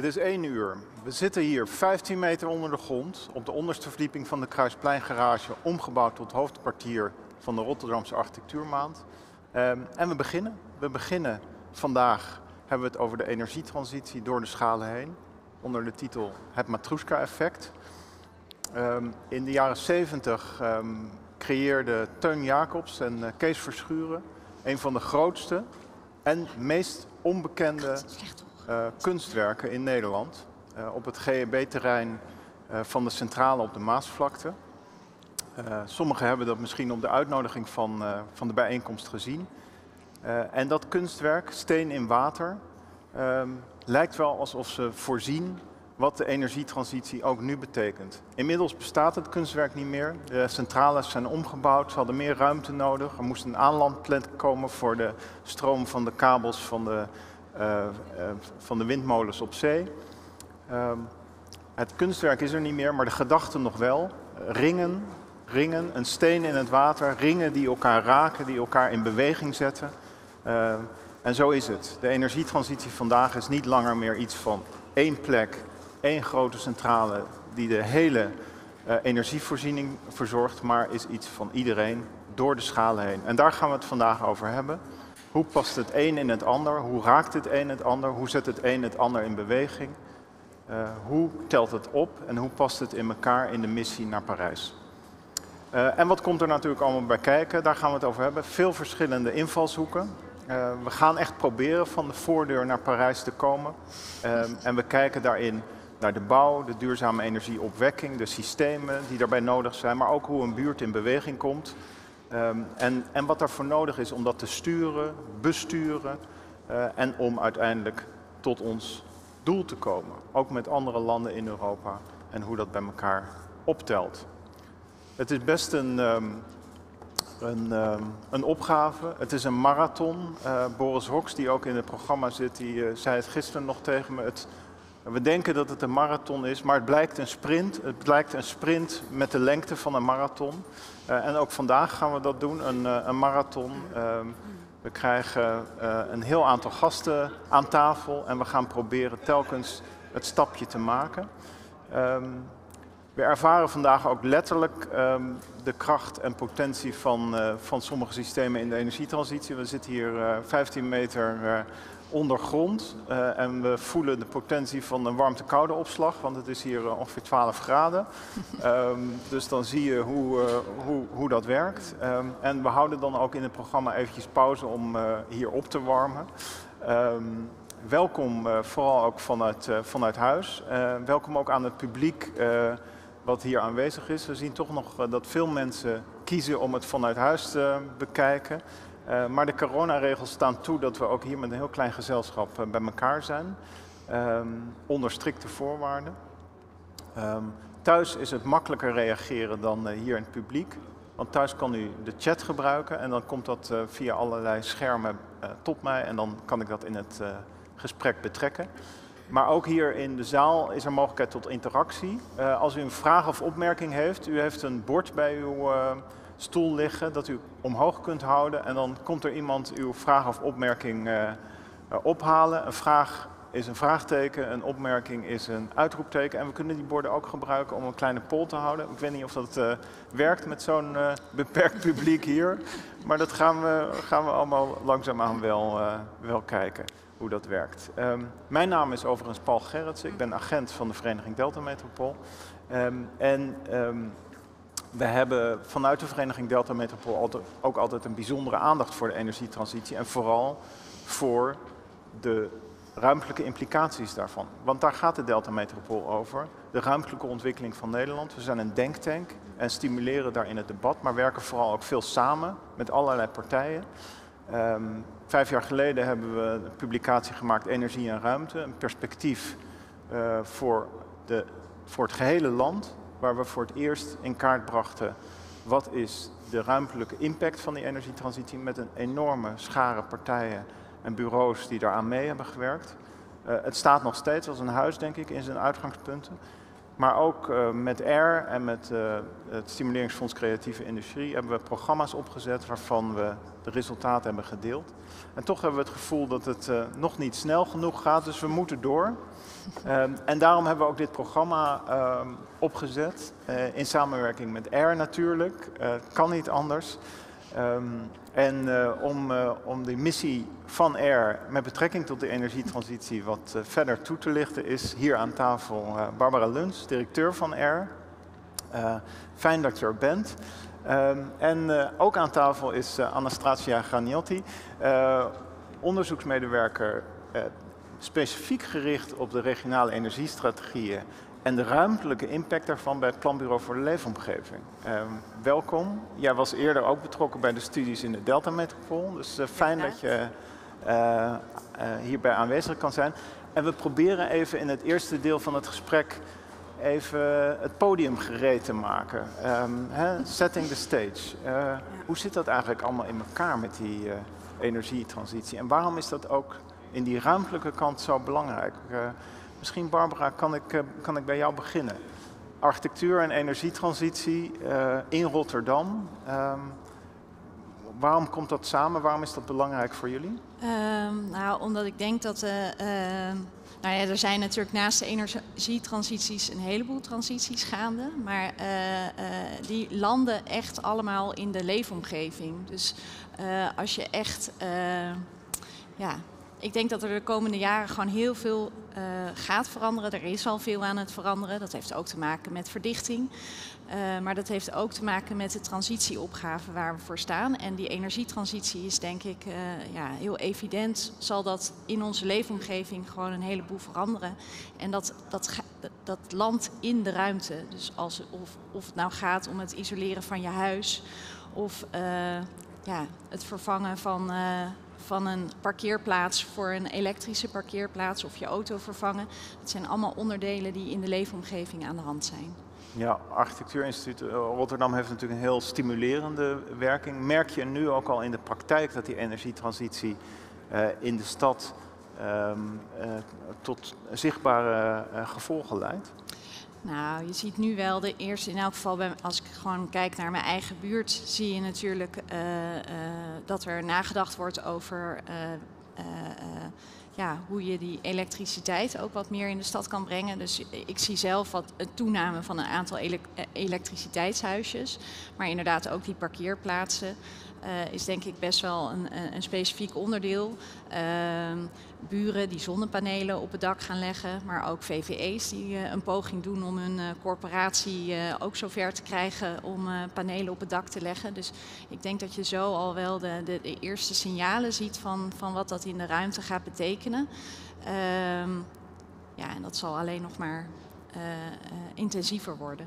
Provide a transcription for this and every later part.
Het is 1 uur. We zitten hier 15 meter onder de grond op de onderste verdieping van de Kruispleingarage, omgebouwd tot hoofdkwartier van de Rotterdamse Architectuurmaand. Um, en we beginnen. We beginnen vandaag, hebben we het over de energietransitie door de schalen heen, onder de titel Het Matrushka-effect. Um, in de jaren 70 um, ehm, creëerden Teun Jacobs en uh, Kees Verschuren een van de grootste en meest onbekende kunstwerken in Nederland. Uh, op het GEB-terrein uh, van de centrale op de Maasvlakte. sommigen hebben dat misschien op de uitnodiging van, van de bijeenkomst gezien. en dat kunstwerk, Steen in Water, um, lijkt wel alsof ze voorzien wat de energietransitie ook nu betekent. Inmiddels bestaat het kunstwerk niet meer. De centrales zijn omgebouwd, ze hadden meer ruimte nodig. Er moest een aanlandplan komen voor de stroom van de kabels van de van de windmolens op zee. Uh, het kunstwerk is er niet meer, maar de gedachte nog wel. Ringen, ringen, een steen in het water, ringen die elkaar raken, die elkaar in beweging zetten. Uh, en zo is het. De energietransitie vandaag is niet langer meer iets van één plek, één grote centrale die de hele uh, energievoorziening verzorgt, maar is iets van iedereen door de schalen heen. En daar gaan we het vandaag over hebben. Hoe past het een in het ander? Hoe raakt het een het ander? Hoe zet het een het ander in beweging? Uh, hoe telt het op en hoe past het in elkaar in de missie naar Parijs? Uh, en wat komt er natuurlijk allemaal bij kijken? Daar gaan we het over hebben. Veel verschillende invalshoeken. Uh, we gaan echt proberen van de voordeur naar Parijs te komen. en we kijken daarin naar de bouw, de duurzame energieopwekking, de systemen die daarbij nodig zijn, maar ook hoe een buurt in beweging komt. Um, en, en, wat daarvoor nodig is om dat te sturen, besturen uh, en om uiteindelijk tot ons doel te komen. Ook met andere landen in Europa en hoe dat bij elkaar optelt. Het is best een, um, een, um, een, opgave. Het is een marathon. Uh, Boris Hoks, die ook in het programma zit, die uh, zei het gisteren nog tegen me. Het, we denken dat het een marathon is, maar het blijkt een sprint. Het blijkt een sprint met de lengte van een marathon. Uh, en ook vandaag gaan we dat doen, een, uh, een marathon. Uh, we krijgen eh, een heel aantal gasten aan tafel en we gaan proberen telkens het stapje te maken. Um, we ervaren vandaag ook letterlijk um, de kracht en potentie van, van sommige systemen in de energietransitie. We zitten hier uh, 15 meter ondergrond uh, en we voelen de potentie van een warmte-koude opslag, want het is hier ongeveer 12 graden. um, dus dan zie je hoe, hoe, hoe dat werkt. Um, en we houden dan ook in het programma eventjes pauze om hier op te warmen. Um, welkom vooral ook vanuit, vanuit huis. welkom ook aan het publiek wat hier aanwezig is. We zien toch nog dat veel mensen kiezen om het vanuit huis te bekijken. Uh, maar de coronaregels staan toe dat we ook hier met een heel klein gezelschap uh, bij elkaar zijn. Um, onder strikte voorwaarden. Um, thuis is het makkelijker reageren dan hier in het publiek. Want thuis kan u de chat gebruiken en dan komt dat via allerlei schermen tot mij en dan kan ik dat in het gesprek betrekken. Maar ook hier in de zaal is er mogelijkheid tot interactie. Als u een vraag of opmerking heeft, u heeft een bord bij uw stoel liggen dat u omhoog kunt houden. En dan komt er iemand uw vraag of opmerking uh, ophalen. Een vraag is een vraagteken, een opmerking is een uitroepteken. En we kunnen die borden ook gebruiken om een kleine poll te houden. Ik weet niet of dat werkt met zo'n beperkt publiek hier. Maar dat gaan we, gaan we allemaal langzaamaan wel, wel kijken hoe dat werkt. Um, mijn naam is overigens Paul Gerritsen. Ik ben agent van de Vereniging Delta Metropool. Um, en um, we hebben vanuit de Vereniging Delta Metropool ook altijd een bijzondere aandacht voor de energietransitie. En vooral voor de ruimtelijke implicaties daarvan. Want daar gaat de Delta Metropool over. De ruimtelijke ontwikkeling van Nederland. We zijn een denktank en stimuleren daarin het debat. Maar werken vooral ook veel samen met allerlei partijen. Um, vijf jaar geleden hebben we een publicatie gemaakt Energie en Ruimte. Een perspectief uh, voor, de, voor het gehele land. Waar we voor het eerst in kaart brachten wat is de ruimtelijke impact van die energietransitie. Met een enorme schare partijen en bureaus die daaraan mee hebben gewerkt. Uh, het staat nog steeds als een huis, denk ik, in zijn uitgangspunten. Maar ook uh, met AIR en met uh, het Stimuleringsfonds Creatieve Industrie hebben we programma's opgezet waarvan we de resultaten hebben gedeeld. En toch hebben we het gevoel dat het nog niet snel genoeg gaat, dus we moeten door. Um, en daarom hebben we ook dit programma uh, opgezet, uh, in samenwerking met AIR natuurlijk. Het kan niet anders. Um, en uh, om, uh, om de missie van AIR met betrekking tot de energietransitie wat uh, verder toe te lichten, is hier aan tafel Barbara Luns, directeur van AIR. fijn dat je er bent. Um, en ook aan tafel is Anastasia Graniotti, onderzoeksmedewerker specifiek gericht op de regionale energiestrategieën en de ruimtelijke impact daarvan bij het Planbureau voor de Leefomgeving. Um, welkom. Jij was eerder ook betrokken bij de studies in de Delta-metropool, dus uh, fijn dat je uh, uh, hierbij aanwezig kan zijn. En we proberen even in het eerste deel van het gesprek even het podium gereed te maken. Um, hè, setting the stage. Ja. Hoe zit dat eigenlijk allemaal in elkaar met die energietransitie? En waarom is dat ook in die ruimtelijke kant zo belangrijk? Misschien Barbara, kan ik, uh, kan ik bij jou beginnen. Architectuur en energietransitie uh, in Rotterdam. Um, waarom komt dat samen? Waarom is dat belangrijk voor jullie? Um, nou, omdat ik denk dat... Uh, nou ja, er zijn natuurlijk naast de energietransities een heleboel transities gaande. Maar die landen echt allemaal in de leefomgeving. Dus als je echt... ja, ik denk dat er de komende jaren gewoon heel veel uh, gaat veranderen. Er is al veel aan het veranderen. Dat heeft ook te maken met verdichting. Uh, maar dat heeft ook te maken met de transitieopgave waar we voor staan. En die energietransitie is denk ik uh, ja, heel evident. Zal dat in onze leefomgeving gewoon een heleboel veranderen. En dat, dat, dat land in de ruimte. Dus als, of, of het nou gaat om het isoleren van je huis. Of ja, het vervangen van van een parkeerplaats voor een elektrische parkeerplaats of je auto vervangen. Dat zijn allemaal onderdelen die in de leefomgeving aan de hand zijn. Ja, Architectuurinstituut eh, Rotterdam heeft natuurlijk een heel stimulerende werking. Merk je nu ook al in de praktijk dat die energietransitie uh, in de stad um, uh, tot zichtbare gevolgen leidt? Nou, je ziet nu wel de eerste, in elk geval bij, als ik gewoon kijk naar mijn eigen buurt, zie je natuurlijk uh, uh, dat er nagedacht wordt over uh, ja, hoe je die elektriciteit ook wat meer in de stad kan brengen. Dus ik zie zelf wat een toename van een aantal elektriciteitshuisjes, maar inderdaad ook die parkeerplaatsen uh, is denk ik best wel een, een specifiek onderdeel. Uh, buren die zonnepanelen op het dak gaan leggen, maar ook VVE's die uh, een poging doen om hun corporatie ook zover te krijgen om panelen op het dak te leggen. Dus ik denk dat je zo al wel de, de, de eerste signalen ziet van, van wat dat in de ruimte gaat betekenen. Ehm, ja, en dat zal alleen nog maar intensiever worden.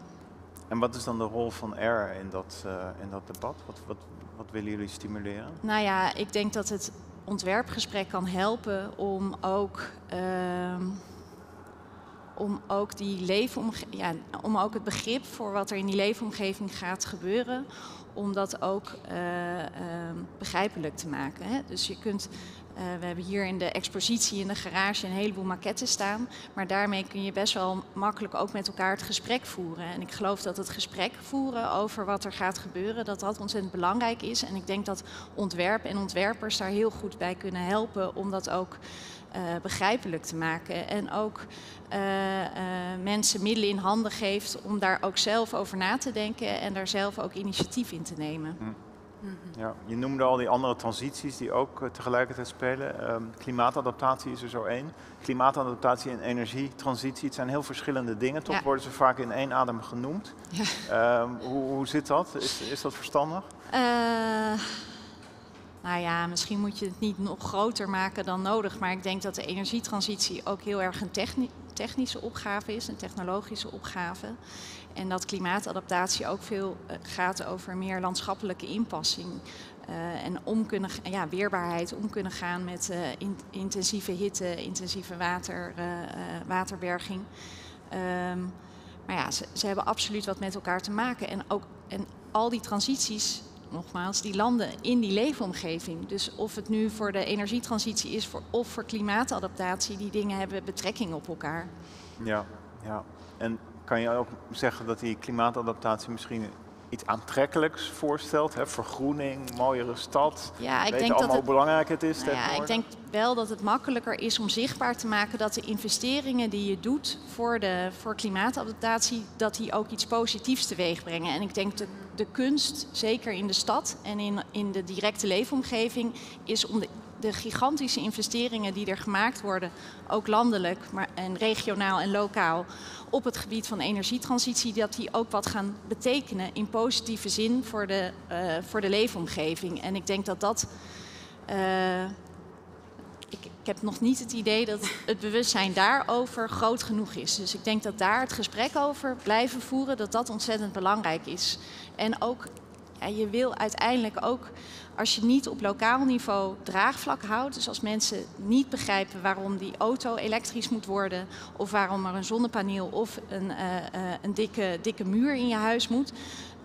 En wat is dan de rol van R in dat, in dat debat? Wat, wat, wat willen jullie stimuleren? Nou ja, ik denk dat het ontwerpgesprek kan helpen om ook, uh, om ook die ja, om ook het begrip voor wat er in die leefomgeving gaat gebeuren, om dat ook uh, uh, begrijpelijk te maken. Hè? Dus je kunt uh, we hebben hier in de expositie in de garage een heleboel maquettes staan. Maar daarmee kun je best wel makkelijk ook met elkaar het gesprek voeren. En ik geloof dat het gesprek voeren over wat er gaat gebeuren, dat dat ontzettend belangrijk is. En ik denk dat ontwerp en ontwerpers daar heel goed bij kunnen helpen om dat ook uh, begrijpelijk te maken. En ook uh, mensen middelen in handen geeft om daar ook zelf over na te denken en daar zelf ook initiatief in te nemen. Hm. Ja, je noemde al die andere transities die ook uh, tegelijkertijd spelen. Um, klimaatadaptatie is er zo één. Klimaatadaptatie en energietransitie, het zijn heel verschillende dingen. Toch ja. worden ze vaak in één adem genoemd. Ja. Um, hoe, hoe, zit dat? Is, is dat verstandig? Uh, nou ja, misschien moet je het niet nog groter maken dan nodig. Maar ik denk dat de energietransitie ook heel erg een techni technische opgave is, een technologische opgave. En dat klimaatadaptatie ook veel uh, gaat over meer landschappelijke inpassing. Uh, en om kunnen, ja, weerbaarheid, om kunnen gaan met in, intensieve hitte, intensieve water, waterberging. Um, maar ja, ze, ze, hebben absoluut wat met elkaar te maken. En, ook, en al die transities, nogmaals, die landen in die leefomgeving. Dus of het nu voor de energietransitie is of voor klimaatadaptatie, die dingen hebben betrekking op elkaar. Ja, ja. En kan je ook zeggen dat die klimaatadaptatie misschien iets aantrekkelijks voorstelt. Hè? Vergroening, mooiere stad. Ja, ik denk allemaal dat hoe belangrijk het is. Nou ja, ik denk wel dat het makkelijker is om zichtbaar te maken dat de investeringen die je doet voor, de, voor klimaatadaptatie, dat die ook iets positiefs teweeg brengen. En ik denk dat de kunst, zeker in de stad en in, in de directe leefomgeving, is om de de gigantische investeringen die er gemaakt worden, ook landelijk maar, en regionaal en lokaal, op het gebied van energietransitie, dat die ook wat gaan betekenen in positieve zin voor de, uh, voor de leefomgeving. En ik denk dat dat. Uh, ik, ik, heb nog niet het idee dat het bewustzijn daarover groot genoeg is. Dus ik denk dat daar het gesprek over blijven voeren, dat dat ontzettend belangrijk is. En ook, je wil uiteindelijk ook als je niet op lokaal niveau draagvlak houdt, dus als mensen niet begrijpen waarom die auto elektrisch moet worden, of waarom er een zonnepaneel of een, uh, uh, een dikke, dikke muur in je huis moet,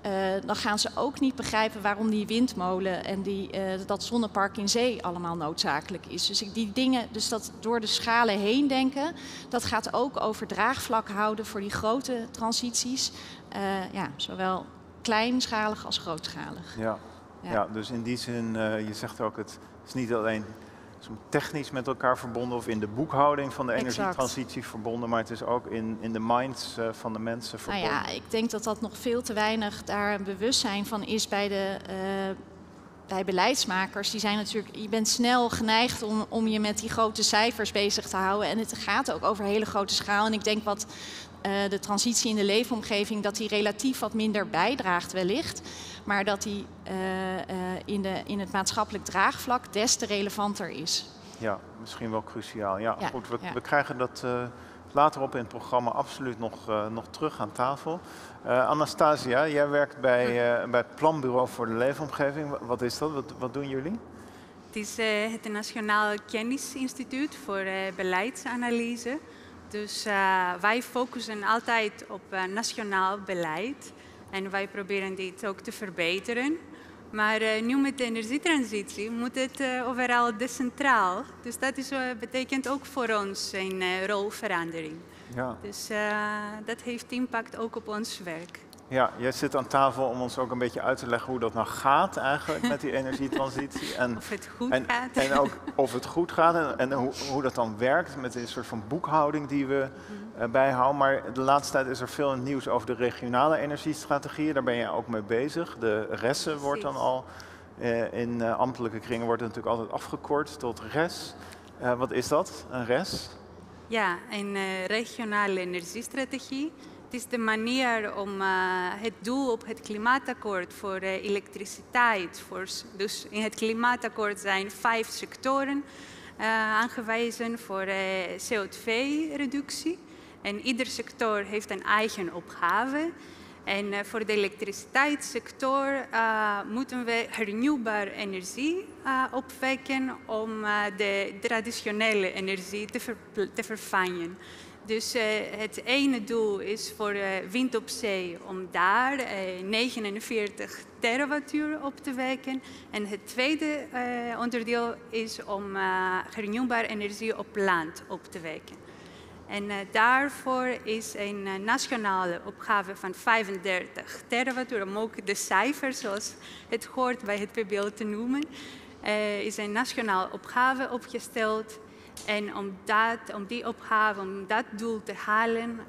uh, dan gaan ze ook niet begrijpen waarom die windmolen en die, dat zonnepark in zee allemaal noodzakelijk is. Dus ik, die dingen, dus dat door de schalen heen denken, dat gaat ook over draagvlak houden voor die grote transities, ja, zowel kleinschalig als grootschalig. Ja. Ja. dus in die zin, uh, je zegt ook, het is niet alleen technisch met elkaar verbonden of in de boekhouding van de energietransitie verbonden, maar het is ook in, in de minds uh, van de mensen verbonden. Nou ja, ik denk dat dat nog veel te weinig daar een bewustzijn van is bij de. Uh, bij beleidsmakers, die zijn natuurlijk, je bent snel geneigd om, om je met die grote cijfers bezig te houden. En het gaat ook over hele grote schaal. En ik denk wat uh, de transitie in de leefomgeving, dat die relatief wat minder bijdraagt wellicht maar dat die uh, uh, in, de, in het maatschappelijk draagvlak des te relevanter is. Ja, misschien wel cruciaal. Ja, goed, we, we, krijgen dat uh, later op in het programma absoluut nog, nog terug aan tafel. Anastasia, jij werkt bij, bij het Planbureau voor de Leefomgeving. Wat is dat? Wat, wat doen jullie? Het is het Nationaal Kennisinstituut voor beleidsanalyse. Dus wij focussen altijd op nationaal beleid. En wij proberen dit ook te verbeteren. Maar uh, nu met de energietransitie moet het uh, overal decentraal. Dus dat is, uh, betekent ook voor ons een rolverandering. Ja. Dus dat heeft impact ook op ons werk. Ja, jij zit aan tafel om ons ook een beetje uit te leggen hoe dat nou gaat eigenlijk met die energietransitie. En, of het goed en, gaat. En ook of het goed gaat en, en hoe, hoe, dat dan werkt met een soort van boekhouding die we mhm. Bijhouden. Maar de laatste tijd is er veel nieuws over de regionale energiestrategieën. Daar ben je ook mee bezig. De RESSE wordt dan al, uh, in uh, ambtelijke kringen wordt het natuurlijk altijd afgekort tot RES. wat is dat, een RES? Ja, een regionale energiestrategie. Het is de manier om uh, het doel op het klimaatakkoord voor uh, elektriciteit, voor, dus in het klimaatakkoord zijn vijf sectoren uh, aangewezen voor CO2-reductie. En ieder sector heeft een eigen opgave. En voor de elektriciteitssector moeten we hernieuwbare energie opwekken om de traditionele energie te, te vervangen. Dus uh, het ene doel is voor uh, wind op zee om daar uh, eh, 49 terawattuur op te wekken. En het tweede onderdeel is om hernieuwbare energie op land op te wekken. En daarvoor is een nationale opgave van 35 terawattuur, om ook de cijfers zoals het hoort bij het PBL te noemen, is een nationale opgave opgesteld en om, dat, om die opgave, om dat doel te halen,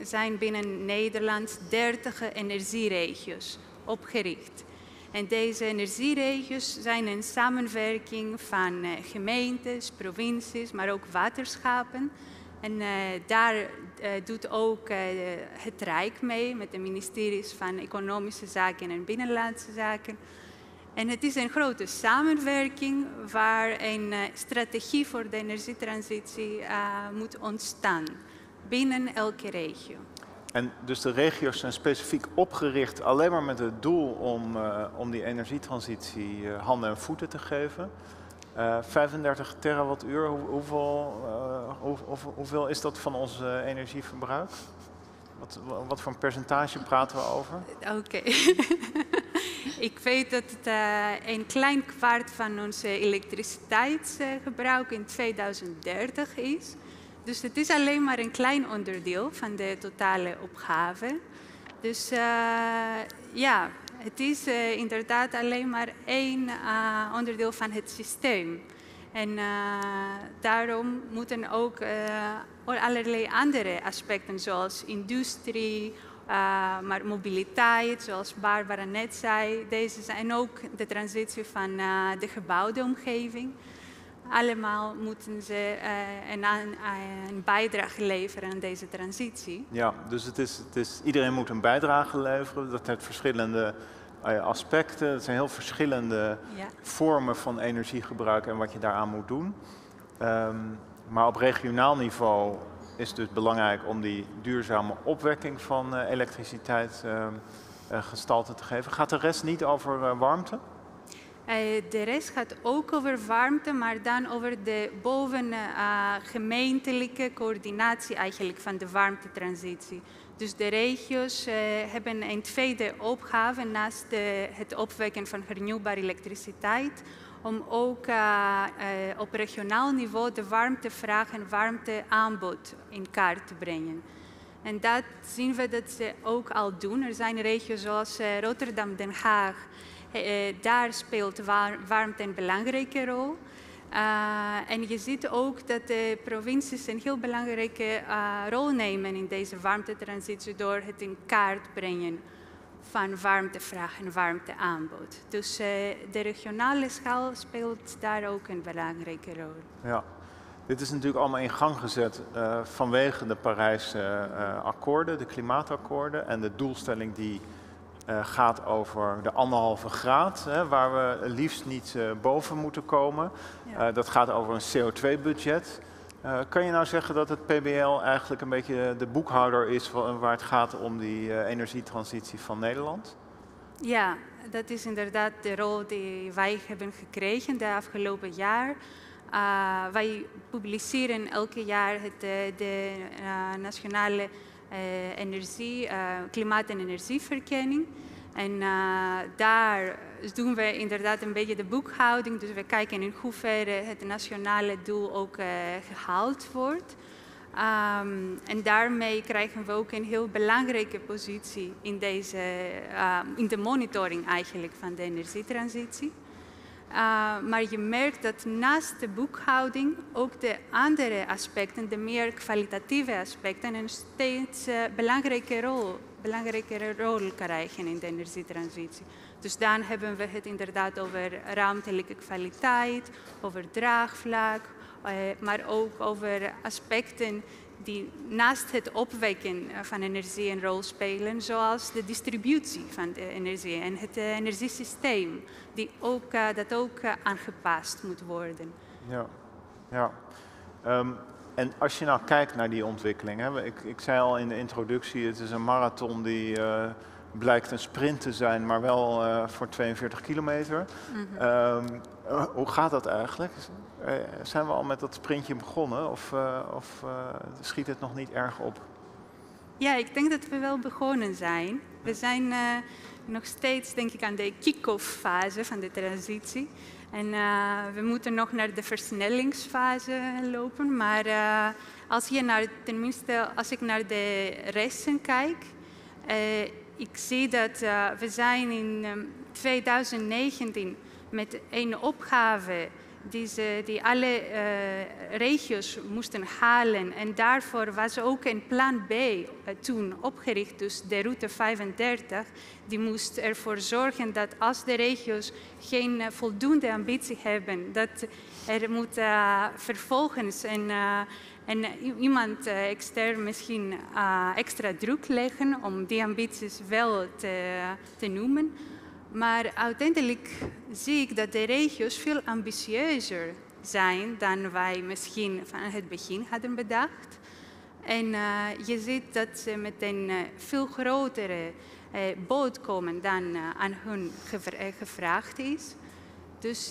zijn binnen Nederland 30 energieregio's opgericht. En deze energieregio's zijn een samenwerking van uh, gemeentes, provincies, maar ook waterschappen. En uh, daar doet ook het Rijk mee met de ministeries van Economische Zaken en Binnenlandse Zaken. En het is een grote samenwerking waar een strategie voor de energietransitie moet ontstaan binnen elke regio. En dus de regio's zijn specifiek opgericht alleen maar met het doel om, uh, om die energietransitie handen en voeten te geven. 35 terawattuur, hoe, hoeveel, hoe, hoeveel is dat van ons energieverbruik? Wat, wat voor een percentage praten we over? Oké. Ik weet dat het een klein kwart van onze elektriciteitsgebruik in 2030 is. Dus het is alleen maar een klein onderdeel van de totale opgave. Dus ja, het is inderdaad alleen maar één onderdeel van het systeem. En daarom moeten ook allerlei andere aspecten, zoals industrie, maar mobiliteit, zoals Barbara net zei, deze zijn ook de transitie van de gebouwde omgeving. Allemaal moeten ze uh, een, een, bijdrage leveren aan deze transitie. Ja, dus het is, het is, iedereen moet een bijdrage leveren. Dat heeft verschillende aspecten. Het zijn heel verschillende ja. vormen van energiegebruik en wat je daaraan moet doen. Um, maar op regionaal niveau is het dus belangrijk om die duurzame opwekking van elektriciteit uh, gestalte te geven. Gaat de rest niet over warmte? De rest gaat ook over warmte, maar dan over de bovengemeentelijke coördinatie eigenlijk van de warmtetransitie. Dus de regio's hebben een tweede opgave naast het opwekken van hernieuwbare elektriciteit om ook uh, op regionaal niveau de warmtevraag en warmteaanbod in kaart te brengen. En dat zien we dat ze ook al doen. Er zijn regio's zoals Rotterdam, Den Haag. Daar speelt war warmte een belangrijke rol. en je ziet ook dat de provincies een heel belangrijke rol nemen in deze warmtetransitie door het in kaart brengen van warmtevraag en warmteaanbod. Dus de regionale schaal speelt daar ook een belangrijke rol. Ja, dit is natuurlijk allemaal in gang gezet vanwege de Parijse akkoorden, de klimaatakkoorden en de doelstelling die gaat over de anderhalve graad, hè, waar we liefst niet boven moeten komen. Ja. dat gaat over een CO2-budget. Uh, kan je nou zeggen dat het PBL eigenlijk een beetje de boekhouder is waar het gaat om die energietransitie van Nederland? Ja, dat is inderdaad de rol die wij hebben gekregen de afgelopen jaar. Wij publiceren elke jaar het, de nationale energie, klimaat- en energieverkenning. En uh, daar doen we inderdaad een beetje de boekhouding. Dus we kijken in hoeverre het nationale doel ook gehaald wordt. Um, en daarmee krijgen we ook een heel belangrijke positie in, deze, uh, in de monitoring eigenlijk van de energietransitie. Maar je merkt dat naast de boekhouding ook de andere aspecten, de meer kwalitatieve aspecten, een steeds belangrijke rol belangrijkere rol krijgen in de energietransitie. Dus dan hebben we het inderdaad over ruimtelijke kwaliteit, over draagvlak, eh, maar ook over aspecten die naast het opwekken van energie een rol spelen, zoals de distributie van de energie en het uh, energiesysteem, die ook, uh, dat ook aangepast moet worden. Ja, ja. Um, en als je nou kijkt naar die ontwikkeling, hè, ik, ik zei al in de introductie, het is een marathon die uh, blijkt een sprint te zijn, maar wel uh, voor 42 kilometer. Mm -hmm. um, hoe gaat dat eigenlijk? Zijn we al met dat sprintje begonnen of, of schiet het nog niet erg op? Ja, ik denk dat we wel begonnen zijn. We zijn nog steeds, denk ik, aan de kick-off fase van de transitie. En we moeten nog naar de versnellingsfase lopen. Maar als, je naar, tenminste, als ik naar de resten kijk, ik zie dat we zijn in um, 2019 met een opgave die, alle uh, regio's moesten halen. En daarvoor was ook een plan B uh, toen opgericht, dus de route 35. Die moest ervoor zorgen dat als de regio's geen uh, voldoende ambitie hebben, dat er moet vervolgens een, en iemand extern misschien extra druk leggen om die ambities wel te, te noemen. Maar uiteindelijk zie ik dat de regio's veel ambitieuzer zijn dan wij misschien van het begin hadden bedacht. En uh, je ziet dat ze met een uh, veel grotere uh, boot komen dan aan hun gevraagd is. Dus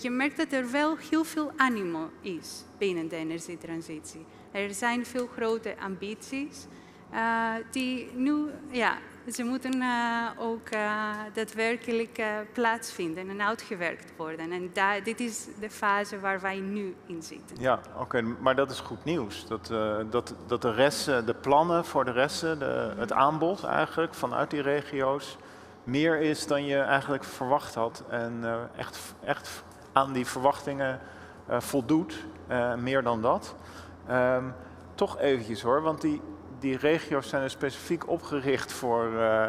je merkt dat er wel heel veel animo is binnen de energietransitie. Er zijn veel grote ambities die nu ja, ze moeten uh, ook uh, daadwerkelijk uh, plaatsvinden en uitgewerkt worden. En daar, dit is de fase waar wij nu in zitten. Ja, oké, maar dat is goed nieuws. Dat, dat, dat de resten, de plannen voor de resten, de, het aanbod eigenlijk vanuit die regio's, meer is dan je eigenlijk verwacht had. En echt, echt aan die verwachtingen voldoet, meer dan dat. Um, toch eventjes hoor, want die, die regio's zijn er specifiek opgericht voor, uh,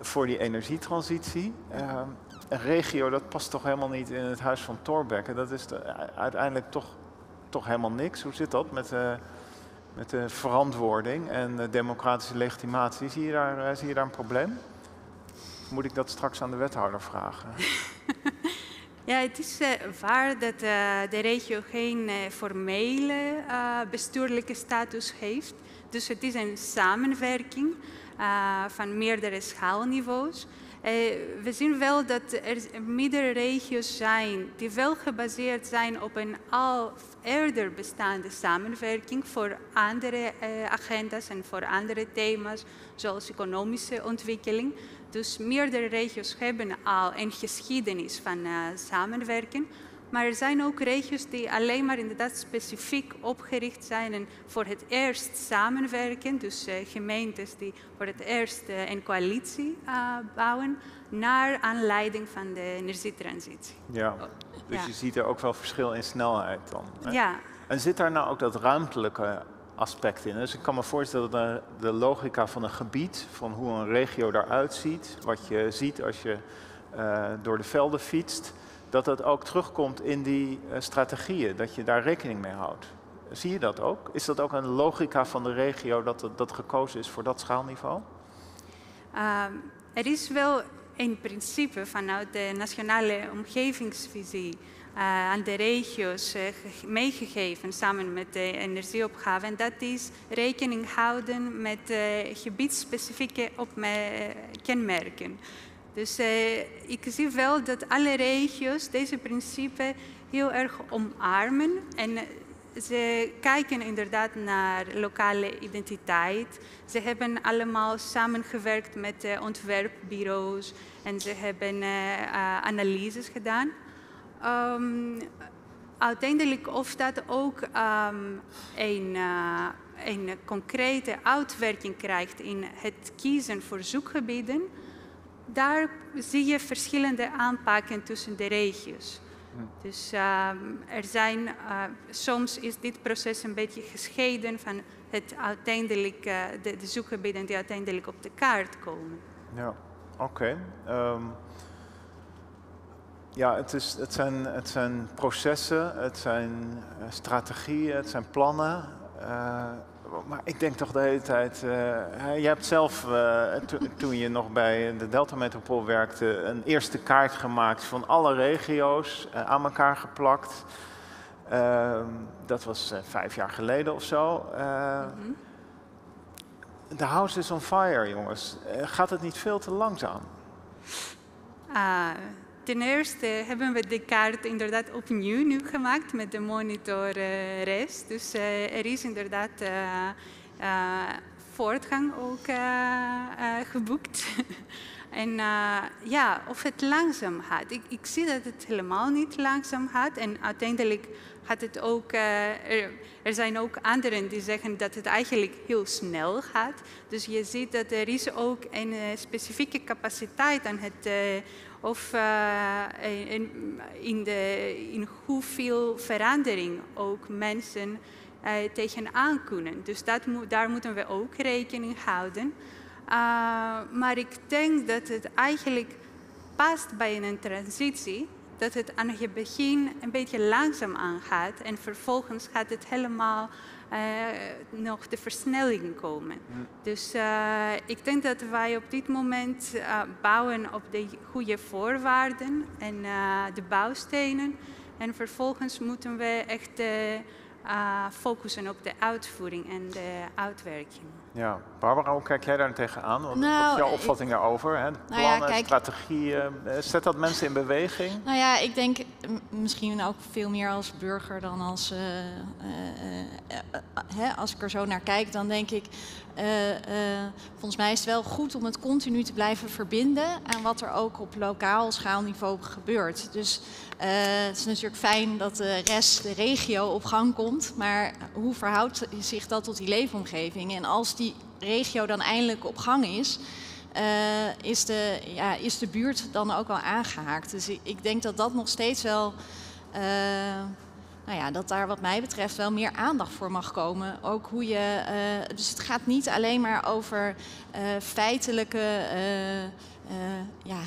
voor die energietransitie. Uh, een regio, dat past toch helemaal niet in het huis van Thorbecke. Dat is de, uiteindelijk toch, toch helemaal niks. Hoe zit dat met, met de verantwoording en de democratische legitimatie? Zie je daar, zie je daar een probleem? Moet ik dat straks aan de wethouder vragen? Ja, het is waar dat de regio geen formele bestuurlijke status heeft. Dus het is een samenwerking van meerdere schaalniveaus. we zien wel dat er meerdere regio's zijn die wel gebaseerd zijn op een al eerder bestaande samenwerking voor andere agenda's en voor andere thema's, zoals economische ontwikkeling. Dus meerdere regio's hebben al een geschiedenis van samenwerken. Maar er zijn ook regio's die alleen maar inderdaad specifiek opgericht zijn en voor het eerst samenwerken. Dus uh, gemeentes die voor het eerst uh, een coalitie bouwen naar aanleiding van de energietransitie. Ja, dus ja. je ziet er ook wel verschil in snelheid dan. Hè? Ja. En zit daar nou ook dat ruimtelijke aspect in. Dus ik kan me voorstellen dat de logica van een gebied, van hoe een regio daaruit ziet, wat je ziet als je uh, door de velden fietst, dat dat ook terugkomt in die uh, strategieën, dat je daar rekening mee houdt. Zie je dat ook? Is dat ook een logica van de regio dat dat gekozen is voor dat schaalniveau? Uh, er is wel een principe vanuit de nationale omgevingsvisie uh, aan de regio's uh, meegegeven samen met de energieopgave. En dat is rekening houden met gebiedsspecifieke kenmerken. Dus ik zie wel dat alle regio's deze principe heel erg omarmen. En ze kijken inderdaad naar lokale identiteit. Ze hebben allemaal samengewerkt met ontwerpbureaus en ze hebben analyses gedaan. Um, uiteindelijk of dat ook um, een, uh, een concrete uitwerking krijgt in het kiezen voor zoekgebieden, daar zie je verschillende aanpakken tussen de regio's. Dus um, er zijn, uh, soms is dit proces een beetje gescheiden van het uiteindelijk, uh, de, de, zoekgebieden die uiteindelijk op de kaart komen. Ja, oké. Okay. Um... Ja, het, is, het, zijn, het zijn processen, het zijn uh, strategieën, het zijn plannen. Maar ik denk toch de hele tijd, uh, je hebt zelf to, toen je nog bij de Delta Metropool werkte, een eerste kaart gemaakt van alle regio's, aan elkaar geplakt. Ehm, dat was vijf jaar geleden of zo. Mm. The house is on fire, jongens. gaat het niet veel te langzaam? Ten eerste hebben we de kaart inderdaad opnieuw nu gemaakt met de monitor rest. Dus uh, er is inderdaad uh, voortgang ook geboekt. en ja, of het langzaam gaat. Ik, ik, zie dat het helemaal niet langzaam gaat. En uiteindelijk gaat het ook... Er, er, zijn ook anderen die zeggen dat het eigenlijk heel snel gaat. Dus je ziet dat er is ook een specifieke capaciteit aan het of uh, in, in, de, in hoeveel verandering ook mensen uh, tegenaan kunnen. Dus dat daar moeten we ook rekening houden. Uh, maar ik denk dat het eigenlijk past bij een transitie, dat het aan het begin een beetje langzaam aangaat en vervolgens gaat het helemaal nog de versnelling komen. Dus uh, ik denk dat wij op dit moment uh, bouwen op de goede voorwaarden en de bouwstenen. En vervolgens moeten we echt focussen op de uitvoering en de uitwerking. Ja, Barbara, hoe kijk jij daar tegenaan? Wat, Nou, is jouw ik- opvatting daarover? Hè? ja, Plannen, kijk- strategieën, eh, zet dat mensen in beweging? Nou ja, ik denk misschien ook veel meer als burger dan als. eh, eh, hè, als ik er zo naar kijk, dan denk ik. Eh, eh, volgens mij is het wel goed om het continu te blijven verbinden aan wat er ook op lokaal schaalniveau gebeurt. Dus eh, het is natuurlijk fijn dat de rest, de regio, op gang komt. Maar hoe verhoudt zich dat tot die leefomgeving? En als die regio dan eindelijk op gang is, is, de, ja, is de buurt dan ook wel aangehaakt. Dus ik, denk dat dat nog steeds wel. Nou ja, dat daar wat mij betreft wel meer aandacht voor mag komen. Ook hoe je. eh, dus het gaat niet alleen maar over eh, feitelijke. eh, ja,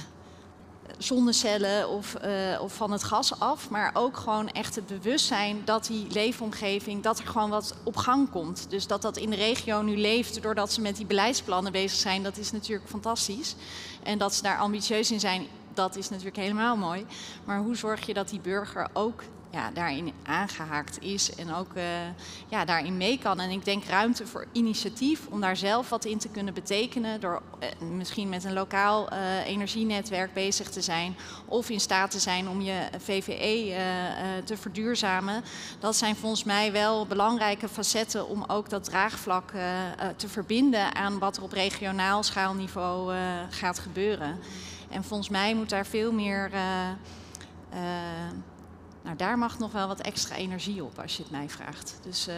zonnecellen of, of van het gas af, maar ook gewoon echt het bewustzijn dat die leefomgeving, dat er gewoon wat op gang komt. Dus dat dat in de regio nu leeft doordat ze met die beleidsplannen bezig zijn, dat is natuurlijk fantastisch. En dat ze daar ambitieus in zijn, dat is natuurlijk helemaal mooi. Maar hoe zorg je dat die burger ook ja, daarin aangehaakt is en ook eh, ja, daarin mee kan. En ik denk ruimte voor initiatief om daar zelf wat in te kunnen betekenen. Door eh, misschien met een lokaal eh, energienetwerk bezig te zijn. Of in staat te zijn om je VVE te verduurzamen. Dat zijn volgens mij wel belangrijke facetten om ook dat draagvlak te verbinden aan wat er op regionaal schaalniveau gaat gebeuren. En volgens mij moet daar veel meer. Nou, daar mag nog wel wat extra energie op als je het mij vraagt. Dus eh,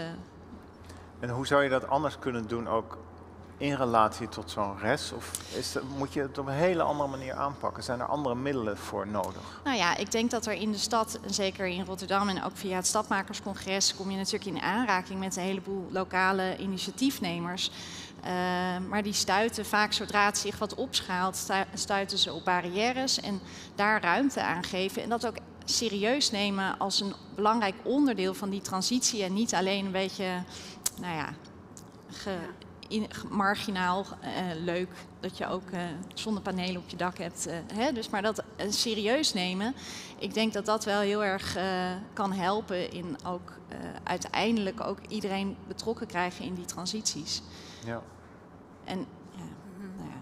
En hoe zou je dat anders kunnen doen ook in relatie tot zo'n res? Of is moet je het op een hele andere manier aanpakken? Zijn er andere middelen voor nodig? nou ja, ik denk dat er in de stad, en zeker in Rotterdam en ook via het Stadmakerscongres, kom je natuurlijk in aanraking met een heleboel lokale initiatiefnemers. Eh, maar die stuiten vaak, zodra het zich wat opschaalt, stu- stuiten ze op barrières en daar ruimte aan geven. En dat ook serieus nemen als een belangrijk onderdeel van die transitie. En niet alleen een beetje, nou ja, ge, in, ge- marginaal eh, leuk dat je ook eh, zonnepanelen op je dak hebt. eh, hè? Dus maar dat serieus nemen, ik denk dat dat wel heel erg eh, kan helpen in ook eh, uiteindelijk ook iedereen betrokken krijgen in die transities. Ja. En ja, nou ja.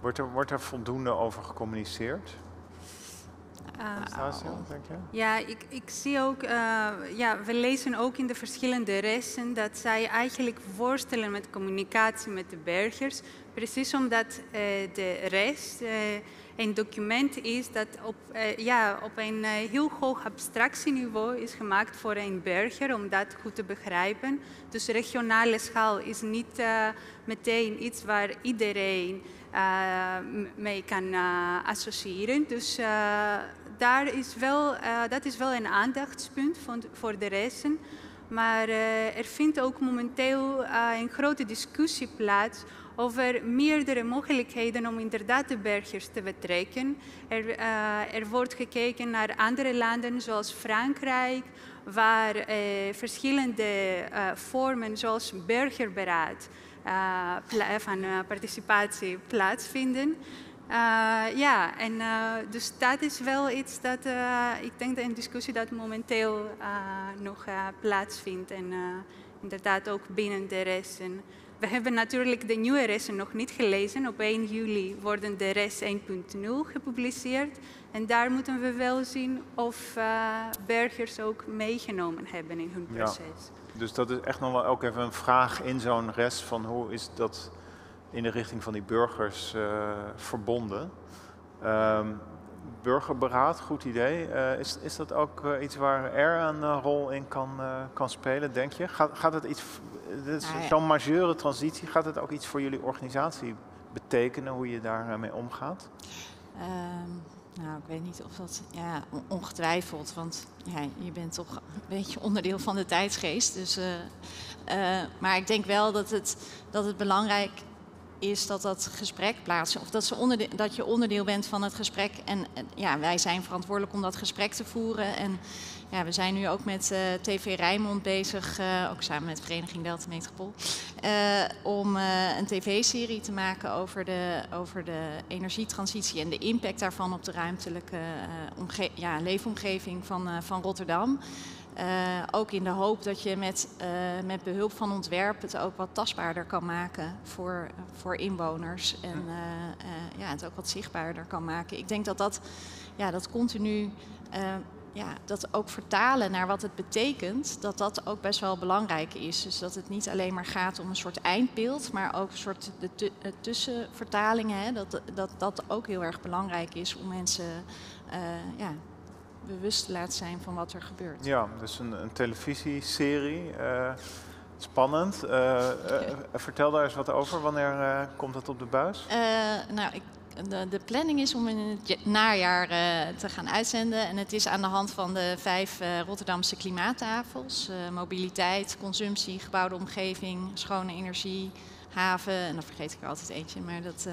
Wordt, er, wordt er voldoende over gecommuniceerd? Ah, Anastasia, denk je? Ja, ik, ik zie ook, eh, ja, we lezen ook in de verschillende resten dat zij eigenlijk worstelen met communicatie met de burgers. Precies omdat eh, de rest eh, een document is dat op, ja, op een heel hoog abstractieniveau is gemaakt voor een burger om dat goed te begrijpen. Dus regionale schaal is niet meteen iets waar iedereen mee kan associëren. Dus daar is wel, eh, dat is wel een aandachtspunt voor de resten. Maar eh, er vindt ook momenteel eh, een grote discussie plaats over meerdere mogelijkheden om inderdaad de burgers te betrekken. Er, er wordt gekeken naar andere landen zoals Frankrijk, waar verschillende vormen zoals burgerberaad pla- van participatie plaatsvinden. Eh, ja, en eh, dus dat is wel iets dat eh, ik denk dat een discussie dat momenteel nog plaatsvindt en inderdaad ook binnen de resten. We hebben natuurlijk de nieuwe resten nog niet gelezen. Op 1 juli worden de RES 1.0 gepubliceerd. En daar moeten we wel zien of eh, burgers ook meegenomen hebben in hun Ja. proces. Dus dat is echt nog wel ook even een vraag in zo'n rest van hoe is dat in de richting van die burgers eh, verbonden. Ehm, burgerberaad, goed idee. Eh, is, is dat ook eh, iets waar er een rol in kan, kan spelen, denk je? Gaat, gaat het iets, dit is Nou zo'n majeure transitie, gaat het ook iets voor jullie organisatie betekenen, hoe je daarmee omgaat? Ehm, nou, ik weet niet of dat, ja, on- ongetwijfeld, want ja, je bent toch een beetje onderdeel van de tijdsgeest. Dus, maar ik denk wel dat het, dat het belangrijk is dat dat gesprek plaatsvindt. Of dat, ze onderde- dat je onderdeel bent van het gesprek. En ja, wij zijn verantwoordelijk om dat gesprek te voeren. En ja, we zijn nu ook met eh, TV Rijnmond bezig, eh, ook samen met Vereniging Delta Metropool, eh, om een tv-serie te maken over de, over de energietransitie en de impact daarvan op de ruimtelijke ja, leefomgeving van, van Rotterdam. Ook in de hoop dat je met, met behulp van ontwerp het ook wat tastbaarder kan maken voor, voor inwoners. En ja, het ook wat zichtbaarder kan maken. Ik denk dat dat, ja, dat continu ja, dat ook vertalen naar wat het betekent, dat dat ook best wel belangrijk is. Dus dat het niet alleen maar gaat om een soort eindbeeld, maar ook een soort de eh, tussenvertalingen. Hè, dat, dat dat ook heel erg belangrijk is om mensen uh, ja, bewust laten zijn van wat er gebeurt. Ja, dus een, een televisieserie. Uh, spannend. vertel daar eens wat over. Wanneer komt dat op de buis? nou, ik de, de, planning is om in het najaar te gaan uitzenden. En het is aan de hand van de vijf Rotterdamse klimaattafels. Mobiliteit, consumptie, gebouwde omgeving, schone energie, haven. En dan vergeet ik er altijd eentje. Maar dat,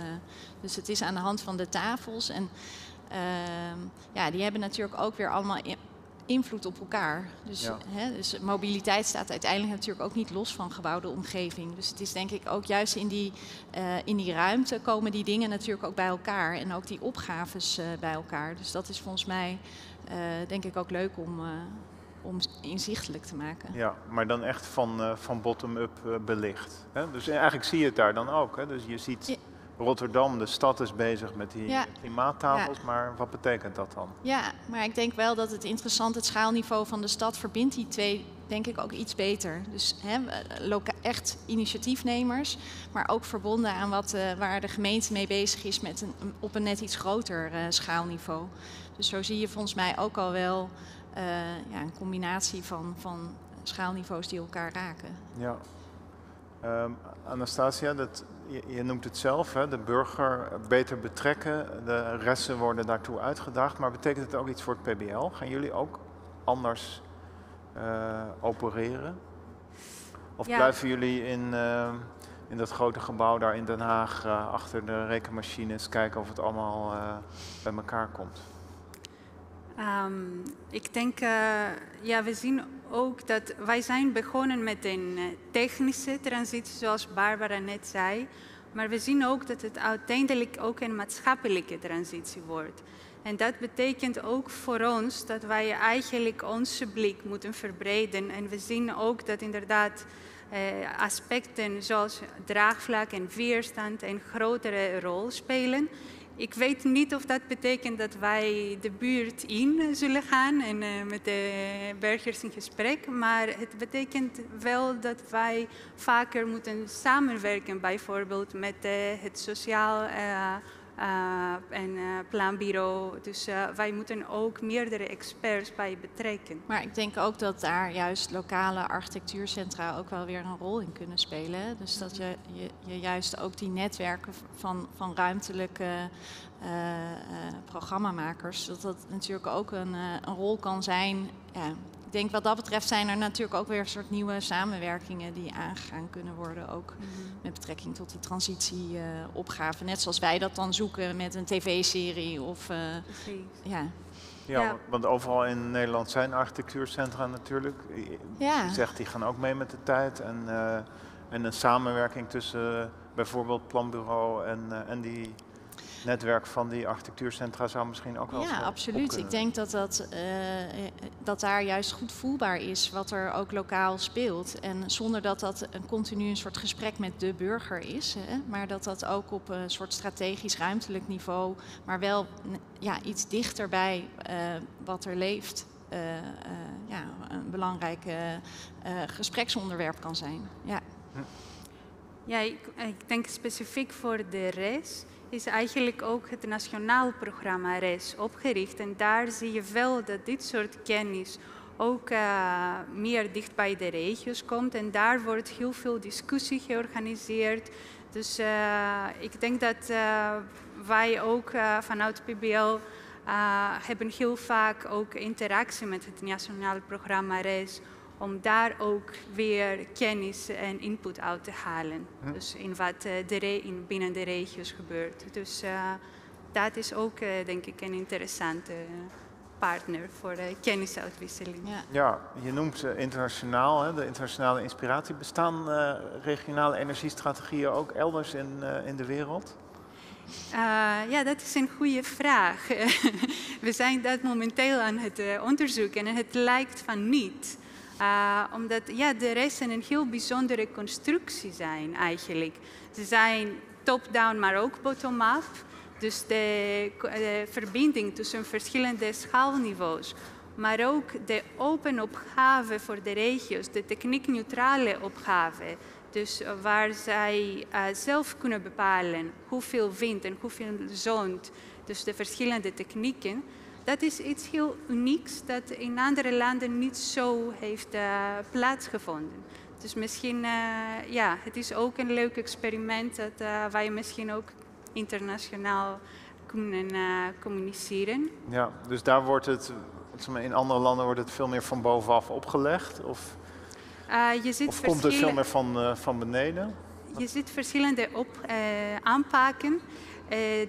dus het is aan de hand van de tafels. En ja, die hebben natuurlijk ook weer allemaal invloed op elkaar. Dus, hè, dus mobiliteit staat uiteindelijk natuurlijk ook niet los van gebouwde omgeving. Dus het is denk ik ook juist in die, uh, in die ruimte komen die dingen natuurlijk ook bij elkaar. En ook die opgaves uh, bij elkaar. Dus dat is volgens mij uh, denk ik ook leuk om, om inzichtelijk te maken. Ja, maar dan echt van, van bottom-up belicht. Hè? Dus eigenlijk zie je het daar dan ook. Hè? Dus je ziet... Rotterdam, de stad is bezig met die klimaattafels, maar wat betekent dat dan? Ja, maar ik denk wel dat het interessant, het schaalniveau van de stad verbindt die twee denk ik ook iets beter. Dus hè, echt initiatiefnemers, maar ook verbonden aan wat, uh, waar de gemeente mee bezig is met een, op een net iets groter uh, schaalniveau. Dus zo zie je volgens mij ook al wel uh, ja, een combinatie van, van schaalniveaus die elkaar raken. Ja. Um, Anastasia, dat, je, je, noemt het zelf, hè, de burger beter betrekken, de resten worden daartoe uitgedaagd. Maar betekent het ook iets voor het PBL? Gaan jullie ook anders uh, opereren? Of blijven jullie in, uh, in dat grote gebouw daar in Den Haag uh, achter de rekenmachines kijken of het allemaal bij elkaar komt? Um, ik denk, ja, we zien ook dat wij zijn begonnen met een eh, technische transitie, zoals Barbara net zei. Maar we zien ook dat het uiteindelijk ook een maatschappelijke transitie wordt. En dat betekent ook voor ons dat wij eigenlijk onze blik moeten verbreden. En we zien ook dat inderdaad eh, aspecten zoals draagvlak en weerstand een grotere rol spelen. Ik weet niet of dat betekent dat wij de buurt in zullen gaan en uh, met de burgers in gesprek, maar het betekent wel dat wij vaker moeten samenwerken, bijvoorbeeld met uh, het sociaal uh, en uh, planbureau. Dus uh, wij moeten ook meerdere experts bij betrekken. Maar ik denk ook dat daar juist lokale architectuurcentra ook wel weer een rol in kunnen spelen. Dus dat je, je, je juist ook die netwerken van, van ruimtelijke programmamakers, dat dat natuurlijk ook een, een rol kan zijn. Ja, ik denk wat dat betreft zijn er natuurlijk ook weer een soort nieuwe samenwerkingen die aangegaan kunnen worden. Ook mm -hmm. met betrekking tot die transitieopgave. Uh, Net zoals wij dat dan zoeken met een tv-serie of... Uh, ja. Ja, ja, want overal in Nederland zijn architectuurcentra natuurlijk. Ja. Je zegt die gaan ook mee met de tijd. En, uh, en een samenwerking tussen bijvoorbeeld planbureau en, en die netwerk van die architectuurcentra zou misschien ook wel. Ja, absoluut. Ik denk dat, dat, uh, dat daar juist goed voelbaar is wat er ook lokaal speelt. En zonder dat dat een continu een soort gesprek met de burger is, hè, maar dat dat ook op een soort strategisch ruimtelijk niveau, maar wel ja, iets dichter bij uh, wat er leeft. Uh, ja, een belangrijk gespreksonderwerp kan zijn. Ja, ja ik, ik denk specifiek voor de RES is eigenlijk ook het nationaal programma RES opgericht. En daar zie je wel dat dit soort kennis ook uh, meer dicht bij de regio's komt. En daar wordt heel veel discussie georganiseerd. Dus uh, ik denk dat uh, wij ook vanuit PBL hebben heel vaak ook interactie met het nationale programma RES om daar ook weer kennis en input uit te halen. Dus in wat uh, de in, binnen de regio's gebeurt. Dus uh, dat is ook uh, denk ik een interessante partner voor de kennisuitwisseling. Ja, ja je noemt internationaal, hè, de internationale inspiratie. Bestaan regionale energiestrategieën ook elders in, in de wereld? Uh, ja, dat is een goede vraag. we zijn dat momenteel aan het onderzoeken en het lijkt van niet. Omdat ja, de resten een heel bijzondere constructie zijn eigenlijk. Ze zijn top-down, maar ook bottom-up. Dus de, verbinding tussen verschillende schaalniveaus, maar ook de open opgave voor de regio's, de techniekneutrale opgave. Dus waar zij uh, zelf kunnen bepalen hoeveel wind en hoeveel zon, dus de verschillende technieken. Dat is iets heel unieks dat in andere landen niet zo heeft uh, plaatsgevonden. Dus misschien, uh, ja, het is ook een leuk experiment dat, waar je misschien ook internationaal kunnen communiceren. Ja, dus daar wordt het, in andere landen wordt het veel meer van bovenaf opgelegd? Of? Uh, je ziet of komt het veel meer van, uh, van beneden? Je ziet verschillende op, uh, aanpakken.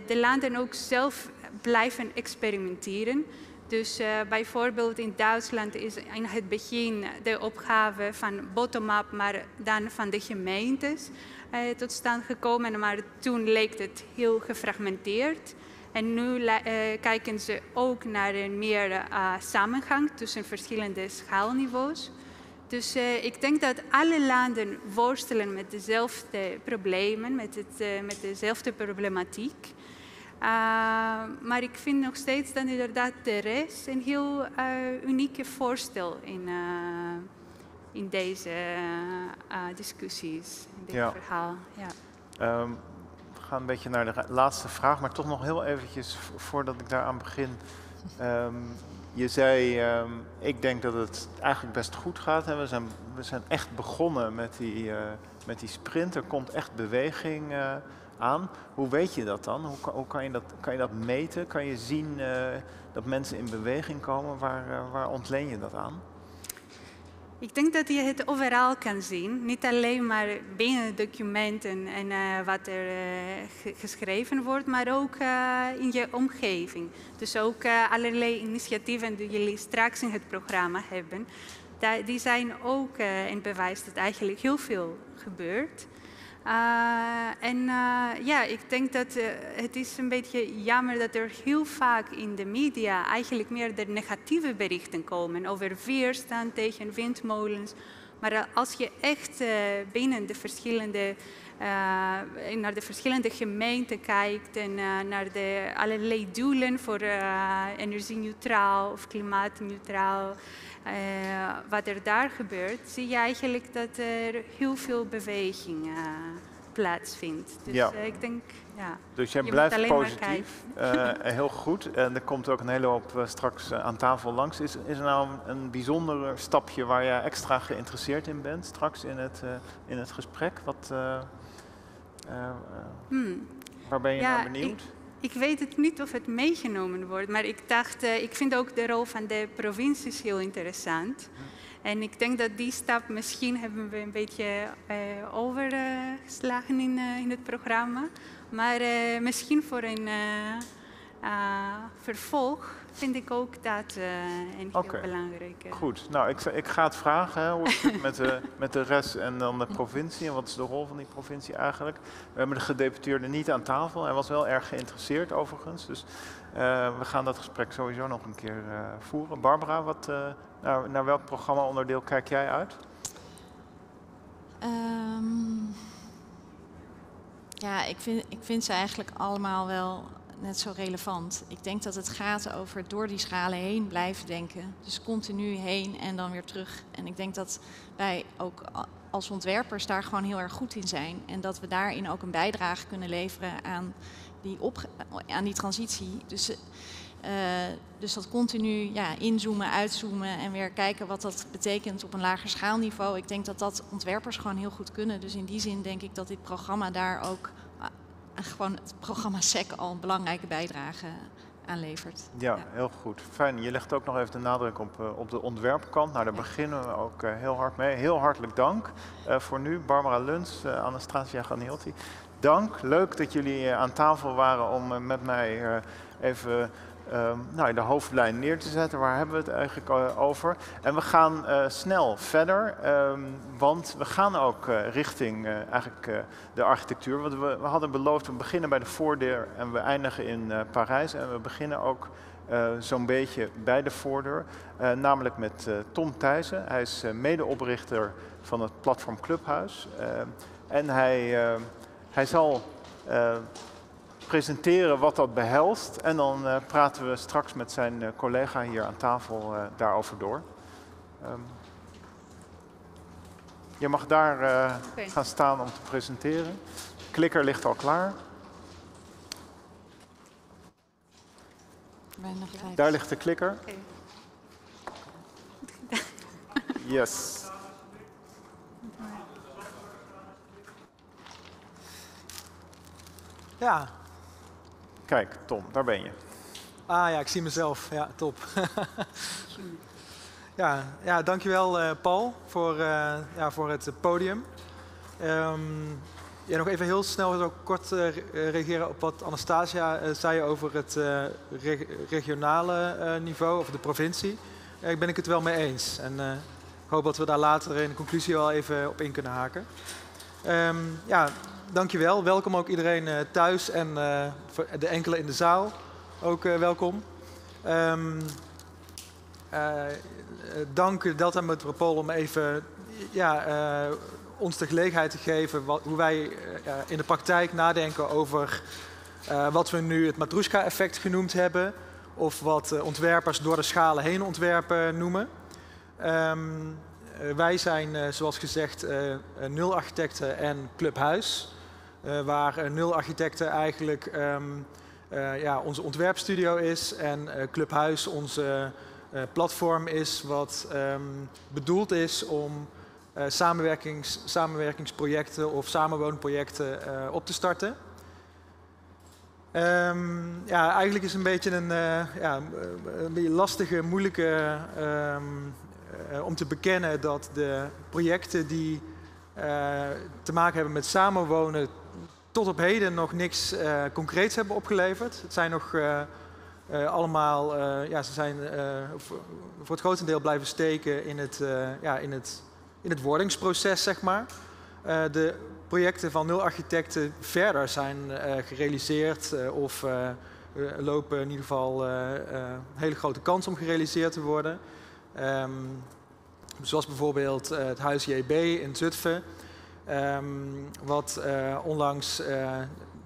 de landen ook zelf blijven experimenteren. Dus bijvoorbeeld in Duitsland is in het begin de opgave van bottom-up, maar dan van de gemeentes tot stand gekomen. Maar toen leek het heel gefragmenteerd. En nu kijken ze ook naar een meer samenhang tussen verschillende schaalniveaus. Dus ik denk dat alle landen worstelen met dezelfde problemen, met, het, met dezelfde problematiek. Uh, maar ik vind nog steeds dat inderdaad de rest een heel unieke voorstel in, in deze discussies, in dit ja. verhaal. Ja. Um, we gaan een beetje naar de laatste vraag, maar toch nog heel eventjes voordat ik daaraan begin. Um, je zei, um, ik denk dat het eigenlijk best goed gaat. Hè. We, zijn, we zijn echt begonnen met die, uh, met die sprint. Er komt echt beweging uh, aan. Hoe weet je dat dan? Hoe, hoe, kan, je dat, kan je dat meten? Kan je zien uh, dat mensen in beweging komen? Waar, waar ontleen je dat aan? Ik denk dat je het overal kan zien. Niet alleen maar binnen documenten en uh, wat er uh, geschreven wordt, maar ook uh, in je omgeving. Dus ook allerlei initiatieven die jullie straks in het programma hebben, die zijn ook een bewijs dat eigenlijk heel veel gebeurt. Uh, en uh, ja, ik denk dat uh, het is een beetje jammer dat er heel vaak in de media eigenlijk meer de negatieve berichten komen over weerstand tegen windmolens. Maar als je echt binnen de verschillende, naar de verschillende gemeenten kijkt en naar de allerlei doelen voor energie-neutraal of klimaatneutraal, uh, wat er daar gebeurt, zie je eigenlijk dat er heel veel beweging uh, plaatsvindt. Dus ja. uh, ik denk, ja. Dus jij blijft positief. heel goed. En er komt ook een hele hoop straks aan tafel langs. Is, is er nou een bijzonder stapje waar jij extra geïnteresseerd in bent straks in het, in het gesprek? Wat, hmm. Waar ben je ja, naar benieuwd? Ik, ik weet het niet of het meegenomen wordt, maar ik dacht, uh, ik vind ook de rol van de provincies heel interessant. En ik denk dat die stap misschien hebben we een beetje uh, overgeslagen in, uh, in het programma. Maar misschien voor een vervolg vind ik ook dat uh, een heel belangrijke. Goed, nou ik, ik ga het vragen hè, hoe het zit met de, met de rest en dan de provincie en wat is de rol van die provincie eigenlijk. We hebben de gedeputeerde niet aan tafel, hij was wel erg geïnteresseerd overigens, dus uh, we gaan dat gesprek sowieso nog een keer uh, voeren. Barbara, wat, naar, naar, welk programma-onderdeel kijk jij uit? Um, ja, ik vind, ik vind ze eigenlijk allemaal wel net zo relevant. Ik denk dat het gaat over door die schalen heen blijven denken. Dus continu heen en dan weer terug. En ik denk dat wij ook als ontwerpers daar gewoon heel erg goed in zijn. En dat we daarin ook een bijdrage kunnen leveren aan die, aan die transitie. Dus, uh, dus dat continu ja, inzoomen, uitzoomen en weer kijken wat dat betekent op een lager schaalniveau. Ik denk dat dat ontwerpers gewoon heel goed kunnen. Dus in die zin denk ik dat dit programma daar ook gewoon het programma SEC al een belangrijke bijdrage aanlevert. Ja, ja, heel goed. Fijn. Je legt ook nog even de nadruk op, uh, op de ontwerpkant. Nou, daar beginnen we ook uh, heel hard mee. Heel hartelijk dank uh, voor nu. Barbara Luns, Anastasia Ganiotti. Dank. Leuk dat jullie aan tafel waren om met mij even um, nou, de hoofdlijn neer te zetten. Waar hebben we het eigenlijk uh, over? En we gaan uh, snel verder, um, want we gaan ook uh, richting eigenlijk de architectuur. Want we, we, hadden beloofd, we beginnen bij de voordeur en we eindigen in Parijs. En we beginnen ook zo'n beetje bij de voordeur. namelijk met Tom Thijssen. Hij is medeoprichter van het platform Clubhuis. en hij, hij zal presenteren wat dat behelst. En dan praten we straks met zijn collega hier aan tafel daarover door. Um, je mag daar uh, gaan staan om te presenteren. De klikker ligt al klaar. Daar ligt de klikker. Okay. Yes. Ja. Kijk, Tom, daar ben je. Ah ja, ik zie mezelf. Ja, top. Ja, ja dankjewel uh, Paul voor, uh, ja, voor het podium. Um, nog even heel snel kort uh, reageren op wat Anastasia zei over het re regionale niveau of de provincie. Daar ben ik het wel mee eens. En ik hoop dat we daar later in de conclusie wel even op in kunnen haken. Um, ja, dankjewel. Welkom ook iedereen thuis en de enkele in de zaal ook welkom. Um, eh, dank Delta Metropool om even ja, ons de gelegenheid te geven wat, hoe wij in de praktijk nadenken over wat we nu het Matrushka-effect genoemd hebben. Of wat ontwerpers door de schalen heen ontwerpen noemen. Um, wij zijn, zoals gezegd, nul architecten en clubhuis. Waar nul architecten eigenlijk um, ja, onze ontwerpstudio is en clubhuis onze platform is wat um, bedoeld is om samenwerkings, samenwerkingsprojecten of samenwoonprojecten op te starten. Um, ja, eigenlijk is het een beetje een, ja, een beetje lastige, moeilijke om te bekennen dat de projecten die te maken hebben met samenwonen tot op heden nog niks concreets hebben opgeleverd. Het zijn nog uh, allemaal, uh, ja, ze zijn voor, voor, het grotendeel blijven steken in het, ja, in het, in het wordingsproces, zeg maar. de projecten van nul architecten verder zijn gerealiseerd of lopen in ieder geval een hele grote kans om gerealiseerd te worden. Um, zoals bijvoorbeeld het Huis JB in Zutphen, um, wat onlangs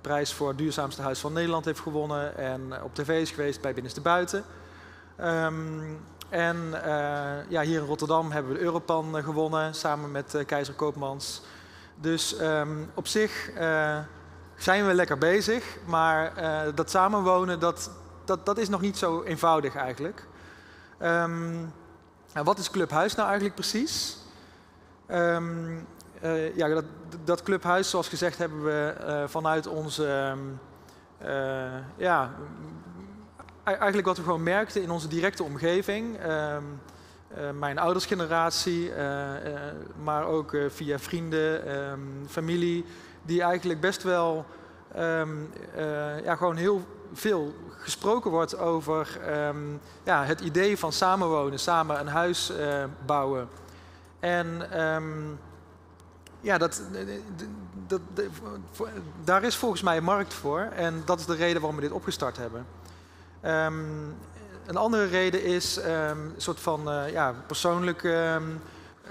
prijs voor het duurzaamste huis van Nederland heeft gewonnen en op tv is geweest bij Binnenste Buiten. Um, en uh, ja, hier in Rotterdam hebben we de Europan uh, gewonnen samen met uh, Keizer Koopmans. Dus um, op zich zijn we lekker bezig, maar dat samenwonen dat, dat, dat is nog niet zo eenvoudig eigenlijk. Um, wat is Clubhuis nou eigenlijk precies? Uh, ja, dat, dat, clubhuis, zoals gezegd, hebben we uh, vanuit onze. Uh, ja, eigenlijk wat we gewoon merkten in onze directe omgeving. Ehm, mijn oudersgeneratie, maar ook via vrienden, um, familie, die eigenlijk best wel ja, gewoon heel veel gesproken wordt over ja, het idee van samenwonen, samen een huis bouwen. En ja, dat, dat, daar is volgens mij een markt voor. En dat is de reden waarom we dit opgestart hebben. Um, een andere reden is um, een soort van uh, ja, persoonlijke um,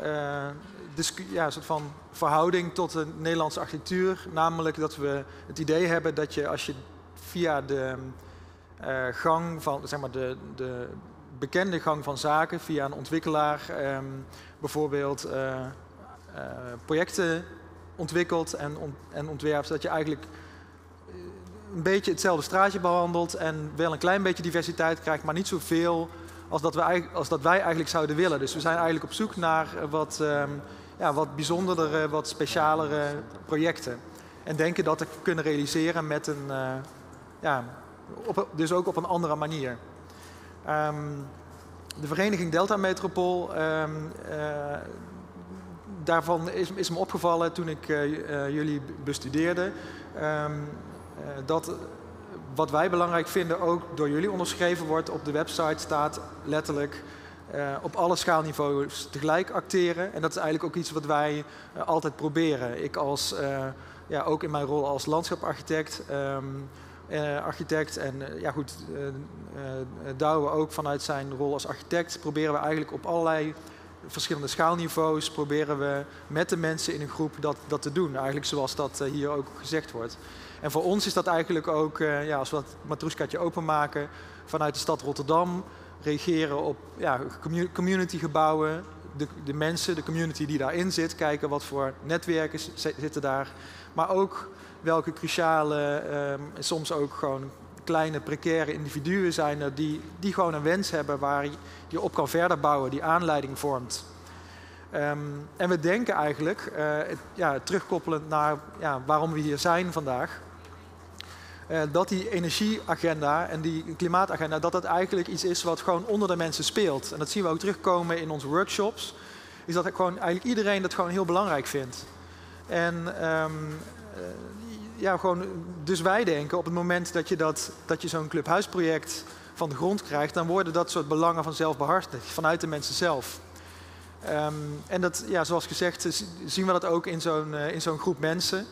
uh, ja, soort van verhouding tot de Nederlandse architectuur. Namelijk dat we het idee hebben dat je als je via de uh, gang van, zeg maar de, de bekende gang van zaken, via een ontwikkelaar bijvoorbeeld projecten ontwikkelt en, en ontwerpt, zodat je eigenlijk eh, een beetje hetzelfde straatje behandelt en wel een klein beetje diversiteit krijgt, maar niet zoveel als dat, wij, als dat wij eigenlijk zouden willen. Dus we zijn eigenlijk op zoek naar wat, um, ja, wat wat specialere projecten. En denken dat te kunnen realiseren met een, ja, op, dus ook op een andere manier. Um, de vereniging Delta Metropool uh, daarvan is, is me opgevallen toen ik uh, uh, jullie bestudeerde. Um, uh, dat wat wij belangrijk vinden ook door jullie onderschreven wordt. Op de website staat letterlijk op alle schaalniveaus tegelijk acteren. En dat is eigenlijk ook iets wat wij altijd proberen. Ik als, ja, ook in mijn rol als landschaparchitect, um, architect. En ja goed, Douwe ook vanuit zijn rol als architect proberen we eigenlijk op allerlei verschillende schaalniveaus proberen we met de mensen in een groep dat, dat te doen. Eigenlijk zoals dat hier ook gezegd wordt. En voor ons is dat eigenlijk ook, ja, als we dat matroeskaatje openmaken vanuit de stad Rotterdam, reageren op ja, communitygebouwen, de, de mensen, de community die daarin zit, kijken wat voor netwerken zitten daar. Maar ook welke cruciale, um, soms ook gewoon kleine precaire individuen zijn er die, die gewoon een wens hebben waar je op kan verder bouwen, die aanleiding vormt. Um, en we denken eigenlijk, uh, ja, terugkoppelend naar ja, waarom we hier zijn vandaag, uh, dat die energieagenda en die klimaatagenda, dat dat eigenlijk iets is wat gewoon onder de mensen speelt. En dat zien we ook terugkomen in onze workshops. Is dat gewoon eigenlijk iedereen dat gewoon heel belangrijk vindt. En um, uh, ja, gewoon, dus wij denken op het moment dat je, dat, dat je zo'n clubhuisproject van de grond krijgt, dan worden dat soort belangen vanzelf behartigd vanuit de mensen zelf. Um, en dat, ja, zoals gezegd, zien we dat ook in zo'n uh, in zo'n groep mensen.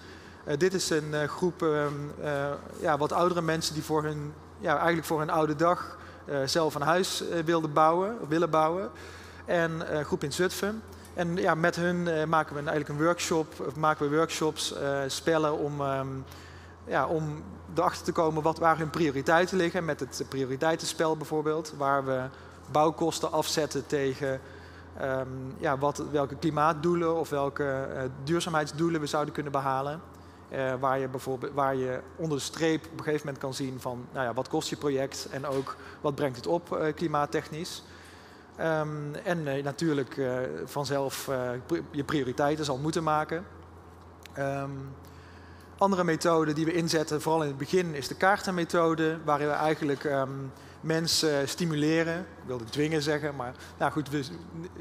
Uh, dit is een uh, groep um, ja, wat oudere mensen die voor hun, ja, eigenlijk voor hun oude dag zelf een huis wilden bouwen, willen bouwen. En een groep in Zutphen. En ja, met hun maken we eigenlijk een workshop, of maken we workshops, spellen om, um, ja, om erachter te komen wat, waar hun prioriteiten liggen. Met het prioriteitenspel bijvoorbeeld, waar we bouwkosten afzetten tegen um, ja, wat, welke klimaatdoelen of welke uh, duurzaamheidsdoelen we zouden kunnen behalen. Uh, waar, je bijvoorbeeld, waar je onder de streep op een gegeven moment kan zien van nou ja, wat kost je project en ook wat brengt het op uh, klimaattechnisch. Um, en natuurlijk vanzelf je prioriteiten zal moeten maken. Um, andere methode die we inzetten, vooral in het begin, is de kaartenmethode, waarin we eigenlijk um, mensen stimuleren. Ik wilde dwingen zeggen, maar nou goed, we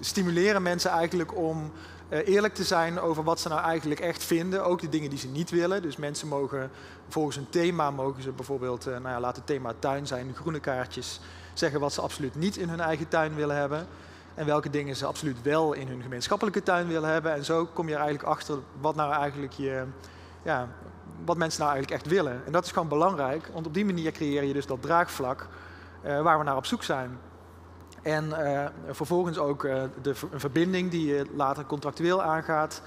stimuleren mensen eigenlijk om uh, eerlijk te zijn over wat ze nou eigenlijk echt vinden. Ook de dingen die ze niet willen. Dus mensen mogen volgens een thema, mogen ze bijvoorbeeld, uh, nou ja, laat het thema tuin zijn, groene kaartjes, zeggen wat ze absoluut niet in hun eigen tuin willen hebben. En welke dingen ze absoluut wel in hun gemeenschappelijke tuin willen hebben. En zo kom je er eigenlijk achter wat nou eigenlijk je, ja, wat mensen nou eigenlijk echt willen. En dat is gewoon belangrijk, want op die manier creëer je dus dat draagvlak uh, waar we naar op zoek zijn. En uh, vervolgens ook uh, de een verbinding die je later contractueel aangaat.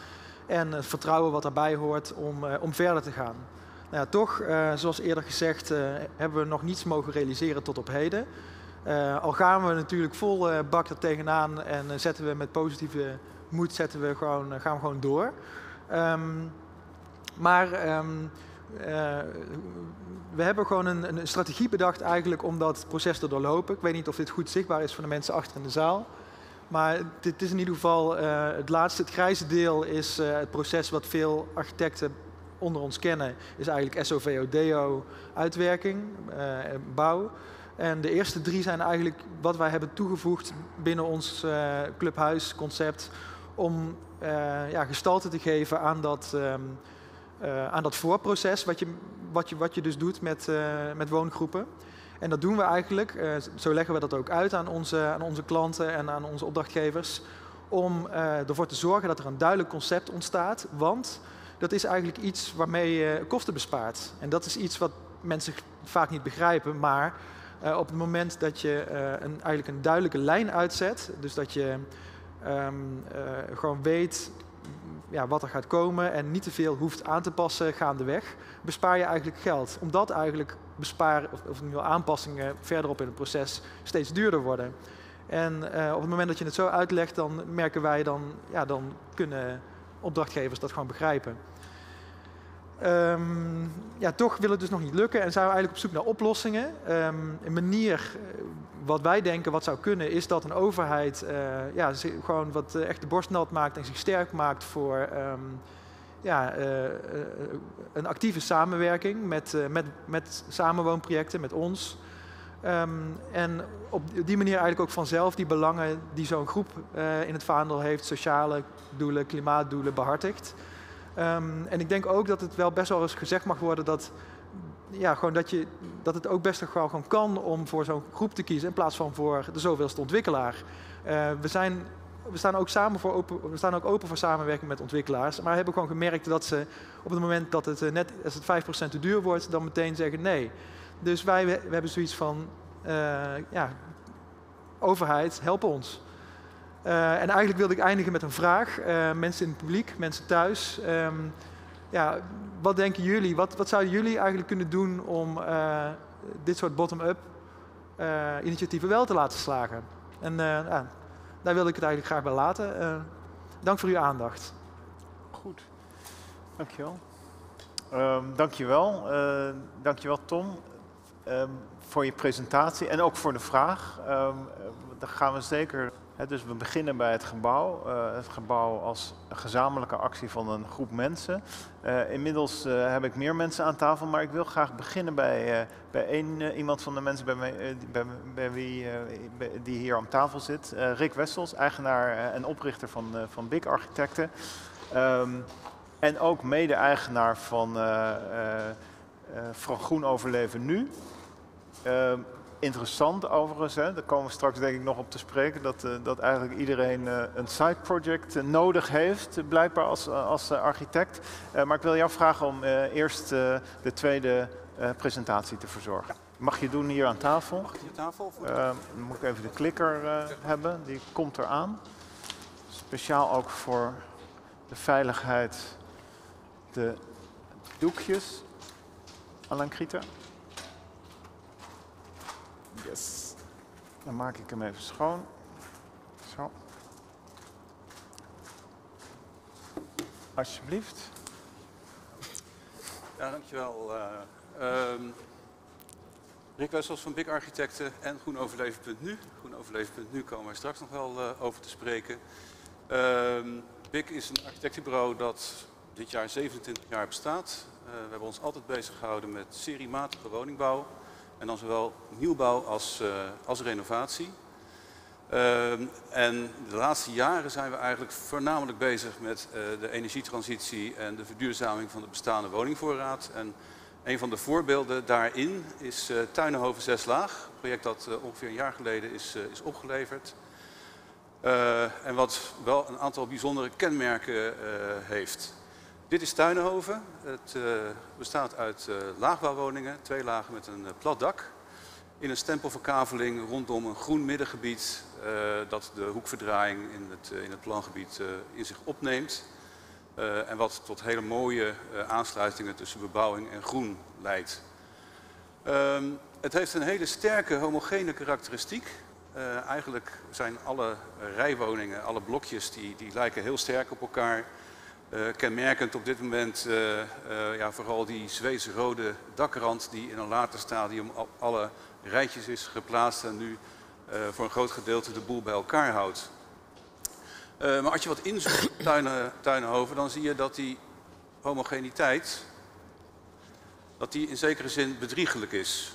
En het vertrouwen wat daarbij hoort om, om verder te gaan. Nou ja, toch, zoals eerder gezegd, hebben we nog niets mogen realiseren tot op heden. al gaan we natuurlijk vol bak er tegenaan en zetten we met positieve moed zetten we gewoon, gaan we gewoon door. Um, maar um, we hebben gewoon een, een, strategie bedacht eigenlijk om dat proces te doorlopen. Ik weet niet of dit goed zichtbaar is voor de mensen achter in de zaal. Maar dit is in ieder geval uh, het laatste, het grijze deel is uh, het proces wat veel architecten onder ons kennen. Is eigenlijk SOVO-DO uitwerking, uh, bouw. En de eerste drie zijn eigenlijk wat wij hebben toegevoegd binnen ons clubhuisconcept. Om ja, gestalte te geven aan dat... Uh, aan dat voorproces wat je, wat je, wat je dus doet met, uh, met woongroepen. En dat doen we eigenlijk, uh, zo leggen we dat ook uit aan onze, aan onze klanten en aan onze opdrachtgevers, om ervoor te zorgen dat er een duidelijk concept ontstaat. Want dat is eigenlijk iets waarmee je kosten bespaart. En dat is iets wat mensen vaak niet begrijpen, maar op het moment dat je een, eigenlijk een duidelijke lijn uitzet, dus dat je um, gewoon weet ja, wat er gaat komen en niet te veel hoeft aan te passen gaandeweg, bespaar je eigenlijk geld. Omdat eigenlijk besparen, of, of aanpassingen verderop in het proces steeds duurder worden. En uh, op het moment dat je het zo uitlegt, dan merken wij dan, ja, dan kunnen opdrachtgevers dat gewoon begrijpen. Um, ja, toch wil het dus nog niet lukken en zijn we eigenlijk op zoek naar oplossingen. Um, een manier eh, wat wij denken wat zou kunnen, is dat een overheid uh, ja, gewoon wat uh, echt de borst nat maakt en zich sterk maakt voor um, ja, uh, een actieve samenwerking met, met, met samenwoonprojecten, met ons. Um, en op die manier eigenlijk ook vanzelf die belangen die zo'n groep in het vaandel heeft, sociale doelen, klimaatdoelen, behartigt. Um, en ik denk ook dat het wel best wel eens gezegd mag worden dat, ja, gewoon dat, je, dat het ook best wel gewoon kan om voor zo'n groep te kiezen in plaats van voor de zoveelste ontwikkelaar. Uh, we zijn we staan ook, samen voor open, we staan ook open voor samenwerking met ontwikkelaars. Maar hebben gewoon gemerkt dat ze op het moment dat het net als het 5% te duur wordt, dan meteen zeggen nee. Dus wij we hebben zoiets van, ja, overheid, help ons. en eigenlijk wilde ik eindigen met een vraag. mensen in het publiek, mensen thuis. Ehm, ja, wat denken jullie? Wat, wat zouden jullie eigenlijk kunnen doen om uh, dit soort bottom-up uh, initiatieven wel te laten slagen? En ja, daar wil ik het eigenlijk graag bij laten. dank voor uw aandacht. Goed, dankjewel. Um, dankjewel. Uh, dankjewel Tom um, voor je presentatie en ook voor de vraag. Um, daar gaan we zeker dus we beginnen bij het gebouw. Uh, het gebouw als gezamenlijke actie van een groep mensen. Uh, inmiddels uh, heb ik meer mensen aan tafel, maar ik wil graag beginnen bij, bij één iemand van de mensen bij, mij, bij, bij wie, die hier aan tafel zit. Rick Wessels, eigenaar en oprichter van, van Big Architecten. Um, en ook mede-eigenaar van, van Groen Overleven Nu. Interessant overigens, hè, daar komen we straks denk ik nog op te spreken, dat, uh, dat eigenlijk iedereen uh, een side project uh, nodig heeft, blijkbaar als, als architect. maar ik wil jou vragen om eerst de tweede presentatie te verzorgen. Mag je doen hier aan tafel? Mag je tafel? dan moet ik even de klikker hebben, die komt eraan. Speciaal ook voor de veiligheid de doekjes. Alain Krieter. Dan maak ik hem even schoon. Zo. Alsjeblieft. Ja, dankjewel. Uh, Rick Wessels van Big Architecten en GroenOverleven.nu. GroenOverleven.nu komen we straks nog wel uh, over te spreken. Um, Big is een architectenbureau dat dit jaar 27 jaar bestaat. Uh, we hebben ons altijd bezig gehouden met seriematige woningbouw. En dan zowel nieuwbouw als, uh, als renovatie. Uh, en de laatste jaren zijn we eigenlijk voornamelijk bezig met uh, de energietransitie en de verduurzaming van de bestaande woningvoorraad. En een van de voorbeelden daarin is uh, Tuinenhoven Zeslaag, een project dat ongeveer een jaar geleden is, is opgeleverd. en wat wel een aantal bijzondere kenmerken heeft. Dit is Tuinenhoven. Het uh, bestaat uit uh, laagbouwwoningen, twee lagen met een uh, plat dak. In een stempelverkaveling rondom een groen middengebied dat de hoekverdraaiing in het, in het plangebied in zich opneemt. en wat tot hele mooie aansluitingen tussen bebouwing en groen leidt. Um, het heeft een hele sterke homogene karakteristiek. eigenlijk zijn alle rijwoningen, alle blokjes, die, die lijken heel sterk op elkaar. Uh, kenmerkend op dit moment uh, uh, ja, vooral die Zweedse rode dakrand die in een later stadium alle rijtjes is geplaatst en nu voor een groot gedeelte de boel bij elkaar houdt. maar als je wat inzoekt op tuinen, Tuinenhoven, dan zie je dat die homogeniteit dat die in zekere zin bedriegelijk is.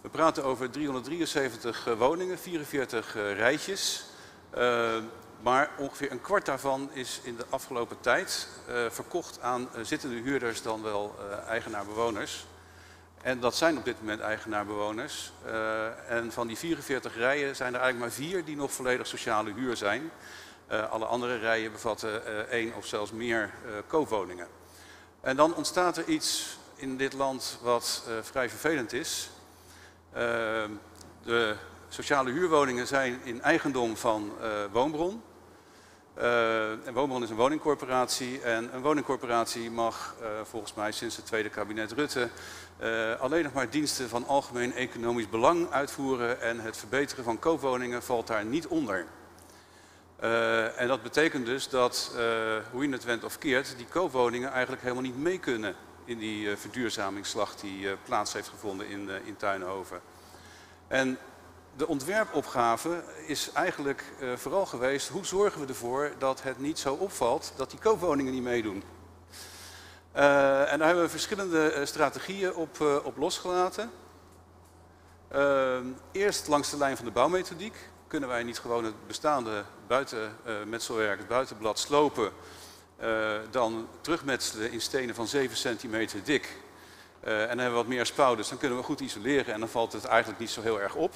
We praten over 373 woningen, 44 rijtjes. Maar ongeveer een kwart daarvan is in de afgelopen tijd uh, verkocht aan uh, zittende huurders dan wel uh, eigenaar-bewoners. En dat zijn op dit moment eigenaar-bewoners. en van die 44 rijen zijn er eigenlijk maar vier die nog volledig sociale huur zijn. alle andere rijen bevatten één of zelfs meer koopwoningen. En dan ontstaat er iets in dit land wat vrij vervelend is. de sociale huurwoningen zijn in eigendom van Woonbron. Uh, en Woonbron is een woningcorporatie en een woningcorporatie mag uh, volgens mij sinds het tweede kabinet Rutte uh, alleen nog maar diensten van algemeen economisch belang uitvoeren en het verbeteren van koopwoningen valt daar niet onder. en dat betekent dus dat, hoe je het went of keert, die koopwoningen eigenlijk helemaal niet mee kunnen in die verduurzamingsslag die plaats heeft gevonden in, in Tuinhoven. En de ontwerpopgave is eigenlijk uh, vooral geweest, hoe zorgen we ervoor dat het niet zo opvalt dat die koopwoningen niet meedoen. Uh, en daar hebben we verschillende uh, strategieën op, op losgelaten. eerst langs de lijn van de bouwmethodiek. Kunnen wij niet gewoon het bestaande buitenmetselwerk, het buitenblad slopen, dan terugmetselen in stenen van 7 centimeter dik. en dan hebben we wat meer spouw, dus dan kunnen we goed isoleren en dan valt het eigenlijk niet zo heel erg op.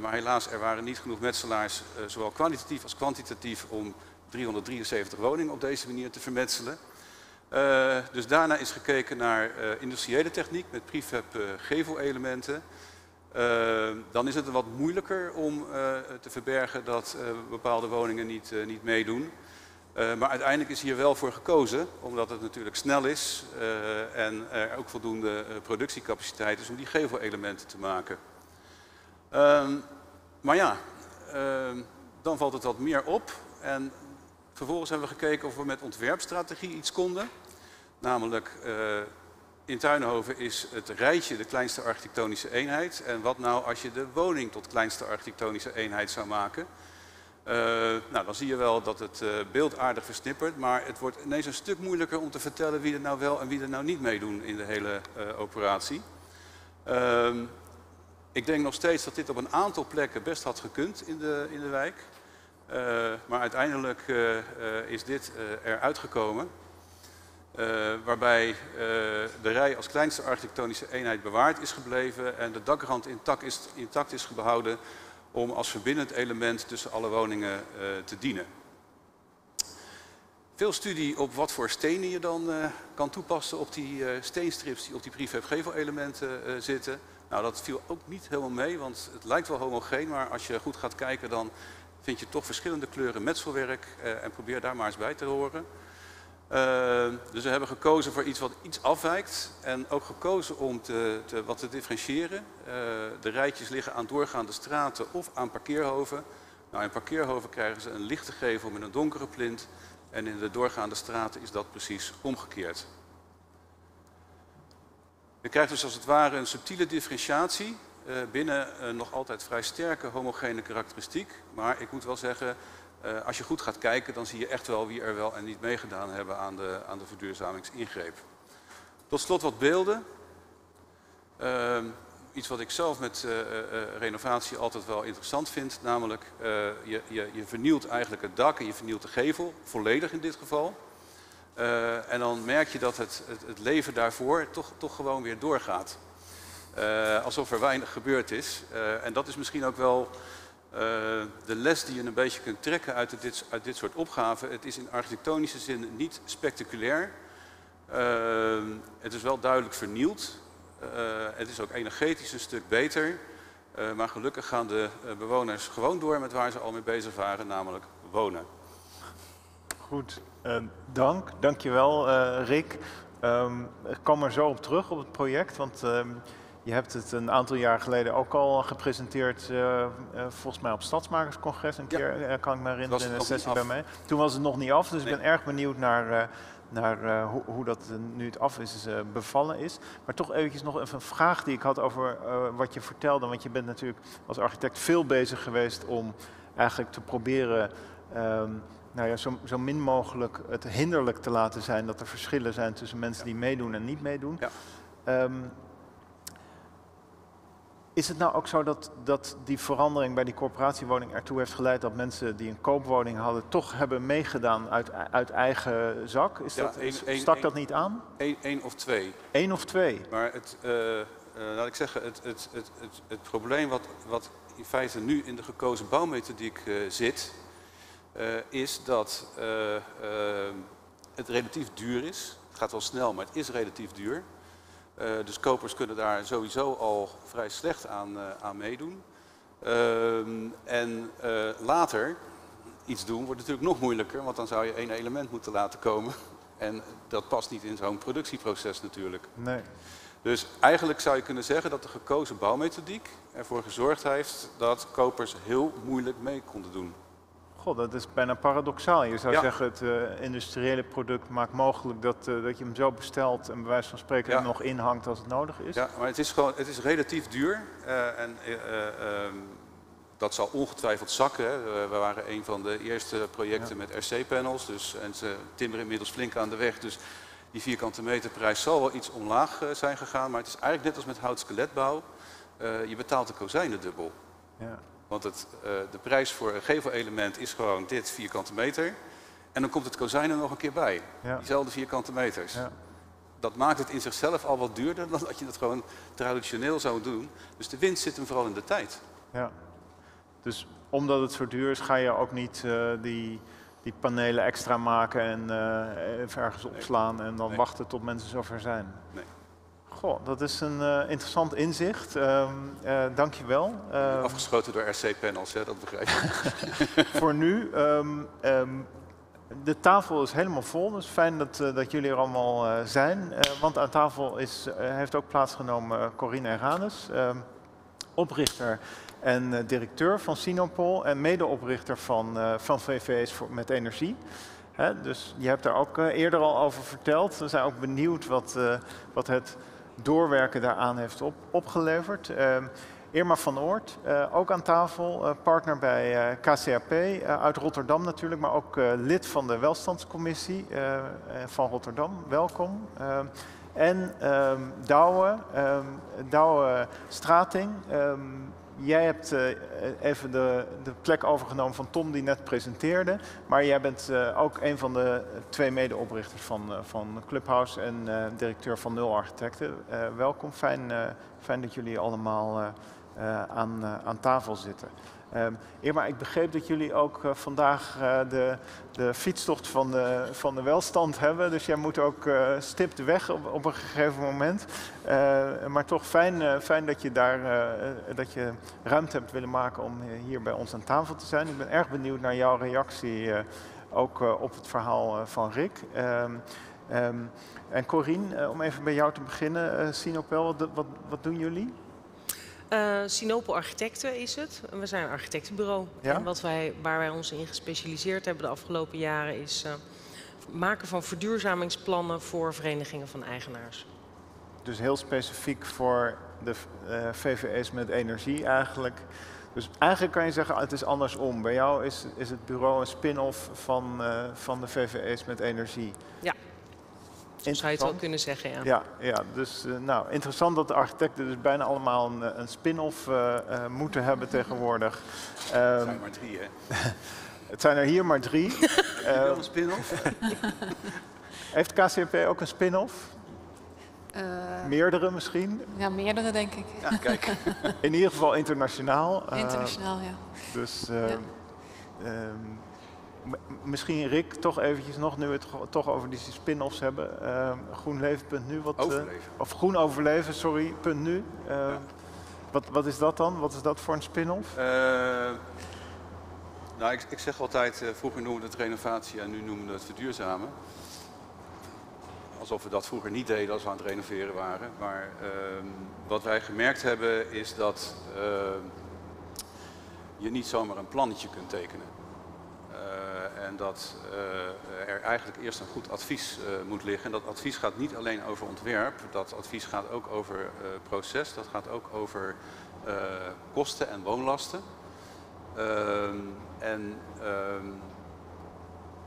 maar helaas, er waren niet genoeg metselaars, zowel kwalitatief als kwantitatief, om 373 woningen op deze manier te vermetselen. dus daarna is gekeken naar industriële techniek met prefab gevelelementen. Uh, dan is het wat moeilijker om te verbergen dat bepaalde woningen niet, niet meedoen. maar uiteindelijk is hier wel voor gekozen, omdat het natuurlijk snel is en er ook voldoende productiecapaciteit is om die gevelelementen te maken. Ehm, maar ja, ehm, dan valt het wat meer op. En vervolgens hebben we gekeken of we met ontwerpstrategie iets konden. Namelijk in Tuinhoven is het rijtje de kleinste architectonische eenheid. En wat nou als je de woning tot kleinste architectonische eenheid zou maken? Uh, nou, dan zie je wel dat het uh, beeld aardig versnippert, maar het wordt ineens een stuk moeilijker om te vertellen wie er nou wel en wie er nou niet meedoen in de hele operatie. Ehm, ik denk nog steeds dat dit op een aantal plekken best had gekund in de, in de wijk. maar uiteindelijk is dit eruit gekomen. Waarbij de rij als kleinste architectonische eenheid bewaard is gebleven en de dakrand intact is, intact is gehouden om als verbindend element tussen alle woningen te dienen. Veel studie op wat voor stenen je dan kan toepassen op die steenstrips die op die prefab gevelelementen zitten. Nou, dat viel ook niet helemaal mee, want het lijkt wel homogeen, maar als je goed gaat kijken dan vind je toch verschillende kleuren metselwerk en probeer daar maar eens bij te horen. Uh, dus we hebben gekozen voor iets wat iets afwijkt en ook gekozen om te, te wat te differentiëren. Uh, de rijtjes liggen aan doorgaande straten of aan parkeerhoven. Nou, in parkeerhoven krijgen ze een lichte gevel met een donkere plint en in de doorgaande straten is dat precies omgekeerd. Je krijgt dus als het ware een subtiele differentiatie uh, binnen een nog altijd vrij sterke homogene karakteristiek. Maar ik moet wel zeggen, uh, als je goed gaat kijken, dan zie je echt wel wie er wel en niet meegedaan hebben aan de, aan de verduurzamingsingreep. Tot slot wat beelden. Uh, iets wat ik zelf met renovatie altijd wel interessant vind, namelijk je, je, je, vernieuwt eigenlijk het dak en je vernieuwt de gevel, volledig in dit geval. En dan merk je dat het, het, het, leven daarvoor toch, toch gewoon weer doorgaat. alsof er weinig gebeurd is. en dat is misschien ook wel de les die je een beetje kunt trekken uit dit, uit dit soort opgaven, het is in architectonische zin niet spectaculair. Het is wel duidelijk vernield. Het is ook energetisch een stuk beter. maar gelukkig gaan de bewoners gewoon door met waar ze al mee bezig waren, namelijk wonen. Goed, dank. Dankjewel Rick. Um, ik kom er zo op terug op het project, want um, je hebt het een aantal jaar geleden ook al gepresenteerd, uh, uh, volgens mij op Stadsmakerscongres een keer, uh, kan ik me herinneren, in een sessie bij mij. Toen was het nog niet af, dus nee. ik ben erg benieuwd naar, naar hoe, hoe, dat nu het af is, bevallen is. Maar toch eventjes nog even een vraag die ik had over wat je vertelde, want je bent natuurlijk als architect veel bezig geweest om eigenlijk te proberen... Um, nou ja, zo, zo, min mogelijk het hinderlijk te laten zijn dat er verschillen zijn tussen mensen die meedoen en niet meedoen. Ja. Um, is het nou ook zo dat, dat die verandering bij die corporatiewoning ertoe heeft geleid dat mensen die een koopwoning hadden toch hebben meegedaan uit, uit eigen zak? Is ja, dat, een, stak een, dat niet aan? Eén of twee. Eén of twee? Maar het, uh, uh, laat ik zeggen, het, het, het, het, het probleem wat, wat in feite nu in de gekozen bouwmethodiek uh, zit, is dat het relatief duur is. Het gaat wel snel, maar het is relatief duur. Dus kopers kunnen daar sowieso al vrij slecht aan, aan meedoen. Uh, en eh, later iets doen wordt natuurlijk nog moeilijker, want dan zou je één element moeten laten komen. En dat past niet in zo'n productieproces natuurlijk. Nee. Dus eigenlijk zou je kunnen zeggen dat de gekozen bouwmethodiek ervoor gezorgd heeft dat kopers heel moeilijk mee konden doen. God, dat is bijna paradoxaal. Je zou zeggen, het uh, industriële product maakt mogelijk dat, uh, dat je hem zo bestelt en bij wijze van spreken ja. nog inhangt als het nodig is. Ja, maar het is, gewoon, het is relatief duur uh, en um, dat zal ongetwijfeld zakken. Hè. we waren een van de eerste projecten ja. met RC-panels, dus, en ze timmeren inmiddels flink aan de weg. Dus die vierkante meterprijs zal wel iets omlaag zijn gegaan, maar het is eigenlijk net als met houtskeletbouw. je betaalt de kozijnen dubbel. Ja. Want het, uh, de prijs voor een gevelelement is gewoon dit vierkante meter. En dan komt het kozijn er nog een keer bij. Ja. Diezelfde vierkante meters. Ja. Dat maakt het in zichzelf al wat duurder dan dat je het gewoon traditioneel zou doen. Dus de winst zit hem vooral in de tijd. Ja. Dus omdat het zo duur is, ga je ook niet eh, die, die panelen extra maken en eh, ergens opslaan en dan Nee. wachten tot mensen zover zijn. Nee. Goh, dat is een eh, interessant inzicht. Ehm eh Dank je wel. Ehm, Afgeschoten door RC-panels, dat begrijp je. voor nu. ehm, de tafel is helemaal vol, dus fijn dat, eh, dat jullie er allemaal zijn. Want aan tafel is, heeft ook plaatsgenomen Corine ehm, oprichter en directeur van Sinopol en medeoprichter van, van VVS voor, met energie. Dus je hebt daar ook eerder al over verteld. We zijn ook benieuwd wat, wat het doorwerken daaraan heeft op, opgeleverd. Ehm, Irma van Oort, eh, ook aan tafel, eh, partner bij eh, KCAP uit Rotterdam natuurlijk, maar ook lid van de welstandscommissie van Rotterdam. Welkom. Ehm, en ehm Douwe, Douwe Strating, jij hebt eh, even de, de plek overgenomen van Tom die net presenteerde, maar jij bent eh, ook een van de twee medeoprichters van, eh, van Clubhouse en directeur van Nul Architecten. Welkom, fijn, fijn dat jullie allemaal aan, aan tafel zitten. Irma, ik begreep dat jullie ook eh, vandaag eh, de, de fietstocht van de, van de welstand hebben. Dus jij moet ook eh stipt weg op, op een gegeven moment. Maar toch fijn, fijn dat je daar dat je ruimte hebt willen maken om hier bij ons aan tafel te zijn. Ik ben erg benieuwd naar jouw reactie ook op het verhaal van Rick. Ehm, ehm, en Corine, om even bij jou te beginnen. Sinopel, wat, wat, wat doen jullie? Eh Sinopel Architecten is het. We zijn een architectenbureau. Ja? En wat wij, waar wij ons in gespecialiseerd hebben de afgelopen jaren is eh, maken van verduurzamingsplannen voor verenigingen van eigenaars. Dus heel specifiek voor de eh, VVE's met energie eigenlijk. Dus eigenlijk kan je zeggen, het is andersom. Bij jou is, is het bureau een spin-off van, van de VVE's met energie. Ja. Zo zou je het wel kunnen zeggen, ja. Ja, ja dus eh, nou, interessant dat de architecten dus bijna allemaal een, eh, een spin-off eh, moeten hebben tegenwoordig. Ehm, zijn maar drie, hè. het zijn er hier maar drie. Eh, Wel een spin-off? heeft KCP ook een spin-off? Eh, Meerdere misschien? ja, meerdere denk ik. Ja, kijk. In ieder geval internationaal. Internationaal, ja. Dus eh, ehm, m- misschien Rick, toch eventjes nog, nu we het toch over die spin-offs hebben. ehm GroenLeven.nu, wat, eh, Overleven. of Groen Overleven, sorry, punt .nu. Eh, Ja. wat, wat is dat dan? Wat is dat voor een spin-off? Eh, nou, ik, ik zeg altijd, eh, vroeger noemden we het renovatie en nu noemen we het verduurzamen. Alsof we dat vroeger niet deden als we aan het renoveren waren. Maar ehm, wat wij gemerkt hebben is dat ehm, je niet zomaar een plannetje kunt tekenen. En dat eh, er eigenlijk eerst een goed advies eh, moet liggen. En dat advies gaat niet alleen over ontwerp, dat advies gaat ook over eh, proces, dat gaat ook over kosten en woonlasten. Ehm, en ehm,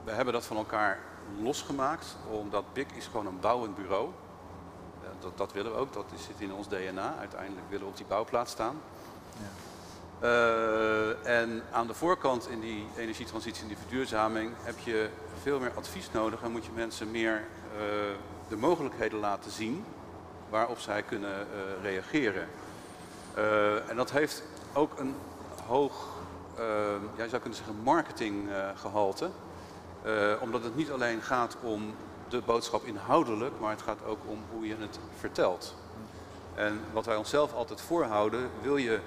we hebben dat van elkaar losgemaakt, omdat BIC is gewoon een bouwend bureau. Dat, dat willen we ook, dat zit in ons DNA. Uiteindelijk willen we op die bouwplaats staan. Eh, en aan de voorkant in die energietransitie en die verduurzaming heb je veel meer advies nodig en moet je mensen meer eh, de mogelijkheden laten zien waarop zij kunnen eh, reageren. En dat heeft ook een hoog, je zou kunnen zeggen, marketinggehalte. Eh, omdat het niet alleen gaat om de boodschap inhoudelijk, maar het gaat ook om hoe je het vertelt. En wat wij onszelf altijd voorhouden, wil je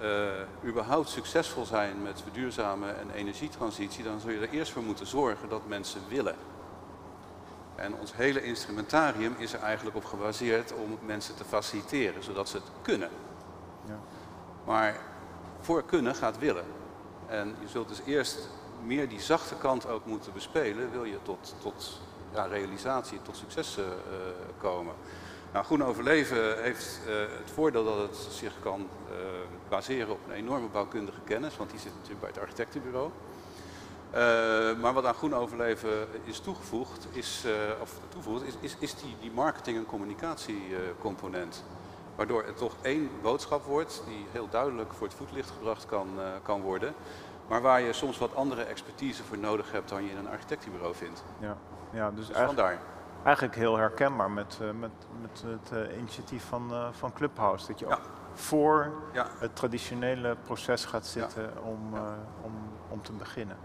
eh, überhaupt succesvol zijn met verduurzamen en energietransitie, dan zul je er eerst voor moeten zorgen dat mensen willen. En ons hele instrumentarium is er eigenlijk op gebaseerd om mensen te faciliteren, zodat ze het kunnen. Ja. Maar voor kunnen gaat willen. En je zult dus eerst meer die zachte kant ook moeten bespelen, wil je tot, tot ja, realisatie, tot succes eh, eh, komen. Nou, Groen Overleven heeft eh, het voordeel dat het zich kan eh, baseren op een enorme bouwkundige kennis, want die zit natuurlijk bij het architectenbureau. Eh, maar wat aan Groen Overleven is toegevoegd, is, of toegevoegd, is, is, is die, die marketing- en communicatiecomponent. Waardoor het toch één boodschap wordt die heel duidelijk voor het voetlicht gebracht kan, kan worden. Maar waar je soms wat andere expertise voor nodig hebt dan je in een architectenbureau vindt. Ja, ja dus Dus eigenlijk, vandaar. Eigenlijk heel herkenbaar met, eh, met, met het eh, initiatief van, eh, van Clubhouse. Dat je Ja. ook voor Ja. het traditionele proces gaat zitten om, eh, om, om te beginnen.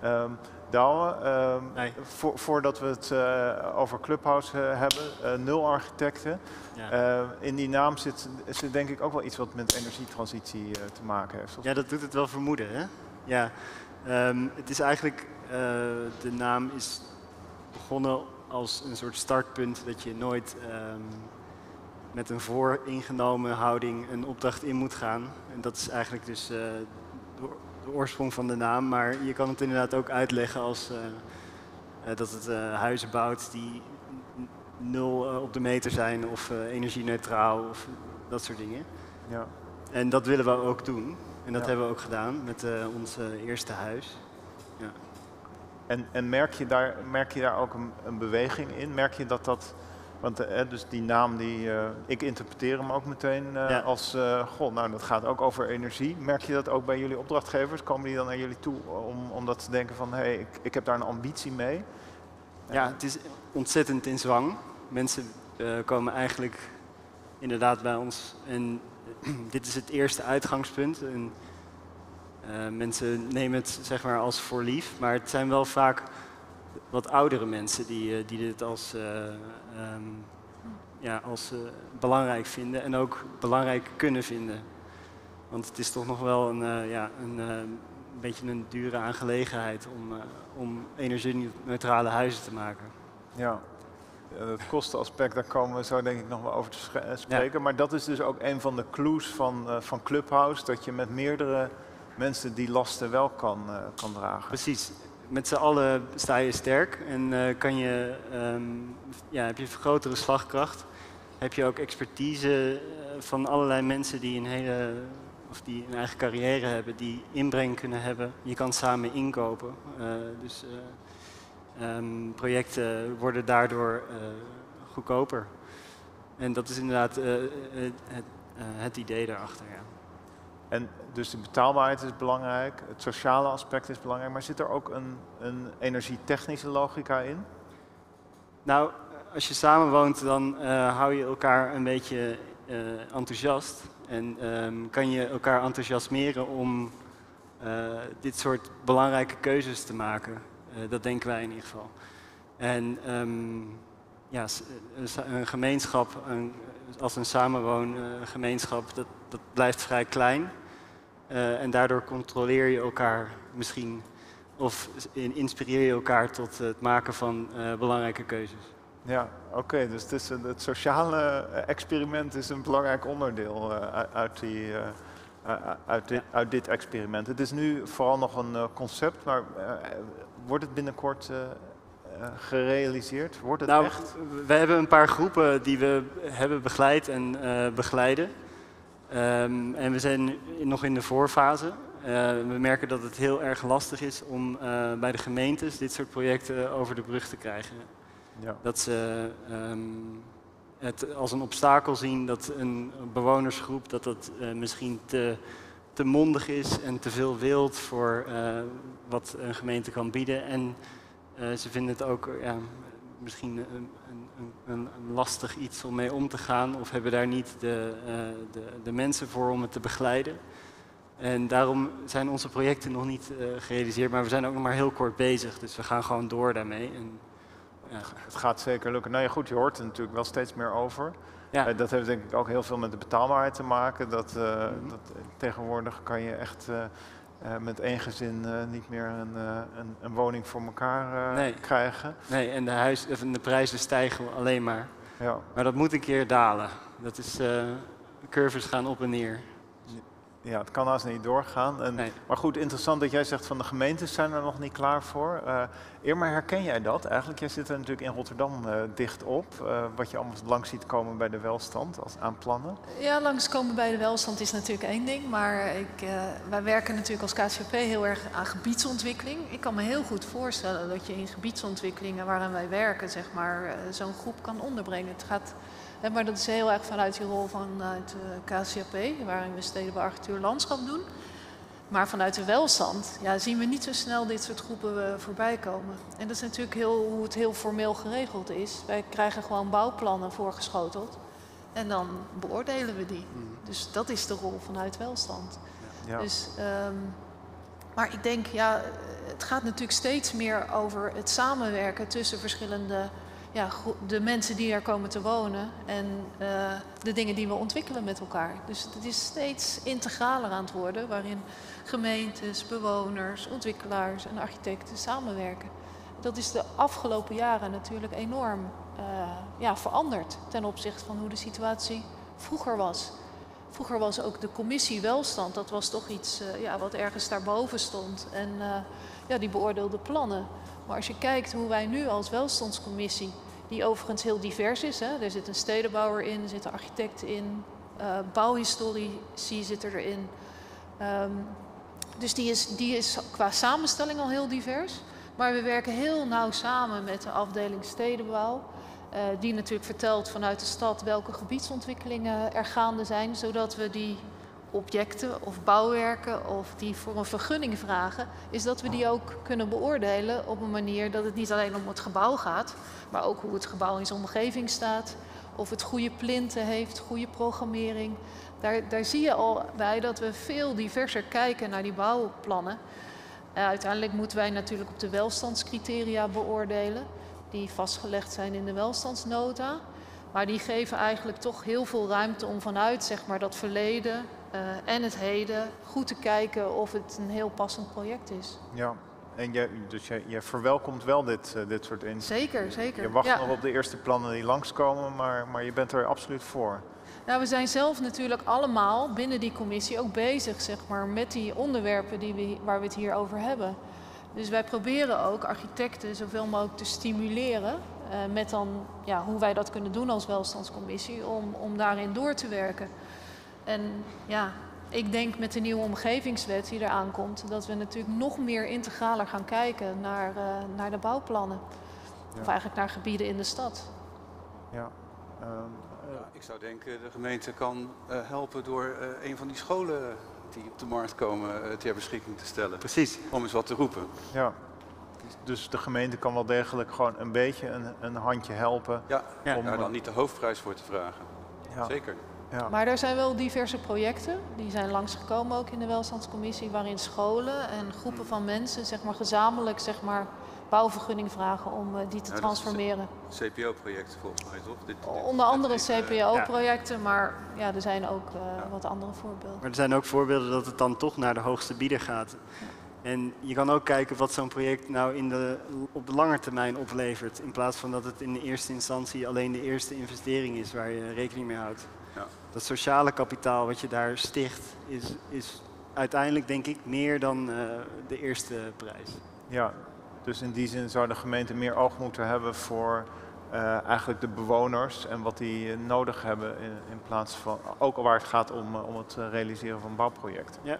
Ehm Douwe, ehm, Nee. voordat we het eh, over Clubhouse hebben, eh, nul architecten. Ja. Eh, in die naam zit, zit denk ik ook wel iets wat met energietransitie eh, te maken heeft. Of- ja, dat doet het wel vermoeden, hè? Ja. Ehm, het is eigenlijk, eh, de naam is begonnen als een soort startpunt dat je nooit ehm, met een vooringenomen houding een opdracht in moet gaan. En dat is eigenlijk dus eh, de, oorsprong van de naam. Maar je kan het inderdaad ook uitleggen als eh, eh, dat het huizen bouwt die nul op de meter zijn of energie-neutraal of dat soort dingen. Ja. En dat willen we ook doen. En dat Ja. hebben we ook gedaan met ons eerste huis. En, en merk, je daar, merk je daar ook een, een beweging in? Merk je dat dat... Want eh, dus die naam, die, eh, ik interpreteer hem ook meteen eh, Ja. als... eh goh, nou dat gaat ook over energie. Merk je dat ook bij jullie opdrachtgevers? Komen die dan naar jullie toe om, omdat ze denken van... hé, hey, ik, ik heb daar een ambitie mee? Ja, het is ontzettend in zwang. Mensen komen eigenlijk inderdaad bij ons. En dit is het eerste uitgangspunt. En, eh, mensen nemen het zeg maar als voor lief. Maar het zijn wel vaak wat oudere mensen die, eh, die dit als, eh, ehm, ja, als belangrijk vinden. En ook belangrijk kunnen vinden. Want het is toch nog wel een, ja, een, beetje een dure aangelegenheid om, om energie-neutrale huizen te maken. Ja. Het kostenaspect, daar komen we zo denk ik nog wel over te spreken. Maar dat is dus ook een van de clues van, van Clubhouse. Dat je met meerdere mensen die lasten wel kan, eh, kan dragen. Precies. Met z'n allen sta je sterk en eh, kan je, ehm, ja, heb je grotere slagkracht. Heb je ook expertise eh, van allerlei mensen die een hele of die een eigen carrière hebben, die inbreng kunnen hebben. Je kan samen inkopen. Dus eh, ehm, projecten worden daardoor goedkoper. En dat is inderdaad het, het idee daarachter. Ja. En dus de betaalbaarheid is belangrijk, het sociale aspect is belangrijk. Maar zit er ook een, een energietechnische logica in? Nou, als je samenwoont, dan eh, hou je elkaar een beetje eh, enthousiast. En ehm, kan je elkaar enthousiasmeren om eh, dit soort belangrijke keuzes te maken. Dat denken wij in ieder geval. En ehm, ja, een gemeenschap, een, als een samenwoongemeenschap, dat, dat blijft vrij klein. Eh, en daardoor controleer je elkaar misschien of in- inspireer je elkaar tot het maken van eh, belangrijke keuzes. Ja, oké. dus het, is een- het sociale eh, experiment is een belangrijk onderdeel uit- die, uit, dit, uit dit experiment. Het is nu vooral nog een concept, maar wordt het binnenkort gerealiseerd? Wordt het nou, echt? we hebben een paar groepen die we hebben begeleid en begeleiden. Ehm, en we zijn nog in de voorfase. Eh, we merken dat het heel erg lastig is om eh, bij de gemeentes dit soort projecten over de brug te krijgen. Ja. Dat ze ehm, het als een obstakel zien dat een bewonersgroep dat dat eh, misschien te, te mondig is en te veel wild voor eh, wat een gemeente kan bieden. En eh, ze vinden het ook eh, ja, misschien een, een, lastig iets om mee om te gaan of hebben daar niet de, eh, de, de mensen voor om het te begeleiden. En daarom zijn onze projecten nog niet eh, gerealiseerd, maar we zijn ook nog maar heel kort bezig. Dus we gaan gewoon door daarmee. En, ja. Het gaat zeker lukken. Nou ja, goed, je hoort er natuurlijk wel steeds meer over. Ja. Eh, dat heeft denk ik ook heel veel met de betaalbaarheid te maken. Dat, dat, tegenwoordig kan je echt eh, met één gezin eh, niet meer een, eh, een, een woning voor elkaar Nee. krijgen. Nee, en de, huis, de prijzen stijgen alleen maar. Ja. Maar dat moet een keer dalen. Dat is, curves gaan op en neer. Ja, het kan haast niet doorgaan. En, Nee. Maar goed, interessant dat jij zegt van de gemeentes zijn er nog niet klaar voor. Eh Irma, herken jij dat eigenlijk? Jij zit er natuurlijk in Rotterdam eh, dicht op. eh, wat je allemaal langs ziet komen bij de welstand als aan plannen. Ja, langskomen bij de welstand is natuurlijk één ding. Maar ik, eh, wij werken natuurlijk als KCP heel erg aan gebiedsontwikkeling. Ik kan me heel goed voorstellen dat je in gebiedsontwikkelingen waarin wij werken, zeg maar, eh, zo'n groep kan onderbrengen. Het gaat, maar dat is heel erg vanuit die rol vanuit de KCP, waarin we stedenbouw, architectuur, landschap doen. Maar vanuit de welstand ja, zien we niet zo snel dit soort groepen eh, voorbij komen. En dat is natuurlijk heel, hoe het heel formeel geregeld is. Wij krijgen gewoon bouwplannen voorgeschoteld. en dan beoordelen we die. Dus dat is de rol vanuit welstand. Ja. Dus, ehm, maar ik denk, ja, het gaat natuurlijk steeds meer over het samenwerken tussen verschillende, ja, de mensen die er komen te wonen en eh, de dingen die we ontwikkelen met elkaar. Dus het is steeds integraler aan het worden, waarin gemeentes, bewoners, ontwikkelaars en architecten samenwerken. Dat is de afgelopen jaren natuurlijk enorm eh, ja, veranderd ten opzichte van hoe de situatie vroeger was. Vroeger was ook de commissie welstand, dat was toch iets eh, ja, wat ergens daarboven stond. En ja, die beoordeelde plannen. Maar als je kijkt hoe wij nu als welstandscommissie, die overigens heel divers is, hè, er zit een stedenbouwer in, er zit een architect in, eh bouwhistorici zitten erin. Ehm, dus die is, die is qua samenstelling al heel divers. Maar we werken heel nauw samen met de afdeling stedenbouw. eh, die natuurlijk vertelt vanuit de stad welke gebiedsontwikkelingen er gaande zijn. Zodat we die objecten of bouwwerken of die voor een vergunning vragen, is dat we die ook kunnen beoordelen op een manier dat het niet alleen om het gebouw gaat, maar ook hoe het gebouw in zijn omgeving staat. Of het goede plinten heeft, goede programmering. Daar, daar zie je al bij dat we veel diverser kijken naar die bouwplannen. Eh, uiteindelijk moeten wij natuurlijk op de welstandscriteria beoordelen, die vastgelegd zijn in de welstandsnota. Maar die geven eigenlijk toch heel veel ruimte om vanuit zeg maar, dat verleden en het heden goed te kijken of het een heel passend project is. Ja. En je, dus je verwelkomt wel dit, eh, dit soort inzichten. Zeker, zeker. Je wacht Ja. nog op de eerste plannen die langskomen, maar, maar je bent er absoluut voor. Nou, we zijn zelf natuurlijk allemaal binnen die commissie ook bezig zeg maar, met die onderwerpen die we, waar we het hier over hebben. Dus wij proberen ook architecten zoveel mogelijk te stimuleren eh, met dan ja, hoe wij dat kunnen doen als welstandscommissie om, om daarin door te werken. En ja, ik denk met de nieuwe omgevingswet die eraan komt, dat we natuurlijk nog meer integraler gaan kijken naar, eh, naar de bouwplannen. Ja. Of eigenlijk naar gebieden in de stad. Ja. Ehm, Ja, ik zou denken, de gemeente kan eh, helpen door eh, een van die scholen die op de markt komen eh, ter beschikking te stellen. Precies. Om eens wat te roepen. ja. Dus de gemeente kan wel degelijk gewoon een beetje een, een handje helpen. Ja, Ja. om daar dan niet de hoofdprijs voor te vragen. Ja. Zeker. Ja. Maar er zijn wel diverse projecten, die zijn langsgekomen ook in de welstandscommissie, waarin scholen en groepen van mensen zeg maar, gezamenlijk zeg maar, bouwvergunning vragen om eh, die te transformeren. CPO-project volgens mij toch? Dit, dit- Onder andere dit- eh, CPO-projecten, maar ja, er zijn ook eh, Ja. wat andere voorbeelden. Maar er zijn ook voorbeelden dat het dan toch naar de hoogste bieder gaat. En je kan ook kijken wat zo'n project nou in de, op de lange termijn oplevert. In plaats van dat het in de eerste instantie alleen de eerste investering is waar je rekening mee houdt. Dat sociale kapitaal wat je daar sticht is, is uiteindelijk denk ik meer dan eh, de eerste prijs. Ja, dus in die zin zou de gemeente meer oog moeten hebben voor eh, eigenlijk de bewoners en wat die eh, nodig hebben in, in plaats van, ook al waar het gaat om, om het realiseren van bouwprojecten. Ja.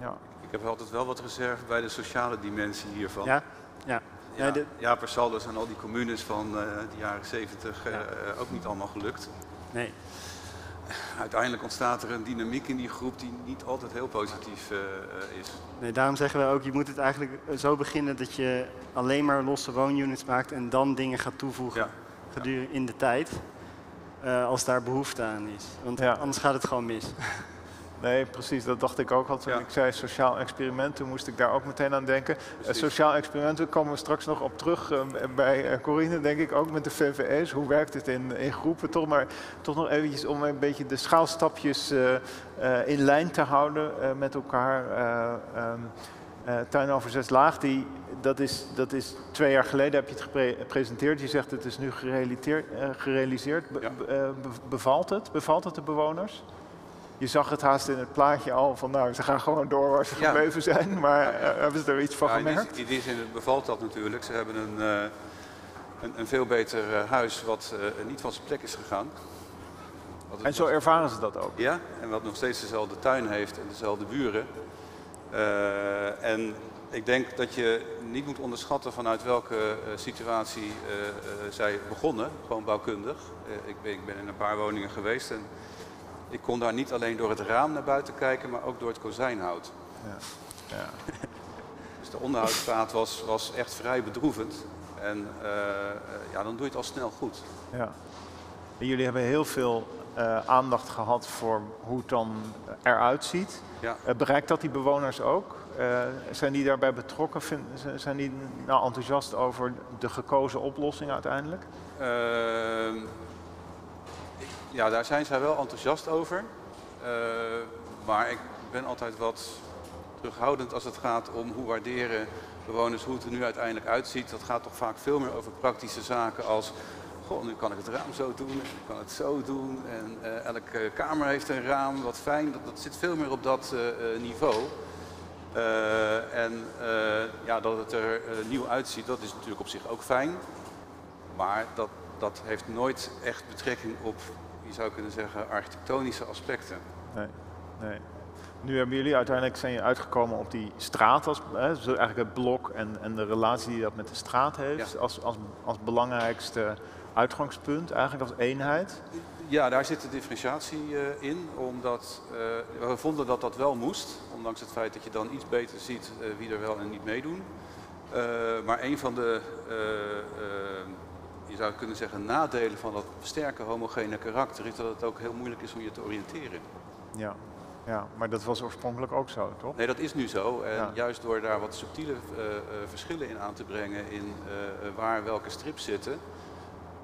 Ja, Ik heb altijd wel wat reserve bij de sociale dimensie hiervan. Ja? Ja. Ja, Ja, de- ja, per saldo zijn al die communes van eh, de jaren 70 eh, Ja. eh, ook niet allemaal gelukt. Nee. Uiteindelijk ontstaat er een dynamiek in die groep die niet altijd heel positief eh, eh, is. nee, daarom zeggen we ook, je moet het eigenlijk zo beginnen dat je alleen maar losse woonunits maakt en dan dingen gaat toevoegen Ja. gedurende in de tijd. eh, als daar behoefte aan is. Want Ja. anders gaat het gewoon mis. nee, precies, dat dacht ik ook al toen Ja. ik zei sociaal experiment, toen moest ik daar ook meteen aan denken. Eh, Precies. sociaal experiment, daar komen we straks nog op terug eh, bij eh, Corine, denk ik, ook met de VVS. Hoe werkt het in, in groepen? Toch, maar, toch nog eventjes om een beetje de schaalstapjes eh, eh, in lijn te houden eh, met elkaar. Eh, eh, Tuin over zes laag, die, dat, is, dat is twee jaar geleden heb je het gepre- gepresenteerd. Je zegt het is nu eh, gerealiseerd. Be- Ja. be- eh, be- bevalt het? Bevalt het de bewoners? Je zag het haast in het plaatje al van nou, ze gaan gewoon door waar ze Ja. gebleven zijn. Maar eh, hebben ze er iets van Ja, in, die, gemerkt? in die zin bevalt dat natuurlijk. Ze hebben een, eh, een, een veel beter eh, huis wat niet van zijn plek is gegaan. En zo ervaren ze dat ook. Ja, en wat nog steeds dezelfde tuin heeft en dezelfde buren. En ik denk dat je niet moet onderschatten vanuit welke situatie zij begonnen, gewoon bouwkundig. Ik, ben, ik ben in een paar woningen geweest en ik kon daar niet alleen door het raam naar buiten kijken, maar ook door het kozijnhout. Ja. Ja. Dus de onderhoudsstaat was, was echt vrij bedroevend. En eh, eh, ja, dan doe je het al snel goed. Ja. En jullie hebben heel veel eh, aandacht gehad voor hoe het dan eruit ziet. Ja. Bereikt dat die bewoners ook? Zijn die daarbij betrokken? Vind- zijn die nou enthousiast over de gekozen oplossing uiteindelijk? Ja, daar zijn zij wel enthousiast over. Eh, maar ik ben altijd wat terughoudend als het gaat om hoe waarderen bewoners hoe het er nu uiteindelijk uitziet. Dat gaat toch vaak veel meer over praktische zaken als... Goh, nu kan ik het raam zo doen en ik kan het zo doen. En eh, elke kamer heeft een raam, wat fijn. Dat, dat zit veel meer op dat eh, niveau. En ja, dat het er nieuw uitziet, dat is natuurlijk op zich ook fijn. Maar dat, dat heeft nooit echt betrekking op, je zou kunnen zeggen, architectonische aspecten. Nee, nee. Nu hebben jullie uiteindelijk zijn je uitgekomen op die straat als hè, zo eigenlijk het blok en, en de relatie die dat met de straat heeft Ja. als, als, als belangrijkste uitgangspunt, eigenlijk als eenheid. Ja, daar zit de differentiatie eh, in, omdat eh, we vonden dat dat wel moest, ondanks het feit dat je dan iets beter ziet eh, wie er wel en niet meedoen. Maar een van de, je zou kunnen zeggen, nadelen van dat sterke homogene karakter is dat het ook heel moeilijk is om je te oriënteren. Ja. ja, maar dat was oorspronkelijk ook zo, toch? Nee, dat is nu zo. En Ja. juist door daar wat subtiele eh, eh, verschillen in aan te brengen in eh, waar welke strips zitten,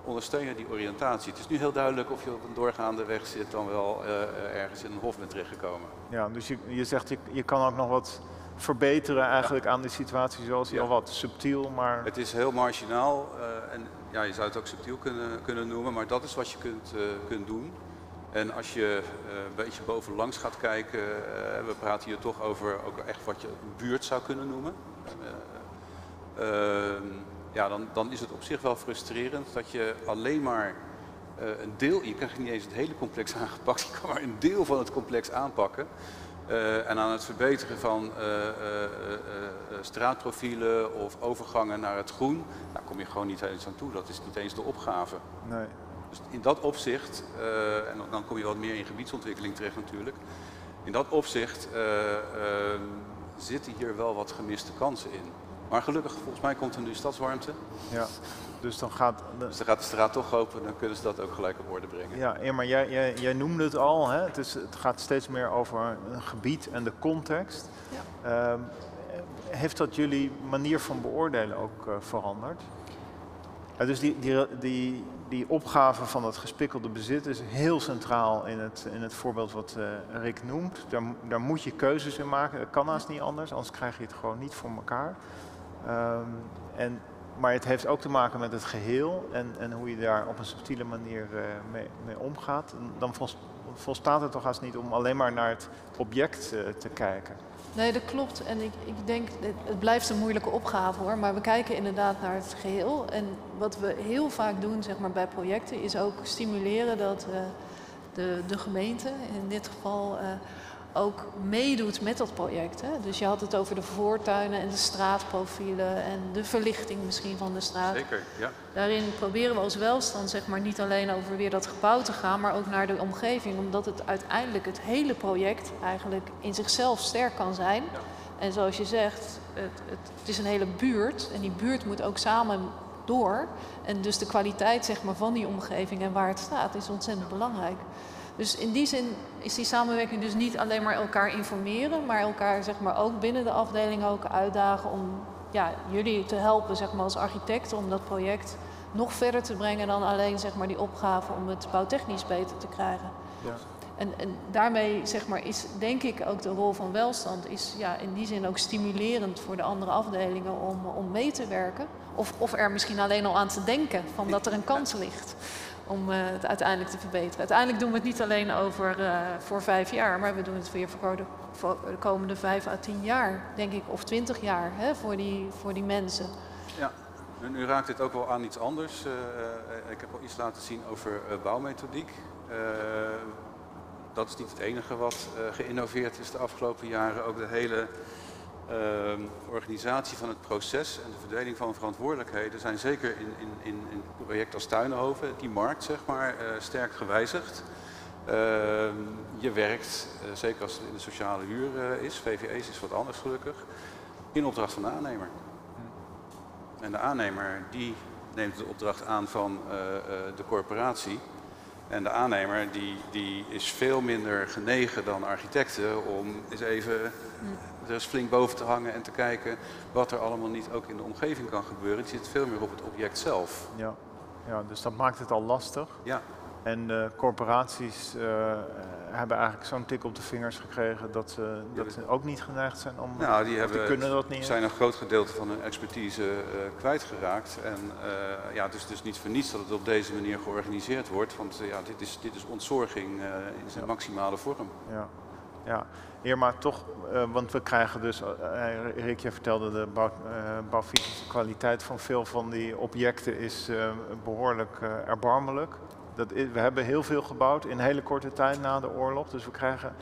ondersteun je die oriëntatie. Het is nu heel duidelijk of je op een doorgaande weg zit dan wel ergens in een hof bent terechtgekomen. Ja, dus je, je zegt je, je kan ook nog wat verbeteren eigenlijk aan die situatie zoals die Ja. al wat subtiel, maar Het is heel marginaal en ja, je zou het ook subtiel kunnen, kunnen noemen, maar dat is wat je kunt, eh, kunt doen. En als je eh, een beetje bovenlangs gaat kijken, eh, we praten hier toch over ook echt wat je een buurt zou kunnen noemen. Eh, ehm, ja, dan, dan is het op zich wel frustrerend dat je alleen maar een deel, je krijgt niet eens het hele complex aangepakt, je kan maar een deel van het complex aanpakken. Eh, en aan het verbeteren van eh, eh, straatprofielen of overgangen naar het groen, daar kom je gewoon niet eens aan toe. Dat is niet eens de opgave. nee. Dus in dat opzicht, en dan- kom je wat meer in gebiedsontwikkeling terecht natuurlijk. In dat opzicht zitten hier wel wat gemiste kansen in. Maar gelukkig, volgens mij komt er nu stadswarmte. Ja. Dus dan gaat. Dus dan gaat de straat toch open, dan kunnen ze dat ook gelijk op orde brengen. Ja, ja maar jij, jij, jij noemde het al. Hè? Het, is, het gaat steeds meer over een gebied en de context. Ehm, heeft dat jullie manier van beoordelen ook eh, veranderd? Ja, dus die, die, die, die opgave van het gespikkelde bezit is heel centraal in het, in het voorbeeld wat eh, Rick noemt. Daar, daar moet je keuzes in maken. Dat kan haast niet anders, anders krijg je het gewoon niet voor elkaar. Ehm, en, maar het heeft ook te maken met het geheel en, en hoe je daar op een subtiele manier eh, mee, mee omgaat. Dan vols- volstaat het toch haast niet om alleen maar naar het object eh, te kijken. Nee, dat klopt. En ik, ik denk, het- blijft een moeilijke opgave hoor. Maar we kijken inderdaad naar het geheel. En wat we heel vaak doen zeg maar, bij projecten is ook stimuleren dat eh, de, de gemeente, in dit geval, ook meedoet met dat project. Hè? Dus je had het over de voortuinen en de straatprofielen en de verlichting misschien van de straat. Zeker, ja. Daarin proberen we als welstand zeg maar, niet alleen over weer dat gebouw te gaan, maar ook naar de omgeving. Omdat het uiteindelijk het hele project eigenlijk in zichzelf sterk kan zijn. En zoals je zegt, het, het, het is een hele buurt en die buurt moet ook samen door. En dus de kwaliteit zeg maar, van die omgeving en waar het staat is ontzettend belangrijk. Dus in die zin is die samenwerking dus niet alleen maar elkaar informeren, maar elkaar zeg maar, ook binnen de afdeling ook uitdagen om ja, jullie te helpen zeg maar, als architecten om dat project nog verder te brengen dan alleen zeg maar, die opgave om het bouwtechnisch beter te krijgen. Ja. En, en daarmee zeg maar, is denk ik ook de rol van welstand is ja, in die zin ook stimulerend voor de andere afdelingen om, om mee te werken. Of, of er misschien alleen al aan te denken van dat er een kans ligt om eh, het uiteindelijk te verbeteren. Uiteindelijk doen we het niet alleen over eh, voor vijf jaar, maar we doen het voor de, voor de komende vijf à tien jaar, denk ik, of twintig jaar hè, voor, die, voor die mensen. Ja, nu raakt dit ook wel aan iets anders. Eh, ik heb al iets laten zien over bouwmethodiek. Dat is niet het enige wat geïnnoveerd is de afgelopen jaren. Ook de hele organisatie van het proces en de verdeling van verantwoordelijkheden zijn zeker in, in, in, in project als Tuinenhoven, die markt zeg maar, eh, sterk gewijzigd. Ehm, je werkt, eh, zeker als het in de sociale huur eh, is, VVE's is wat anders gelukkig, in opdracht van de aannemer. En de aannemer die neemt de opdracht aan van de corporatie. En de aannemer die, die is veel minder genegen dan architecten om eens even er eens flink boven te hangen en te kijken wat er allemaal niet ook in de omgeving kan gebeuren. Die zit veel meer op het object zelf. Ja. ja, dus dat maakt het al lastig. Ja, En de corporaties eh, hebben eigenlijk zo'n tik op de vingers gekregen dat ze, dat ze ook niet geneigd zijn om. nou, die, hebben, kunnen dat niet. zijn een groot gedeelte van hun expertise eh, kwijtgeraakt. En eh, ja, het is dus niet voor niets dat het op deze manier georganiseerd wordt. Want eh, ja, dit, is, dit is ontzorging eh, in zijn Ja. maximale vorm. Ja, ja. Heer, maar toch, eh, want we krijgen dus, eh, Rick, je vertelde de bouw, eh, bouwfysische kwaliteit van veel van die objecten is eh, behoorlijk eh, erbarmelijk. Dat is, we hebben heel veel gebouwd in hele korte tijd na de oorlog, dus we krijgen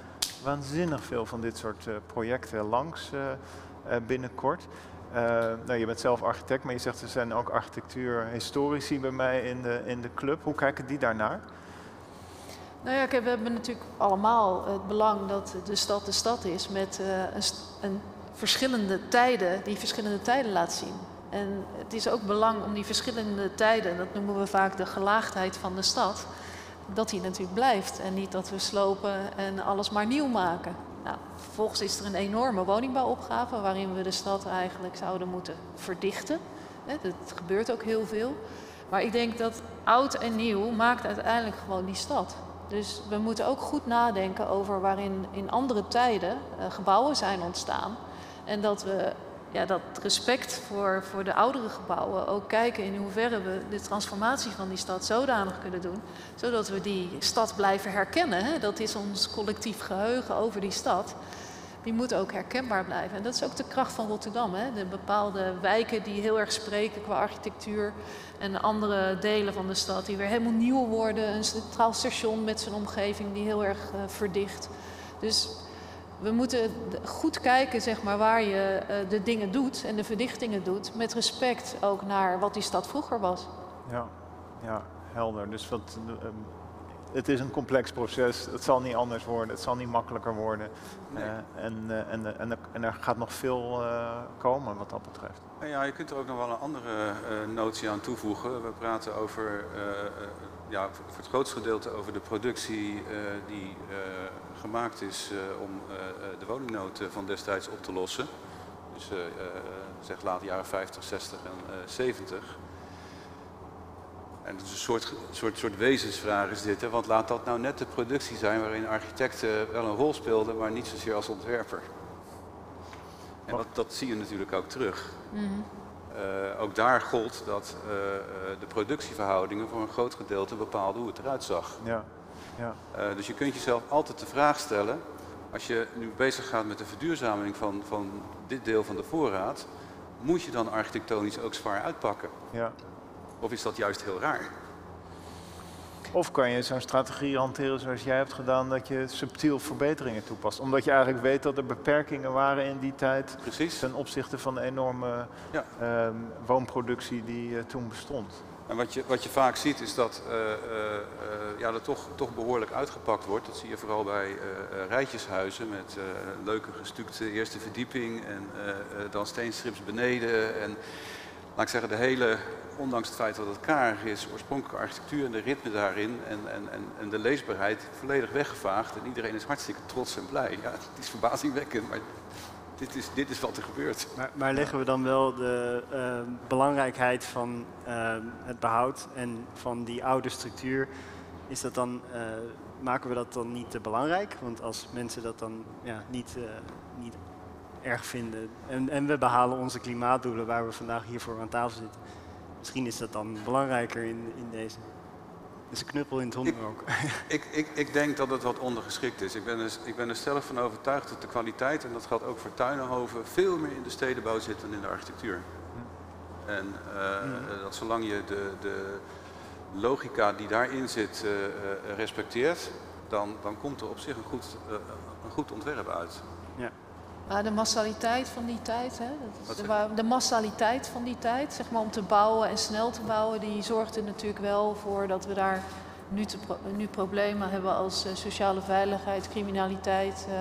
waanzinnig veel van dit soort eh, projecten langs eh, eh, binnenkort. Eh, nou, je bent zelf architect, maar je zegt er zijn ook architectuurhistorici bij mij in de, in de club. Hoe kijken die daarnaar? Nou ja, we hebben natuurlijk allemaal het belang dat de stad de stad is met eh, een, een verschillende tijden, die verschillende tijden laat zien. En het is ook belang om die verschillende tijden, dat noemen we vaak de gelaagdheid van de stad, dat die natuurlijk blijft. En niet dat we slopen en alles maar nieuw maken. Nou, vervolgens is er een enorme woningbouwopgave waarin we de stad eigenlijk zouden moeten verdichten. Dat gebeurt ook heel veel. Maar ik denk dat oud en nieuw maakt uiteindelijk gewoon die stad. Dus we moeten ook goed nadenken over waarin in andere tijden eh, gebouwen zijn ontstaan. En dat we ja, dat respect voor, voor de oudere gebouwen ook kijken in hoeverre we de transformatie van die stad zodanig kunnen doen. Zodat we die stad blijven herkennen. Hè? Dat is ons collectief geheugen over die stad. Die moet ook herkenbaar blijven. En dat is ook de kracht van Rotterdam. Hè? De bepaalde wijken die heel erg spreken qua architectuur. En andere delen van de stad die weer helemaal nieuw worden. Een centraal station met zijn omgeving die heel erg eh, verdicht. Dus we moeten goed kijken zeg maar, waar je eh, de dingen doet en de verdichtingen doet. Met respect ook naar wat die stad vroeger was. Ja, ja helder. Dus wat, ehm, het is een complex proces. Het zal niet anders worden. Het zal niet makkelijker worden. Nee. Eh, en, eh, en, en, er- en er gaat nog veel eh, komen wat dat betreft. Nou ja, je kunt er ook nog wel een andere notie aan toevoegen. We praten over, ja, voor het grootste gedeelte over de productie die gemaakt is om de woningnood van destijds op te lossen. Dus zeg laat jaren 50, 60 en eh 70. En het is een soort, soort, soort wezensvraag is dit, hè? want laat dat nou net de productie zijn waarin architecten wel een rol speelden, maar niet zozeer als ontwerper. En dat, dat zie je natuurlijk ook terug. Eh, ook daar gold dat eh, eh, de productieverhoudingen voor een groot gedeelte bepaalden hoe het eruit zag. Ja, ja, dus je kunt jezelf altijd de vraag stellen, als je nu bezig gaat met de verduurzaming van, van dit deel van de voorraad, moet je dan architectonisch ook zwaar uitpakken? ja. Of is dat juist heel raar? Of kan je zo'n strategie hanteren zoals jij hebt gedaan, dat je subtiel verbeteringen toepast. Omdat je eigenlijk weet dat er beperkingen waren in die tijd Precies. ten opzichte van de enorme Ja. ehm, woonproductie die eh, toen bestond. En wat je, wat je vaak ziet is dat eh, ja, er toch, toch behoorlijk uitgepakt wordt. Dat zie je vooral bij rijtjeshuizen met leuke gestukte eerste verdieping en dan steenstrips beneden. En laat ik zeggen, de hele, ondanks het feit dat het karig is, oorspronkelijke architectuur en de ritme daarin en, en, en, en de leesbaarheid volledig weggevaagd. En iedereen is hartstikke trots en blij. Ja, het is verbazingwekkend, maar dit is, dit is wat er gebeurt. Maar, maar leggen we dan wel de eh, belangrijkheid van eh, het behoud en van die oude structuur, is dat dan, eh, maken we dat dan niet te belangrijk? Want als mensen dat dan ja, niet, eh, niet erg vinden en, en we behalen onze klimaatdoelen waar we vandaag hiervoor aan tafel zitten, misschien is dat dan belangrijker in, in deze. Dus een knuppel in het hondenhok. Ik, ik, ik denk dat het wat ondergeschikt is. Ik ben, er, ik ben er stellig van overtuigd dat de kwaliteit, en dat geldt ook voor Tuinenhoven, veel meer in de stedenbouw zit dan in de architectuur. En eh, dat zolang je de, de logica die daarin zit eh, eh, respecteert, dan, dan komt er op zich een goed, een goed ontwerp uit. Maar de massaliteit van die tijd, hè, dat is de, massaliteit van die tijd, zeg maar om te bouwen en snel te bouwen, die zorgt er natuurlijk wel voor dat we daar nu, te nu problemen hebben als eh, sociale veiligheid, criminaliteit. eh,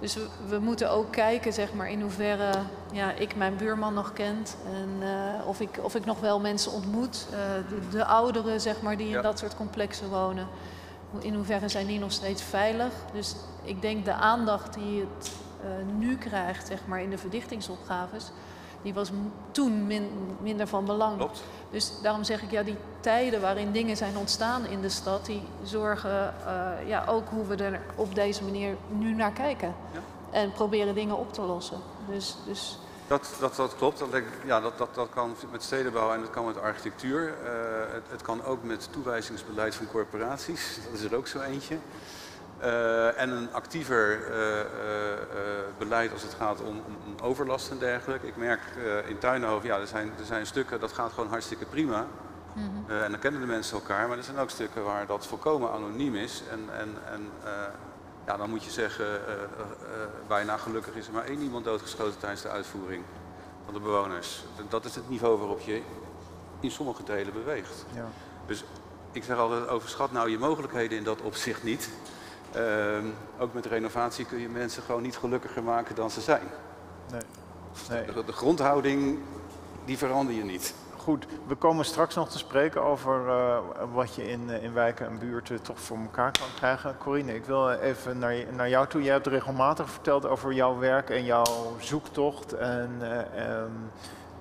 Dus we, we, moeten ook kijken zeg maar, in hoeverre ja, ik mijn buurman nog kent. En uh, of, ik, of ik nog wel mensen ontmoet. Uh, de, de, ouderen zeg maar, die in dat soort complexen wonen. In hoeverre zijn die nog steeds veilig? Dus ik denk de aandacht die het nu krijgt zeg maar, in de verdichtingsopgaves die was toen minder van belang. Klopt. Dus daarom zeg ik, ja, die tijden waarin dingen zijn ontstaan in de stad, die zorgen uh, ja, ook hoe we er op deze manier nu naar kijken. Ja. En proberen dingen op te lossen. Dus, dus... Dat, dat, dat klopt. Dat, ja, dat, dat, dat kan met stedenbouw en dat kan met architectuur. Uh, het, het, kan ook met toewijzingsbeleid van corporaties. Dat is er ook zo eentje. Uh, en een actiever uh, uh, beleid als het gaat om, om, overlast en dergelijke. Ik merk in Tuinhoven, ja, er zijn, er zijn stukken dat gaat gewoon hartstikke prima. Mm -hmm. en dan kennen de mensen elkaar, maar er zijn ook stukken waar dat volkomen anoniem is. En, en, en ja, dan moet je zeggen, bijna gelukkig is er maar één iemand doodgeschoten tijdens de uitvoering van de bewoners. Dat is het niveau waarop je in sommige delen beweegt. Ja. Dus ik zeg altijd, overschat nou je mogelijkheden in dat opzicht niet. Uh, ook met renovatie kun je mensen gewoon niet gelukkiger maken dan ze zijn. Nee. nee. De, de, grondhouding, die verander je niet. Goed, we komen straks nog te spreken over uh, wat je in, uh, in wijken en buurten toch voor elkaar kan krijgen. Corine, ik wil even naar, naar jou toe. Jij hebt regelmatig verteld over jouw werk en jouw zoektocht en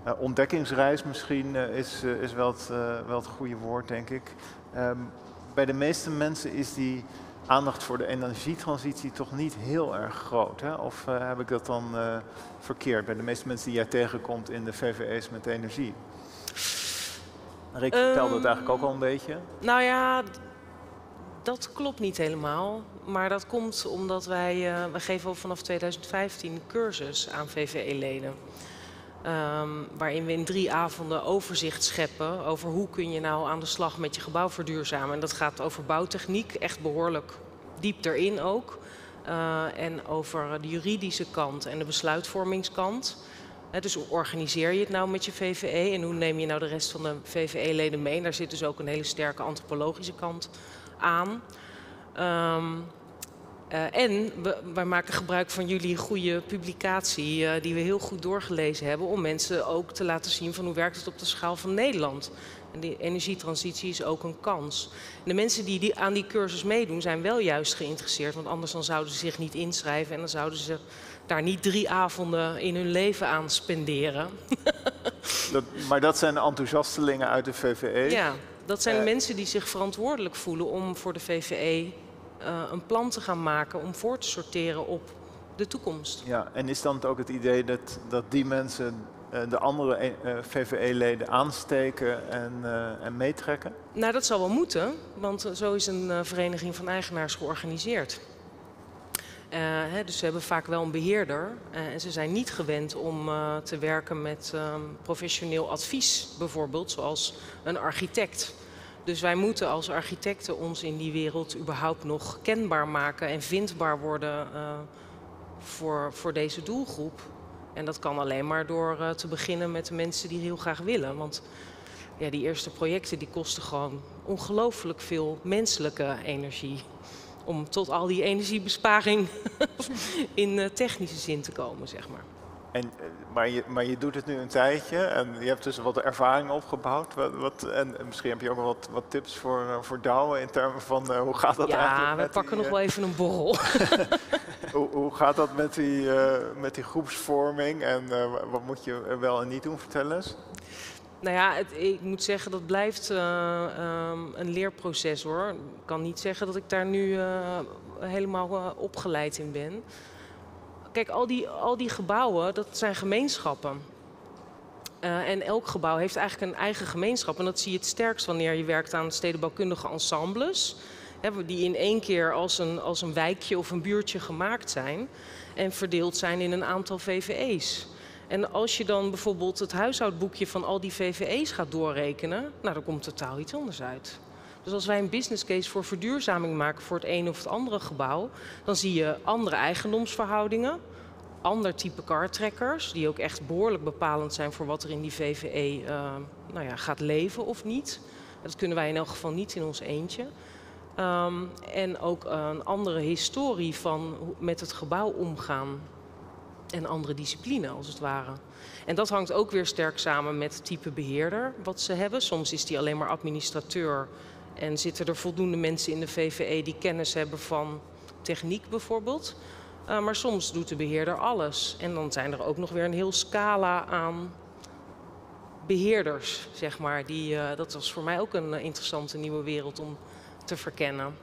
uh, ontdekkingsreis misschien is, is wel, het, wel het goede woord, denk ik. Um, bij de meeste mensen is die aandacht voor de energietransitie toch niet heel erg groot. Hè? Of uh, heb ik dat dan uh, verkeerd bij de meeste mensen die jij tegenkomt in de VVE's met energie? Rick vertelde um, het eigenlijk ook al een beetje. Nou ja, dat klopt niet helemaal. Maar dat komt omdat wij, uh, we geven vanaf 2015 cursus aan VVE-leden. Um, waarin we in drie avonden overzicht scheppen over hoe kun je nou aan de slag met je gebouw verduurzamen. En dat gaat over bouwtechniek, echt behoorlijk diep erin ook. Uh, en over de juridische kant en de besluitvormingskant. Dus hoe organiseer je het nou met je VVE en hoe neem je nou de rest van de VVE-leden mee? En daar zit dus ook een hele sterke antropologische kant aan. Um, uh, en we, wij maken gebruik van jullie goede publicatie, uh, die we heel goed doorgelezen hebben, om mensen ook te laten zien van hoe werkt het op de schaal van Nederland. En die energietransitie is ook een kans. En de mensen die, die aan die cursus meedoen, zijn wel juist geïnteresseerd, want anders dan zouden ze zich niet inschrijven en dan zouden ze daar niet drie avonden in hun leven aan spenderen. dat, maar dat zijn enthousiastelingen uit de VVE? Ja, dat zijn uh, mensen die zich verantwoordelijk voelen om voor de VVE uh, een plan te gaan maken om voor te sorteren op de toekomst. Ja, en is dan ook het idee dat, dat die mensen uh, de andere uh, VVE-leden aansteken en, en meetrekken? Nou, dat zal wel moeten, want zo is een vereniging van eigenaars georganiseerd. Hè, dus ze hebben vaak wel een beheerder en ze zijn niet gewend om te werken met um, professioneel advies, bijvoorbeeld, zoals een architect. Dus wij moeten als architecten ons in die wereld überhaupt nog kenbaar maken en vindbaar worden uh, voor, voor deze doelgroep. En dat kan alleen maar door uh, te beginnen met de mensen die heel graag willen. Want ja, die eerste projecten die kosten gewoon ongelooflijk veel menselijke energie. Om tot al die energiebesparing in uh, technische zin te komen, zeg maar. En, eh, maar, je, maar je doet het nu een tijdje en je hebt dus wat ervaring opgebouwd. Wat, wat, en misschien heb je ook wat, wat tips voor, uh, voor Douwe in termen van uh, hoe gaat dat ja, eigenlijk? Ja, we pakken die, nog wel even een borrel. hoe, hoe, gaat dat met die, uh, met die groepsvorming en wat moet je wel en niet doen? Vertel eens. Nou ja, het, ik moet zeggen dat blijft um, een leerproces hoor. Ik kan niet zeggen dat ik daar nu helemaal opgeleid in ben. Kijk, al die, al die gebouwen, dat zijn gemeenschappen. Uh, en elk gebouw heeft eigenlijk een eigen gemeenschap. En dat zie je het sterkst wanneer je werkt aan stedenbouwkundige ensembles. Hè, die in één keer als een, als een wijkje of een buurtje gemaakt zijn. En verdeeld zijn in een aantal VVE's. En als je dan bijvoorbeeld het huishoudboekje van al die VVE's gaat doorrekenen, nou, dan komt totaal iets anders uit. Dus als wij een business case voor verduurzaming maken voor het een of het andere gebouw, dan zie je andere eigendomsverhoudingen, ander type cartrekkers, die ook echt behoorlijk bepalend zijn voor wat er in die VVE uh, nou ja, gaat leven of niet. Dat kunnen wij in elk geval niet in ons eentje. Ehm, en ook een andere historie van met het gebouw omgaan. En andere discipline, als het ware. En dat hangt ook weer sterk samen met het type beheerder wat ze hebben. Soms is die alleen maar administrateur en zitten er voldoende mensen in de VVE die kennis hebben van techniek bijvoorbeeld. Uh, maar soms doet de beheerder alles. En dan zijn er ook nog weer een heel scala aan beheerders, zeg maar. Die, uh, dat was voor mij ook een uh, interessante nieuwe wereld om te verkennen.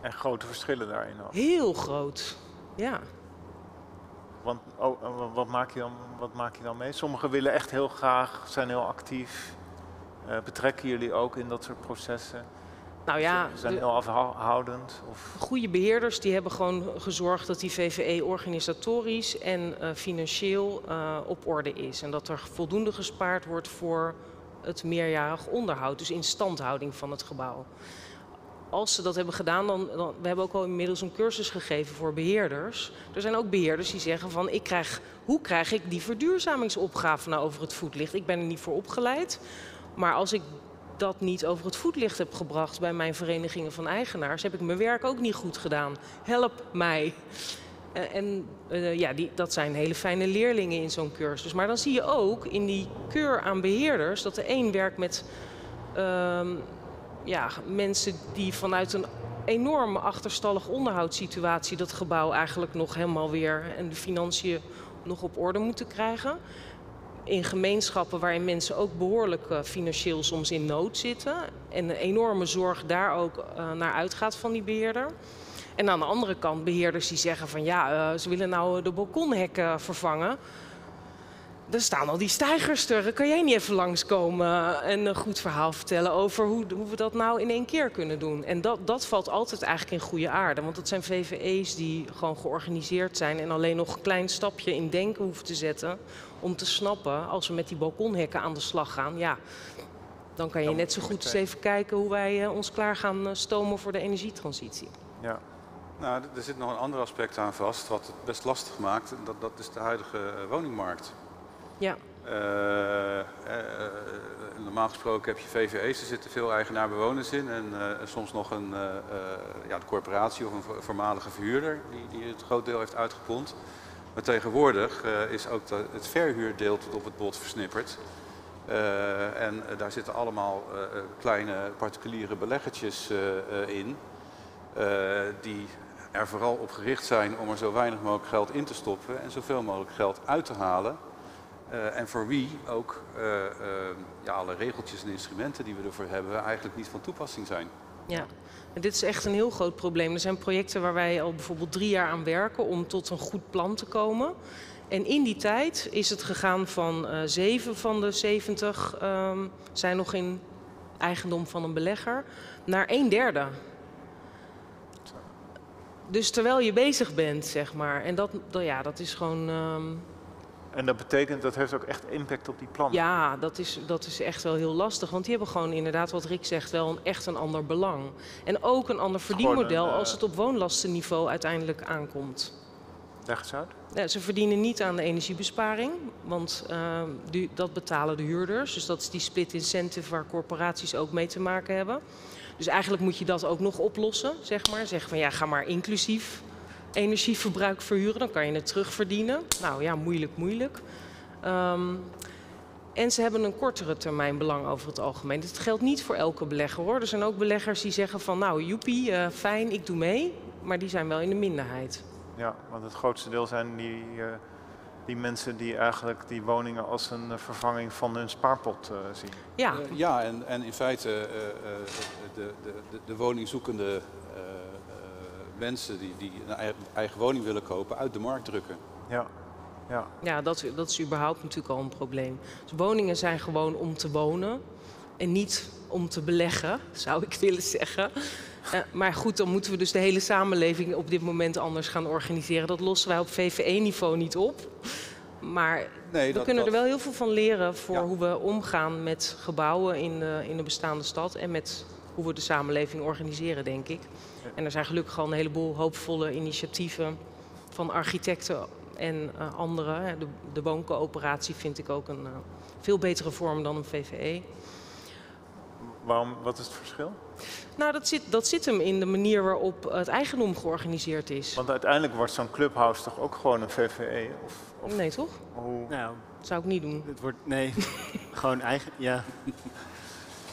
En grote verschillen daarin ook. Heel groot, ja. Want oh, wat, maak je dan, wat maak je dan mee? Sommigen willen echt heel graag, zijn heel actief. Uh, betrekken jullie ook in dat soort processen? Nou ja, zijn heel afhoudend? Of? Goede beheerders die hebben gewoon gezorgd dat die VVE organisatorisch en uh, financieel uh, op orde is. En dat er voldoende gespaard wordt voor het meerjarig onderhoud, dus instandhouding van het gebouw. Als ze dat hebben gedaan, dan, dan we hebben ook al inmiddels een cursus gegeven voor beheerders. Er zijn ook beheerders die zeggen van, ik krijg, hoe krijg ik die verduurzamingsopgave nou over het voetlicht? Ik ben er niet voor opgeleid, maar als ik dat niet over het voetlicht heb gebracht bij mijn verenigingen van eigenaars, heb ik mijn werk ook niet goed gedaan. Help mij. Uh, en uh, ja, die, dat zijn hele fijne leerlingen in zo'n cursus. Maar dan zie je ook in die keur aan beheerders dat de een werkt met uh, ja, mensen die vanuit een enorme achterstallige onderhoudssituatie dat gebouw eigenlijk nog helemaal weer en de financiën nog op orde moeten krijgen in gemeenschappen waarin mensen ook behoorlijk uh, financieel soms in nood zitten. En een enorme zorg daar ook uh, naar uitgaat van die beheerder. En aan de andere kant beheerders die zeggen van ja, uh, ze willen nou de balkonhekken vervangen. Er staan al die stijgers er. Kan jij niet even langskomen en een goed verhaal vertellen over hoe, hoe we dat nou in één keer kunnen doen? En dat, dat valt altijd eigenlijk in goede aarde. Want dat zijn VVE's die gewoon georganiseerd zijn en alleen nog een klein stapje in denken hoeven te zetten om te snappen, als we met die balkonhekken aan de slag gaan, ja, dan kan je net zo goed eens even kijken hoe wij uh, ons klaar gaan uh, stomen voor de energietransitie. Ja. Nou, er zit nog een ander aspect aan vast, wat het best lastig maakt. Dat, dat is de huidige uh, woningmarkt. Ja. normaal gesproken heb je VVE's, er zitten veel eigenaar-bewoners in en soms nog een ja, de corporatie of een voormalige verhuurder die, die het groot deel heeft uitgepond. Maar tegenwoordig uh, is ook het verhuurdeel tot op het bot versnipperd. Uh, en uh, daar zitten allemaal kleine particuliere beleggertjes in. die er vooral op gericht zijn om er zo weinig mogelijk geld in te stoppen en zoveel mogelijk geld uit te halen. en voor wie ook ja, alle regeltjes en instrumenten die we ervoor hebben eigenlijk niet van toepassing zijn. Ja. Dit is echt een heel groot probleem. Er zijn projecten waar wij al bijvoorbeeld drie jaar aan werken om tot een goed plan te komen. En in die tijd is het gegaan van uh, zeven van de 70 um, zijn nog in eigendom van een belegger naar een derde. Dus terwijl je bezig bent, zeg maar. En dat, ja, dat is gewoon. Um, en dat betekent, dat heeft ook echt impact op die plannen? Ja, dat is, dat is echt wel heel lastig. Want die hebben gewoon inderdaad, wat Rick zegt, wel een, echt een ander belang. En ook een ander verdienmodel een, als het op woonlastenniveau uiteindelijk aankomt. Leg eens uit. Ja, ze verdienen niet aan de energiebesparing, want uh, die, dat betalen de huurders. Dus dat is die split incentive waar corporaties ook mee te maken hebben. Dus eigenlijk moet je dat ook nog oplossen, zeg maar. Zeg van ja, ga maar inclusief energieverbruik verhuren, dan kan je het terugverdienen. Nou ja, moeilijk, moeilijk. Um, en ze hebben een kortere termijn belang over het algemeen. Dat geldt niet voor elke belegger hoor. Er zijn ook beleggers die zeggen van nou joepie, uh, fijn, ik doe mee. Maar die zijn wel in de minderheid. Ja, want het grootste deel zijn die, uh, die mensen die eigenlijk die woningen als een vervanging van hun spaarpot uh, zien. Ja, uh, ja en, en in feite de, de, de, de woningzoekende mensen die, die een eigen woning willen kopen uit de markt drukken. Ja, ja. ja dat, dat is überhaupt natuurlijk al een probleem. Dus woningen zijn gewoon om te wonen en niet om te beleggen, zou ik willen zeggen. Uh, maar goed, dan moeten we dus de hele samenleving op dit moment anders gaan organiseren. Dat lossen wij op VVE-niveau niet op. Maar nee, we dat, kunnen dat... er wel heel veel van leren voor ja. hoe we omgaan met gebouwen in de, in de bestaande stad en met hoe we de samenleving organiseren, denk ik. En er zijn gelukkig al een heleboel hoopvolle initiatieven van architecten en uh, anderen. De, de wooncoöperatie vind ik ook een uh, veel betere vorm dan een VVE. waarom, wat is het verschil? Nou, dat zit, dat zit hem in de manier waarop het eigendom georganiseerd is. Want uiteindelijk wordt zo'n clubhouse toch ook gewoon een VVE? Of, of Nee, toch? hoe? Nou, Dat zou ik niet doen. het wordt, nee, gewoon eigen, ja.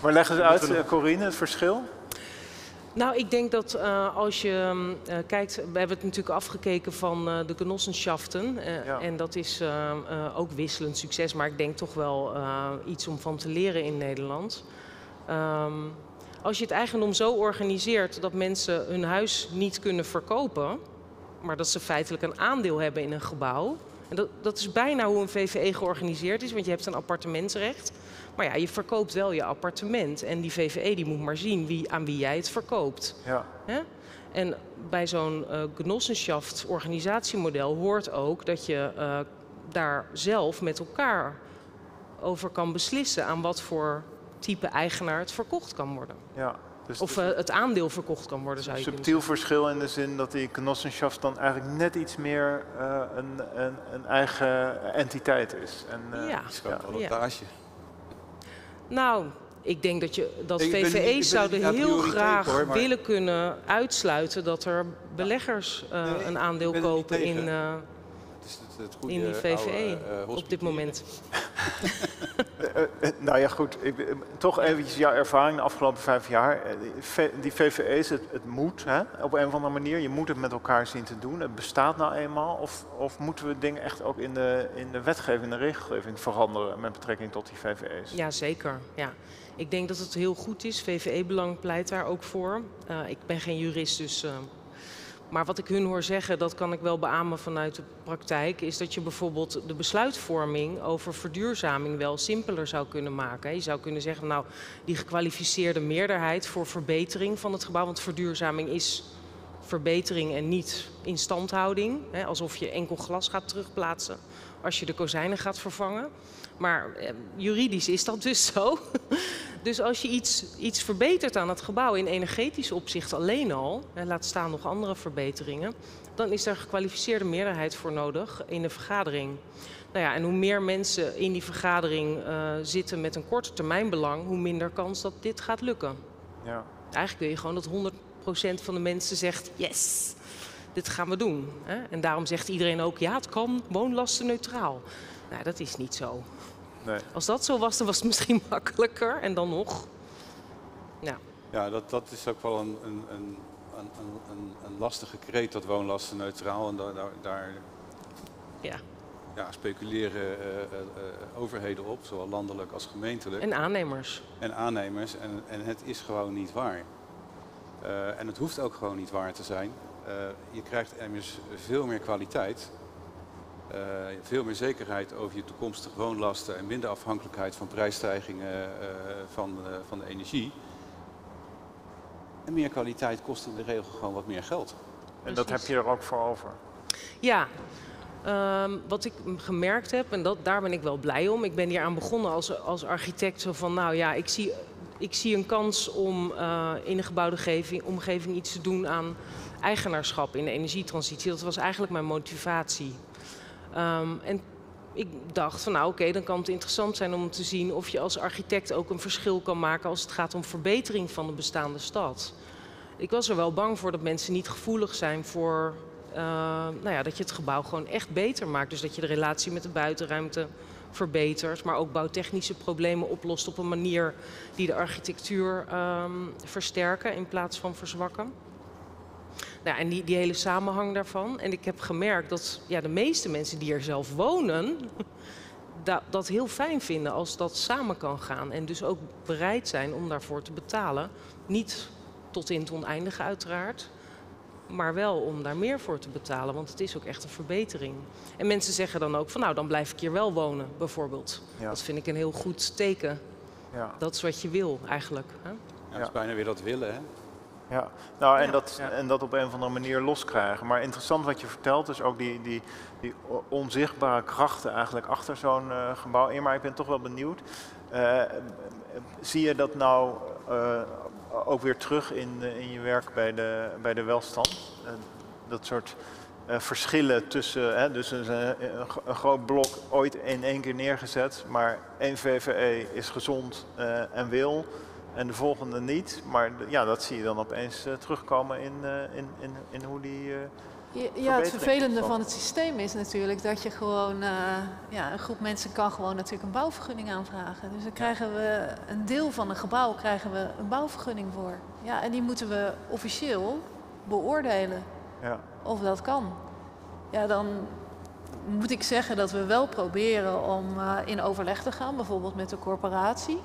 Maar leg eens uit, eh, Corine, het verschil. Nou, ik denk dat eh, als je mm, eh, kijkt, we hebben het natuurlijk afgekeken van eh, de genossenschaften. Ja. En dat is ook wisselend succes, maar ik denk toch wel iets om van te leren in Nederland. Ehm, als je het eigendom zo organiseert dat mensen hun huis niet kunnen verkopen, maar dat ze feitelijk een aandeel hebben in een gebouw. En dat, dat is bijna hoe een VVE georganiseerd is, want je hebt een appartementsrecht. Maar ja, je verkoopt wel je appartement. En die VVE die moet maar zien wie, aan wie jij het verkoopt. Ja. Hè? En bij zo'n eh genossenschaft organisatiemodel hoort ook dat je eh, daar zelf met elkaar over kan beslissen aan wat voor type eigenaar het verkocht kan worden. ja. Dus Of het is eh, het aandeel verkocht kan worden, zou je kunnen subtiel verschil in de zin dat die genossenschaft dan eigenlijk net iets meer eh, een, een, een eigen entiteit is. En, eh, Ja. Is Ja. een. Nou, ik denk dat, je, dat Ik niet- niet zouden heel graag tegen, hoor, maar- willen kunnen uitsluiten dat er beleggers eh, Nee, een aandeel kopen in, eh, Het is het, het goede in die VVE oude, op dit moment. Eh, eh, nou ja, goed. Ik, eh, toch eventjes jouw ervaring de afgelopen vijf jaar. Die VVE's, het, het moet hè, op een of andere manier. Je moet het met elkaar zien te doen. Het bestaat nou eenmaal. Of, of moeten we dingen echt ook in de, in de wetgeving, in de regelgeving veranderen met betrekking tot die VVE's? Ja, zeker. Ja. Ik denk dat het heel goed is. VVE-belang pleit daar ook voor. Ik ben geen jurist, dus. Maar wat ik hun hoor zeggen, dat kan ik wel beamen vanuit de praktijk, is dat je bijvoorbeeld de besluitvorming over verduurzaming wel simpeler zou kunnen maken. Je zou kunnen zeggen, nou, die gekwalificeerde meerderheid voor verbetering van het gebouw, want verduurzaming is verbetering en niet instandhouding. Alsof je enkel glas gaat terugplaatsen als je de kozijnen gaat vervangen. Maar eh, juridisch is dat dus zo. dus als je iets, iets verbetert aan het gebouw in energetisch opzicht alleen al, en laat staan nog andere verbeteringen, dan is er een gekwalificeerde meerderheid voor nodig in de vergadering. Nou ja, en hoe meer mensen in die vergadering eh, zitten met een korte termijn belang, hoe minder kans dat dit gaat lukken. Ja. Eigenlijk wil je gewoon dat 100% van de mensen zegt: yes, dit gaan we doen. Hè? En daarom zegt iedereen ook: ja, het kan woonlastenneutraal. Nou, dat is niet zo. Nee. Als dat zo was, dan was het misschien makkelijker. En dan nog. Ja, Ja, dat, dat is ook wel een, een, een, een, een, een lastige kreet, dat woonlasten neutraal. En daar, daar, daar ja. ja, speculeren eh, eh, overheden op, zowel landelijk als gemeentelijk. En aannemers. en aannemers. En, en het is gewoon niet waar. Eh, en het hoeft ook gewoon niet waar te zijn. Je krijgt immers veel meer kwaliteit. Eh, veel meer zekerheid over je toekomstige woonlasten en minder afhankelijkheid van prijsstijgingen eh, van, eh, van de energie. En meer kwaliteit kost in de regel gewoon wat meer geld. En dat heb je er ook voor over. Ja, ehm, wat ik gemerkt heb, en dat, daar ben ik wel blij om. Ik ben hier aan begonnen als, als architect. Zo van, nou ja, ik zie, ik zie een kans om eh, in de gebouwde geving- omgeving iets te doen aan eigenaarschap in de energietransitie. Dat was eigenlijk mijn motivatie. Ehm, en ik dacht van, nou oké, dan kan het interessant zijn om te zien of je als architect ook een verschil kan maken als het gaat om verbetering van de bestaande stad. Ik was er wel bang voor dat mensen niet gevoelig zijn voor eh, nou ja, dat je het gebouw gewoon echt beter maakt. Dus dat je de relatie met de buitenruimte verbetert, maar ook bouwtechnische problemen oplost op een manier die de architectuur ehm, versterken in plaats van verzwakken. Nou, en die, die hele samenhang daarvan. En ik heb gemerkt dat ja, de meeste mensen die er zelf wonen, da- dat heel fijn vinden als dat samen kan gaan. En dus ook bereid zijn om daarvoor te betalen. Niet tot in het oneindige uiteraard. Maar wel om daar meer voor te betalen, want het is ook echt een verbetering. En mensen zeggen dan ook van nou, dan blijf ik hier wel wonen, bijvoorbeeld. Ja. Dat vind ik een heel goed teken. Ja. Dat is wat je wil eigenlijk. Hè? Ja, dat is bijna weer dat willen, hè? Ja, nou en, Ja. dat, Ja. en dat op een of andere manier loskrijgen. Maar interessant wat je vertelt, dus ook die, die, die onzichtbare krachten eigenlijk achter zo'n eh, gebouw. in. Maar ik ben toch wel benieuwd, eh, zie je dat nou eh, ook weer terug in, in je werk bij de, bij de welstand? Dat soort verschillen tussen, hè, dus een, een, gro- een groot blok ooit in één keer neergezet, maar één VVE is gezond en wil. En de volgende niet. Maar ja, dat zie je dan opeens eh, terugkomen in, eh, in, in, in hoe die... eh, Ja, ja, het vervelende van. het systeem is natuurlijk dat je gewoon, ja, een groep mensen kan gewoon natuurlijk een bouwvergunning aanvragen. Dus dan krijgen we een deel van een gebouw krijgen we een bouwvergunning voor. Ja, en die moeten we officieel beoordelen ja. of dat kan. Ja, dan moet ik zeggen dat we wel proberen om in overleg te gaan, bijvoorbeeld met de corporatie.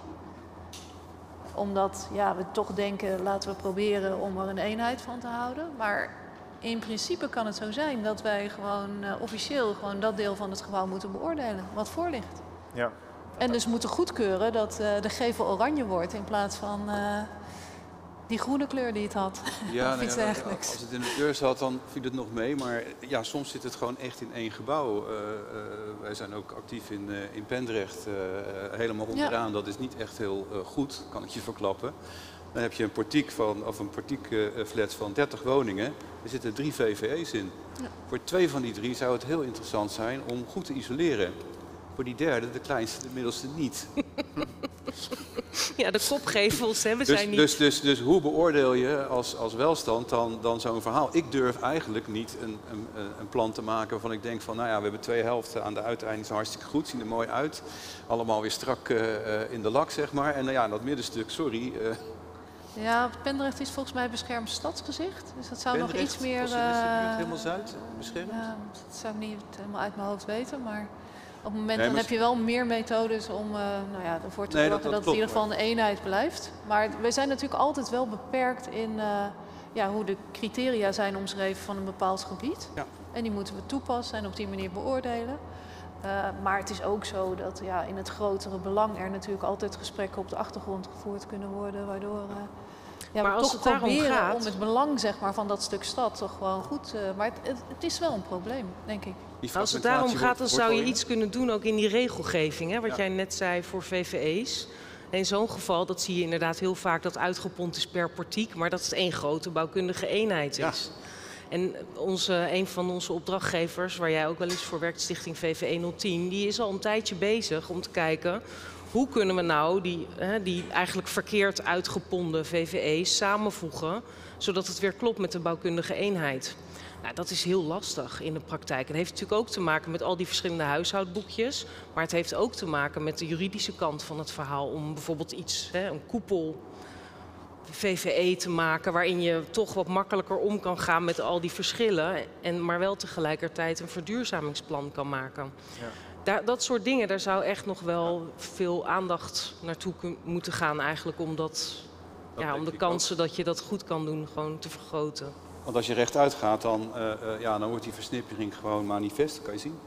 Omdat ja, we toch denken, laten we proberen om er een eenheid van te houden. Maar in principe kan het zo zijn dat wij gewoon eh, officieel gewoon dat deel van het gebouw moeten beoordelen, wat voor ligt. Ja. En dus moeten goedkeuren dat eh, de gevel oranje wordt in plaats van eh, die groene kleur die het had. Ja, of nou iets ja, dergelijks. als het in de deur zat, dan viel het nog mee. Maar ja, soms zit het gewoon echt in één gebouw. Eh, eh, wij zijn ook actief in, eh, in Pendrecht, helemaal onderaan. Dat is niet echt heel goed, kan ik je verklappen. Dan heb je een portiek van, of een portiekflat van 30 woningen. Er zitten drie VVE's in. Ja. Voor twee van die drie zou het heel interessant zijn om goed te isoleren. Voor die derde, de kleinste, de middelste niet. Ja, de kopgevels hè, we Dus, zijn niet... dus, dus, dus hoe beoordeel je als, als welstand dan, dan zo'n verhaal? Ik durf eigenlijk niet een, een, een plan te maken waarvan ik denk van... nou ja, we hebben twee helften aan de uiteinden, zijn hartstikke goed, zien er mooi uit. Allemaal weer strak eh, eh, in de lak, zeg maar. En nou ja, dat middenstuk, sorry. eh Ja, Pendrecht is volgens mij beschermd stadsgezicht. Dus dat zou nog iets meer. was eh, helemaal Zuid beschermd? Ja, dat zou ik niet helemaal uit mijn hoofd weten. Maar op het moment Nee, dan heb je wel meer methodes om eh, nou ja, ervoor te Nee, zorgen dat- dat, dat het in ieder geval een eenheid blijft. Maar we zijn natuurlijk altijd wel beperkt in eh, ja, hoe de criteria zijn omschreven van een bepaald gebied. Ja. En die moeten we toepassen en op die manier beoordelen. Eh, maar het is ook zo dat ja, in het grotere belang er natuurlijk altijd gesprekken op de achtergrond gevoerd kunnen worden, waardoor eh, ja, Maar we als toch het daarom gaat- om het belang zeg maar, van dat stuk stad toch gewoon goed. eh, maar het, het, het is wel een probleem, denk ik. Die Als het daarom gaat, dan zou je iets kunnen doen ook in die regelgeving. Hè, wat Ja. jij net zei voor VVE's. En in zo'n geval, dat zie je inderdaad heel vaak, dat uitgepond is per portiek. Maar dat het één grote bouwkundige eenheid Ja. is. En onze, een van onze opdrachtgevers, waar jij ook wel eens voor werkt, Stichting VVE 010, die is al een tijdje bezig om te kijken hoe kunnen we nou die, hè, die eigenlijk verkeerd uitgeponden VVE's samenvoegen, zodat het weer klopt met de bouwkundige eenheid. Nou, dat is heel lastig in de praktijk. En heeft natuurlijk ook te maken met al die verschillende huishoudboekjes. Maar het heeft ook te maken met de juridische kant van het verhaal. Om bijvoorbeeld iets, hè, een koepel VVE te maken... waarin je toch wat makkelijker om kan gaan met al die verschillen... En, maar wel tegelijkertijd een verduurzamingsplan kan maken. Ja. Daar, dat soort dingen, daar zou echt nog wel veel aandacht naartoe moeten gaan... eigenlijk om, dat, Dat ja, om de ook. kansen dat je dat goed kan doen gewoon te vergroten. Want als je rechtuit gaat, dan, eh, eh, ja, dan wordt die versnippering gewoon manifest, dat kan je zien.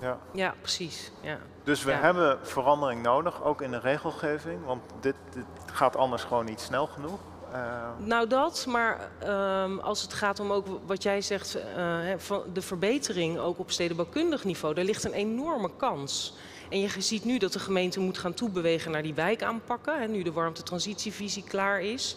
Ja. Ja, precies. Ja. Dus we Ja. hebben verandering nodig, ook in de regelgeving. Want dit, dit gaat anders gewoon niet snel genoeg. Eh, Nou dat, maar ehm, als het gaat om ook wat jij zegt, eh, van de verbetering ook op stedenbouwkundig niveau, daar ligt een enorme kans. En je ziet nu dat de gemeente moet gaan toebewegen naar die wijk aanpakken, hè, nu de warmtetransitievisie klaar is.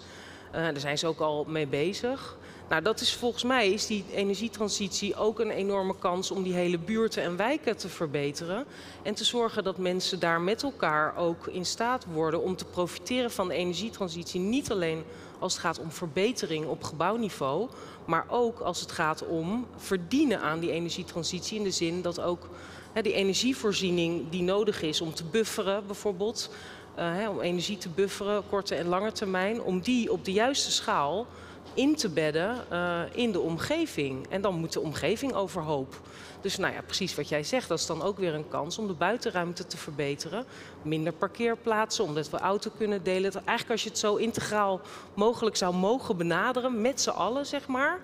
Eh, daar zijn ze ook al mee bezig. Nou, dat is volgens mij is die energietransitie ook een enorme kans om die hele buurten en wijken te verbeteren. En te zorgen dat mensen daar met elkaar ook in staat worden om te profiteren van de energietransitie. Niet alleen als het gaat om verbetering op gebouwniveau, maar ook als het gaat om verdienen aan die energietransitie. In de zin dat ook hè, die energievoorziening die nodig is om te bufferen, bijvoorbeeld, eh, hè, om energie te bufferen, korte en lange termijn, om die op de juiste schaal in te bedden eh, in de omgeving. En dan moet de omgeving overhoop. Dus nou ja, precies wat jij zegt, dat is dan ook weer een kans om de buitenruimte te verbeteren. Minder parkeerplaatsen, omdat we auto kunnen delen. Eigenlijk als je het zo integraal mogelijk zou mogen benaderen, met z'n allen zeg maar.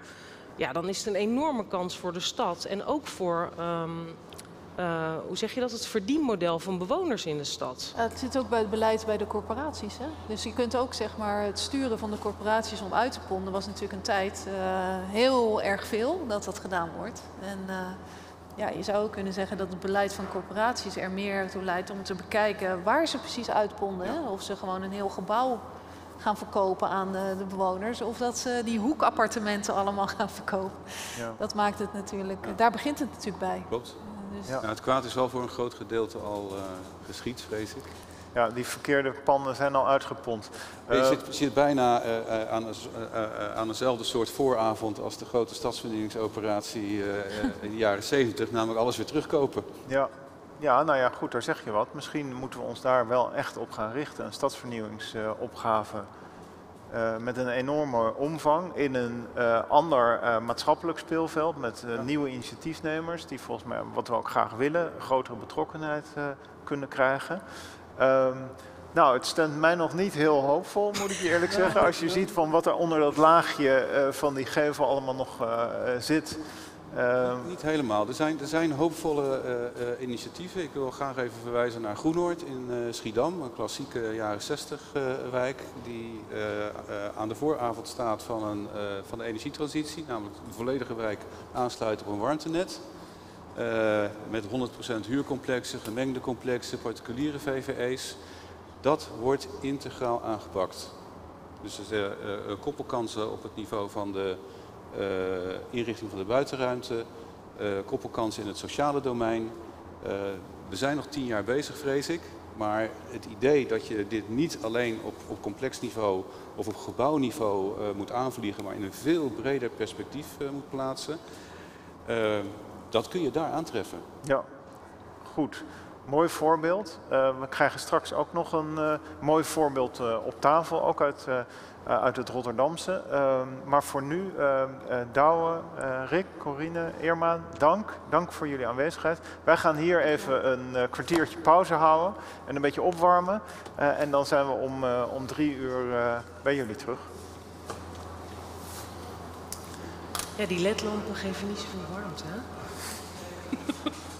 Ja, dan is het een enorme kans voor de stad. En ook voor, ehm, eh, hoe zeg je dat, het verdienmodel van bewoners in de stad. Het zit ook bij het beleid bij de corporaties. Hè? Dus je kunt ook zeg maar, het sturen van de corporaties om uit te ponden was natuurlijk een tijd eh, heel erg veel dat dat gedaan wordt. En eh, ja, je zou ook kunnen zeggen dat het beleid van corporaties er meer toe leidt om te bekijken waar ze precies uitponden. Hè? Of ze gewoon een heel gebouw gaan verkopen aan de, de bewoners. Of dat ze die hoekappartementen allemaal gaan verkopen. ja. Dat maakt het natuurlijk, daar begint het natuurlijk bij. Klopt. Dus, Ja. Nou, het kwaad is wel voor een groot gedeelte al eh, geschied, vrees ik. Ja, die verkeerde panden zijn al uitgepompt. Je Eh, zit, zit bijna eh, eh, aan, eh, eh, aan dezelfde soort vooravond als de grote stadsvernieuwingsoperatie eh, eh, in de jaren 70, namelijk alles weer terugkopen. Ja. ja, nou ja, goed, daar zeg je wat. Misschien moeten we ons daar wel echt op gaan richten. Een stadsvernieuwingsopgave eh, met een enorme omvang in een eh, ander eh, maatschappelijk speelveld met nieuwe initiatiefnemers die volgens mij, wat we ook graag willen, grotere betrokkenheid kunnen krijgen. Ehm, nou, het stemt mij nog niet heel hoopvol, moet ik je eerlijk zeggen. Als je ziet van wat er onder dat laagje van die gevel allemaal nog zit. Ehm, Niet helemaal. Er zijn, er zijn hoopvolle eh, eh, initiatieven. Ik wil graag even verwijzen naar Groenoord in eh, Schiedam, een klassieke jaren 60 eh, wijk, die aan de vooravond staat van, een, van de energietransitie, namelijk de volledige wijk aansluiten op een warmtenet. Met 100% huurcomplexen, gemengde complexen, particuliere VVE's. Dat wordt integraal aangepakt. Dus er zijn koppelkansen op het niveau van de inrichting van de buitenruimte, eh, koppelkansen in het sociale domein. Eh, we zijn nog tien jaar bezig, vrees ik. Maar het idee dat je dit niet alleen op, op complex niveau of op gebouwniveau eh, moet aanvliegen, maar in een veel breder perspectief eh, moet plaatsen, eh, dat kun je daar aantreffen. Ja, goed. Mooi voorbeeld. Eh, we krijgen straks ook nog een eh, mooi voorbeeld eh, op tafel, ook uit, eh, eh, uit het Rotterdamse. Ehm, maar voor nu, eh, eh, Douwe, eh, Rick, Corine, Irma, dank. Dank voor jullie aanwezigheid. Wij gaan hier even een eh, kwartiertje pauze houden en een beetje opwarmen. Eh, en dan zijn we om, eh, om drie uur eh, bij jullie terug. Ja, die ledlampen geven niet zoveel warmte, hè?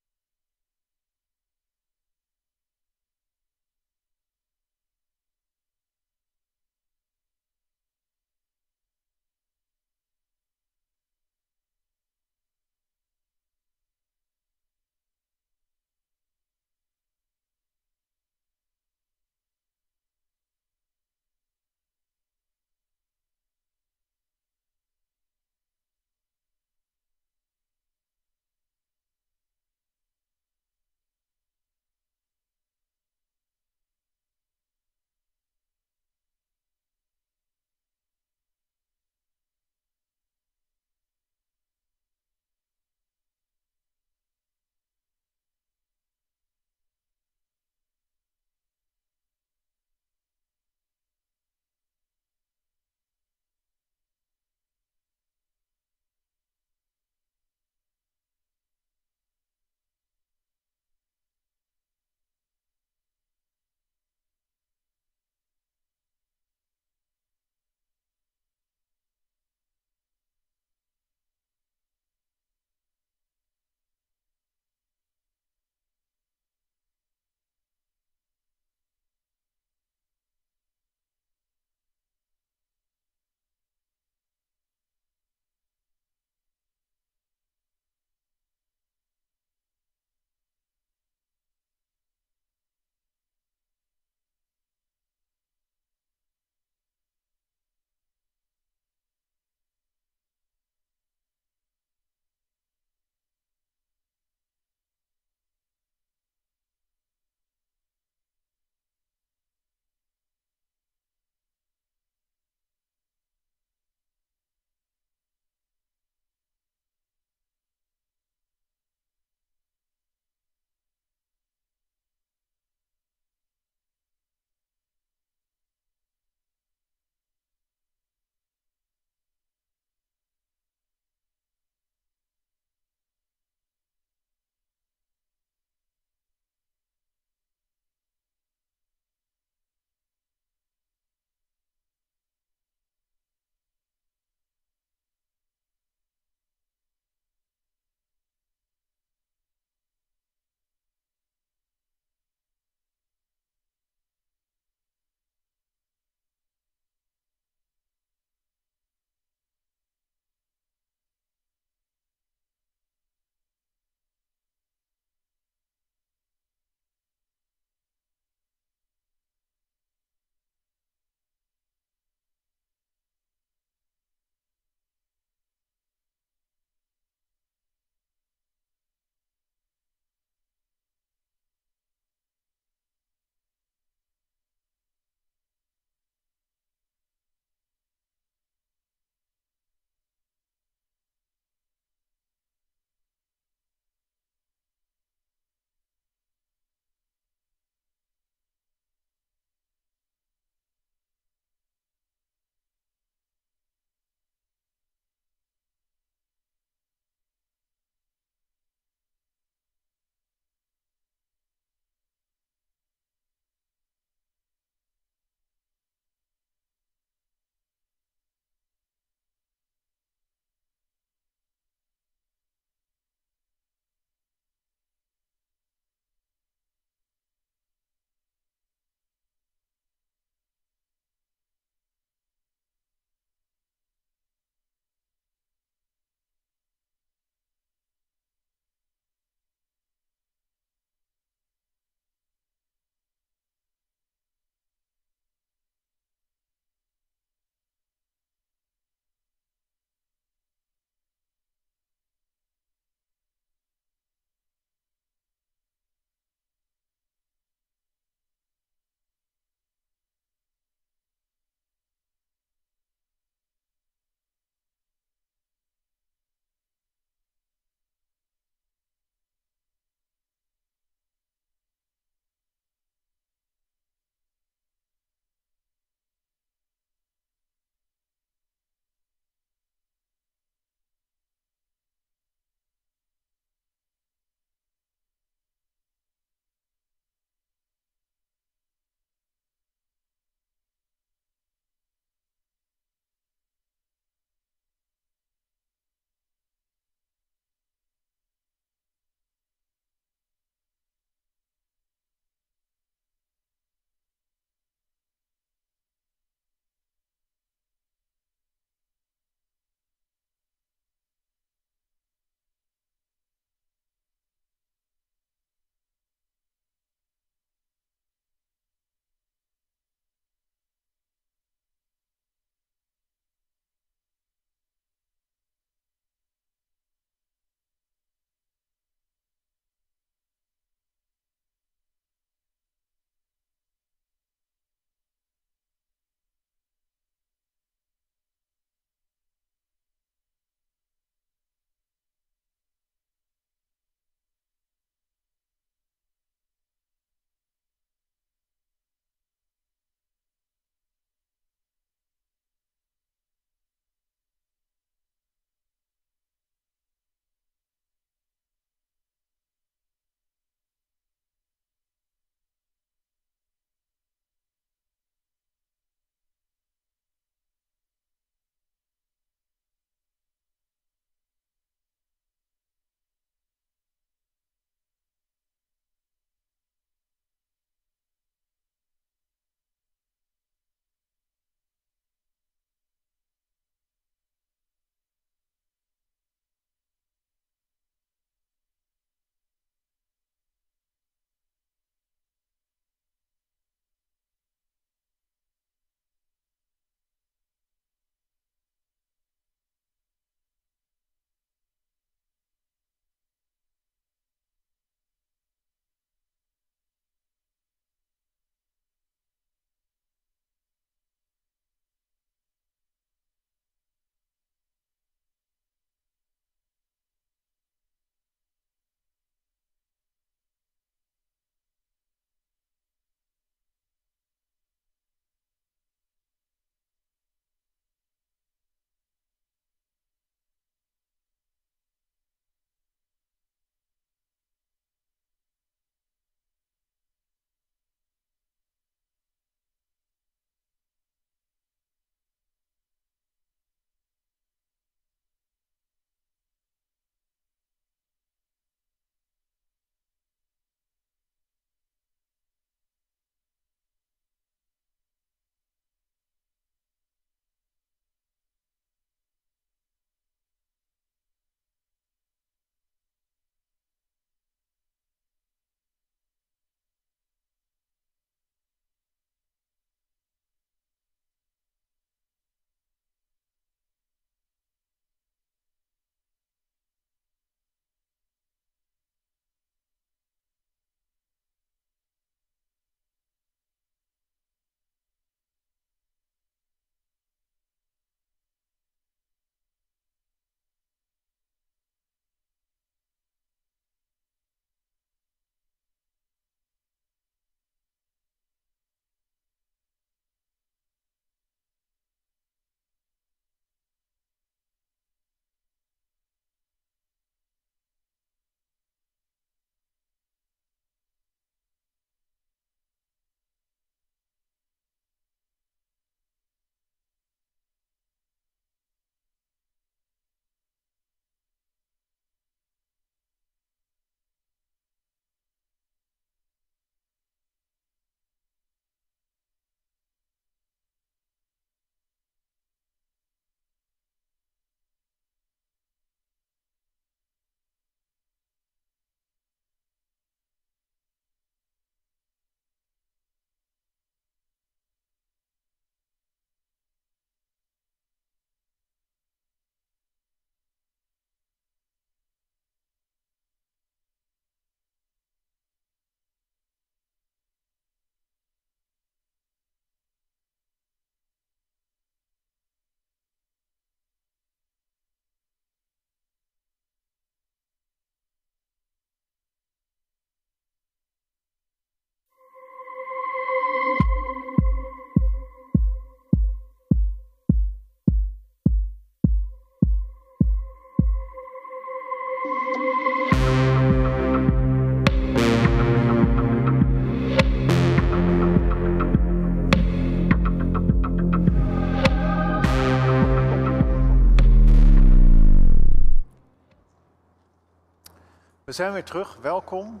We zijn weer terug, welkom.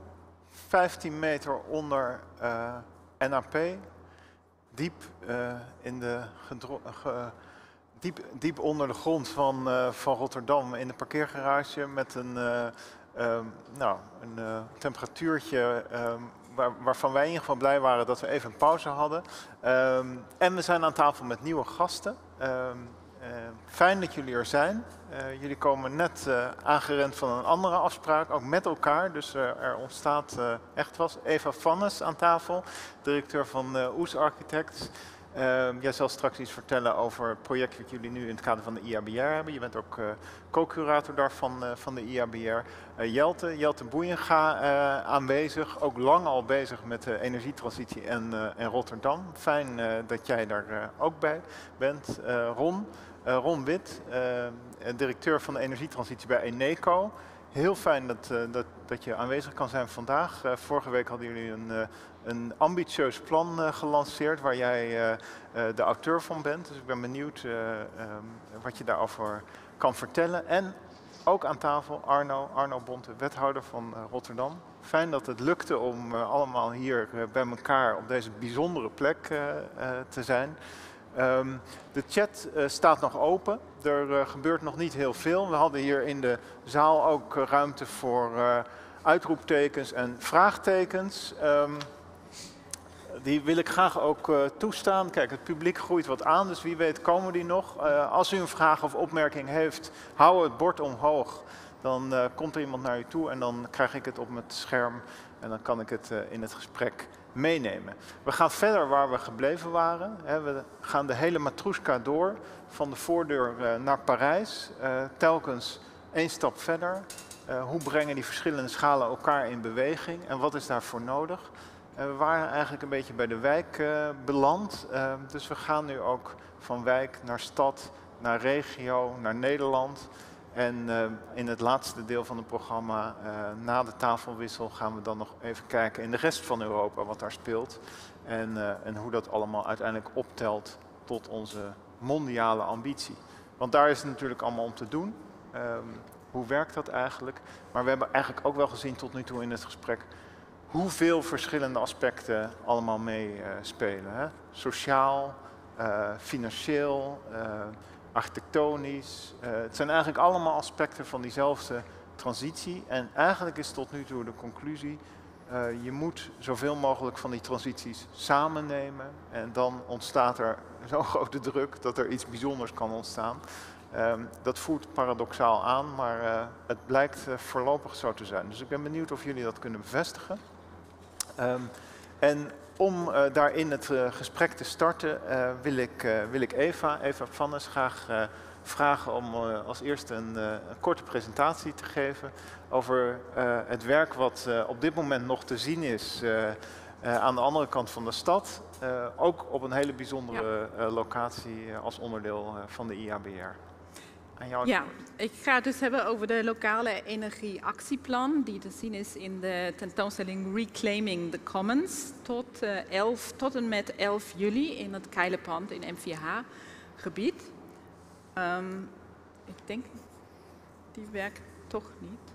15 meter onder uh, NAP, diep, uh, in de diep, diep onder de grond van, uh, van Rotterdam in de parkeergarage met een, um, nou, een temperatuurtje um, waar, waarvan wij in ieder geval blij waren dat we even een pauze hadden. Um, en we zijn aan tafel met nieuwe gasten. Uh, fijn dat jullie er zijn. Uh, jullie komen net uh, aangerend van een andere afspraak, ook met elkaar. Dus er ontstaat echt was. Eva Vannes aan tafel, directeur van Oes Architects. Ehm, jij zal straks iets vertellen over het project wat jullie nu in het kader van de IABR hebben. Je bent ook co-curator daarvan van de IABR. Jelte, Jelte Boeienga aanwezig, ook lang al bezig met de energietransitie en, en Rotterdam. Fijn dat jij daar ook bij bent. Ron, Ron Wit, uh, directeur van de energietransitie bij Eneco. Heel fijn dat, uh, dat, dat je aanwezig kan zijn vandaag. vorige week hadden jullie een, een ambitieus plan gelanceerd waar jij de auteur van bent. Dus ik ben benieuwd um, wat je daarover kan vertellen. En ook aan tafel Arno, Arno Bonte, wethouder van Rotterdam. Fijn dat het lukte om allemaal hier bij elkaar op deze bijzondere plek te zijn. Um, de chat uh, staat nog open. Er uh, gebeurt nog niet heel veel. We hadden hier in de zaal ook uh, ruimte voor uitroeptekens en vraagtekens. Um, die wil ik graag ook toestaan. Kijk, het publiek groeit wat aan, dus wie weet komen die nog. als u een vraag of opmerking heeft, hou het bord omhoog. Dan komt er iemand naar u toe en dan krijg ik het op mijn scherm en dan kan ik het in het gesprek meenemen. We gaan verder waar we gebleven waren. We gaan de hele matroeska door, van de voordeur eh, naar Parijs, eh, telkens één stap verder. Eh, hoe brengen die verschillende schalen elkaar in beweging en wat is daarvoor nodig? We waren eigenlijk een beetje bij de wijk beland, dus we gaan nu ook van wijk naar stad, naar regio, naar Nederland. En uh, in het laatste deel van het programma, uh, na de tafelwissel, gaan we dan nog even kijken in de rest van Europa wat daar speelt. En, uh, en hoe dat allemaal uiteindelijk optelt tot onze mondiale ambitie. Want daar is het natuurlijk allemaal om te doen. Um, hoe werkt dat eigenlijk? Maar we hebben eigenlijk ook wel gezien tot nu toe in het gesprek hoeveel verschillende aspecten allemaal meespelen. Sociaal, financieel architectonisch. Uh, het zijn eigenlijk allemaal aspecten van diezelfde transitie. En eigenlijk is tot nu toe de conclusie, uh, je moet zoveel mogelijk van die transities samen nemen. En dan ontstaat er zo'n grote druk dat er iets bijzonders kan ontstaan. Um, dat voelt paradoxaal aan, maar uh, het blijkt voorlopig zo te zijn. Dus ik ben benieuwd of jullie dat kunnen bevestigen. Um, en om uh, daarin het uh, gesprek te starten uh, wil, ik, wil ik Eva, Eva Vannes, graag vragen om als eerste een, een, korte presentatie te geven over het werk wat op dit moment nog te zien is aan de andere kant van de stad. ook op een hele bijzondere ja. locatie als onderdeel van de IABR ja, ik ga het dus hebben over de lokale energieactieplan die te zien is in de tentoonstelling Reclaiming the Commons tot, uh, 11, tot en met 11 juli in het Keilepand in M4H-gebied. Um, ik denk, die werkt toch niet.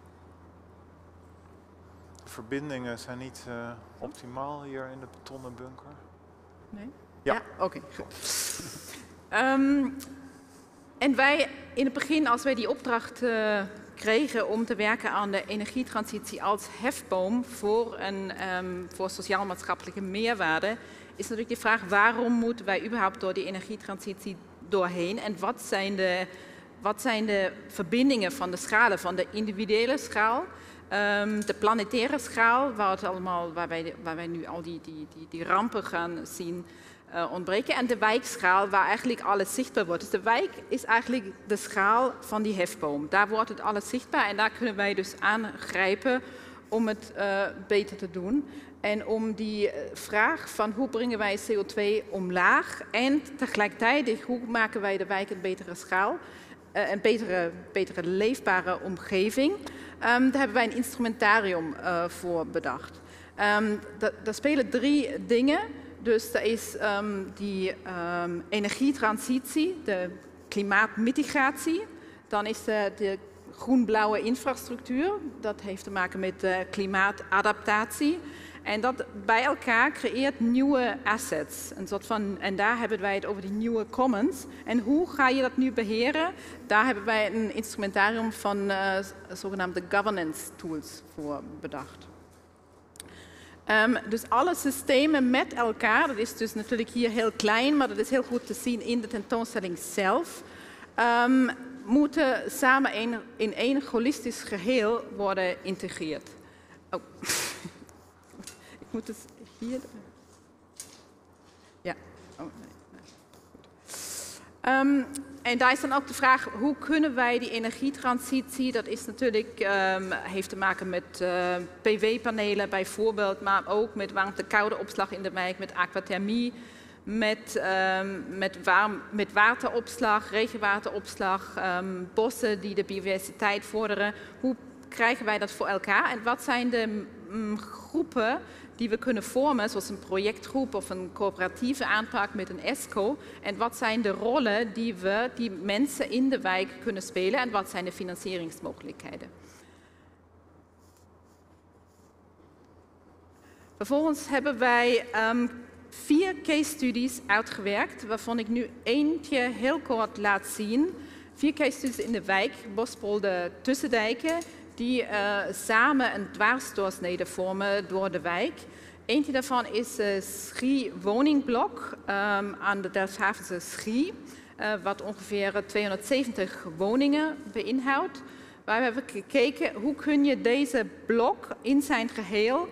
De verbindingen zijn niet uh, optimaal hier in de betonnen bunker. Nee? Ja, ja oké, okay, goed. Um, en wij in het begin, als wij die opdracht uh, kregen om te werken aan de energietransitie als hefboom voor, een, um, voor sociaal-maatschappelijke meerwaarde, is natuurlijk de vraag waarom moeten wij überhaupt door die energietransitie doorheen? En wat zijn de, wat zijn de verbindingen van de schalen, van de individuele schaal, um, de planetaire schaal, waar, allemaal, wij, wij nu al die, die, die, die rampen gaan zien uh, ontbreken. En de wijkschaal waar eigenlijk alles zichtbaar wordt. Dus de wijk is eigenlijk de schaal van die hefboom. Daar wordt het alles zichtbaar en daar kunnen wij dus aangrijpen om het uh, beter te doen. En om die eh, vraag van hoe brengen wij CO2 omlaag en tegelijkertijd hoe maken wij de wijk een betere schaal, een betere, betere leefbare omgeving. Um, daar hebben wij een instrumentarium voor bedacht. Um, daar spelen drie dingen. Dus er is um, die um, energietransitie, de klimaatmitigatie. Dan is de, de groen-blauwe infrastructuur. Dat heeft te maken met klimaatadaptatie. En dat bij elkaar creëert nieuwe assets. Een soort van, en daar hebben wij het over die nieuwe commons. En hoe ga je dat nu beheren? Daar hebben wij een instrumentarium van uh, zogenaamde governance tools voor bedacht. Um, dus alle systemen met elkaar, dat is dus natuurlijk hier heel klein, maar dat is heel goed te zien in de tentoonstelling zelf, um, moeten samen in, in één holistisch geheel worden geïntegreerd. Oh. Ik moet het hier. Ja. Oh, nee. Um, en daar is dan ook de vraag, hoe kunnen wij die energietransitie, dat is natuurlijk, um, heeft te maken met uh, PV-panelen bijvoorbeeld, maar ook met warmte-koude opslag in de wijk, met aquathermie, met, um, met, warm, met wateropslag, regenwateropslag, um, bossen die de biodiversiteit vorderen. Hoe krijgen wij dat voor elkaar en wat zijn de groepen die we kunnen vormen, zoals een projectgroep of een coöperatieve aanpak met een ESCO. En wat zijn de rollen die we, die mensen in de wijk kunnen spelen en wat zijn de financieringsmogelijkheden. Vervolgens hebben wij um, vier case studies uitgewerkt, waarvan ik nu eentje heel kort laat zien. Vier case studies in de wijk, Bospolde Tussendijken, die uh, samen een dwarsdoorsnede vormen door de wijk. Eentje daarvan is uh, Schie Woningblok um, aan de Delfshavense Schie, uh, wat ongeveer 270 woningen beinhoudt. Waar we hebben gekeken hoe kun je deze blok in zijn geheel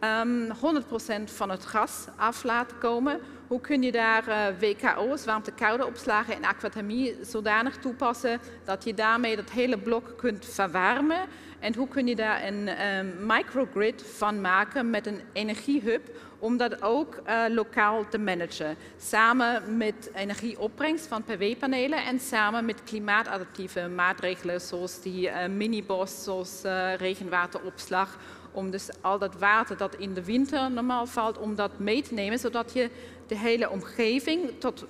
um, ehm, 100% van het gas af laten komen. Hoe kun je daar WKO's, warmte-koude opslagen en aquathermie zodanig toepassen dat je daarmee dat hele blok kunt verwarmen en hoe kun je daar een um, microgrid van maken met een energiehub om dat ook uh, lokaal te managen. Samen met energieopbrengst van PV-panelen en samen met klimaatadaptieve maatregelen zoals die uh, minibos, zoals uh, regenwateropslag. Om dus al dat water dat in de winter normaal valt, om dat mee te nemen, zodat je de hele omgeving tot 50%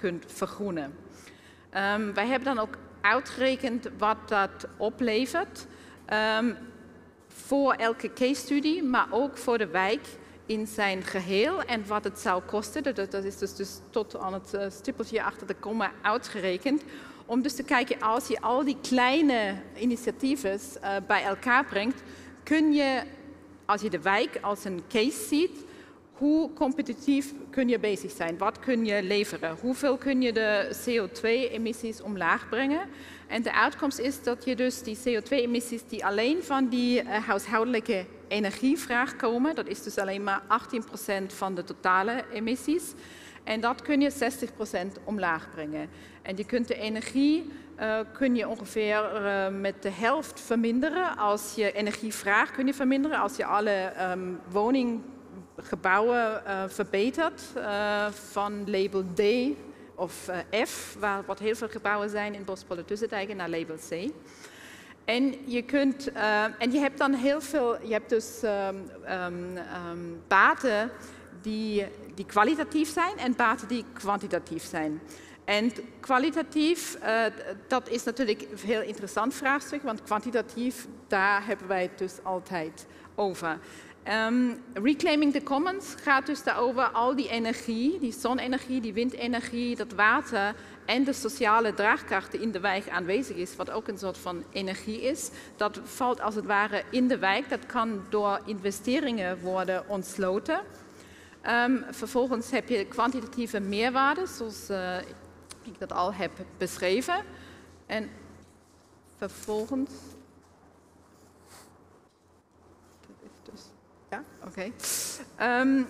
kunt vergroenen. Um, wij hebben dan ook uitgerekend wat dat oplevert um, voor elke case study, maar ook voor de wijk in zijn geheel en wat het zou kosten. Dat, is dus, dus, tot aan het uh, stippeltje achter de komma uitgerekend. Om dus te kijken, als je al die kleine initiatieven uh, bij elkaar brengt, kun je, als je de wijk als een case ziet, hoe competitief kun je bezig zijn? Wat kun je leveren? Hoeveel kun je de CO2-emissies omlaag brengen? En de uitkomst is dat je dus die CO2-emissies die alleen van die uh, huishoudelijke energievraag komen, dat is dus alleen maar 18% van de totale emissies. En dat kun je 60% omlaag brengen. En je kunt de energie uh, kun je ongeveer uh, met de helft verminderen. Als je energievraag kun je verminderen. Als je alle um, woning gebouwen uh, verbeterd uh, van label D of uh, F, waar wat heel veel gebouwen zijn in Bospolder Tussendijken, naar label C. En je, kunt, en je hebt dan heel veel, je hebt dus um, baten die, die kwalitatief zijn en baten die kwantitatief zijn. En kwalitatief, dat is natuurlijk een heel interessant vraagstuk, want kwantitatief, daar hebben wij het dus altijd over. Um, Reclaiming the Commons gaat dus daarover al die energie, die zonne-energie, die windenergie, dat water en de sociale draagkracht die in de wijk aanwezig is, wat ook een soort van energie is, dat valt als het ware in de wijk. Dat kan door investeringen worden ontsloten. Um, vervolgens heb je kwantitatieve meerwaarde, zoals uh, ik dat al heb beschreven. En vervolgens Ja, oké. Um,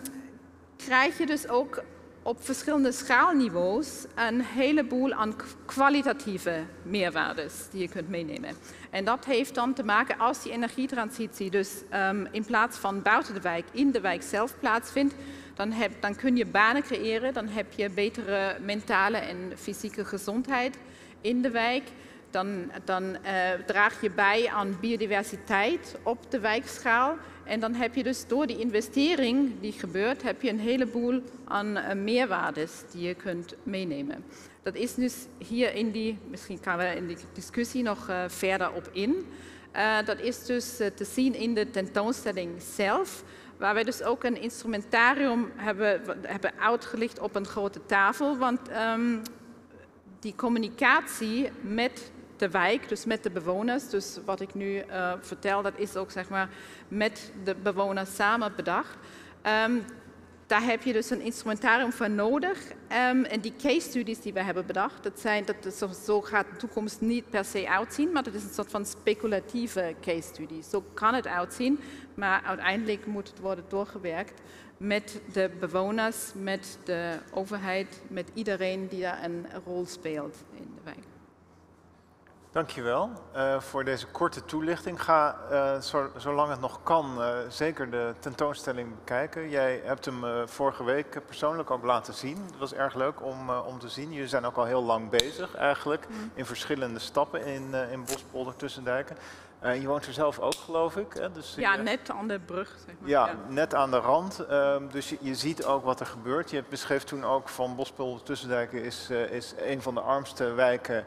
krijg je dus ook op verschillende schaalniveaus een heleboel aan kwalitatieve meerwaardes die je kunt meenemen. En dat heeft dan te maken als die energietransitie dus um, in plaats van buiten de wijk in de wijk zelf plaatsvindt, dan, heb, dan kun je banen creëren, dan heb je betere mentale en fysieke gezondheid in de wijk. Dan, dan uh, draag je bij aan biodiversiteit op de wijkschaal. En dan heb je dus door die investering die gebeurt, heb je een heleboel aan uh, meerwaardes die je kunt meenemen. dat is dus hier in die, misschien gaan we in die discussie nog uh, verder op in. Uh, dat is dus te zien in de tentoonstelling zelf, waar wij dus ook een instrumentarium hebben, hebben uitgelicht op een grote tafel. Want um, die communicatie met de wijk, dus met de bewoners, dus wat ik nu uh, vertel, dat is ook zeg maar met de bewoners samen bedacht. Um, daar heb je dus een instrumentarium voor nodig. Um, en die case studies die we hebben bedacht, dat zijn, dat is, zo gaat de toekomst niet per se uitzien, maar dat is een soort van speculatieve case studie. Zo kan het uitzien, maar uiteindelijk moet het worden doorgewerkt met de bewoners, met de overheid, met iedereen die daar een rol speelt in de wijk. Dankjewel uh, voor deze korte toelichting. Ga, uh, zo, zolang het nog kan, uh, zeker de tentoonstelling bekijken. Jij hebt hem vorige week persoonlijk ook laten zien. Het was erg leuk om, om te zien. Jullie zijn ook al heel lang bezig eigenlijk, mm. in verschillende stappen in, in Bospolder Tussendijken. je woont er zelf ook, geloof ik. Hè? Dus, ja, net aan de brug. Zeg maar. ja, ja, net aan de rand. Ehm, dus je, je, ziet ook wat er gebeurt. Je beschreef toen ook van Bospolder Tussendijken is, is een van de armste wijken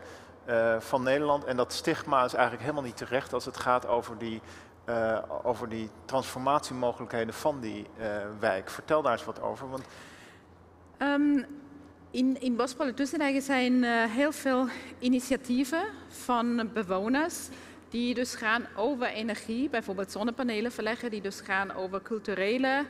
uh, van Nederland. En dat stigma is eigenlijk helemaal niet terecht als het gaat over die, uh, over die transformatiemogelijkheden van die uh, wijk. Vertel daar eens wat over. Want... Um, in, in Bospollen Tussendijken zijn heel veel initiatieven van bewoners die dus gaan over energie, bijvoorbeeld zonnepanelen verleggen, die dus gaan over culturele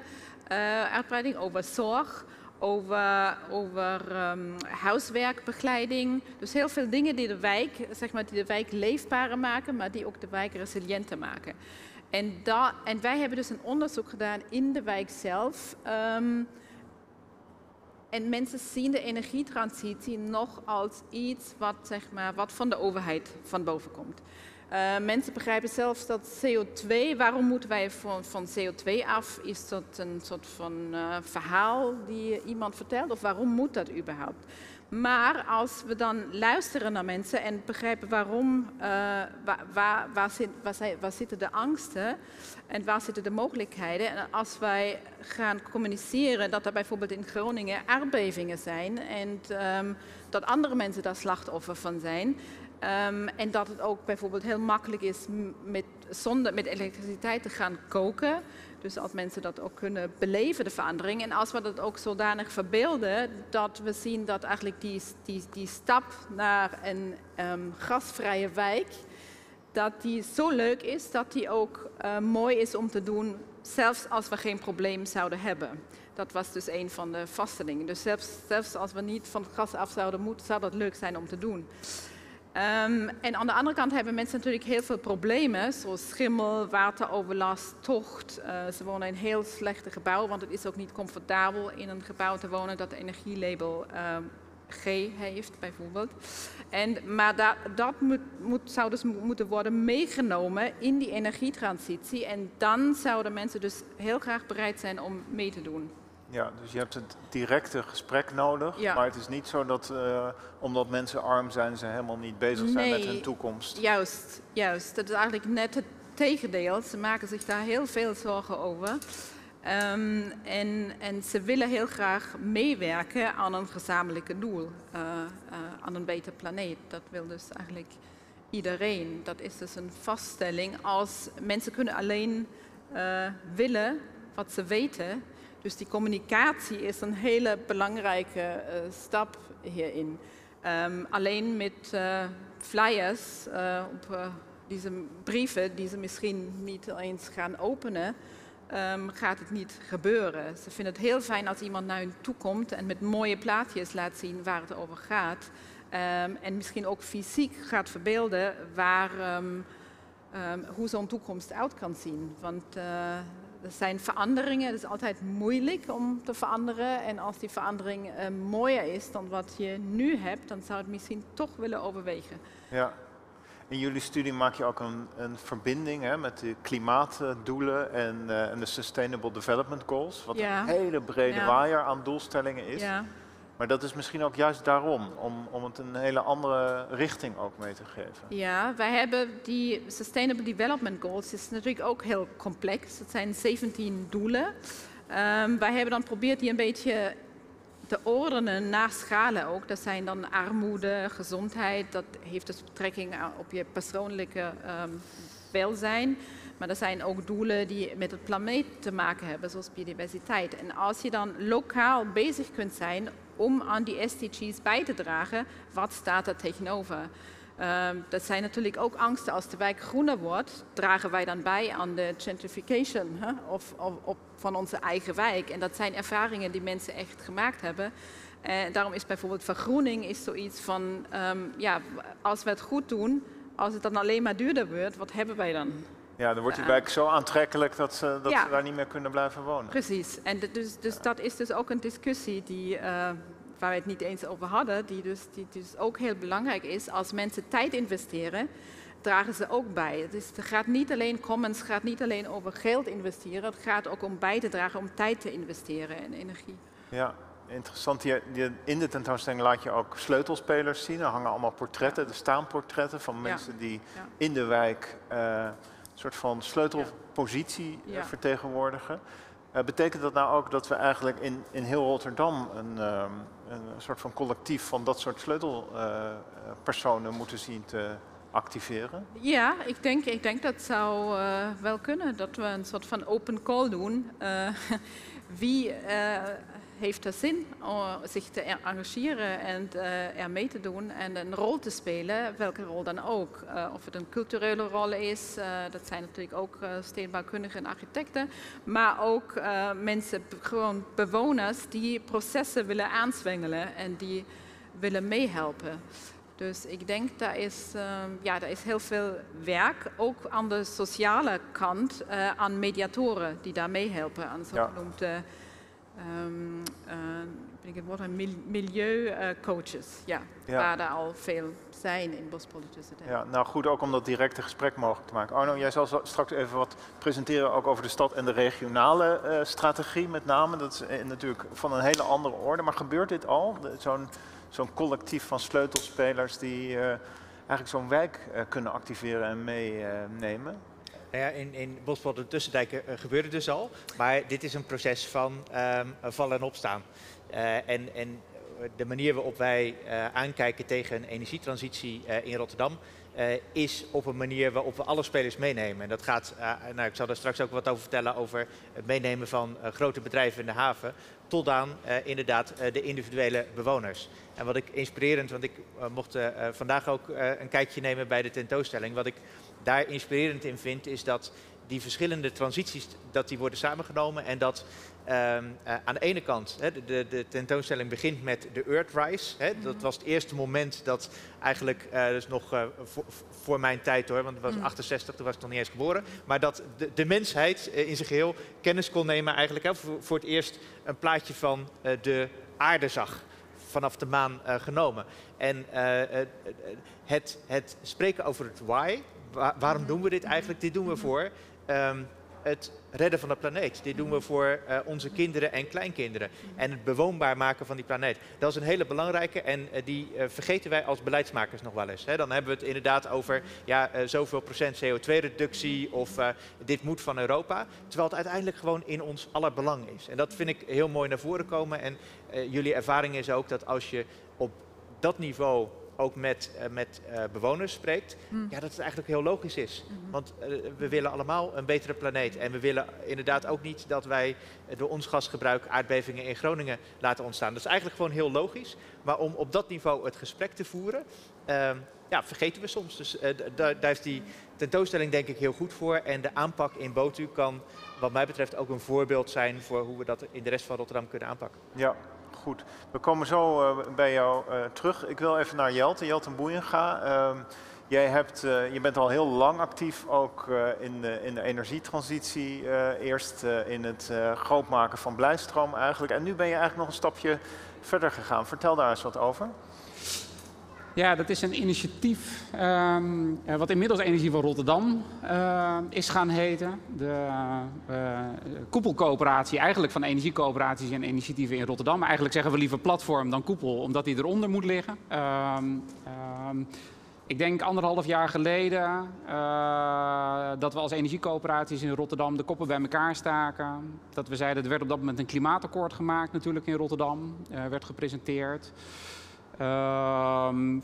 uitbreiding, over zorg, over, over um, huiswerkbegeleiding. Dus heel veel dingen die de wijk, zeg maar, die de wijk leefbaar maken, maar die ook de wijk resilienter maken. En, da, en wij hebben dus een onderzoek gedaan in de wijk zelf. Um, en mensen zien de energietransitie nog als iets wat, zeg maar, wat van de overheid van boven komt. Uh, mensen begrijpen zelfs dat CO2, waarom moeten wij van, van CO2 af? Is dat een soort van uh, verhaal die iemand vertelt? Of waarom moet dat überhaupt? Maar als we dan luisteren naar mensen en begrijpen waarom, uh, waar, waar, waar, zit, waar, zitten de angsten en waar zitten de mogelijkheden. En als wij gaan communiceren dat er bijvoorbeeld in Groningen aardbevingen zijn en um, dat andere mensen daar slachtoffer van zijn, Um, en dat het ook bijvoorbeeld heel makkelijk is met, zonder met elektriciteit te gaan koken. Dus als mensen dat ook kunnen beleven, de verandering. En als we dat ook zodanig verbeelden, dat we zien dat eigenlijk die, die, die stap naar een um, gasvrije wijk, dat die zo leuk is, dat die ook uh, mooi is om te doen, zelfs als we geen probleem zouden hebben. Dat was dus een van de vaststellingen. Dus zelfs, zelfs als we niet van het gas af zouden moeten, zou dat leuk zijn om te doen. Um, en aan de andere kant hebben mensen natuurlijk heel veel problemen, zoals schimmel, wateroverlast, tocht. Uh, ze wonen in heel slechte gebouw, want het is ook niet comfortabel in een gebouw te wonen dat de energielabel uh, G heeft, bijvoorbeeld. En, maar da dat moet, zou dus moeten worden meegenomen in die energietransitie. En dan zouden mensen dus heel graag bereid zijn om mee te doen. Ja, dus je hebt het directe gesprek nodig. Ja. Maar het is niet zo dat uh, omdat mensen arm zijn, ze helemaal niet bezig zijn nee, met hun toekomst. Juist, juist. Dat is eigenlijk net het tegendeel. Ze maken zich daar heel veel zorgen over. Um, en, en, ze willen heel graag meewerken aan een gezamenlijke doel, uh, uh, aan een beter planeet. Dat wil dus eigenlijk iedereen. Dat is dus een vaststelling. Als mensen kunnen alleen willen wat ze weten, dus die communicatie is een hele belangrijke uh, stap hierin. Um, alleen met uh, flyers uh, op deze brieven, die ze misschien niet eens gaan openen, um, gaat het niet gebeuren. Ze vinden het heel fijn als iemand naar hen toe komt en met mooie plaatjes laat zien waar het over gaat. Um, en misschien ook fysiek gaat verbeelden waar, hoe zo'n toekomst uit kan zien. Want er zijn veranderingen, het is altijd moeilijk om te veranderen. En als die verandering uh, mooier is dan wat je nu hebt, dan zou het misschien toch willen overwegen. Ja. In jullie studie maak je ook een, een verbinding hè, met de klimaatdoelen en, uh, en, de Sustainable Development Goals. Wat een hele brede ja. waaier aan doelstellingen is. Ja. Maar dat is misschien ook juist daarom, om, om het een hele andere richting ook mee te geven. Ja, wij hebben die Sustainable Development Goals, is natuurlijk ook heel complex. Het zijn 17 doelen. Um, wij hebben dan geprobeerd die een beetje te ordenen naar schalen ook. Dat zijn dan armoede, gezondheid, dat heeft dus betrekking op je persoonlijke um, welzijn. Maar er zijn ook doelen die met het planeet te maken hebben, zoals biodiversiteit. En als je dan lokaal bezig kunt zijn om aan die SDG's bij te dragen, wat staat er tegenover? Um, dat zijn natuurlijk ook angsten. Als de wijk groener wordt, dragen wij dan bij aan de gentrification hè? Of, of, of, van onze eigen wijk. En dat zijn ervaringen die mensen echt gemaakt hebben. En daarom is bijvoorbeeld vergroening is zoiets van, um, ja, als we het goed doen, als het dan alleen maar duurder wordt, wat hebben wij dan? Ja, dan wordt die wijk zo aantrekkelijk dat, ze, dat ze daar niet meer kunnen blijven wonen. Precies. En dus, dus dat is dus ook een discussie die, uh, waar we het niet eens over hadden, die dus, die dus ook heel belangrijk is. Als mensen tijd investeren, dragen ze ook bij. Het, is, het gaat niet alleen Commons gaat niet alleen over geld investeren, het gaat ook om bij te dragen om tijd te investeren in energie. Ja, interessant. in de tentoonstelling laat je ook sleutelspelers zien. Er hangen allemaal portretten, er staan portretten van mensen die in de wijk uh, soort van sleutelpositie ja. vertegenwoordigen. Uh, betekent dat nou ook dat we eigenlijk in, in heel Rotterdam een, um, een soort van collectief van dat soort sleutelpersonen moeten zien te activeren? Ja, ik denk, ik denk dat zou uh, wel kunnen. Dat we een soort van open call doen. wie heeft er zin om zich te engageren en uh, er mee te doen en een rol te spelen, welke rol dan ook. Uh, of het een culturele rol is, uh, dat zijn natuurlijk ook stedenbouwkundigen en architecten, maar ook mensen, gewoon bewoners die processen willen aanzwengelen en die willen meehelpen. Dus ik denk dat is, ja, daar is heel veel werk, ook aan de sociale kant, aan mediatoren die daar meehelpen, aan zogenoemde... Ja um, ben ik het woord, milieucoaches. Ja, ja, waar daar al veel zijn in Bospolitics. Ja, nou goed, ook om dat directe gesprek mogelijk te maken. Arno, jij zal straks even wat presenteren ook over de stad en de regionale uh, strategie met name. Dat is natuurlijk van een hele andere orde. Maar gebeurt dit al? Zo'n zo'n collectief van sleutelspelers die uh, eigenlijk zo'n wijk kunnen activeren en meenemen? Nou in, in Bospot en uh, gebeurde dus al. Maar dit is een proces van um, vallen en opstaan. Uh, en, en de manier waarop wij uh, aankijken tegen een energietransitie in Rotterdam... is op een manier waarop we alle spelers meenemen. En dat gaat, nou, ik zal daar straks ook wat over vertellen... over het meenemen van grote bedrijven in de haven... tot aan inderdaad de individuele bewoners. En wat ik inspirerend, want ik mocht vandaag ook een kijkje nemen bij de tentoonstelling... wat ik daar inspirerend in vind, is dat die verschillende transities dat die worden samengenomen en dat um, uh, aan de ene kant, hè, de, de, tentoonstelling begint met de Earthrise. Hè, dat was het eerste moment dat eigenlijk, uh, dus nog uh, voor, voor, mijn tijd hoor, want het was 68, toen was ik nog niet eens geboren, maar dat de, de mensheid in zijn geheel kennis kon nemen eigenlijk hè, voor, voor, het eerst een plaatje van de aarde zag vanaf de maan genomen. En het, het spreken over het why, waarom doen we dit eigenlijk? Dit doen we voor um, het redden van de planeet. Dit doen we voor uh, onze kinderen en kleinkinderen. En het bewoonbaar maken van die planeet. Dat is een hele belangrijke en uh, die uh, vergeten wij als beleidsmakers nog wel eens. Hè. Dan hebben we het inderdaad over ja, zoveel procent CO2-reductie of dit moet van Europa. Terwijl het uiteindelijk gewoon in ons aller belang is. En dat vind ik heel mooi naar voren komen. En jullie ervaring is ook dat als je op dat niveau ook met, uh, met uh, bewoners spreekt, mm. ja, dat het eigenlijk heel logisch is. Mm -hmm. Want uh, we willen allemaal een betere planeet. En we willen inderdaad ook niet dat wij door ons gasgebruik aardbevingen in Groningen laten ontstaan. Dat is eigenlijk gewoon heel logisch. Maar om op dat niveau het gesprek te voeren, ehm, ja, vergeten we soms. Dus daar, daar is die tentoonstelling denk ik heel goed voor. En de aanpak in Botu kan wat mij betreft ook een voorbeeld zijn voor hoe we dat in de rest van Rotterdam kunnen aanpakken. Ja, goed. We komen zo uh, bij jou uh, terug. Ik wil even naar Jelte, Jelte Boeienga. Uh, jij hebt, uh, je bent al heel lang actief ook in, de, in de energietransitie. eerst in het grootmaken van blijstroom eigenlijk. En nu ben je eigenlijk nog een stapje verder gegaan. Vertel daar eens wat over. Ja, dat is een initiatief um, wat inmiddels Energie van Rotterdam uh, is gaan heten. De uh, koepelcoöperatie eigenlijk van energiecoöperaties en initiatieven in Rotterdam. Eigenlijk zeggen we liever platform dan koepel, omdat die eronder moet liggen. Um, um, ik denk anderhalf jaar geleden dat we als energiecoöperaties in Rotterdam de koppen bij elkaar staken. Dat we zeiden, er werd op dat moment een klimaatakkoord gemaakt natuurlijk in Rotterdam, werd gepresenteerd. Ehm,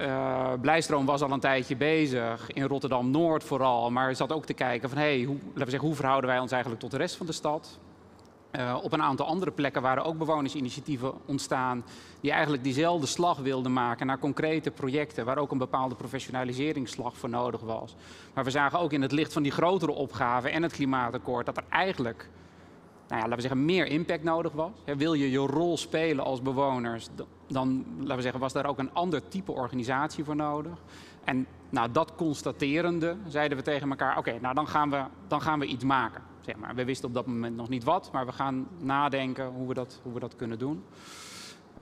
uh, Blijstroom was al een tijdje bezig, in Rotterdam-Noord vooral, maar zat ook te kijken van hey, hoe, laten we zeggen, hoe verhouden wij ons eigenlijk tot de rest van de stad? Uh, op een aantal andere plekken waren ook bewonersinitiatieven ontstaan die eigenlijk diezelfde slag wilden maken naar concrete projecten waar ook een bepaalde professionaliseringsslag voor nodig was. Maar we zagen ook in het licht van die grotere opgaven en het klimaatakkoord dat er eigenlijk nou ja, laten we zeggen, meer impact nodig was. wil je je rol spelen als bewoners, dan laten we zeggen, was daar ook een ander type organisatie voor nodig. En nou, dat constaterende zeiden we tegen elkaar, oké, nou dan gaan, we, dan gaan we iets maken. Zeg maar. We wisten op dat moment nog niet wat, maar we gaan nadenken hoe we dat, hoe we dat kunnen doen.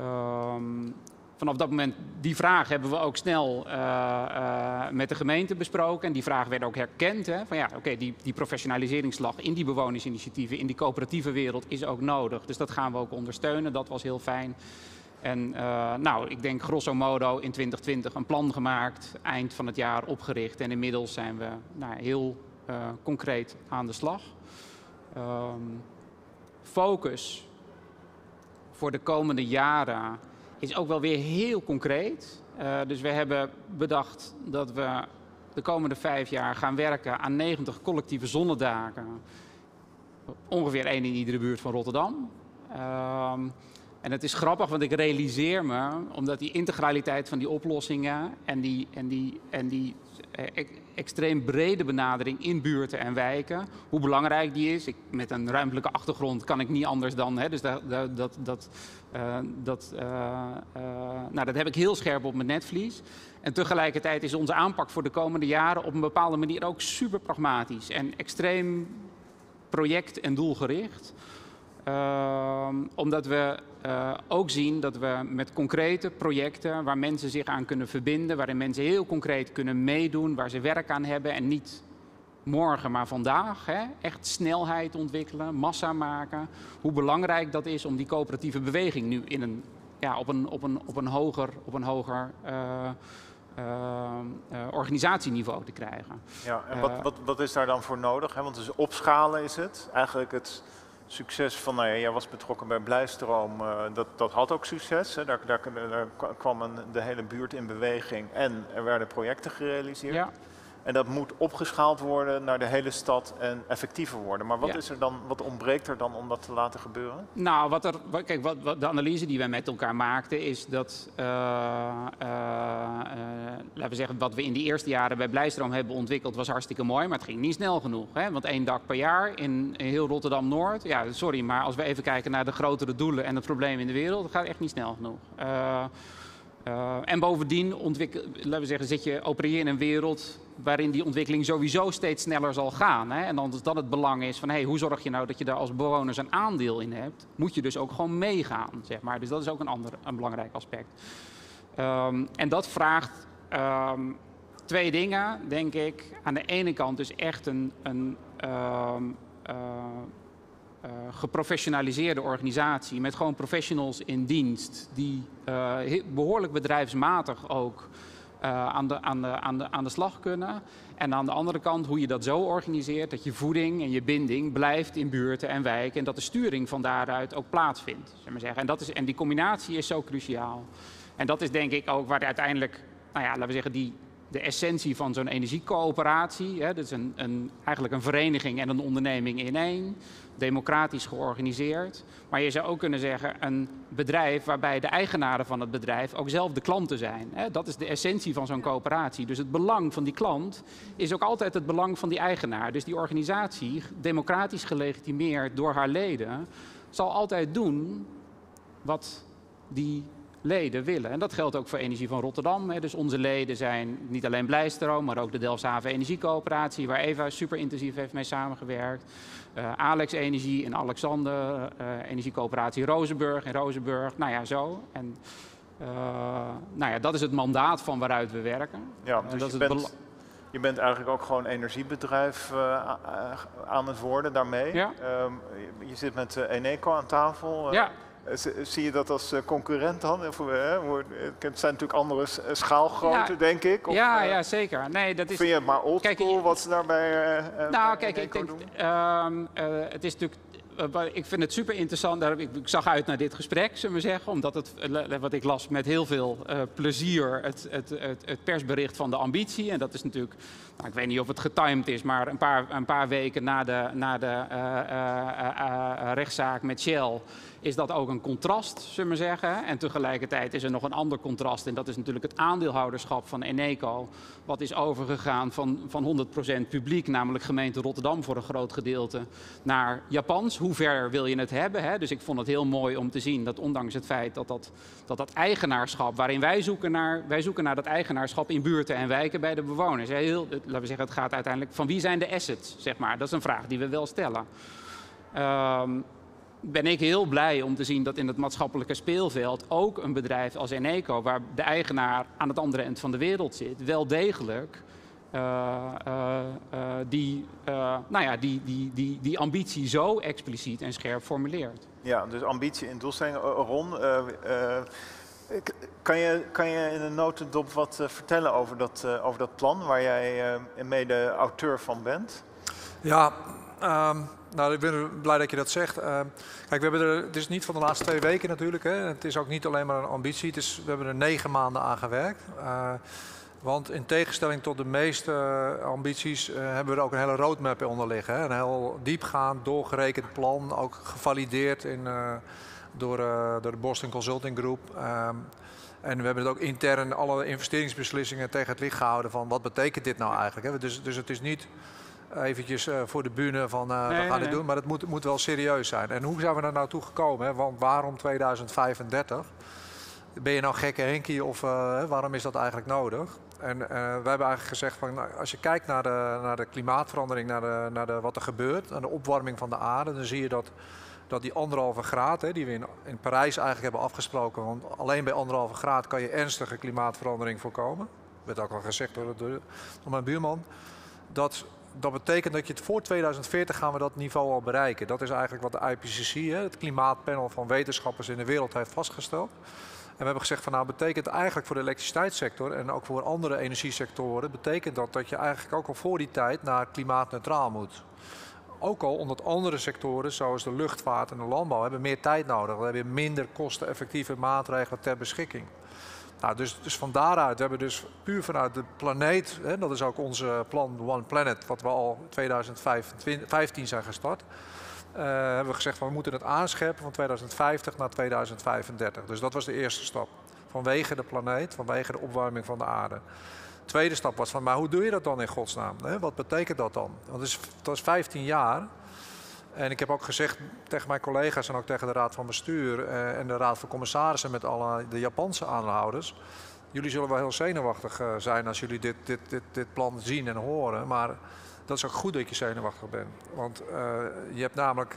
Um, vanaf dat moment, die vraag hebben we ook snel uh, uh, met de gemeente besproken. En die vraag werd ook herkend. Hè, van ja, oké, die, die professionaliseringsslag in die bewonersinitiatieven, in die coöperatieve wereld is ook nodig. Dus dat gaan we ook ondersteunen. Dat was heel fijn. En uh, nou, ik denk grosso modo in 2020 een plan gemaakt, eind van het jaar opgericht. En inmiddels zijn we nou, heel concreet aan de slag. Um, focus voor de komende jaren is ook wel weer heel concreet. Uh, dus we hebben bedacht dat we de komende vijf jaar gaan werken aan 90 collectieve zonnedagen. Ongeveer één in iedere buurt van Rotterdam. Uh, en het is grappig, want ik realiseer me, omdat die integraliteit van die oplossingen en die, en die, en die eh, extreem brede benadering in buurten en wijken, hoe belangrijk die is. Ik, met een ruimtelijke achtergrond kan ik niet anders dan. Hè, dus dat, dat, dat, dat, uh, uh, nou, dat heb ik heel scherp op mijn netvlies. En tegelijkertijd is onze aanpak voor de komende jaren op een bepaalde manier ook super pragmatisch en extreem project- en doelgericht. Ehm, omdat we uh, ook zien dat we met concrete projecten waar mensen zich aan kunnen verbinden, waarin mensen heel concreet kunnen meedoen, waar ze werk aan hebben en niet morgen, maar vandaag. Hè, echt snelheid ontwikkelen, massa maken. Hoe belangrijk dat is om die coöperatieve beweging nu in een, ja, op, een, op, een, op een hoger, op een hoger uh, uh, organisatieniveau te krijgen. Ja, en wat, wat, wat is daar dan voor nodig? Hè? Want dus opschalen is het. Eigenlijk het succes van, nou ja, jij was betrokken bij Blijstroom, uh, dat, dat had ook succes. Hè? Daar, daar, daar kwam een, de hele buurt in beweging en er werden projecten gerealiseerd. Ja. En dat moet opgeschaald worden naar de hele stad en effectiever worden. Maar wat, ja. is er dan, wat ontbreekt er dan om dat te laten gebeuren? Nou, wat er, wat, kijk, wat, wat, de analyse die wij met elkaar maakten is dat, uh, uh, laten we zeggen, wat we in die eerste jaren bij Blijstroom hebben ontwikkeld was hartstikke mooi, maar het ging niet snel genoeg. Hè? Want één dak per jaar in, in heel Rotterdam-Noord, ja, sorry, maar als we even kijken naar de grotere doelen en het probleem in de wereld, dat gaat echt niet snel genoeg. Uh, en bovendien laten we zeggen, zit je, opereer in een wereld waarin die ontwikkeling sowieso steeds sneller zal gaan. Hè? En dan dat het belang is van hey, hoe zorg je nou dat je daar als bewoners een aandeel in hebt, moet je dus ook gewoon meegaan. Zeg maar. Dus dat is ook een, ander, een belangrijk aspect. Um, en dat vraagt um, twee dingen, denk ik. Aan de ene kant dus echt een, een uh, uh, geprofessionaliseerde organisatie met gewoon professionals in dienst die uh, behoorlijk bedrijfsmatig ook uh, aan, de, aan, de, aan, de, aan de slag kunnen. En aan de andere kant hoe je dat zo organiseert dat je voeding en je binding blijft in buurten en wijken en dat de sturing van daaruit ook plaatsvindt. Zeg maar zeggen. En, dat is, en die combinatie is zo cruciaal. En dat is denk ik ook waar uiteindelijk, nou ja, laten we zeggen, die, de essentie van zo'n energiecoöperatie. Hè, dat is een, een, eigenlijk een vereniging en een onderneming in één. Democratisch georganiseerd. Maar je zou ook kunnen zeggen een bedrijf waarbij de eigenaren van het bedrijf ook zelf de klanten zijn. Hè. Dat is de essentie van zo'n coöperatie. Dus het belang van die klant is ook altijd het belang van die eigenaar. Dus die organisatie, democratisch gelegitimeerd door haar leden, zal altijd doen wat die leden willen. En dat geldt ook voor Energie van Rotterdam. Dus onze leden zijn niet alleen Blijstroom, maar ook de Delfshaven Energiecoöperatie, waar Eva super intensief heeft mee samengewerkt. Uh, Alex Energie in Alexander, uh, Energiecoöperatie Rozenburg in Rozenburg. Nou ja, zo. En uh, nou ja, dat is het mandaat van waaruit we werken. Ja, dus dat je, is bent, je bent eigenlijk ook gewoon energiebedrijf aan het worden daarmee. Ja. je zit met Eneco aan tafel. ja. Eh, Zie je dat als eh, concurrent dan? Of, eh, het zijn natuurlijk andere schaalgrootte, Ja. denk ik. Of, ja, ja, zeker. Nee, dat is... Vind je het maar old Kijk, school wat ze daarbij eh, Nou, bij kijk, ik denk, ehm, eh, het is natuurlijk. Ik vind het super interessant. Ik, zag uit naar dit gesprek, zullen we zeggen. Omdat het, wat ik las met heel veel plezier, het, het, het, het persbericht van de ambitie. En dat is natuurlijk, nou, ik weet niet of het getimed is, maar een paar, een paar weken na de, na de rechtszaak met Shell is dat ook een contrast, zullen we zeggen. En tegelijkertijd is er nog een ander contrast. En dat is natuurlijk het aandeelhouderschap van Eneco. Wat is overgegaan van, van 100% publiek, namelijk gemeente Rotterdam voor een groot gedeelte, naar Japans. Hoe ver wil je het hebben? Hè? Dus ik vond het heel mooi om te zien dat ondanks het feit dat dat, dat, dat eigenaarschap, waarin wij zoeken, naar, wij zoeken naar dat eigenaarschap in buurten en wijken bij de bewoners. Heel, laten we zeggen, het gaat uiteindelijk van wie zijn de assets, zeg maar. Dat is een vraag die we wel stellen. Ehm, ben ik heel blij om te zien dat in het maatschappelijke speelveld ook een bedrijf als Eneco, waar de eigenaar aan het andere eind van de wereld zit, wel degelijk eh, eh, eh, die, eh, nou ja, die, die, die, die ambitie zo expliciet en scherp formuleert. Ja, dus ambitie en doelstellingen. Eh, Ron, eh, eh, kan, je, kan je in een notendop wat vertellen over dat, eh, over dat plan waar jij eh, mede auteur van bent? Ja, ehm, nou, ik ben blij dat je dat zegt. Ehm, kijk, we hebben er, het is niet van de laatste twee weken natuurlijk. Hè. Het is ook niet alleen maar een ambitie. Het is, we hebben er negen maanden aan gewerkt. Eh, want in tegenstelling tot de meeste eh, ambities eh, hebben we er ook een hele roadmap onder liggen. Een heel diepgaand, doorgerekend plan, ook gevalideerd in, door, door de Boston Consulting Group. Ehm, en we hebben het ook intern alle investeringsbeslissingen tegen het licht gehouden van wat betekent dit nou eigenlijk. Hè? Dus, dus het is niet eventjes eh, voor de bühne van eh, Nee, we gaan nee, dit nee. doen, maar het moet, moet wel serieus zijn. En hoe zijn we daar nou toe gekomen? Hè? Want waarom 2035? Ben je nou gekke Henkie of eh, waarom is dat eigenlijk nodig? En eh, wij hebben eigenlijk gezegd van nou, als je kijkt naar de, naar de klimaatverandering, naar, de, naar de, wat er gebeurt, aan de opwarming van de aarde, dan zie je dat, dat die anderhalve graad, hè, die we in, in Parijs eigenlijk hebben afgesproken, want alleen bij anderhalve graad kan je ernstige klimaatverandering voorkomen. Dat werd ook al gezegd door, door, door mijn buurman. Dat, dat betekent dat je het voor 2040 gaan we dat niveau al bereiken. Dat is eigenlijk wat de IPCC, het klimaatpanel van wetenschappers in de wereld, heeft vastgesteld. En we hebben gezegd van nou betekent eigenlijk voor de elektriciteitssector en ook voor andere energiesectoren, betekent dat dat je eigenlijk ook al voor die tijd naar klimaatneutraal moet. Ook al omdat andere sectoren zoals de luchtvaart en de landbouw hebben meer tijd nodig. We hebben minder kosteneffectieve maatregelen ter beschikking. Nou, dus, dus van daaruit hebben we dus puur vanuit de planeet, hè, dat is ook onze plan One Planet, wat we al 2015 zijn gestart. eh, hebben we gezegd van we moeten het aanscherpen van 2050 naar 2035. Dus dat was de eerste stap. Vanwege de planeet, vanwege de opwarming van de aarde. Tweede stap was van, maar hoe doe je dat dan in godsnaam? Hè? Wat betekent dat dan? Want dat is, dat is 15 jaar. En ik heb ook gezegd tegen mijn collega's en ook tegen de Raad van Bestuur eh, en de Raad van Commissarissen met alle de Japanse aanhouders. Jullie zullen wel heel zenuwachtig eh, zijn als jullie dit, dit, dit, dit plan zien en horen. Maar dat is ook goed dat je zenuwachtig bent. Want eh, je hebt namelijk,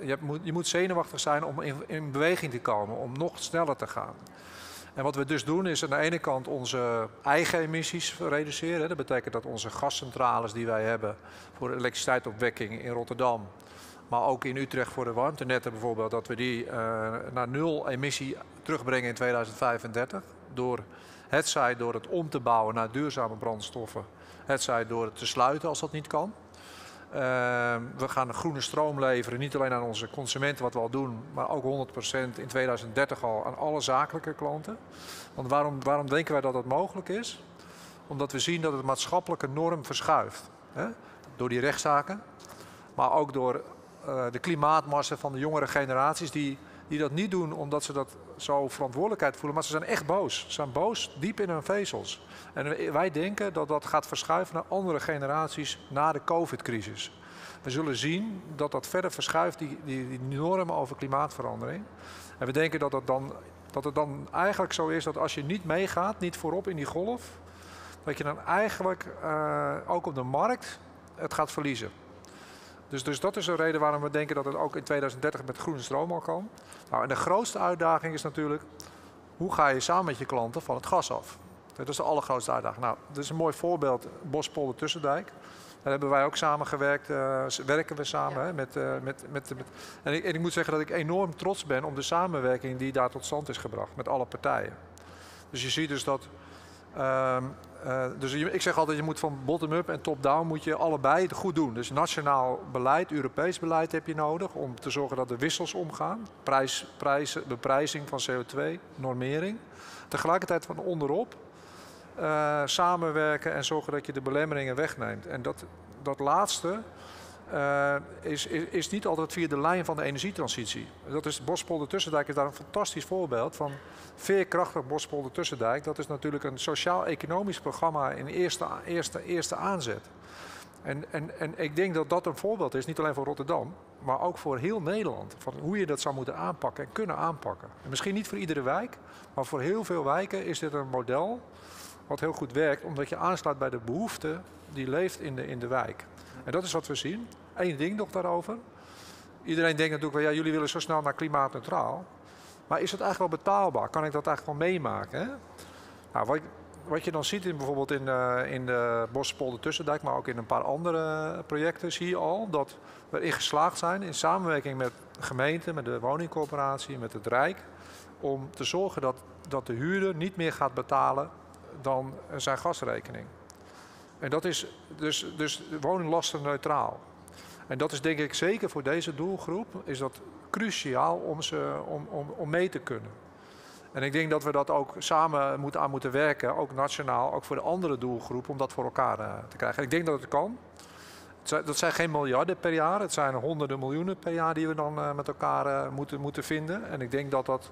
je, hebt, moet, je moet zenuwachtig zijn om in, in beweging te komen, om nog sneller te gaan. En wat we dus doen is aan de ene kant onze eigen emissies reduceren. Dat betekent dat onze gascentrales die wij hebben voor elektriciteitsopwekking in Rotterdam, maar ook in Utrecht voor de warmtenetten bijvoorbeeld, dat we die eh, naar nul emissie terugbrengen in 2035. Door het zij door het om te bouwen naar duurzame brandstoffen, het zij door het te sluiten als dat niet kan. Uh, we gaan groene stroom leveren, niet alleen aan onze consumenten, wat we al doen, maar ook 100% in 2030 al aan alle zakelijke klanten. Want waarom, waarom denken wij dat dat mogelijk is? Omdat we zien dat het maatschappelijke norm verschuift. Hè? Door die rechtszaken, maar ook door uh, de klimaatmassa van de jongere generaties die, die dat niet doen omdat ze dat zo verantwoordelijkheid voelen, maar ze zijn echt boos. Ze zijn boos diep in hun vezels. En wij denken dat dat gaat verschuiven naar andere generaties na de COVID-crisis. We zullen zien dat dat verder verschuift, die, die, die normen over klimaatverandering. En we denken dat het, dan, dat het dan eigenlijk zo is dat als je niet meegaat, niet voorop in die golf, dat je dan eigenlijk uh, ook op de markt het gaat verliezen. Dus, dus dat is de reden waarom we denken dat het ook in 2030 met groene stroom al kan. Nou, en de grootste uitdaging is natuurlijk, hoe ga je samen met je klanten van het gas af? Dat is de allergrootste uitdaging. Nou, dit is een mooi voorbeeld, Bospolder Tussendijk. Daar hebben wij ook samengewerkt, uh, werken we samen hè, met, uh, met, met, met, en, ik, en ik moet zeggen dat ik enorm trots ben om de samenwerking die daar tot stand is gebracht met alle partijen. Dus je ziet dus dat Ehm, uh, dus ik zeg altijd, je moet van bottom-up en top-down moet je allebei goed doen. Dus nationaal beleid, Europees beleid heb je nodig om te zorgen dat de wissels omgaan. Prijs, beprijzing van CO2, normering. Tegelijkertijd van onderop uh, samenwerken en zorgen dat je de belemmeringen wegneemt. En dat, dat laatste, uh, is, is, is, niet altijd via de lijn van de energietransitie. Dat is Bospolder Tussendijk is daar een fantastisch voorbeeld van veerkrachtig Bospolder Tussendijk. Dat is natuurlijk een sociaal-economisch programma in eerste, eerste, eerste aanzet. En, en, en ik denk dat dat een voorbeeld is, niet alleen voor Rotterdam, maar ook voor heel Nederland. Van hoe je dat zou moeten aanpakken en kunnen aanpakken. En misschien niet voor iedere wijk, maar voor heel veel wijken is dit een model wat heel goed werkt, omdat je aansluit bij de behoefte die leeft in de, in de wijk. En dat is wat we zien. Eén ding nog daarover. Iedereen denkt natuurlijk wel, ja, jullie willen zo snel naar klimaatneutraal. Maar is het eigenlijk wel betaalbaar? Kan ik dat eigenlijk wel meemaken? Hè? Nou, wat, wat, je dan ziet in, bijvoorbeeld in, uh, in de Bospolder Tussendijk, maar ook in een paar andere projecten, zie je al dat we erin geslaagd zijn in samenwerking met gemeenten, met de woningcorporatie, met het Rijk, om te zorgen dat, dat de huurder niet meer gaat betalen dan zijn gasrekening. En dat is dus, dus woninglastenneutraal. En dat is denk ik zeker voor deze doelgroep is dat cruciaal om, ze, om, om, om mee te kunnen. En ik denk dat we dat ook samen moeten, aan moeten werken, ook nationaal, ook voor de andere doelgroep, om dat voor elkaar uh, te krijgen. En ik denk dat het kan. Dat zijn geen miljarden per jaar, het zijn honderden miljoenen per jaar die we dan uh, met elkaar uh, moeten, moeten vinden. En ik denk dat, dat,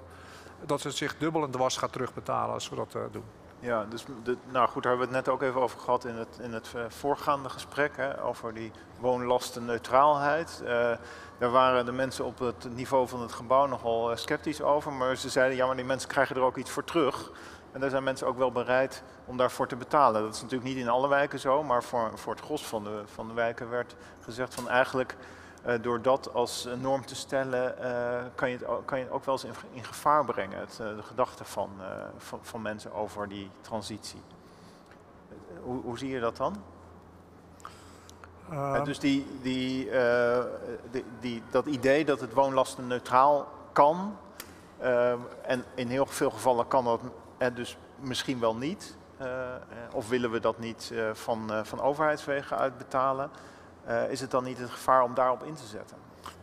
dat het zich dubbel en dwars gaat terugbetalen als we dat doen. Ja, dus nou goed, daar hebben we het net ook even over gehad in het, in het voorgaande gesprek, hè, over die woonlastenneutraalheid. Uh, daar waren de mensen op het niveau van het gebouw nogal sceptisch over, maar ze zeiden, ja maar die mensen krijgen er ook iets voor terug. En daar zijn mensen ook wel bereid om daarvoor te betalen. Dat is natuurlijk niet in alle wijken zo, maar voor, voor het gros van de, van de wijken werd gezegd van eigenlijk uh, door dat als norm te stellen, uh, kan, je het, kan je het ook wel eens in, in gevaar brengen. Het, uh, de gedachte van, van, van, mensen over die transitie. Hoe, hoe zie je dat dan? Dus die, die, die, die, dat idee dat het woonlasten neutraal kan, en in heel veel gevallen kan dat dus misschien wel niet. of willen we dat niet van, van overheidswegen uitbetalen? Uh, is het dan niet het gevaar om daarop in te zetten?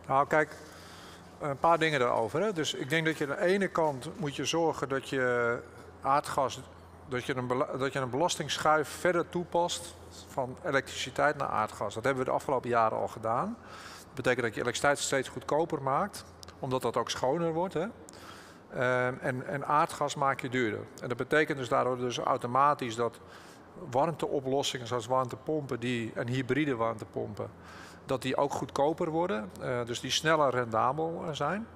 Nou, kijk, een paar dingen daarover. Hè. Dus ik denk dat je aan de ene kant moet je zorgen dat je aardgas, dat je een, dat je een belastingsschuif verder toepast van elektriciteit naar aardgas. Dat hebben we de afgelopen jaren al gedaan. Dat betekent dat je elektriciteit steeds goedkoper maakt, omdat dat ook schoner wordt. Hè. Uh, en, en aardgas maak je duurder. En dat betekent dus daardoor dus automatisch dat warmteoplossingen zoals warmtepompen die, en hybride warmtepompen, dat die ook goedkoper worden. Uh, dus die sneller rendabel zijn.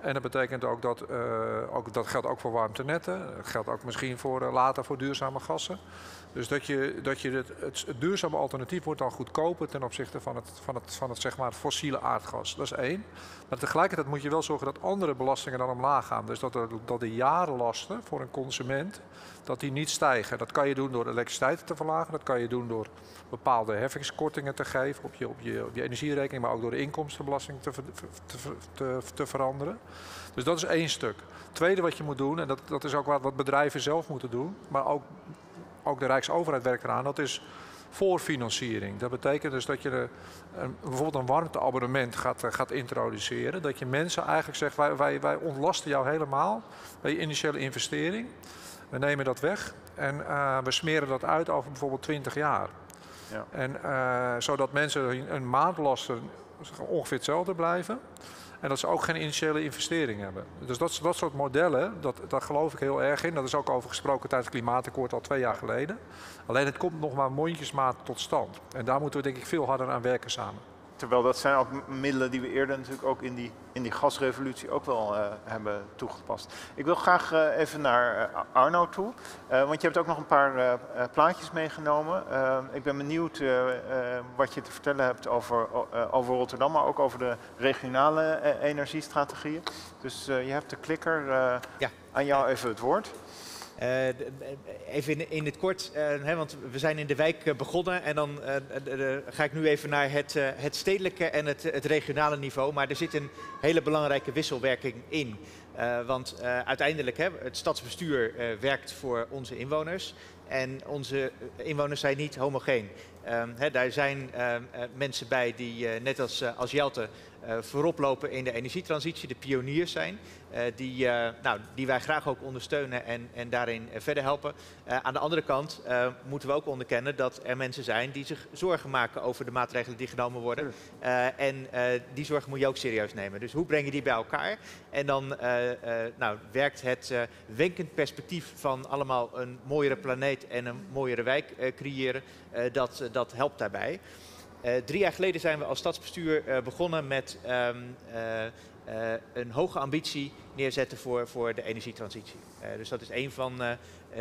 En dat betekent ook dat, uh, ook, dat geldt ook voor warmtenetten. Dat geldt ook misschien voor, uh, later voor duurzame gassen. Dus dat je, dat je het, het, duurzame alternatief wordt dan goedkoper ten opzichte van het, van het, van het, zeg maar, fossiele aardgas. Dat is één. Maar tegelijkertijd moet je wel zorgen dat andere belastingen dan omlaag gaan. Dus dat, dat de jarenlasten voor een consument dat die niet stijgen. Dat kan je doen door elektriciteit te verlagen. Dat kan je doen door bepaalde heffingskortingen te geven op je, op je, op je energierekening. Maar ook door de inkomstenbelasting te, te, te, veranderen. Dus dat is één stuk. Tweede wat je moet doen, en dat, dat is ook wat, wat bedrijven zelf moeten doen. Maar ook ook de Rijksoverheid werkt eraan, dat is voorfinanciering. Dat betekent dus dat je de, bijvoorbeeld een warmteabonnement gaat, eh, gaat introduceren. Dat je mensen eigenlijk zegt, wij, wij, wij ontlasten jou helemaal bij je initiële investering. We nemen dat weg en uh, we smeren dat uit over bijvoorbeeld 20 jaar. Ja. En uh, zodat mensen een maandlasten ongeveer hetzelfde blijven. En dat ze ook geen initiële investering hebben. Dus dat, dat soort modellen, dat, daar geloof ik heel erg in. Dat is ook over gesproken tijdens het klimaatakkoord al twee jaar geleden. Alleen het komt nog maar mondjesmaat tot stand. En daar moeten we denk ik veel harder aan werken samen. Terwijl dat zijn ook middelen die we eerder natuurlijk ook in die, in die gasrevolutie ook wel uh, hebben toegepast. Ik wil graag uh, even naar uh, Arno toe, want je hebt ook nog een paar plaatjes meegenomen. ik ben benieuwd wat je te vertellen hebt over, over Rotterdam, maar ook over de regionale energiestrategieën. Dus je hebt de klikker, ja. aan jou even het woord. Uh, even in, het kort, uh, hè, want we zijn in de wijk begonnen en dan ga ik nu even naar het, het stedelijke en het, regionale niveau. Maar er zit een hele belangrijke wisselwerking in. want uiteindelijk, hè, het stadsbestuur werkt voor onze inwoners. En onze inwoners zijn niet homogeen. Um, daar zijn um, mensen bij die, net als, als Jelte, voorop lopen in de energietransitie, de pioniers zijn. Uh, die, uh, nou, die wij graag ook ondersteunen en, en daarin verder helpen. aan de andere kant moeten we ook onderkennen dat er mensen zijn die zich zorgen maken over de maatregelen die genomen worden. en die zorgen moet je ook serieus nemen. Dus hoe breng je die bij elkaar? En dan nou, werkt het wenkend perspectief van allemaal een mooiere planeet en een mooiere wijk creëren, dat, dat helpt daarbij. drie jaar geleden zijn we als stadsbestuur begonnen met um, uh, een hoge ambitie neerzetten voor, voor de energietransitie. Uh, dus dat is een van uh,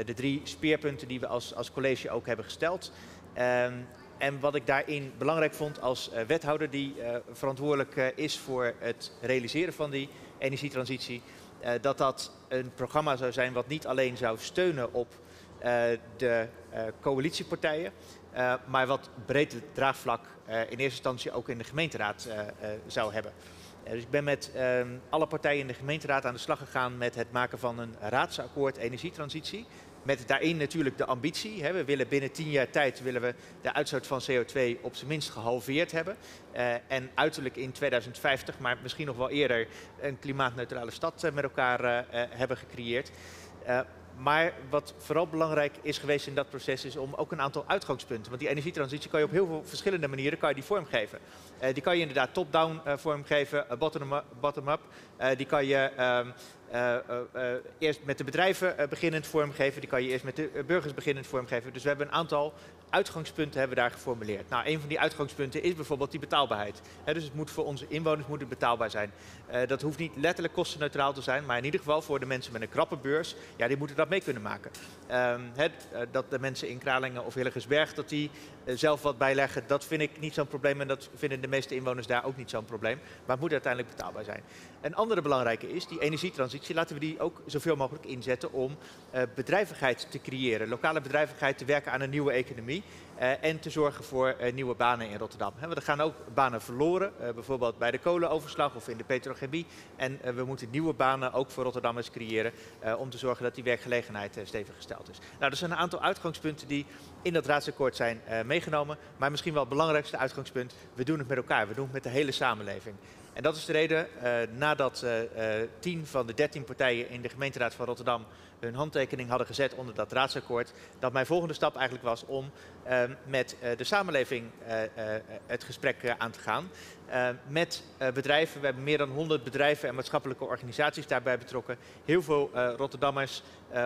de drie speerpunten die we als, als college ook hebben gesteld. Ehm, en wat ik daarin belangrijk vond als wethouder die verantwoordelijk is voor het realiseren van die energietransitie, dat dat een programma zou zijn wat niet alleen zou steunen op de coalitiepartijen, maar wat breed draagvlak in eerste instantie ook in de gemeenteraad zou hebben. Eh, dus ik ben met ehm, alle partijen in de gemeenteraad aan de slag gegaan met het maken van een raadsakkoord energietransitie. Met daarin natuurlijk de ambitie. Hè. We willen binnen tien jaar tijd willen we de uitstoot van CO2 op zijn minst gehalveerd hebben. Uh, en uiterlijk in 2050, maar misschien nog wel eerder, een klimaatneutrale stad uh, met elkaar hebben gecreëerd. Maar wat vooral belangrijk is geweest in dat proces is om ook een aantal uitgangspunten. Want die energietransitie kan je op heel veel verschillende manieren kan je die vormgeven. Uh, die kan je inderdaad top-down uh, vormgeven, uh, bottom-up. Bottom die kan je uh, eerst met de bedrijven beginnend vormgeven. Die kan je eerst met de burgers beginnend vormgeven. Dus we hebben een aantal uitgangspunten hebben daar geformuleerd. Nou, een van die uitgangspunten is bijvoorbeeld die betaalbaarheid. dus het moet voor onze inwoners moet het betaalbaar zijn. dat hoeft niet letterlijk kostenneutraal te zijn, maar in ieder geval voor de mensen met een krappe beurs, ja, die moeten dat mee kunnen maken. Ehm, dat de mensen in Kralingen of Hillegersberg, dat die zelf wat bijleggen, dat vind ik niet zo'n probleem en dat vinden de meeste inwoners daar ook niet zo'n probleem. Maar het moet uiteindelijk betaalbaar zijn. Een andere belangrijke is, die energietransitie, laten we die ook zoveel mogelijk inzetten om uh, bedrijvigheid te creëren. Lokale bedrijvigheid te werken aan een nieuwe economie. Uh, en te zorgen voor nieuwe banen in Rotterdam. He, er gaan ook banen verloren, bijvoorbeeld bij de kolenoverslag of in de petrochemie. En we moeten nieuwe banen ook voor Rotterdammers creëren om te zorgen dat die werkgelegenheid stevig gesteld is. Nou, er zijn een aantal uitgangspunten die in dat raadsakkoord zijn meegenomen. Maar misschien wel het belangrijkste uitgangspunt, we doen het met elkaar. We doen het met de hele samenleving. En dat is de reden, uh, nadat uh, tien van de dertien partijen in de gemeenteraad van Rotterdam hun handtekening hadden gezet onder dat raadsakkoord, dat mijn volgende stap eigenlijk was om uh, met de samenleving het gesprek aan te gaan. met bedrijven, we hebben meer dan 100 bedrijven en maatschappelijke organisaties daarbij betrokken. Heel veel Rotterdammers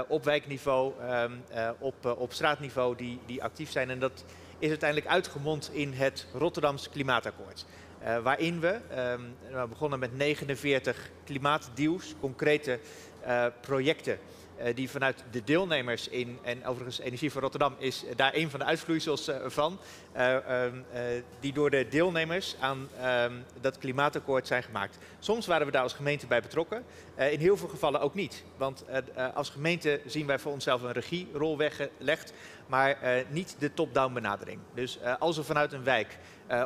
op wijkniveau, ehm, op, op straatniveau die, die actief zijn. En dat is uiteindelijk uitgemond in het Rotterdams Klimaatakkoord. Waarin we, we begonnen met 49 klimaatdeals, concrete projecten die vanuit de deelnemers in, en overigens Energie voor Rotterdam is daar een van de uitvloeisels van, um, die door de deelnemers aan um, dat klimaatakkoord zijn gemaakt. Soms waren we daar als gemeente bij betrokken, in heel veel gevallen ook niet. Want als gemeente zien wij voor onszelf een regierol weggelegd, maar niet de top-down benadering. Dus als er vanuit een wijk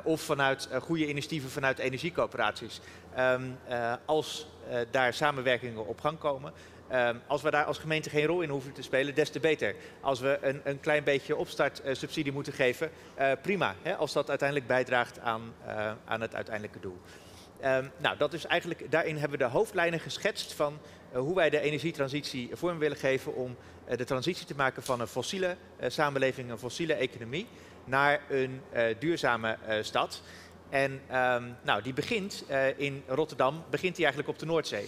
of vanuit goede initiatieven vanuit energiecoöperaties. Uh, als daar samenwerkingen op gang komen. Um, als we daar als gemeente geen rol in hoeven te spelen, des te beter. Als we een, een klein beetje opstartsubsidie moeten geven, prima. Hè, als dat uiteindelijk bijdraagt aan, aan het uiteindelijke doel. Um, nou, dat is eigenlijk, daarin hebben we de hoofdlijnen geschetst van hoe wij de energietransitie vorm willen geven om de transitie te maken van een fossiele samenleving, een fossiele economie, naar een duurzame stad. En um, nou, die begint in Rotterdam, begint die eigenlijk op de Noordzee.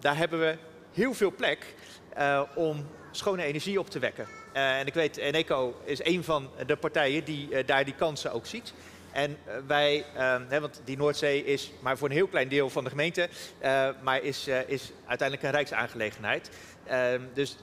Daar hebben we heel veel plek om schone energie op te wekken. en ik weet, Eneco is een van de partijen die daar die kansen ook ziet. En wij, hè, want die Noordzee is maar voor een heel klein deel van de gemeente, maar is, is uiteindelijk een rijksaangelegenheid. Ehm, dus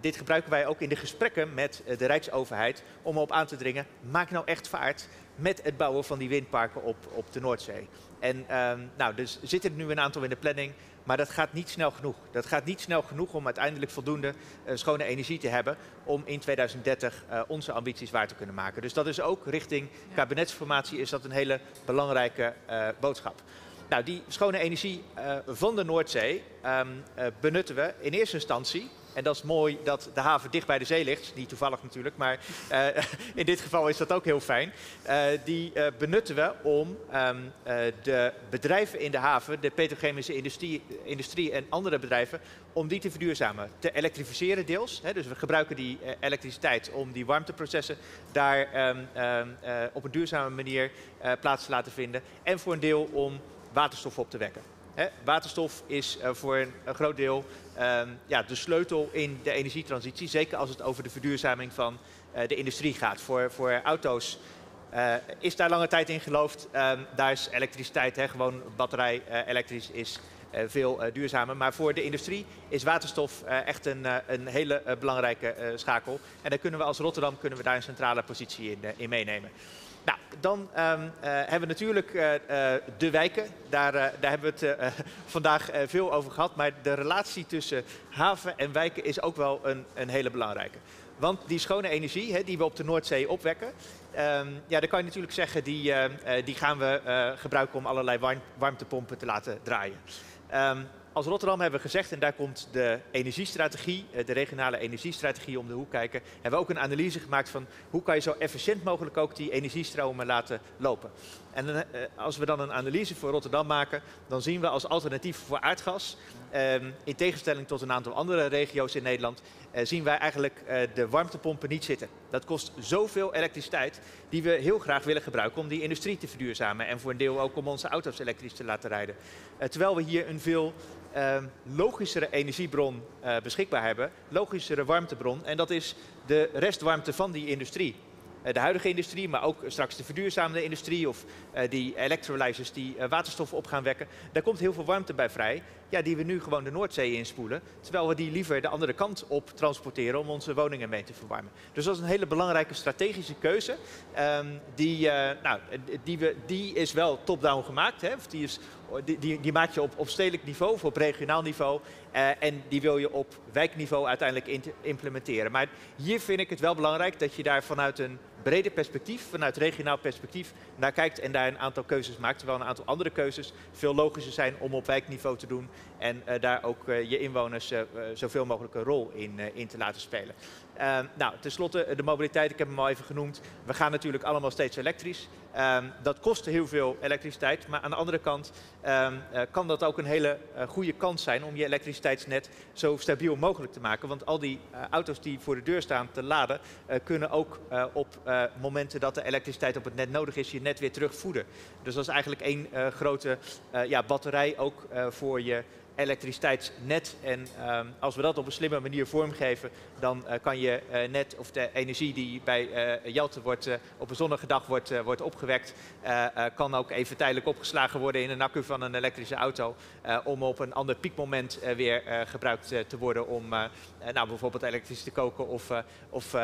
dit gebruiken wij ook in de gesprekken met de Rijksoverheid om op aan te dringen. Maak nou echt vaart met het bouwen van die windparken op, op de Noordzee. En um, nou, dus zitten er nu een aantal in de planning. Maar dat gaat niet snel genoeg. Dat gaat niet snel genoeg om uiteindelijk voldoende uh, schone energie te hebben om in 2030 uh, onze ambities waar te kunnen maken. Dus dat is ook richting kabinetsformatie is dat een hele belangrijke uh, boodschap. Nou, die schone energie van de Noordzee um, benutten we in eerste instantie en dat is mooi dat de haven dicht bij de zee ligt. Niet toevallig natuurlijk, maar uh, in dit geval is dat ook heel fijn. Uh, die uh, benutten we om um, de bedrijven in de haven, de petrochemische industrie, industrie, en andere bedrijven, om die te verduurzamen. Te elektrificeren deels. Hè, dus we gebruiken die elektriciteit om die warmteprocessen daar um, um, op een duurzame manier plaats te laten vinden. En voor een deel om waterstof op te wekken. Waterstof is uh, voor een, groot deel uh, ja, de sleutel in de energietransitie. Zeker als het over de verduurzaming van uh, de industrie gaat. Voor, voor auto's uh, is daar lange tijd in geloofd. Ehm, daar is elektriciteit, hè, gewoon batterij elektrisch is veel duurzamer. Maar voor de industrie is waterstof echt een, een hele belangrijke schakel. En daar kunnen we als Rotterdam kunnen we daar een centrale positie in, in meenemen. Nou, dan um, uh, hebben we natuurlijk uh, uh, de wijken. Daar, daar hebben we het vandaag veel over gehad. Maar de relatie tussen haven en wijken is ook wel een, een hele belangrijke. Want die schone energie die we op de Noordzee opwekken, um, ja, dan kan je natuurlijk zeggen, die, die gaan we gebruiken om allerlei warm, warmtepompen te laten draaien. Um, als Rotterdam hebben we gezegd, en daar komt de energiestrategie, eh, de regionale energiestrategie om de hoek kijken, hebben we ook een analyse gemaakt van hoe kan je zo efficiënt mogelijk ook die energiestromen laten lopen. En eh, als we dan een analyse voor Rotterdam maken, dan zien we als alternatief voor aardgas, ehm, in tegenstelling tot een aantal andere regio's in Nederland, eh, zien wij eigenlijk de warmtepompen niet zitten. Dat kost zoveel elektriciteit die we heel graag willen gebruiken om die industrie te verduurzamen en voor een deel ook om onze auto's elektrisch te laten rijden. terwijl we hier een veel uh, logischere energiebron beschikbaar hebben, logischere warmtebron. En dat is de restwarmte van die industrie. Uh, de huidige industrie, maar ook straks de verduurzamende industrie of uh, die electrolyzers die waterstof op gaan wekken. Daar komt heel veel warmte bij vrij, ja, die we nu gewoon de Noordzee inspoelen. Terwijl we die liever de andere kant op transporteren om onze woningen mee te verwarmen. Dus dat is een hele belangrijke strategische keuze. Um, die, nou, die, we, die is wel top-down gemaakt. Hè? Of die is die, die, die, maak je op, op stedelijk niveau of op regionaal niveau. En die wil je op wijkniveau uiteindelijk in implementeren. Maar hier vind ik het wel belangrijk dat je daar vanuit een breder perspectief, vanuit regionaal perspectief, naar kijkt en daar een aantal keuzes maakt. Terwijl een aantal andere keuzes veel logischer zijn om op wijkniveau te doen. En uh, daar ook uh, je inwoners zoveel mogelijk een rol in, in te laten spelen. Uh, nou, tenslotte de mobiliteit, ik heb hem al even genoemd. We gaan natuurlijk allemaal steeds elektrisch. Um, dat kost heel veel elektriciteit, maar aan de andere kant um, uh, kan dat ook een hele uh, goede kans zijn om je elektriciteitsnet zo stabiel mogelijk te maken. Want al die auto's die voor de deur staan te laden, kunnen ook op momenten dat de elektriciteit op het net nodig is, je net weer terugvoeden. Dus dat is eigenlijk één grote ja, batterij ook voor je elektriciteitsnet. En um, als we dat op een slimme manier vormgeven, dan uh, kan je uh, net of de energie die bij uh, Jelte wordt, op een zonnige dag wordt, wordt opgewekt, kan ook even tijdelijk opgeslagen worden in een accu van een elektrische auto. om op een ander piekmoment weer gebruikt te worden om nou, bijvoorbeeld elektrisch te koken of, of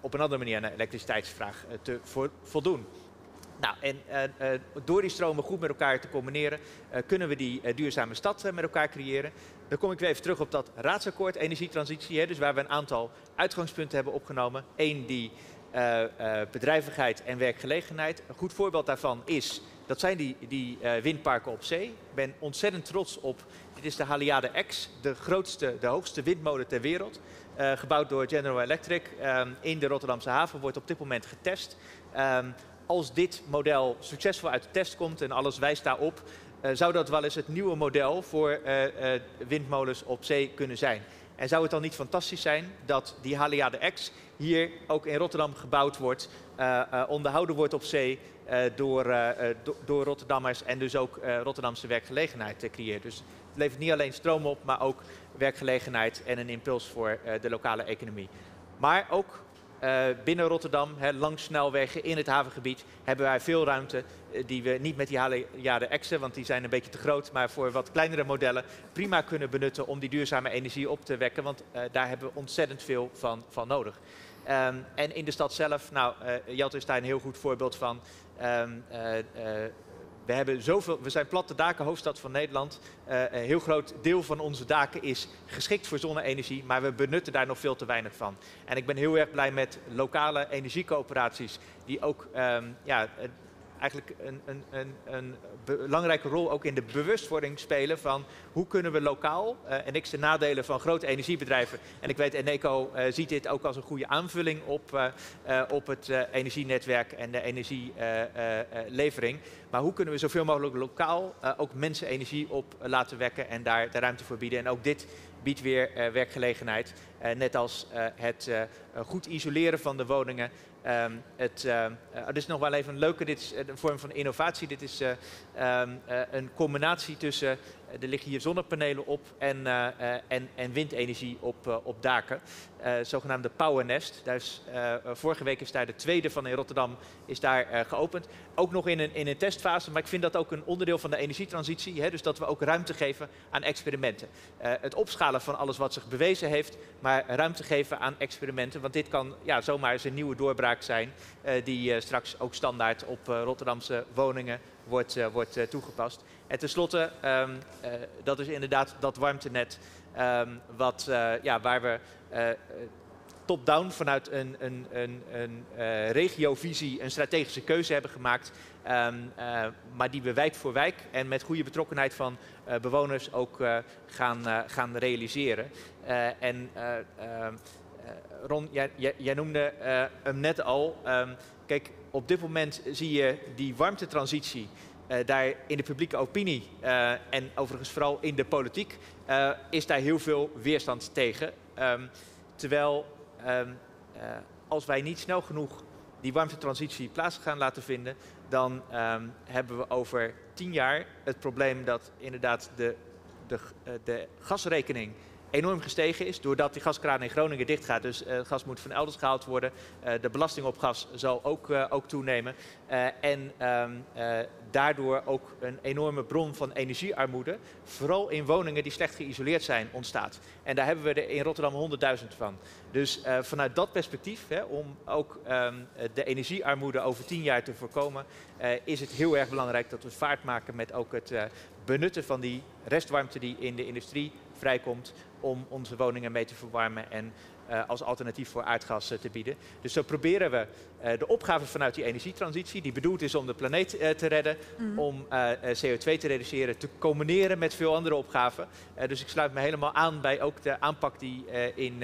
op een andere manier de elektriciteitsvraag te vo voldoen. Nou, en uh, uh, door die stromen goed met elkaar te combineren, uh, kunnen we die duurzame stad met elkaar creëren. Dan kom ik weer even terug op dat raadsakkoord energietransitie, hè, dus waar we een aantal uitgangspunten hebben opgenomen. Eén, die bedrijvigheid en werkgelegenheid. Een goed voorbeeld daarvan is, dat zijn die, windparken op zee. Ik ben ontzettend trots op, dit is de Haliade X, de grootste, de hoogste windmolen ter wereld. gebouwd door General Electric ehm, in de Rotterdamse haven, wordt op dit moment getest. Um, als dit model succesvol uit de test komt en alles wijst daarop, uh, zou dat wel eens het nieuwe model voor uh, uh, windmolens op zee kunnen zijn. En zou het dan niet fantastisch zijn dat die Haliade X hier ook in Rotterdam gebouwd wordt, onderhouden wordt op zee door, do, door Rotterdammers en dus ook Rotterdamse werkgelegenheid creëert. Dus het levert niet alleen stroom op, maar ook werkgelegenheid en een impuls voor de lokale economie. Maar ook uh, binnen Rotterdam, hè, langs snelwegen in het havengebied, hebben wij veel ruimte uh, die we niet met die jaren exen, want die zijn een beetje te groot, maar voor wat kleinere modellen prima kunnen benutten om die duurzame energie op te wekken, want uh, daar hebben we ontzettend veel van, van nodig. Um, en in de stad zelf, nou, Jelte is daar een heel goed voorbeeld van. Um, we, hebben zoveel, we zijn platte daken, hoofdstad van Nederland. Uh, een heel groot deel van onze daken is geschikt voor zonne-energie, maar we benutten daar nog veel te weinig van. En ik ben heel erg blij met lokale energiecoöperaties die ook um, ja, eigenlijk een, een, een, een, belangrijke rol ook in de bewustwording spelen van hoe kunnen we lokaal, uh, en niks de nadelen van grote energiebedrijven, en ik weet Eneco uh, ziet dit ook als een goede aanvulling op, uh, op het energienetwerk en de energielevering, maar hoe kunnen we zoveel mogelijk lokaal ook mensen energie op laten wekken en daar de ruimte voor bieden. En ook dit biedt weer werkgelegenheid, net als het goed isoleren van de woningen Um, het, het, is nog wel even een leuke, dit is een vorm van innovatie. Dit is uh, een combinatie tussen er liggen hier zonnepanelen op en, uh, uh, en, en, windenergie op, op daken. zogenaamde Power Nest. Daar is, vorige week is daar de tweede van in Rotterdam is daar, geopend. Ook nog in een, in een testfase, maar ik vind dat ook een onderdeel van de energietransitie. Hè, dus dat we ook ruimte geven aan experimenten. het opschalen van alles wat zich bewezen heeft, maar ruimte geven aan experimenten. Want dit kan ja, zomaar eens een nieuwe doorbraak zijn die straks ook standaard op Rotterdamse woningen wordt, wordt toegepast. En tenslotte, um, uh, dat is inderdaad dat warmtenet um, wat, ja, waar we top-down vanuit een, een, een, een regiovisie een strategische keuze hebben gemaakt. Um, maar die we wijk voor wijk en met goede betrokkenheid van bewoners ook gaan, gaan realiseren. en Ron, jij, jij, jij noemde hem net al. kijk, op dit moment zie je die warmtetransitie daar in de publieke opinie uh, en overigens vooral in de politiek uh, is daar heel veel weerstand tegen. Um, terwijl um, als wij niet snel genoeg die warmtetransitie plaats gaan laten vinden, dan um, hebben we over tien jaar het probleem dat inderdaad de, de, de gasrekening enorm gestegen is. Doordat die gaskraan in Groningen dicht gaat. Dus uh, gas moet van elders gehaald worden. Uh, de belasting op gas zal ook, uh, ook toenemen. en um, daardoor ook een enorme bron van energiearmoede. Vooral in woningen die slecht geïsoleerd zijn ontstaat. En daar hebben we er in Rotterdam 100.000 van. Dus vanuit dat perspectief, hè, om ook um, de energiearmoede over tien jaar te voorkomen, is het heel erg belangrijk dat we vaart maken met ook het benutten van die restwarmte die in de industrie vrijkomt om onze woningen mee te verwarmen en uh, als alternatief voor aardgas uh, te bieden. Dus zo proberen we uh, de opgave vanuit die energietransitie, die bedoeld is om de planeet te redden, mm -hmm. om CO2 te reduceren, te combineren met veel andere opgaven. dus ik sluit me helemaal aan bij ook de aanpak die in,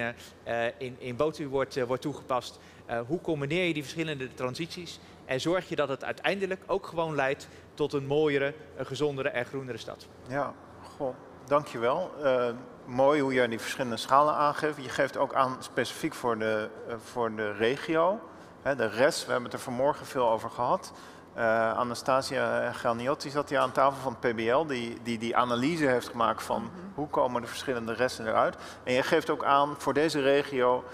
in, in Botu wordt, wordt toegepast. hoe combineer je die verschillende transities en zorg je dat het uiteindelijk ook gewoon leidt tot een mooiere, een gezondere en groenere stad. Ja, goh, dankjewel. Mooi hoe jij die verschillende schalen aangeeft. Je geeft ook aan specifiek voor de, uh, voor de regio. Hè, de rest, we hebben het er vanmorgen veel over gehad. Uh, Anastasia Galniotti zat hier aan tafel van het PBL, die, die die analyse heeft gemaakt van mm -hmm. hoe komen de verschillende resten eruit. En je geeft ook aan, voor deze regio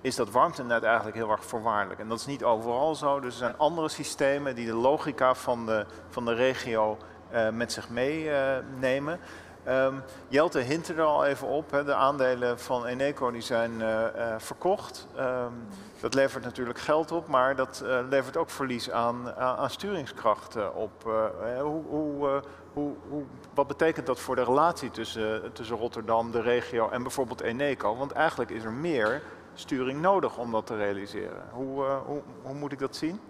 is dat warmtenet eigenlijk heel erg voorwaardelijk. En dat is niet overal zo, dus er zijn andere systemen die de logica van de, van de regio uh, met zich meenemen. Uh, Um, Jelte hint er al even op, de aandelen van Eneco die zijn uh, uh, verkocht. Um, dat levert natuurlijk geld op, maar dat uh, levert ook verlies aan, aan, aan sturingskracht op. hoe, hoe, hoe, wat betekent dat voor de relatie tussen, tussen Rotterdam, de regio en bijvoorbeeld Eneco? Want eigenlijk is er meer sturing nodig om dat te realiseren. Hoe, hoe moet ik dat zien?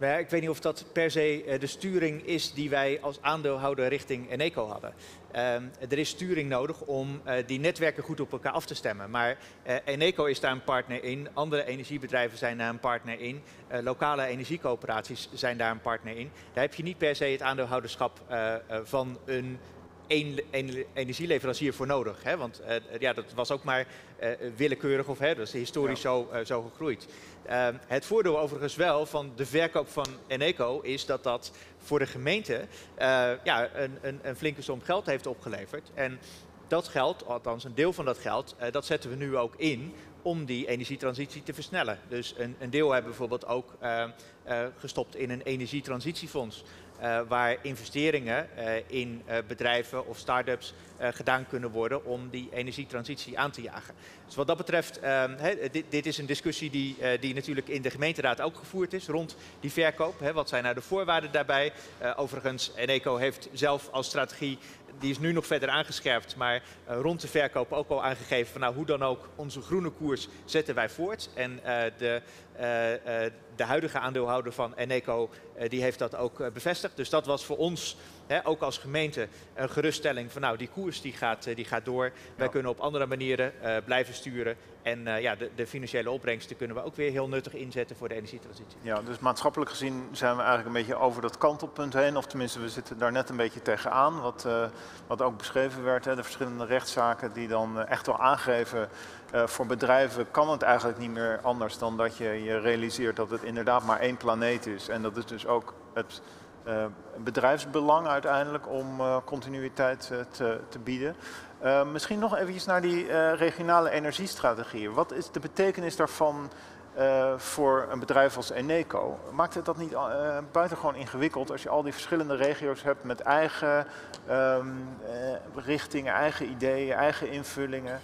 Ja, ik weet niet of dat per se de sturing is die wij als aandeelhouder richting Eneco hadden. Um, er is sturing nodig om uh, die netwerken goed op elkaar af te stemmen. Maar uh, Eneco is daar een partner in, andere energiebedrijven zijn daar een partner in, lokale energiecoöperaties zijn daar een partner in. Daar heb je niet per se het aandeelhouderschap van een energieleverancier voor nodig. Hè? Want ja, dat was ook maar willekeurig of hè, dat is historisch ja. zo, uh, zo gegroeid. Ehm, het voordeel overigens wel van de verkoop van Eneco is dat dat voor de gemeente ja, een, een, een, flinke som geld heeft opgeleverd. En dat geld, althans een deel van dat geld, dat zetten we nu ook in om die energietransitie te versnellen. Dus een, een deel hebben bijvoorbeeld ook uh, eh, gestopt in een energietransitiefonds. Uh, waar investeringen uh, in uh, bedrijven of start-ups gedaan kunnen worden om die energietransitie aan te jagen. Dus wat dat betreft, he, dit, dit, is een discussie die, die, natuurlijk in de gemeenteraad ook gevoerd is rond die verkoop. Wat zijn nou de voorwaarden daarbij? overigens, Eneco heeft zelf als strategie die is nu nog verder aangescherpt, maar uh, rond de verkoop ook al aangegeven van nou hoe dan ook onze groene koers zetten wij voort. En uh, de, uh, de huidige aandeelhouder van Eneco die heeft dat ook bevestigd. Dus dat was voor ons Hè, ook als gemeente een geruststelling van nou die koers die gaat, die gaat door. Wij kunnen op andere manieren uh, blijven sturen. En uh, ja, de, de, financiële opbrengsten kunnen we ook weer heel nuttig inzetten voor de energietransitie. Ja, dus maatschappelijk gezien zijn we eigenlijk een beetje over dat kantelpunt heen. Of tenminste, we zitten daar net een beetje tegenaan. Wat, uh, wat ook beschreven werd, hè, de verschillende rechtszaken die dan echt wel aangeven... voor bedrijven kan het eigenlijk niet meer anders dan dat je je realiseert dat het inderdaad maar één planeet is. En dat is dus ook het bedrijfsbelang uiteindelijk om uh, continuïteit uh, te, te, bieden. misschien nog eventjes naar die regionale energiestrategieën. Wat is de betekenis daarvan voor een bedrijf als Eneco? Maakt het dat niet buitengewoon ingewikkeld als je al die verschillende regio's hebt met eigen um, richtingen, eigen ideeën, eigen invullingen?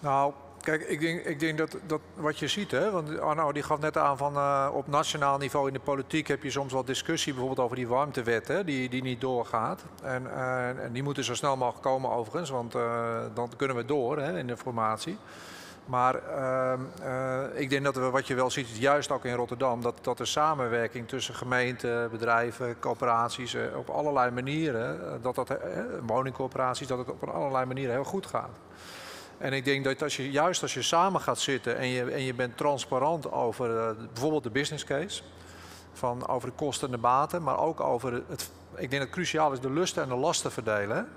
Nou, Kijk, ik denk, ik denk dat, dat wat je ziet, hè, want Arno die gaf net aan van uh, op nationaal niveau in de politiek heb je soms wel discussie bijvoorbeeld over die warmtewet, hè, die, die niet doorgaat. En, uh, en die moeten zo snel mogelijk komen overigens, want uh, dan kunnen we door hè, in de formatie. Maar ik denk dat we, wat je wel ziet, juist ook in Rotterdam, dat, dat de samenwerking tussen gemeenten, bedrijven, coöperaties op allerlei manieren, dat dat, woningcoöperaties, dat het op allerlei manieren heel goed gaat. En ik denk dat als je, juist als je samen gaat zitten en je, en je bent transparant over uh, bijvoorbeeld de business case, van over de kosten en de baten, maar ook over het, ik denk dat cruciaal is de lusten en de lasten verdelen.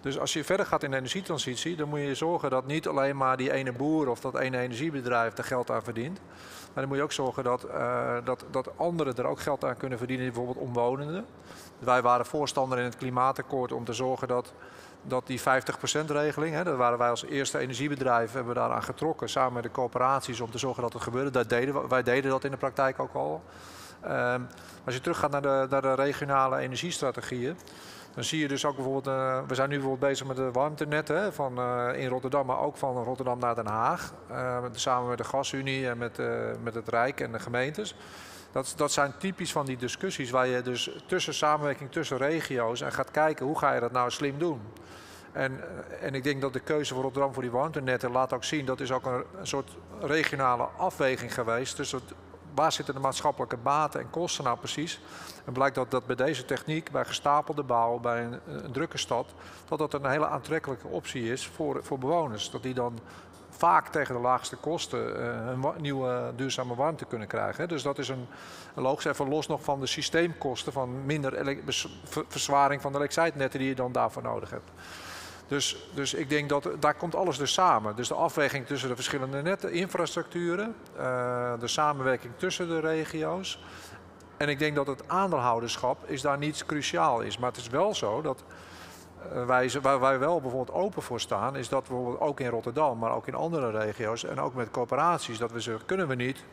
Dus als je verder gaat in de energietransitie, dan moet je zorgen dat niet alleen maar die ene boer of dat ene energiebedrijf er geld aan verdient. Maar dan moet je ook zorgen dat, uh, dat, dat anderen er ook geld aan kunnen verdienen, bijvoorbeeld omwonenden. Wij waren voorstander in het klimaatakkoord om te zorgen dat dat die 50% regeling, daar waren wij als eerste energiebedrijf hebben we daaraan getrokken samen met de coöperaties om te zorgen dat het gebeurde. Dat deden, wij deden dat in de praktijk ook al. Um, als je teruggaat naar de, naar de regionale energiestrategieën, dan zie je dus ook bijvoorbeeld, uh, we zijn nu bijvoorbeeld bezig met de warmtenetten van, uh, in Rotterdam, maar ook van Rotterdam naar Den Haag. Uh, samen met de Gasunie en met, met het Rijk en de gemeentes. Dat, dat zijn typisch van die discussies waar je dus tussen samenwerking tussen regio's en gaat kijken hoe ga je dat nou slim doen. En, en ik denk dat de keuze voor Rotterdam voor die warmtenetten laat ook zien, dat is ook een, soort regionale afweging geweest het, waar zitten de maatschappelijke baten en kosten nou precies. En blijkt dat, dat bij deze techniek, bij gestapelde bouw, bij een, een drukke stad, dat dat een hele aantrekkelijke optie is voor, voor bewoners. Dat die dan vaak tegen de laagste kosten uh, een nieuwe duurzame warmte kunnen krijgen. Dus dat is een, logisch, even los nog van de systeemkosten van minder verzwaring van de elektriciteitsnetten die je dan daarvoor nodig hebt. Dus, dus ik denk dat daar komt alles dus samen. Dus de afweging tussen de verschillende netten, infrastructuren, uh, de samenwerking tussen de regio's. En ik denk dat het aandeelhouderschap is daar niet cruciaal is. Maar het is wel zo dat wij, waar wij wel bijvoorbeeld open voor staan, is dat bijvoorbeeld ook in Rotterdam, maar ook in andere regio's en ook met coöperaties, dat we zeggen, kunnen we niet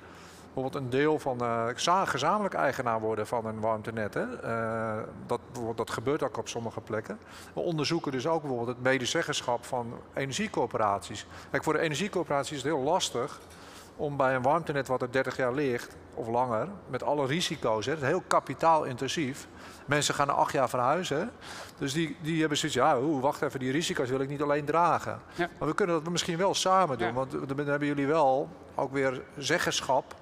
bijvoorbeeld een deel van uh, gezamenlijk eigenaar worden van een warmtenet. Hè? Uh, dat, dat gebeurt ook op sommige plekken. We onderzoeken dus ook bijvoorbeeld het medezeggenschap van energiecoöperaties. Kijk, voor de energiecoöperaties is het heel lastig om bij een warmtenet wat er 30 jaar ligt, of langer, met alle risico's, hè, het heel kapitaalintensief. Mensen gaan er acht jaar verhuizen. Dus die, die hebben zoiets, ja, oe, wacht even, die risico's wil ik niet alleen dragen. Ja. Maar we kunnen dat misschien wel samen doen, ja. want dan hebben jullie wel ook weer zeggenschap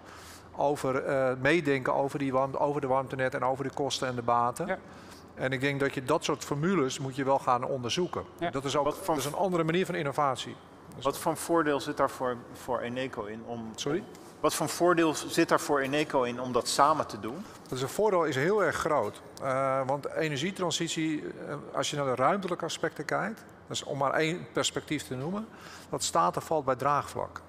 over uh, meedenken over, die warmte, over de warmtenet en over de kosten en de baten. Ja. En ik denk dat je dat soort formules moet je wel gaan onderzoeken. Ja. Dat is ook van, dat is een andere manier van innovatie. Wat voor voordeel zit daar voor, voor Eneco in om... Sorry? Wat voor voordeel zit daar voor Eneco in om dat samen te doen? Dat is een voordeel is heel erg groot. Uh, want energietransitie, als je naar de ruimtelijke aspecten kijkt, dus om maar één perspectief te noemen, dat staat en valt bij draagvlak.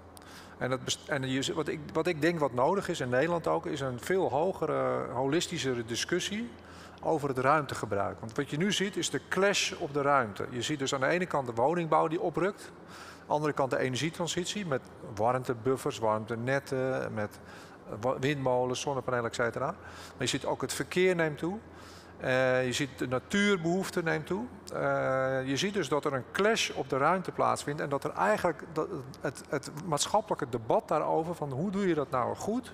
En, het en wat, ik, wat ik denk wat nodig is in Nederland ook, is een veel hogere, holistischere discussie over het ruimtegebruik. Want wat je nu ziet is de clash op de ruimte. Je ziet dus aan de ene kant de woningbouw die oprukt. Andere kant de energietransitie met warmtebuffers, warmtenetten, met windmolens, zonnepanelen, et cetera. Maar je ziet ook het verkeer neemt toe. Uh, je ziet de natuurbehoefte neemt toe. Uh, je ziet dus dat er een clash op de ruimte plaatsvindt en dat er eigenlijk dat het, het, maatschappelijke debat daarover van hoe doe je dat nou goed,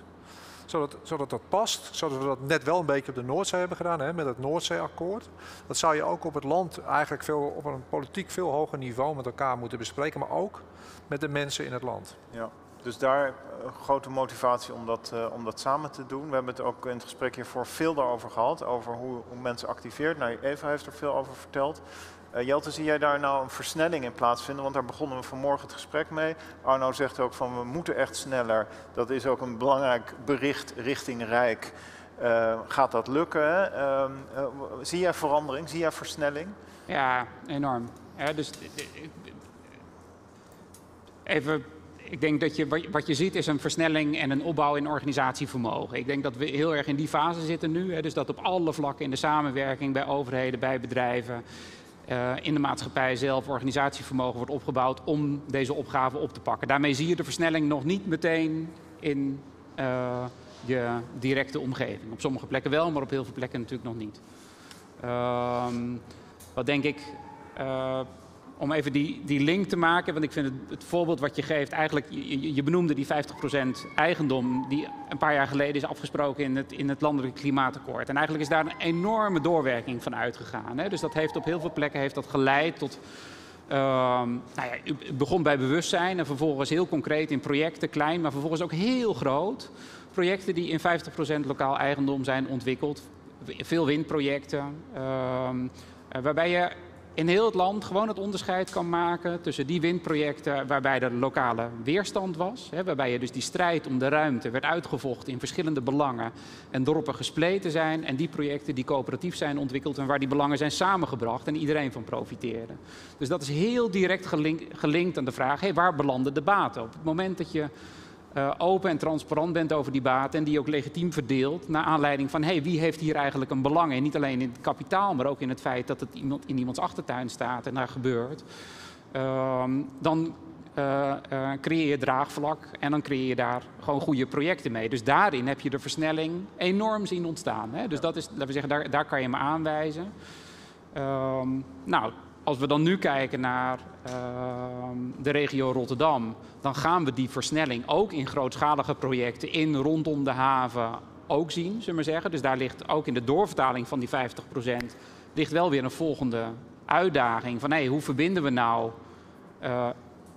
zodat, zodat dat past, zodat we dat net wel een beetje op de Noordzee hebben gedaan hè, met het Noordzeeakkoord. Dat zou je ook op het land eigenlijk veel, op een politiek veel hoger niveau met elkaar moeten bespreken, maar ook met de mensen in het land. Ja. Dus daar eh, grote motivatie om dat, uh, om dat samen te doen. We hebben het ook in het gesprek hiervoor veel daarover gehad, over hoe, hoe mensen activeert. Nou, Eva heeft er veel over verteld. Uh, Jelte, zie jij daar nou een versnelling in plaatsvinden? Want daar begonnen we vanmorgen het gesprek mee. Arno zegt ook van we moeten echt sneller. Dat is ook een belangrijk bericht richting Rijk. Uh, gaat dat lukken? Uh, zie jij verandering? Zie jij versnelling? Ja, enorm. Dus even ik denk dat je, wat je ziet is een versnelling en een opbouw in organisatievermogen. Ik denk dat we heel erg in die fase zitten nu. Hè, dus dat op alle vlakken in de samenwerking bij overheden, bij bedrijven, uh, in de maatschappij zelf organisatievermogen wordt opgebouwd om deze opgave op te pakken. Daarmee zie je de versnelling nog niet meteen in uh, je directe omgeving. Op sommige plekken wel, maar op heel veel plekken natuurlijk nog niet. Uh, wat denk ik uh, om even die, die link te maken, want ik vind het, het voorbeeld wat je geeft, eigenlijk, je, benoemde die 50% eigendom die een paar jaar geleden is afgesproken in het, in het landelijk klimaatakkoord. En eigenlijk is daar een enorme doorwerking van uitgegaan. Hè? Dus dat heeft op heel veel plekken heeft dat geleid tot Uh, nou ja, het begon bij bewustzijn en vervolgens heel concreet in projecten, klein, maar vervolgens ook heel groot. Projecten die in 50% lokaal eigendom zijn ontwikkeld. Veel windprojecten. Uh, waarbij je in heel het land gewoon het onderscheid kan maken tussen die windprojecten waarbij er lokale weerstand was. Hè, waarbij je dus die strijd om de ruimte werd uitgevochten in verschillende belangen en dorpen gespleten zijn. En die projecten die coöperatief zijn ontwikkeld en waar die belangen zijn samengebracht en iedereen van profiteerde. Dus dat is heel direct gelinkt aan de vraag, hey, waar belanden de baten? Op het moment dat je uh, open en transparant bent over die baten en die ook legitiem verdeelt naar aanleiding van hey, wie heeft hier eigenlijk een belang in? Niet alleen in het kapitaal, maar ook in het feit dat het iemand in iemands achtertuin staat en daar gebeurt. Uh, dan uh, creëer je draagvlak en dan creëer je daar gewoon goede projecten mee. Dus daarin heb je de versnelling enorm zien ontstaan. Hè? Dus dat is, laten we zeggen, daar, daar kan je me aanwijzen. Ehm, nou, als we dan nu kijken naar uh, de regio Rotterdam, dan gaan we die versnelling ook in grootschalige projecten in rondom de haven ook zien, zullen we zeggen. Dus daar ligt ook in de doorvertaling van die 50% ligt wel weer een volgende uitdaging van hoe verbinden we nou, uh,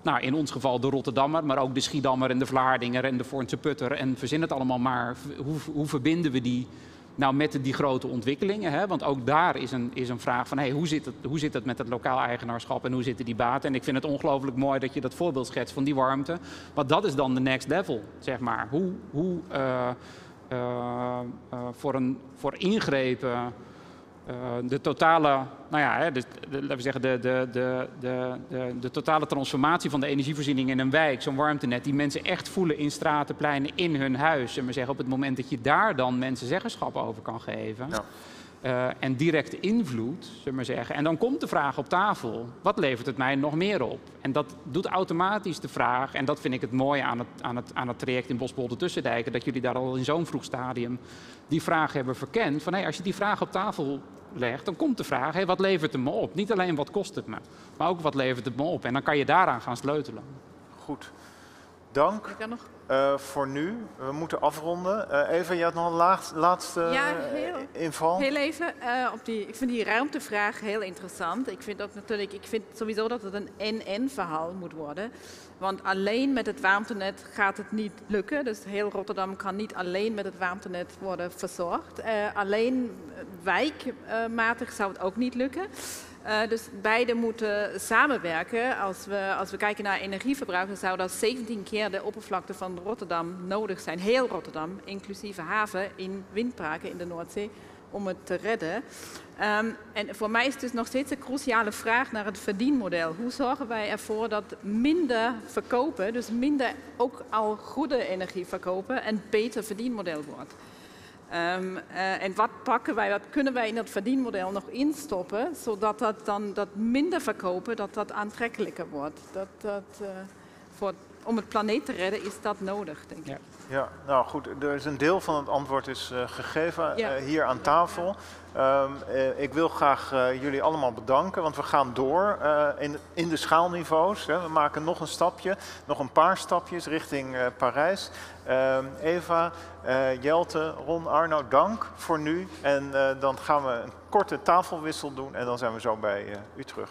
nou in ons geval de Rotterdammer, maar ook de Schiedammer en de Vlaardinger en de Voornse Putter en verzin het allemaal maar. Hoe, hoe verbinden we die nou, met die grote ontwikkelingen, hè, want ook daar is een, is een vraag van hey, hoe, zit het, hoe zit met het lokaal eigenaarschap en hoe zitten die baten? En ik vind het ongelooflijk mooi dat je dat voorbeeld schetst van die warmte. Want dat is dan de next level, zeg maar. Hoe, hoe uh, uh, uh, voor, een, voor ingrepen de totale, nou ja, de, laten we zeggen, de, de, de, de, de, totale transformatie van de energievoorziening in een wijk, zo'n warmtenet, die mensen echt voelen in straten, pleinen, in hun huis. En we zeggen op het moment dat je daar dan mensen zeggenschap over kan geven. Ja. Uh, en directe invloed, zullen we zeggen. En dan komt de vraag op tafel: wat levert het mij nog meer op? En dat doet automatisch de vraag, en dat vind ik het mooie aan het, aan het, aan het traject in Bosbolde Tussendijken, dat jullie daar al in zo'n vroeg stadium die vraag hebben verkend. Van hey, als je die vraag op tafel legt, dan komt de vraag: hey, wat levert het me op? Niet alleen wat kost het me, maar ook wat levert het me op? En dan kan je daaraan gaan sleutelen. Goed. Dank uh, voor nu. We moeten afronden. Uh, Eva, je had nog een laag, laatste ja, heel, inval. Heel even. Uh, op die, ik vind die ruimtevraag heel interessant. Ik vind, dat natuurlijk, ik vind sowieso dat het een en-en verhaal moet worden. Want alleen met het warmtenet gaat het niet lukken. Dus heel Rotterdam kan niet alleen met het warmtenet worden verzorgd. alleen wijkmatig zou het ook niet lukken. Uh, dus beide moeten samenwerken. Als we, als we kijken naar energieverbruik, dan zou dat 17 keer de oppervlakte van Rotterdam nodig zijn. Heel Rotterdam, inclusief haven in windparken in de Noordzee, om het te redden. Um, en voor mij is het dus nog steeds een cruciale vraag naar het verdienmodel. Hoe zorgen wij ervoor dat minder verkopen, dus minder ook al goede energie verkopen, een beter verdienmodel wordt? Um, uh, en wat pakken wij, wat kunnen wij in dat verdienmodel nog instoppen, zodat dat dan dat minder verkopen, dat dat aantrekkelijker wordt. Dat dat uh, voor om het planeet te redden is dat nodig, denk ik. Ja. Ja, nou goed, er is een deel van het antwoord is uh, gegeven Ja. uh, hier aan tafel. Um, uh, ik wil graag jullie allemaal bedanken, want we gaan door in, in de schaalniveaus. Hè. We maken nog een stapje, nog een paar stapjes richting Parijs. Um, Eva, Jelte, Ron, Arno, dank voor nu. En dan gaan we een korte tafelwissel doen en dan zijn we zo bij u terug.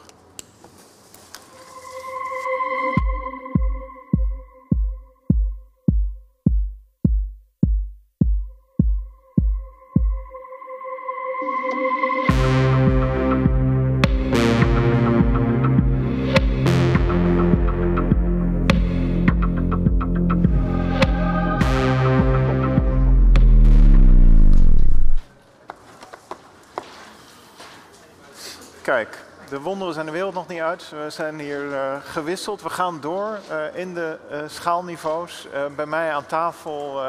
De wonderen zijn de wereld nog niet uit. We zijn hier uh, gewisseld. We gaan door uh, in de uh, schaalniveaus. bij mij aan tafel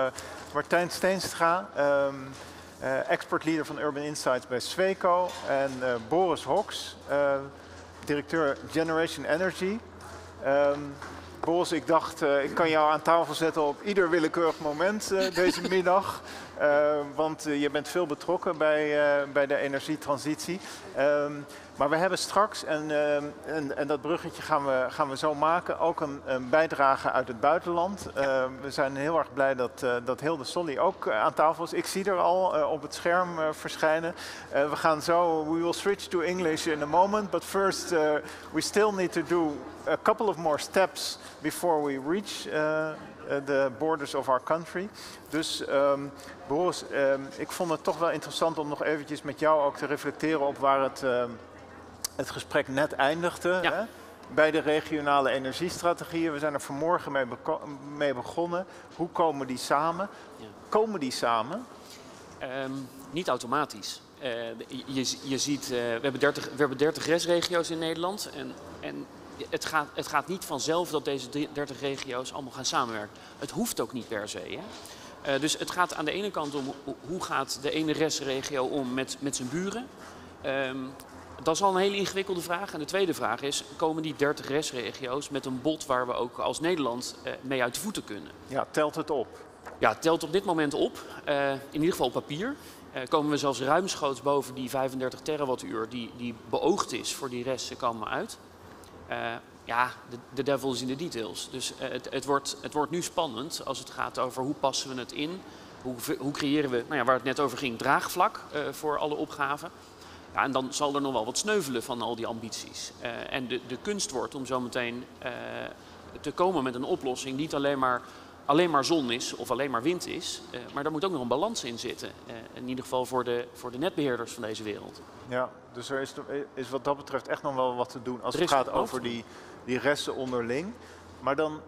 Martijn Steenstra, um, expert leader van Urban Insights bij Sweco. En Boris Hoks, directeur Generation Energy. Um, Boris, ik dacht, ik kan jou aan tafel zetten op ieder willekeurig moment deze middag. want je bent veel betrokken bij, bij de energietransitie. Um, maar we hebben straks, en, uh, en, en, dat bruggetje gaan we, gaan we zo maken, ook een, een bijdrage uit het buitenland. Uh, we zijn heel erg blij dat, uh, dat Hilde Solly ook aan tafel is. Ik zie er al op het scherm verschijnen. we gaan zo, we will switch to English in a moment, but first we still need to do a couple of more steps before we reach the borders of our country. Dus um, Boris, um, ik vond het toch wel interessant om nog eventjes met jou ook te reflecteren op waar het... Um, het gesprek net eindigde. Ja. Hè? Bij de regionale energiestrategieën. We zijn er vanmorgen mee, mee begonnen. Hoe komen die samen? Ja. Komen die samen? Um, niet automatisch. Uh, je, je, ziet, uh, we, hebben 30, we hebben 30 restregio's in Nederland. En, en het, gaat, het gaat niet vanzelf dat deze 30 regio's allemaal gaan samenwerken. Het hoeft ook niet per se. Hè? Uh, dus het gaat aan de ene kant om hoe gaat de ene restregio om met, met zijn buren. Um, dat is al een hele ingewikkelde vraag. En de tweede vraag is, komen die 30 restregio's met een bod waar we ook als Nederland uh, mee uit de voeten kunnen? Ja, telt het op? Ja, het telt op dit moment op. Uh, in ieder geval op papier. Uh, komen we zelfs ruimschoots boven die 35 terawattuur die, die beoogd is voor die resten komen uit. ja, de devil is in de details. Dus het, het, wordt, het wordt nu spannend als het gaat over hoe passen we het in. Hoe, hoe creëren we, nou ja, waar het net over ging, draagvlak voor alle opgaven. Ja, en dan zal er nog wel wat sneuvelen van al die ambities. Uh, en de, de kunst wordt om zo meteen uh, te komen met een oplossing die niet alleen maar, alleen maar zon is of alleen maar wind is. Uh, maar daar moet ook nog een balans in zitten. in ieder geval voor de, voor de netbeheerders van deze wereld. Ja, dus er is, is wat dat betreft echt nog wel wat te doen als het gaat over die, die resten onderling. Maar dan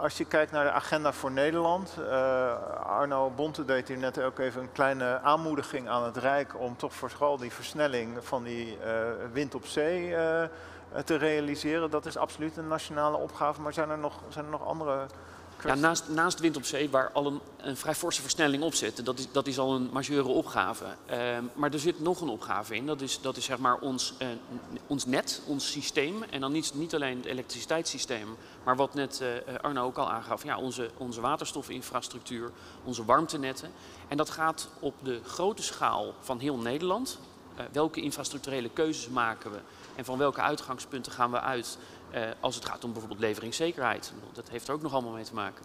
als je kijkt naar de agenda voor Nederland, uh, Arno Bonte deed hier net ook even een kleine aanmoediging aan het Rijk om toch vooral die versnelling van die uh, wind op zee uh, te realiseren. Dat is absoluut een nationale opgave, maar zijn er nog, zijn er nog andere naast, wind op zee, waar al een, een vrij forse versnelling op zit, dat is, dat is al een majeure opgave. Uh, maar er zit nog een opgave in, dat is, dat is zeg maar ons, uh, ons net, ons systeem. En dan niet, niet alleen het elektriciteitssysteem, maar wat net uh, Arno ook al aangaf, ja, onze, onze waterstofinfrastructuur, onze warmtenetten. En dat gaat op de grote schaal van heel Nederland. welke infrastructurele keuzes maken we en van welke uitgangspunten gaan we uit uh, als het gaat om bijvoorbeeld leveringszekerheid. Dat heeft er ook nog allemaal mee te maken.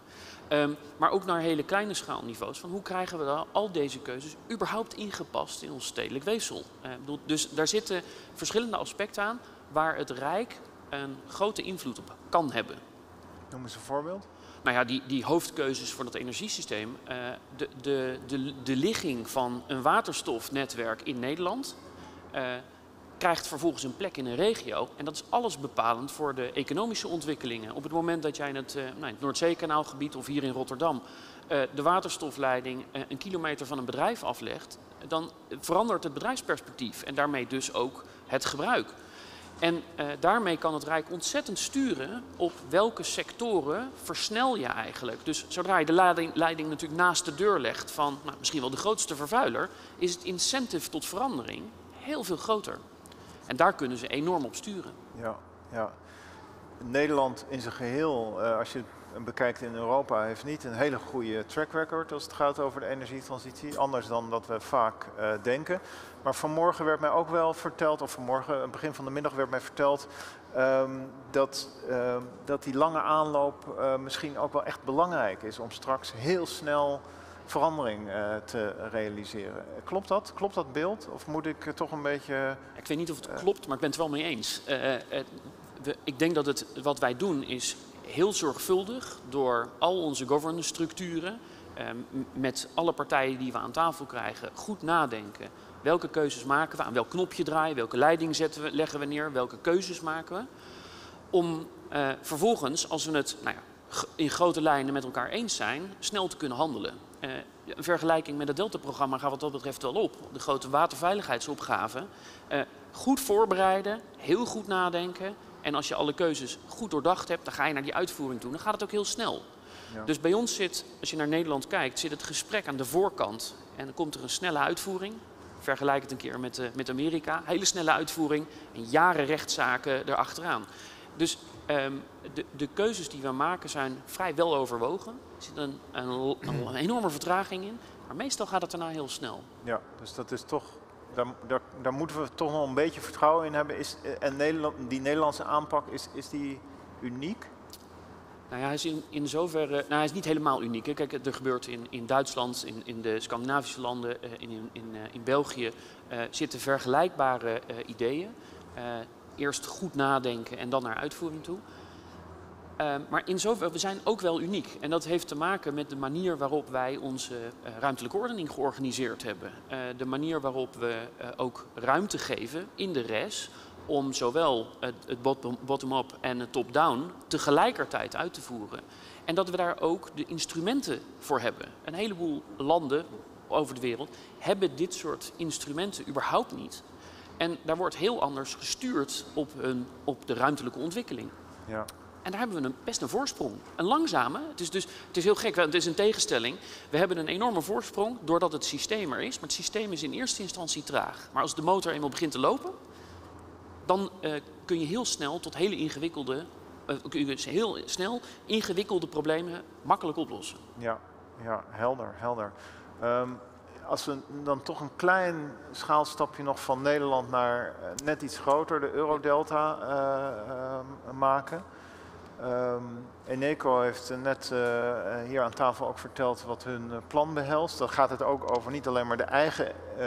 Um, maar ook naar hele kleine schaalniveaus. Van hoe krijgen we dan al deze keuzes überhaupt ingepast in ons stedelijk weefsel? Uh, bedoel, dus daar zitten verschillende aspecten aan waar het Rijk een grote invloed op kan hebben. Noem eens een voorbeeld. Nou ja, die, die hoofdkeuzes voor dat energiesysteem. Uh, de, de, de, de ligging van een waterstofnetwerk in Nederland krijgt vervolgens een plek in een regio. En dat is alles bepalend voor de economische ontwikkelingen. Op het moment dat jij in het, uh, nou, het Noordzeekanaalgebied of hier in Rotterdam uh, de waterstofleiding uh, een kilometer van een bedrijf aflegt, dan verandert het bedrijfsperspectief en daarmee dus ook het gebruik. En daarmee kan het Rijk ontzettend sturen op welke sectoren versnel je eigenlijk. Dus zodra je de leiding, leiding natuurlijk naast de deur legt van nou, misschien wel de grootste vervuiler, is het incentive tot verandering heel veel groter. En daar kunnen ze enorm op sturen. Ja, ja. Nederland in zijn geheel, uh, als je bekijkt in Europa, heeft niet een hele goede track record als het gaat over de energietransitie. Anders dan dat we vaak uh, denken. Maar vanmorgen werd mij ook wel verteld, of vanmorgen, begin van de middag werd mij verteld, um, dat, uh, dat die lange aanloop uh, misschien ook wel echt belangrijk is om straks heel snel verandering uh, te realiseren. Klopt dat? Klopt dat beeld? Of moet ik toch een beetje... Ik weet niet of het klopt, maar ik ben het wel mee eens. We, ik denk dat het, wat wij doen is heel zorgvuldig door al onze governance structuren, met alle partijen die we aan tafel krijgen, goed nadenken Welke keuzes maken we? Aan welk knopje draaien? Welke leiding zetten we, leggen we neer? Welke keuzes maken we? Om vervolgens, als we het nou ja, in grote lijnen met elkaar eens zijn, snel te kunnen handelen. Een vergelijking met het Delta-programma gaat wat dat betreft wel op. De grote waterveiligheidsopgave. Uh, goed voorbereiden, heel goed nadenken. En als je alle keuzes goed doordacht hebt, dan ga je naar die uitvoering toe. Dan gaat het ook heel snel. Ja. Dus bij ons zit, als je naar Nederland kijkt, zit het gesprek aan de voorkant. En dan komt er een snelle uitvoering. Vergelijk het een keer met, uh, met Amerika. Hele snelle uitvoering en jaren rechtszaken erachteraan. Dus um, de, de, keuzes die we maken zijn vrij wel overwogen. Er zit een, een, een, enorme vertraging in. Maar meestal gaat het daarna heel snel. Ja, dus dat is toch... Daar, daar, daar moeten we toch nog een beetje vertrouwen in hebben. Is, eh, en Nederland, die Nederlandse aanpak, is, is die uniek? Nou ja, hij is in, in zoverre, nou, hij is niet helemaal uniek. Hè. Kijk, er gebeurt in, in Duitsland, in, in de Scandinavische landen, uh, in, in, in, in België uh, zitten vergelijkbare ideeën. eerst goed nadenken en dan naar uitvoering toe. Maar in zoverre, we zijn ook wel uniek. En dat heeft te maken met de manier waarop wij onze ruimtelijke ordening georganiseerd hebben. de manier waarop we ook ruimte geven in de res om zowel het, het bottom-up en het top-down tegelijkertijd uit te voeren. En dat we daar ook de instrumenten voor hebben. Een heleboel landen over de wereld hebben dit soort instrumenten überhaupt niet. En daar wordt heel anders gestuurd op, een, op de ruimtelijke ontwikkeling. Ja. En daar hebben we een, best een voorsprong. Een langzame. Het is dus het is heel gek, het is een tegenstelling. We hebben een enorme voorsprong doordat het systeem er is. Maar het systeem is in eerste instantie traag. Maar als de motor eenmaal begint te lopen, dan uh, kun je heel snel tot hele ingewikkelde, uh, kun je heel snel ingewikkelde problemen makkelijk oplossen. Ja, ja helder, helder. Um, als we dan toch een klein schaalstapje nog van Nederland naar uh, net iets groter, de Eurodelta, maken. Um, Eneco heeft net uh, hier aan tafel ook verteld wat hun uh, plan behelst. Dan gaat het ook over niet alleen maar de eigen uh,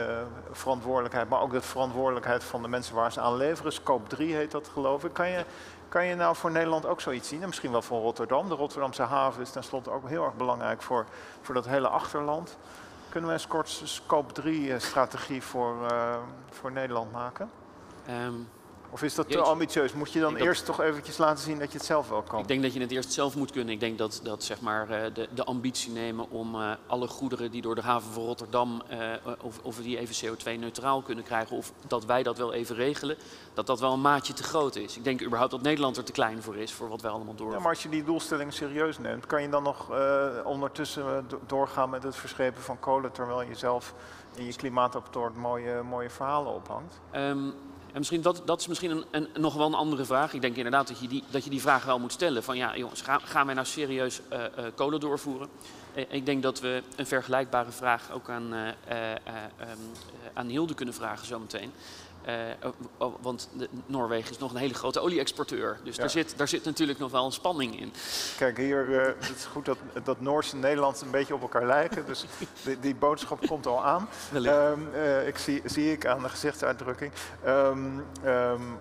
verantwoordelijkheid, maar ook de verantwoordelijkheid van de mensen waar ze aan leveren. Scope 3 heet dat geloof ik. Kan je, kan je nou voor Nederland ook zoiets zien? En misschien wel voor Rotterdam. De Rotterdamse haven is tenslotte ook heel erg belangrijk voor, voor dat hele achterland. Kunnen we een kort Scope 3 strategie voor, voor Nederland maken? Um. Of is dat te ambitieus? Moet je dan eerst toch eventjes laten zien dat je het zelf wel kan? Ik denk dat je het eerst zelf moet kunnen. Ik denk dat, dat zeg maar, eh, de, de ambitie nemen om uh, alle goederen die door de haven van Rotterdam, uh, of, of we die even CO2-neutraal kunnen krijgen, of dat wij dat wel even regelen, dat dat wel een maatje te groot is. Ik denk überhaupt dat Nederland er te klein voor is, voor wat wij allemaal doen. Ja, maar als je die doelstelling serieus neemt, kan je dan nog ondertussen doorgaan met het verschepen van kolen, terwijl je zelf in je klimaatapport mooie, mooie verhalen ophangt? Um, en misschien dat, dat is misschien een, een, nog wel een andere vraag. Ik denk inderdaad dat je die, dat je die vraag wel moet stellen. Van ja, jongens, gaan, gaan wij nou serieus uh, kolen doorvoeren? Uh, ik denk dat we een vergelijkbare vraag ook aan, um, aan Hilde kunnen vragen zometeen. Uh, want de, Noorwegen is nog een hele grote olie-exporteur. Dus ja. daar, zit, daar zit natuurlijk nog wel een spanning in. Kijk, hier uh, het is goed dat, dat Noors en Nederlands een beetje op elkaar lijken. Dus die, die boodschap komt al aan. Um, uh, ik zie, zie ik aan de gezichtsuitdrukking. Um, um,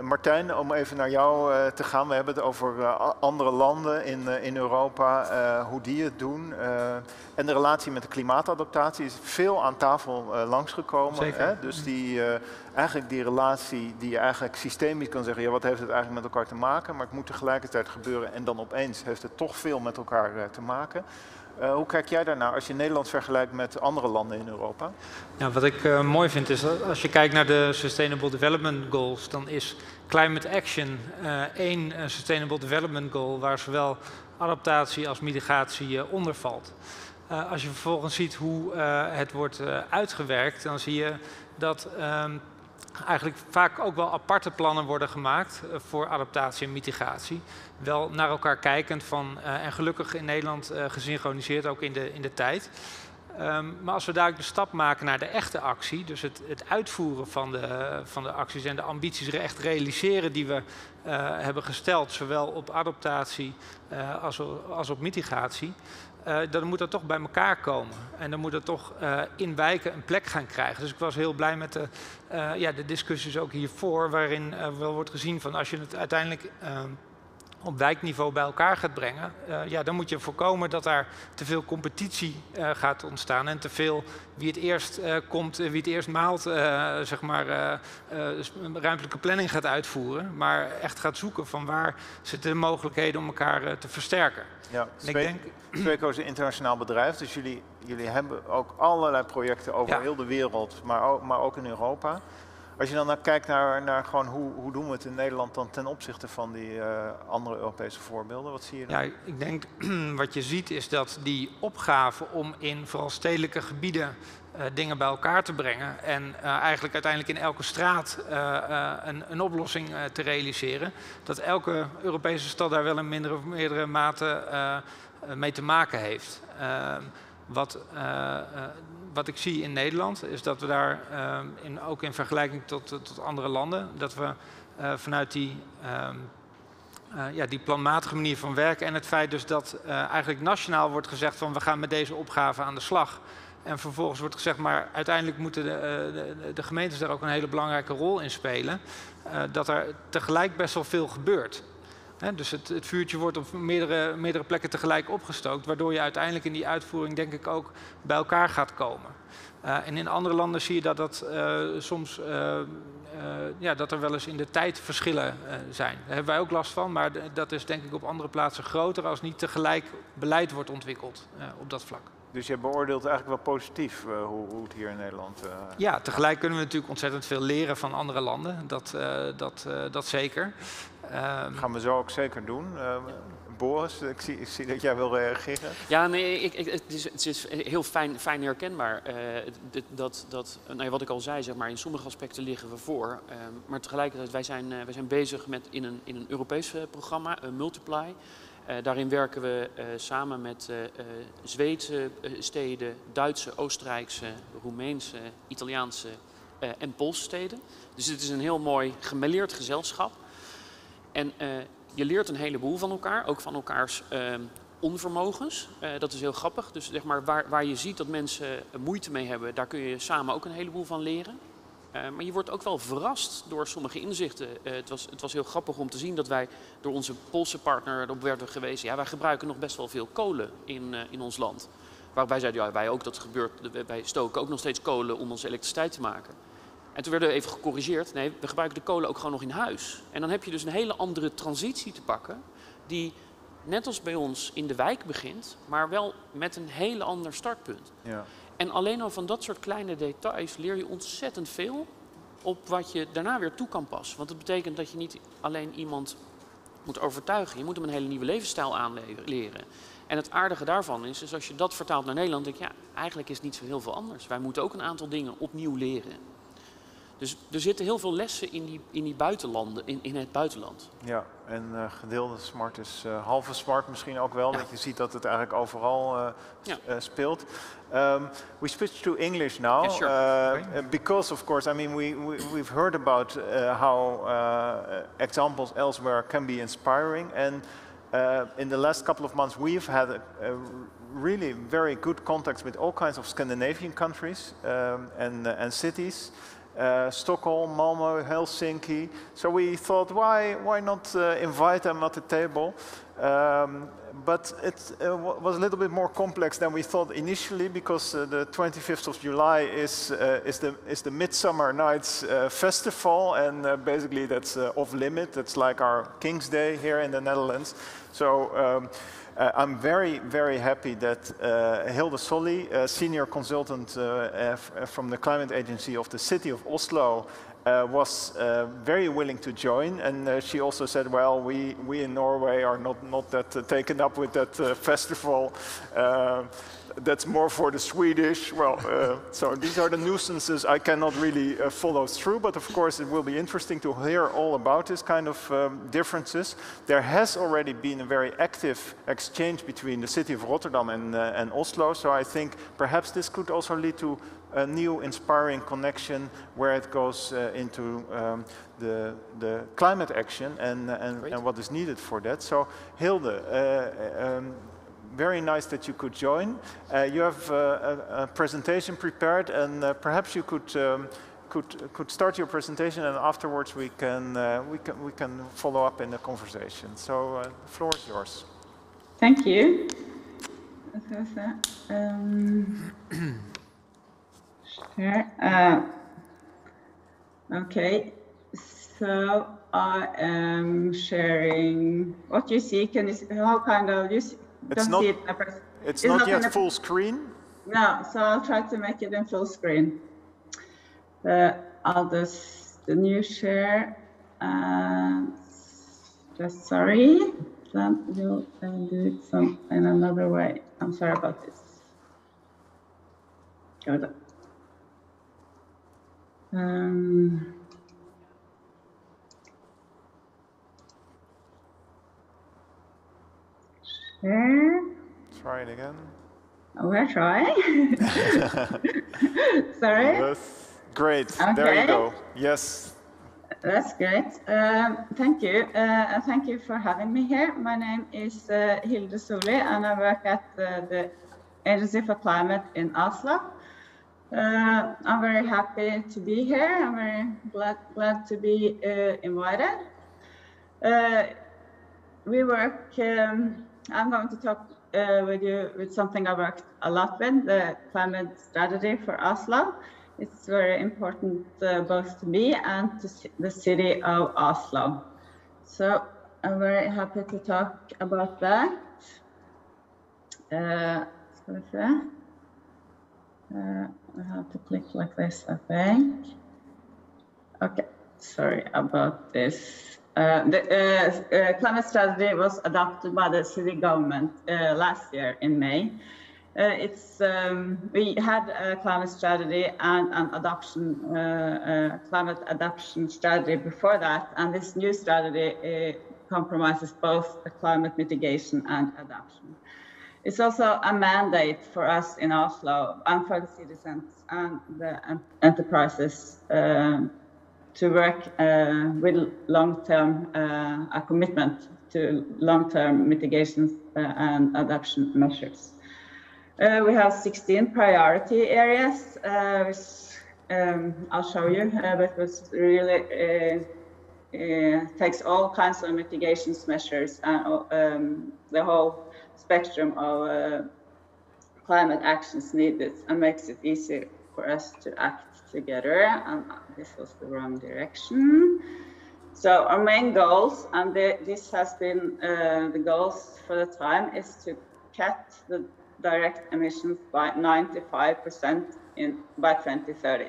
Martijn, om even naar jou uh, te gaan. We hebben het over uh, andere landen in, uh, in Europa, hoe die het doen. en de relatie met de klimaatadaptatie is veel aan tafel langsgekomen. Hè? Dus die, eigenlijk die relatie die je eigenlijk systemisch kan zeggen, ja, wat heeft het eigenlijk met elkaar te maken? Maar het moet tegelijkertijd gebeuren en dan opeens heeft het toch veel met elkaar te maken. Uh, hoe kijk jij daarnaar als je Nederland vergelijkt met andere landen in Europa? Wat ik uh, mooi vind is dat als je kijkt naar de Sustainable Development Goals, dan is Climate Action uh, één Sustainable Development Goal waar zowel adaptatie als mitigatie onder valt. als je vervolgens ziet hoe het wordt uitgewerkt, dan zie je dat ehm, eigenlijk vaak ook wel aparte plannen worden gemaakt eh, voor adaptatie en mitigatie. Wel naar elkaar kijkend van, eh, en gelukkig in Nederland uh, gesynchroniseerd ook in de, in de tijd. Um, maar als we duidelijk de stap maken naar de echte actie, dus het, het uitvoeren van de, van de acties en de ambities echt realiseren die we hebben gesteld, zowel op adaptatie als, als, op mitigatie, uh, dan moet dat toch bij elkaar komen. En dan moet dat toch in wijken een plek gaan krijgen. Dus ik was heel blij met de, ja, de discussies ook hiervoor, waarin wel wordt gezien van als je het uiteindelijk ehm, op wijkniveau bij elkaar gaat brengen, uh, ja, dan moet je voorkomen dat daar te veel competitie uh, gaat ontstaan en te veel wie het eerst uh, komt, wie het eerst maalt, zeg maar, ruimtelijke planning gaat uitvoeren, maar echt gaat zoeken van waar zitten de mogelijkheden om elkaar te versterken. Ja, ik denk... Sweco is een internationaal bedrijf, dus jullie, jullie hebben ook allerlei projecten over Ja. heel de wereld, maar ook, maar ook in Europa. Als je dan naar kijkt naar, naar gewoon hoe, hoe doen we het in Nederland dan ten opzichte van die eh, andere Europese voorbeelden, wat zie je dan? Ja, ik denk wat je ziet is dat die opgave om in vooral stedelijke gebieden eh, dingen bij elkaar te brengen en eh, eigenlijk uiteindelijk in elke straat een, een oplossing te realiseren, dat elke Europese stad daar wel in mindere of meerdere mate mee te maken heeft. Ehm, wat, wat ik zie in Nederland is dat we daar, ehm, in, ook in vergelijking tot, tot andere landen, dat we eh, vanuit die ehm, eh, ja, planmatige manier van werken en het feit dus dat eh, eigenlijk nationaal wordt gezegd van we gaan met deze opgave aan de slag. En vervolgens wordt gezegd, maar uiteindelijk moeten de, de, gemeentes daar ook een hele belangrijke rol in spelen. dat er tegelijk best wel veel gebeurt. Dus het, het vuurtje wordt op meerdere, meerdere plekken tegelijk opgestookt, waardoor je uiteindelijk in die uitvoering denk ik ook bij elkaar gaat komen. Eh, en in andere landen zie je dat dat eh, soms eh, ja, dat er wel eens in de tijd verschillen zijn. Daar hebben wij ook last van, maar dat is denk ik op andere plaatsen groter als niet tegelijk beleid wordt ontwikkeld op dat vlak. Dus je beoordeelt eigenlijk wel positief eh, hoe, hoe het hier in Nederland... eh, Ja, tegelijk kunnen we natuurlijk ontzettend veel leren van andere landen. Dat, eh, dat, eh, dat zeker. Ehm, gaan we zo ook zeker doen. Eh, Boris, ik zie, ik zie dat jij wil reageren. Ja, nee, ik, ik, het, is, het is heel fijn, fijn herkenbaar. eh, dat, dat, nou ja, wat ik al zei, zeg maar, in sommige aspecten liggen we voor. eh, maar tegelijkertijd, wij zijn, wij zijn bezig met in een, in een Europees programma, een Multiply. Eh, daarin werken we eh, samen met eh, Zweedse steden, Duitse, Oostenrijkse, Roemeense, Italiaanse en Poolse steden. Dus het is een heel mooi gemêleerd gezelschap. En je leert een heleboel van elkaar, ook van elkaars onvermogens. Dat is heel grappig. Dus zeg maar, waar, waar je ziet dat mensen moeite mee hebben, daar kun je samen ook een heleboel van leren. Eh, maar je wordt ook wel verrast door sommige inzichten. Eh, het, was, het was heel grappig om te zien dat wij door onze Poolse partner erop werden gewezen. Ja, wij gebruiken nog best wel veel kolen in, eh, in ons land. Waarbij zeiden, ja, wij ook, dat gebeurt. Wij stoken ook nog steeds kolen om onze elektriciteit te maken. En toen werden we even gecorrigeerd. Nee, we gebruiken de kolen ook gewoon nog in huis. En dan heb je dus een hele andere transitie te pakken. Die net als bij ons in de wijk begint, maar wel met een hele ander startpunt. Ja. En alleen al van dat soort kleine details leer je ontzettend veel op wat je daarna weer toe kan passen. Want het betekent dat je niet alleen iemand moet overtuigen, je moet hem een hele nieuwe levensstijl aanleren. En het aardige daarvan is, is als je dat vertaalt naar Nederland, denk je, ja, eigenlijk is het niet zo heel veel anders. Wij moeten ook een aantal dingen opnieuw leren. Dus er zitten heel veel lessen in die, in die buitenlanden, in, in het buitenland. Ja, en eh, gedeelde smart is eh, halve smart misschien ook wel. Dat je ziet dat het eigenlijk overal eh, eh, speelt. Um, we switch to English now. Yeah, sure. Because of course, I mean, we, we, we've heard about uh, how uh, examples elsewhere can be inspiring. And uh, in the last couple of months, we've had a, a really very good contacts with all kinds of Scandinavian countries um, and, uh, and cities. Uh, Stockholm, Malmo, Helsinki. So we thought, why, why not uh, invite them at the table? Um, but it uh, was a little bit more complex than we thought initially because uh, the 25th of July is, uh, is, the, is the Midsummer Nights uh, Festival, and basically that's off limit. That's like our King's Day here in the Netherlands. So um, uh, I'm very, very happy that uh, Hilde Solly, a senior consultant uh, uh, uh, from the climate agency of the city of Oslo, uh, was uh, very willing to join. And uh, she also said, well, we, we in Norway are not, not that uh, taken up with that uh, festival. Uh, that's more for the Swedish. Well, uh, so these are the nuisances I cannot really uh, follow through, but of course it will be interesting to hear all about this kind of um, differences. There has already been a very active exchange between the city of Rotterdam and, uh, and Oslo, so I think perhaps this could also lead to a new inspiring connection where it goes uh, into um, the, the climate action and, and, and, what is needed for that. So Hilde, uh, um, very nice that you could join. Uh, you have uh, a, a, presentation prepared and uh, perhaps you could um, could could start your presentation and afterwards we can uh, we can we can follow up in the conversation. So the floor is yours. Thank you. Um, Sure. Okay, so I am sharing what you see. Can you see how kind of you see, it's not, it it's, it's, not, not yet full screen. No, so I'll try to make it in full screen. Uh, I'll just the new share. And just sorry, then we'll do it some in another way. I'm sorry about this. It. Um, share. Try it again. Oh, we're trying. Sorry. Yes. Great. Okay. There you go. Yes. That's great. Um, thank you. Uh, thank you for having me here. My name is uh, Hilde Soli, and I work at uh, the Agency for Climate in Oslo. Uh, I'm very happy to be here. I'm very glad, glad to be uh, invited. Uh, we work, um, I'm going to talk uh, with you with something I worked a lot with, the climate strategy for Oslo. It's very important uh, both to me and to the city of Oslo. So I'm very happy to talk about that. Uh, uh, I have to click like this, I think. Okay, sorry about this. Uh, the uh, uh, climate strategy was adopted by the city government uh, last year in May. Uh, it's um, we had a climate strategy and an adoption climate adoption strategy before that, and this new strategy compromises both climate mitigation and adoption. It's also a mandate for us in Oslo and for the citizens and the enterprises uh, to work uh, with long-term, uh, a commitment to long-term mitigations uh, and adaptation measures. Uh, we have 16 priority areas, uh, which um, I'll show you, but it really takes all kinds of mitigations measures and um, the whole spectrum of uh, climate actions needed and makes it easier for us to act together. And this was the wrong direction. So our main goals, and the, this has been uh, the goals for the time, is to cut the direct emissions by 95% in by 2030.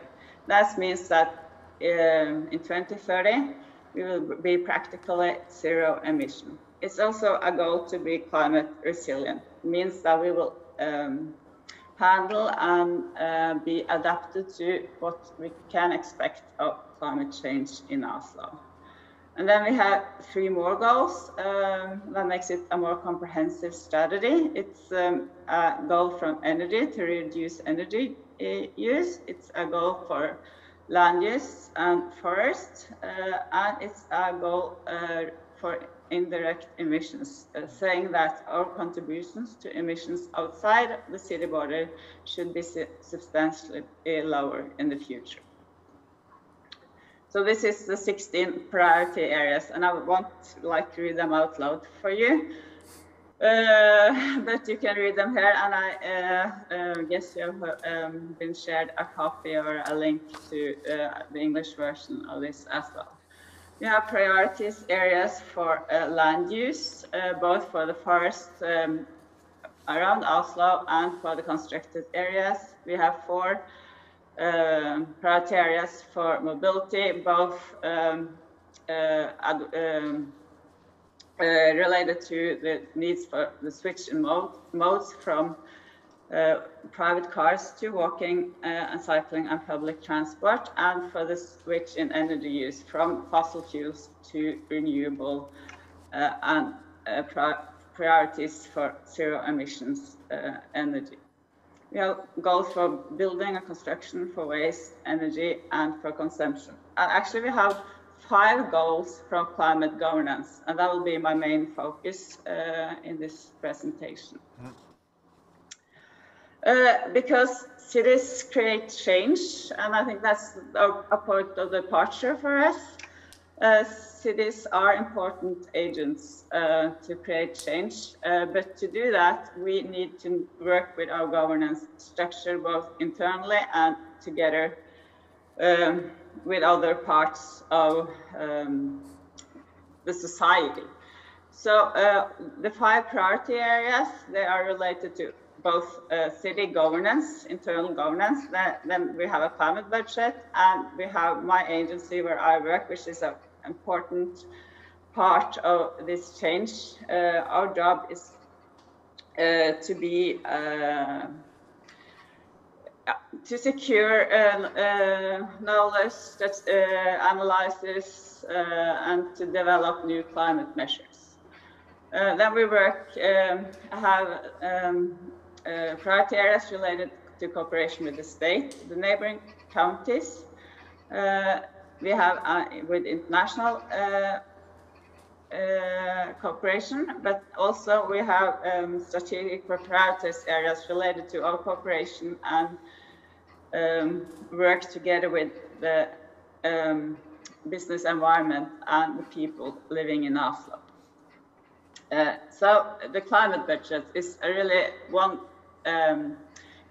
That means that uh, in 2030 we will be practically zero emission it's also a goal to be climate resilient. It means that we will um, handle and uh, be adapted to what we can expect of climate change in Oslo. And then we have three more goals. Um, that makes it a more comprehensive strategy. It's um, a goal from energy to reduce energy uh, use. It's a goal for land use and forest, uh, and it's a goal uh, for indirect emissions, uh, saying that our contributions to emissions outside the city border should be su substantially uh, lower in the future. So this is the 16 priority areas, and I won't like to read them out loud for you. Uh, but you can read them here, and I uh, uh, guess you have um, been shared a copy or a link to uh, the English version of this as well. We have priorities areas for uh, land use, uh, both for the forest um, around Oslo and for the constructed areas. We have four um, priority areas for mobility, both um, uh, um, uh, related to the needs for the switch in mode, modes from uh, private cars to walking uh, and cycling and public transport, and for the switch in energy use from fossil fuels to renewable uh, and uh, pri priorities for zero emissions uh, energy. We have goals for building and construction, for waste, energy, and for consumption. And actually, we have five goals from climate governance, and that will be my main focus in this presentation. Uh, because cities create change, and I think that's a, a point of departure for us. Uh, cities are important agents uh, to create change, uh, but to do that, we need to work with our governance structure both internally and together um, with other parts of um, the society. So uh, the five priority areas, they are related to both uh, city governance, internal governance, then, then, we have a climate budget, and we have my agency where I work, which is an important part of this change. Uh, our job is uh, to be uh, to secure uh, knowledge, that, analysis, and to develop new climate measures. then we work, um, have um, uh, priority areas related to cooperation with the state, the neighboring counties. Uh, we have uh, with international uh, uh, cooperation, but also we have um, strategic priorities areas related to our cooperation and um, work together with the um, business environment and the people living in Oslo. Uh, so the climate budget is really one um,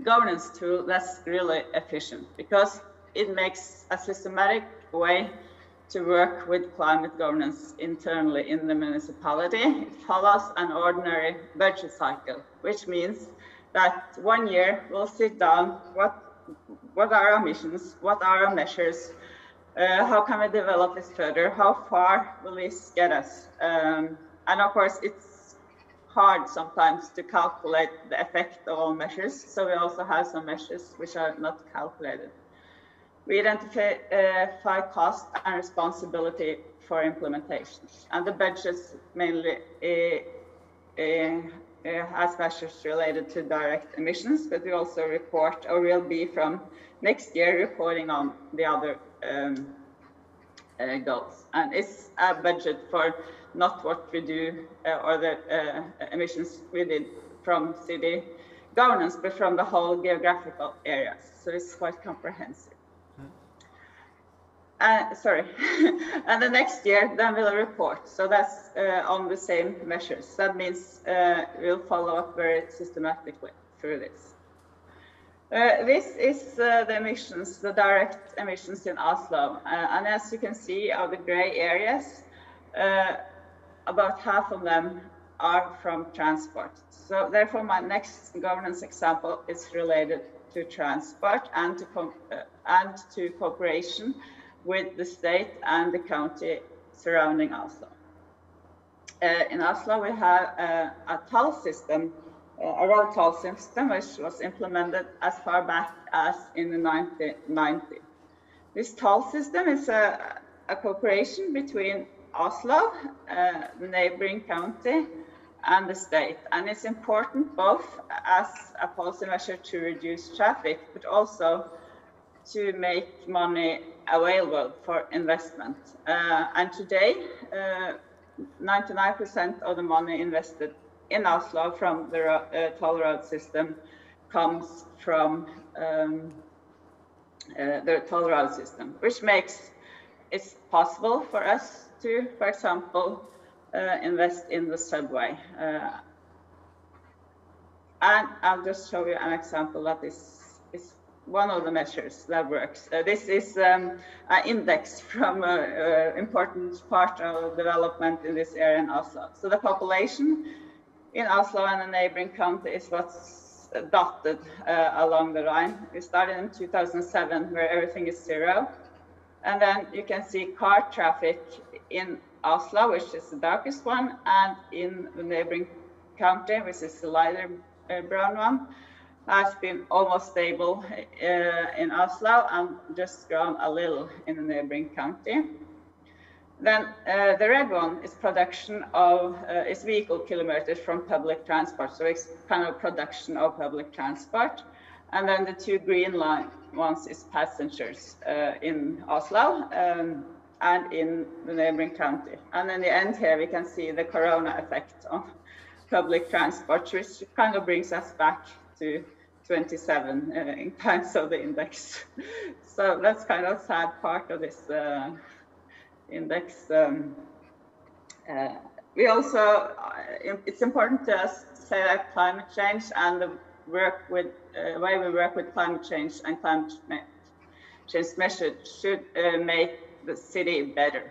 governance tool that's really efficient because it makes a systematic way to work with climate governance internally in the municipality. It follows an ordinary budget cycle, which means that one year we'll sit down, what, what are our missions, what are our measures, uh, how can we develop this further, how far will this get us? Um, and of course, it's hard sometimes to calculate the effect of all measures. So we also have some measures which are not calculated. We identify uh, cost and responsibility for implementation. And the budgets mainly uh, uh, has measures related to direct emissions, but we also report, or will be from next year, reporting on the other um, uh, goals. And it's a budget for not what we do uh, or the uh, emissions we did from city governance, but from the whole geographical areas. So it's quite comprehensive. Uh, sorry, and the next year then we'll report. So that's uh, on the same measures. That means uh, we'll follow up very systematically through this. Uh, this is the emissions, the direct emissions in Oslo. and as you can see are the gray areas, about half of them are from transport. So therefore, my next governance example is related to transport and to, uh, and to cooperation with the state and the county surrounding Oslo. Uh, in Oslo, we have uh, a toll system, uh, a road toll system, which was implemented as far back as in the 1990s. This toll system is a, a cooperation between Oslo, uh, the neighboring county, and the state. And it's important both as a policy measure to reduce traffic, but also to make money available for investment. Uh, and today, 99% uh, of the money invested in Oslo from the uh, toll road system comes from um, uh, the toll road system, which makes it possible for us to, for example, uh, invest in the subway. Uh, and I'll just show you an example that is, is one of the measures that works. Uh, this is um, an index from an important part of development in this area in Oslo. So the population in Oslo and the neighboring county is what's dotted uh, along the line. We started in 2007 where everything is zero. And then you can see car traffic in Oslo, which is the darkest one, and in the neighboring county, which is the lighter uh, brown one, has been almost stable uh, in Oslo and just grown a little in the neighboring county. Then uh, the red one is production of uh, is vehicle kilometers from public transport. So it's kind of production of public transport. And then the two green line ones is passengers uh, in Oslo um, and in the neighboring county. And in the end here we can see the corona effect on public transport, which kind of brings us back to 27 uh, in terms of the index. so that's kind of sad part of this uh, index. Um, uh, we also, uh, it's important to us to say that climate change and the work with, uh, way we work with climate change and climate change measures should uh, make the city better.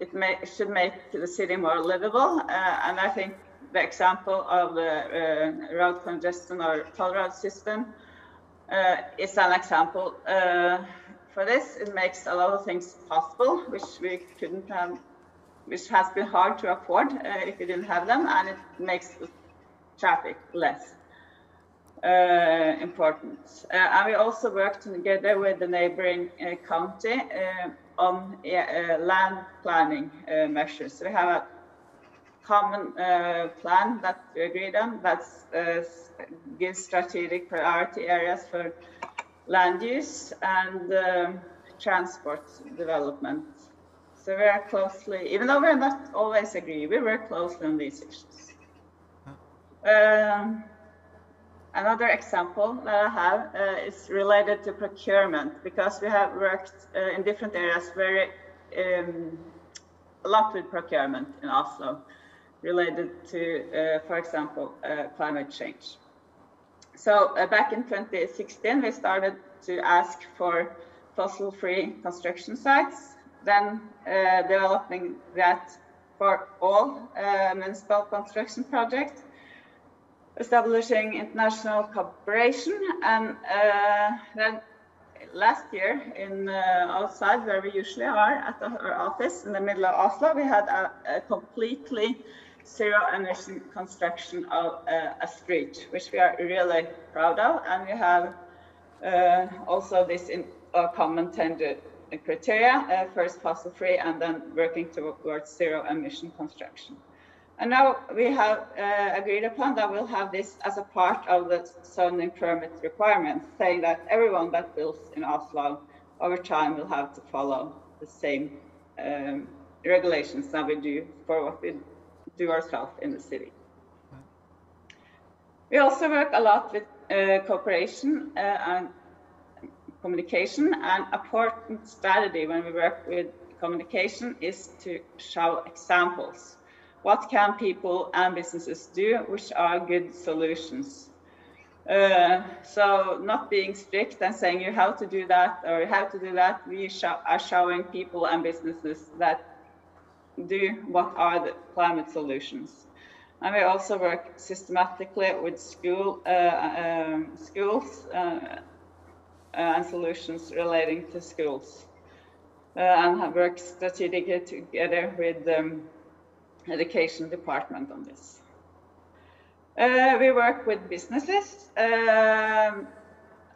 It may, should make the city more livable, and I think the example of the uh, road congestion or toll road system uh, is an example uh, for this. It makes a lot of things possible, which we couldn't have, which has been hard to afford if we didn't have them, and it makes traffic less. Uh, important. Uh, and we also work together with the neighboring uh, county on land planning measures. We have a common uh, plan that we agreed on that uh, gives strategic priority areas for land use and um, transport development. So we are closely, even though we're not always agree, we work closely on these issues. Um, another example that I have uh, is related to procurement because we have worked uh, in different areas very um, a lot with procurement in Oslo related to, uh, for example, uh, climate change. So uh, back in 2016, we started to ask for fossil-free construction sites, then developing that for all municipal construction projects, establishing international cooperation, and then last year in uh, outside where we usually are at our office in the middle of Oslo, we had a, a completely zero emission construction of uh, a street, which we are really proud of. And we have uh, also this in common tender criteria, uh, first fossil free and then working towards zero emission construction. And now we have uh, agreed upon that we'll have this as a part of the zoning permit requirements, saying that everyone that builds in Oslo over time will have to follow the same um, regulations that we do for what we do ourselves in the city. We also work a lot with uh, cooperation uh, and communication and important strategy when we work with communication is to show examples. What can people and businesses do which are good solutions? Uh, so not being strict and saying you have to do that or you have to do that, we are showing people and businesses that do what are the climate solutions. And we also work systematically with school, uh, um, schools uh, and solutions relating to schools. Uh, and have worked strategically together with um, education department on this. Uh, we work with businesses um,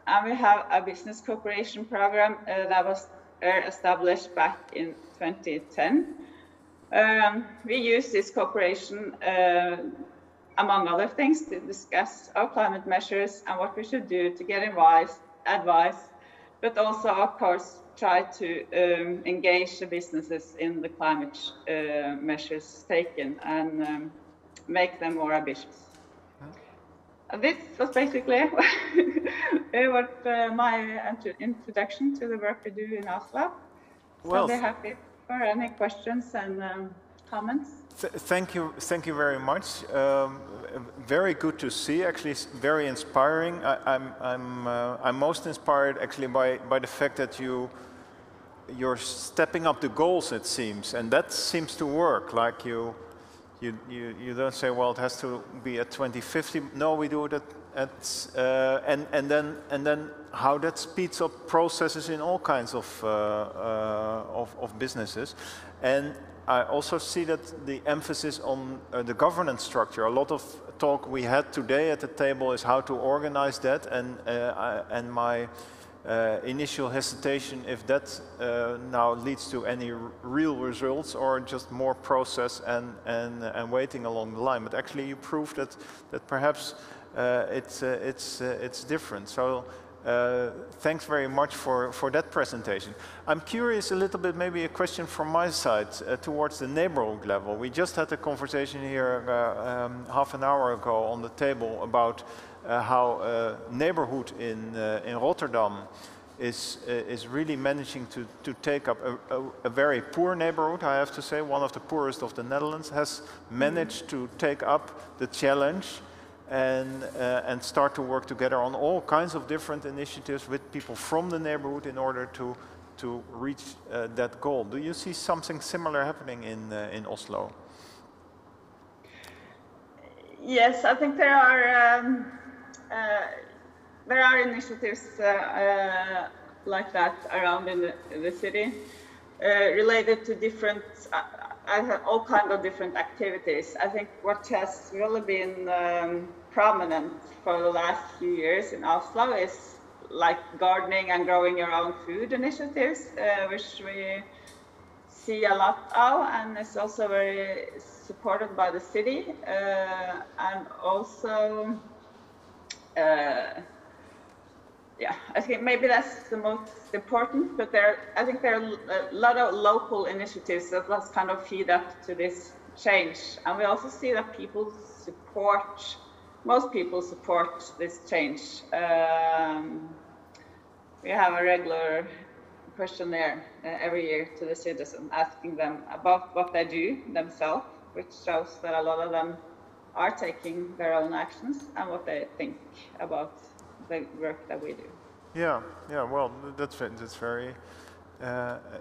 and we have a business cooperation program uh, that was established back in 2010 um, we use this cooperation, uh, among other things, to discuss our climate measures and what we should do to get advice, advice but also, of course, try to um, engage the businesses in the climate uh, measures taken and um, make them more ambitious. This was basically what uh, my introduction to the work we do in Oslo. Well, so happy for any questions and um, comments. Th thank you, thank you very much. Um, very good to see. Actually, very inspiring. I, am I'm, I'm, uh, I'm most inspired actually by by the fact that you you're stepping up the goals. It seems, and that seems to work. Like you. You, you, you don't say, well, it has to be at 2050. No, we do it at, at uh, and, and, then, and then how that speeds up processes in all kinds of, uh, uh, of, of, businesses. And I also see that the emphasis on uh, the governance structure, a lot of talk we had today at the table is how to organize that, and uh, and my uh, initial hesitation if that uh, now leads to any real results or just more process and, and, and waiting along the line. But actually you proved that, that perhaps uh, it's, uh, it's, it's different. So uh, thanks very much for, for that presentation. I'm curious a little bit, maybe a question from my side towards the neighborhood level. We just had a conversation here um, half an hour ago on the table about uh, how uh, neighborhood in, uh, in Rotterdam is, is really managing to, to take up a, a, a, very poor neighborhood, I have to say, one of the poorest of the Netherlands, has managed to take up the challenge and, uh, and start to work together on all kinds of different initiatives with people from the neighborhood in order to, to reach uh, that goal. Do you see something similar happening in, uh, in Oslo? Yes, I think there are um, uh, there are initiatives uh, uh, like that around in the, in the city related to different all kinds of different activities. I think what has really been um, prominent for the last few years in Oslo is like gardening and growing your own food initiatives, uh, which we see a lot of, and it's also very supported by the city, uh, and also uh, yeah, I think maybe that's the most important, but there, I think there are a lot of local initiatives that kind of feed up to this change. And we also see that people support, most people support this change. Um, we have a regular questionnaire uh, every year to the citizen, asking them about what they do themselves, which shows that a lot of them are taking their own actions and what they think about the work that we do. Yeah, yeah. Well, that's that's very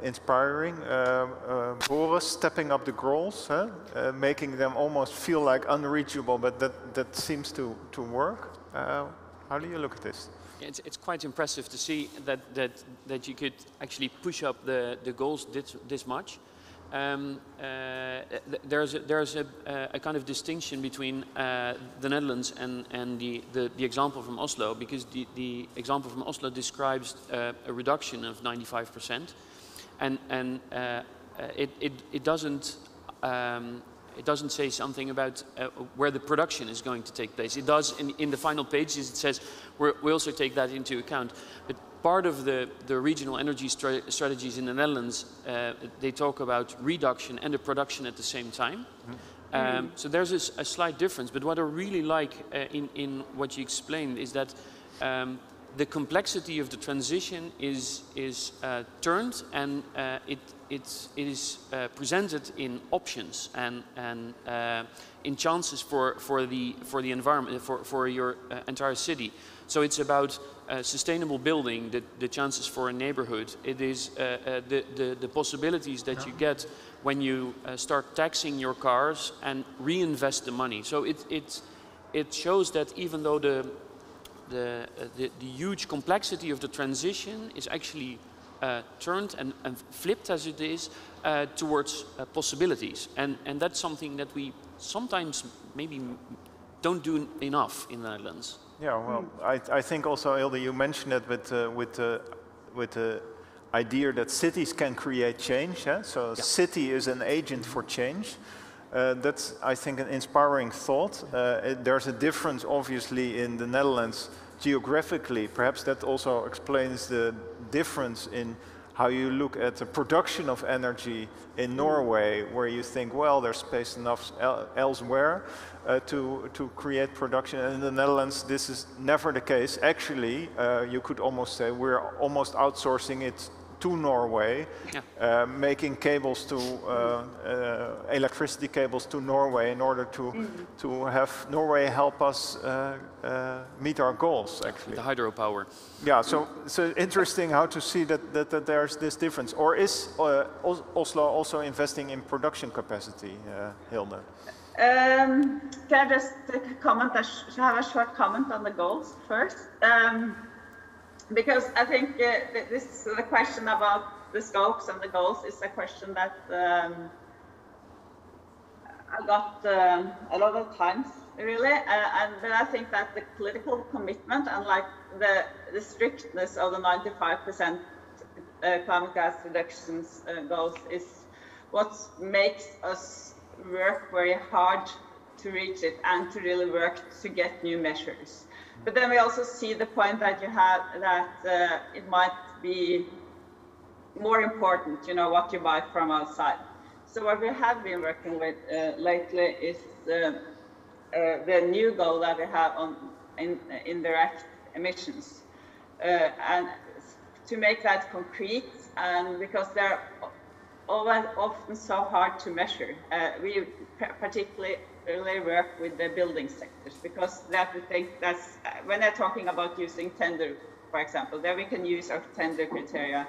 inspiring. Uh, uh, Boris stepping up the goals, huh? Uh, making them almost feel like unreachable, but that that seems to to work. Uh, how do you look at this? It's, it's quite impressive to see that, that, that you could actually push up the, the goals this, this much. Um, uh, there's a, there's a, a, kind of distinction between uh, the Netherlands and, and the, the, the, example from Oslo, because the, the example from Oslo describes uh, a reduction of 95%, and, and uh, uh, it, it, it, doesn't, um, it doesn't say something about uh, where the production is going to take place. It does in, in the final pages, it says we also take that into account. But part of the, the regional energy stra strategies in the Netherlands, uh, they talk about reduction and the production at the same time. Mm um, so there's a, a, slight difference. But what I really like uh, in, in what you explained is that um, the complexity of the transition is, is uh, turned and uh, it, it, it is uh, presented in options and, and uh, in chances for, for, the, for the environment, for, for your entire city. So it's about uh, sustainable building, the, the, chances for a neighborhood. It is uh, uh, the, the, the, possibilities that you get when you uh, start taxing your cars and reinvest the money. So it, it, it shows that even though the, the, uh, the, the, huge complexity of the transition is actually uh, turned and, and, flipped as it is towards possibilities. And, and that's something that we sometimes maybe don't do enough in the Netherlands. Yeah, well, I, I think also, Ilde, you mentioned it with, uh, with, uh, with the idea that cities can create change. Eh? So yeah. city is an agent for change. Uh, that's, I think, an inspiring thought. Uh, it, there's a difference, obviously, in the Netherlands geographically. Perhaps that also explains the difference in how you look at the production of energy in Norway, where you think, well, there's space enough el elsewhere uh, to, to create production. And in the Netherlands, this is never the case. Actually, uh, you could almost say we're almost outsourcing it to Norway, yeah. uh, making cables to uh, uh, electricity cables to Norway in order to mm -hmm. to have Norway help us uh, meet our goals. Actually, the hydropower. Yeah, so so interesting how to see that that, that there's this difference. Or is Oslo also investing in production capacity, Hilde? Um, can I just comment? I have a short comment on the goals first. Um, because I think uh, this the question about the scopes and the goals is a question that um, I got uh, a lot of times really. Uh, and then I think that the political commitment and like the, the strictness of the 95% uh, climate gas reductions uh, goals is what makes us work very hard to reach it and to really work to get new measures. But then we also see the point that you have that uh, it might be more important, you know, what you buy from outside. So what we have been working with uh, lately is uh, uh, the new goal that we have on in, indirect emissions, uh, and to make that concrete, and because they're always often so hard to measure, uh, we particularly work with the building sectors because that we think that's when they're talking about using tender, for example, there we can use our tender criteria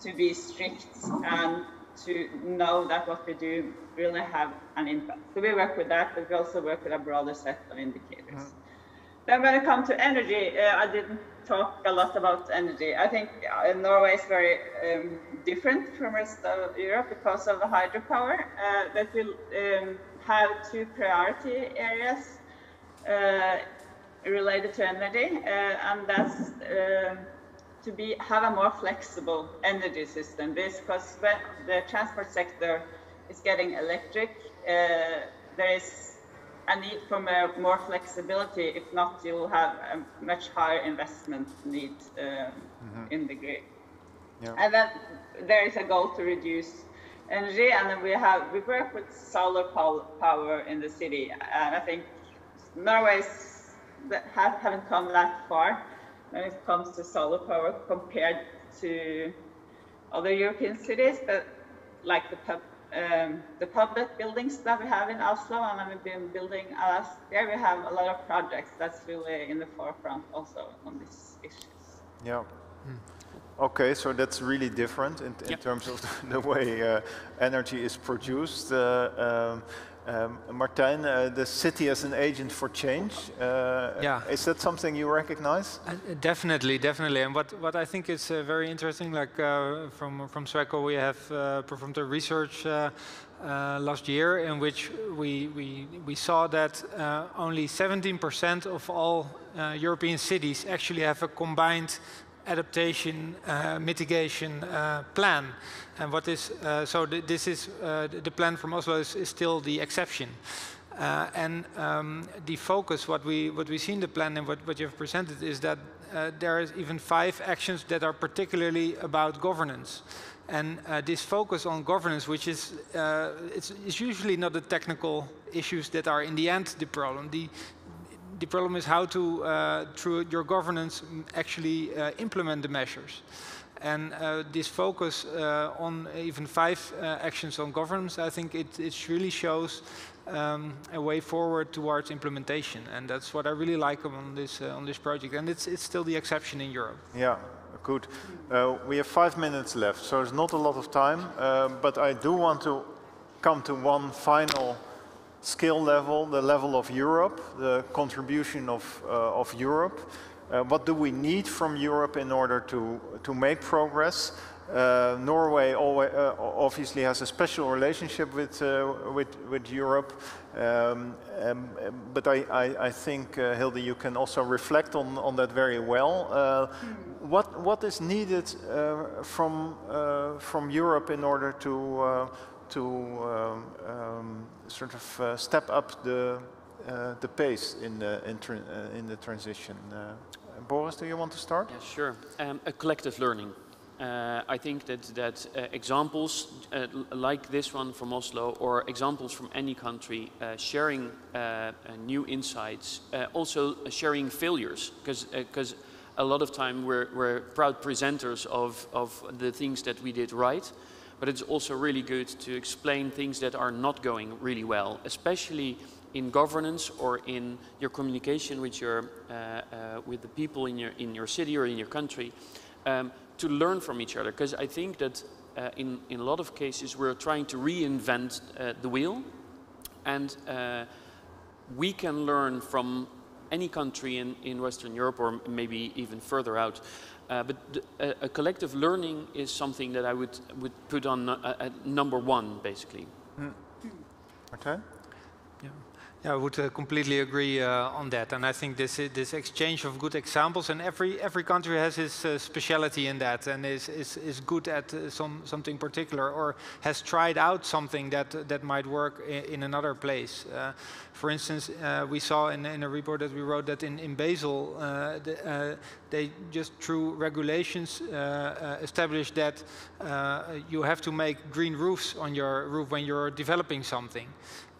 to be strict and to know that what we do really have an impact. So we work with that, but we also work with a broader set of indicators. Mm -hmm. Then when it comes to energy, uh, I didn't talk a lot about energy. I think uh, Norway is very um, different from rest of Europe because of the hydropower, uh, that will um, have two priority areas uh, related to energy, uh, and that's um, to be have a more flexible energy system. Because when the transport sector is getting electric, uh, there is a need for more flexibility. If not, you will have a much higher investment need um, mm-hmm. in the grid. Yeah. And then there is a goal to reduce energy, and then we have we work with solar power in the city, and I think Norway have, haven't come that far when it comes to solar power compared to other European cities, but like the pub, um, the public buildings that we have in Oslo and we've been building us there we have a lot of projects that's really in the forefront also on these issues. Yeah. Okay, so that's really different in, in yep. terms of the, the way uh, energy is produced. Uh, um, um, Martijn, uh, the city as an agent for change, uh, yeah. is that something you recognize? Uh, definitely, definitely. And what, what I think is uh, very interesting, like uh, from, from Sweco, we have uh, performed a research last year in which we, we, we saw that only 17% of all European cities actually have a combined adaptation mitigation plan. And what is, uh, so th this is, uh, the plan from Oslo is, is still the exception. Uh, and um, the focus, what we, what we see in the plan and what, what you have presented is that uh, there is even five actions that are particularly about governance. And uh, this focus on governance, which is, uh, it's, it's, usually not the technical issues that are in the end the problem. The, the problem is how to, through your governance, actually implement the measures. And uh, this focus uh, on even five uh, actions on governance, I think it, it really shows um, a way forward towards implementation. And that's what I really like on this, uh, on this project. And it's, it's still the exception in Europe. Yeah, good. Uh, we have five minutes left, so it's not a lot of time. Uh, but I do want to come to one final skill level, the level of Europe, the contribution of, of Europe. Uh, what do we need from Europe in order to, to make progress? Uh, Norway always, uh, obviously has a special relationship with, uh, with, with, Europe, um, um, but I, I, I think, uh, Hilde, you can also reflect on, on that very well. Uh, what, what is needed from, from Europe in order to, to um, um sort of step up the, the pace in the, in, in the transition? Boris, do you want to start? Yeah, sure. Um, a collective learning. Uh, I think that, that uh, examples uh, like this one from Oslo or examples from any country uh, sharing uh, uh, new insights, also sharing failures, because a lot of time we're, we're proud presenters of, of the things that we did right, but it's also really good to explain things that are not going really well, especially in governance or in your communication with your uh, uh, with the people in your in your city or in your country um, to learn from each other. Because I think that uh, in in a lot of cases we're trying to reinvent uh, the wheel. And uh, we can learn from any country in, in Western Europe or maybe even further out uh, but a, a, collective learning is something that I would would put on at number one basically. Mm. Okay. Yeah, I would uh, completely agree uh, on that, and I think this this exchange of good examples, and every every country has its uh, speciality in that, and is is, is good at uh, some something particular, or has tried out something that that might work in, another place. Uh, for instance, uh, we saw in, in a report that we wrote that in in Basel, the, they just through regulations established that you have to make green roofs on your roof when you're developing something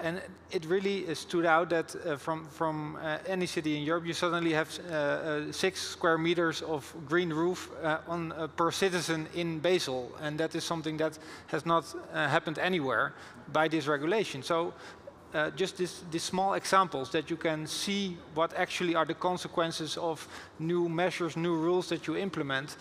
and it really uh, stood out that uh, from, from uh, any city in Europe, you suddenly have uh, uh six square meters of green roof uh, on per citizen in Basel, and that is something that has not happened anywhere by this regulation. So. just these small examples that you can see what actually are the consequences of new measures, new rules that you implement,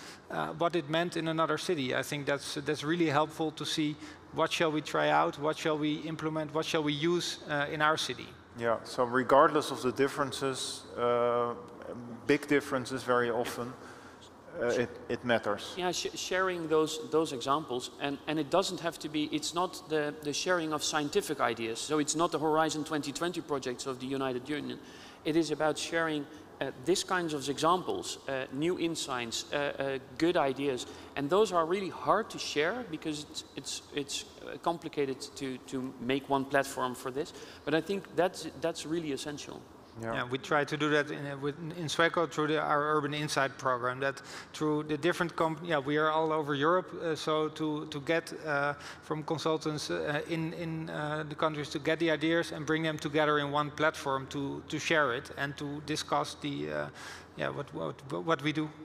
what it meant in another city. I think that's that's really helpful to see what shall we try out, what shall we implement, what shall we use uh, in our city. Yeah, so regardless of the differences, uh, big differences very often, uh, it, it, matters. Yeah, sh sharing those those examples, and and it doesn't have to be. It's not the the sharing of scientific ideas. So it's not the Horizon 2020 projects of the United Union. It is about sharing uh, these kinds of examples, uh, new insights, uh, uh, good ideas, and those are really hard to share because it's, it's, it's uh, complicated to, to make one platform for this. But I think that's, that's really essential. Yeah. yeah. we try to do that in, uh, with, in Sweco through the, our Urban Insight program. That through the different companies, yeah, we are all over Europe. Uh, so to to get uh, from consultants uh, in in uh, the countries to get the ideas and bring them together in one platform to to share it and to discuss the uh, yeah what what what we do.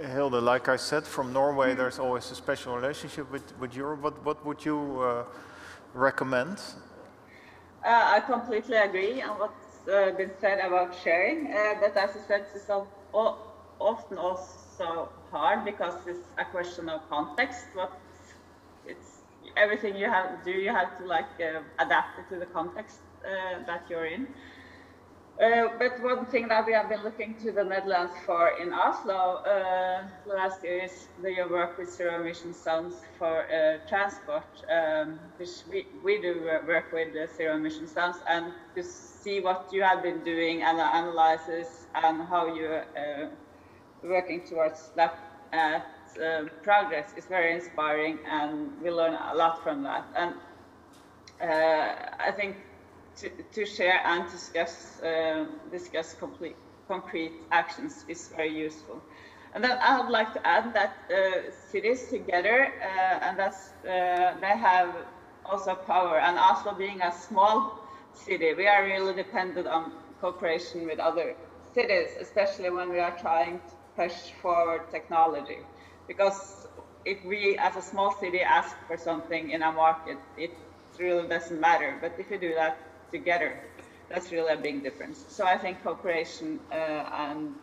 Hilde, like I said, from Norway, there's always a special relationship with with Europe. What what would you recommend? I completely agree on what uh, been said about sharing, uh, but as I said, it's often also hard because it's a question of context. What it's everything you have do, you have to like uh, adapt it to the context uh, that you're in. Uh, but one thing that we have been looking to the Netherlands for in Oslo uh, last year is the work with zero emission zones for uh, transport, um, which we, we do work with zero emission zones, and to see what you have been doing and the analysis and how you're uh, working towards that uh, progress is very inspiring, and we learn a lot from that. And I think to, share and discuss, uh, discuss complete, concrete actions is very useful. And then I would like to add that uh, cities together, uh, and that's, uh, they have also power. And Oslo being a small city, we are really dependent on cooperation with other cities, especially when we are trying to push forward technology. Because if we, as a small city, ask for something in a market, it really doesn't matter. But if you do that together. That's really a big difference. So I think cooperation uh, and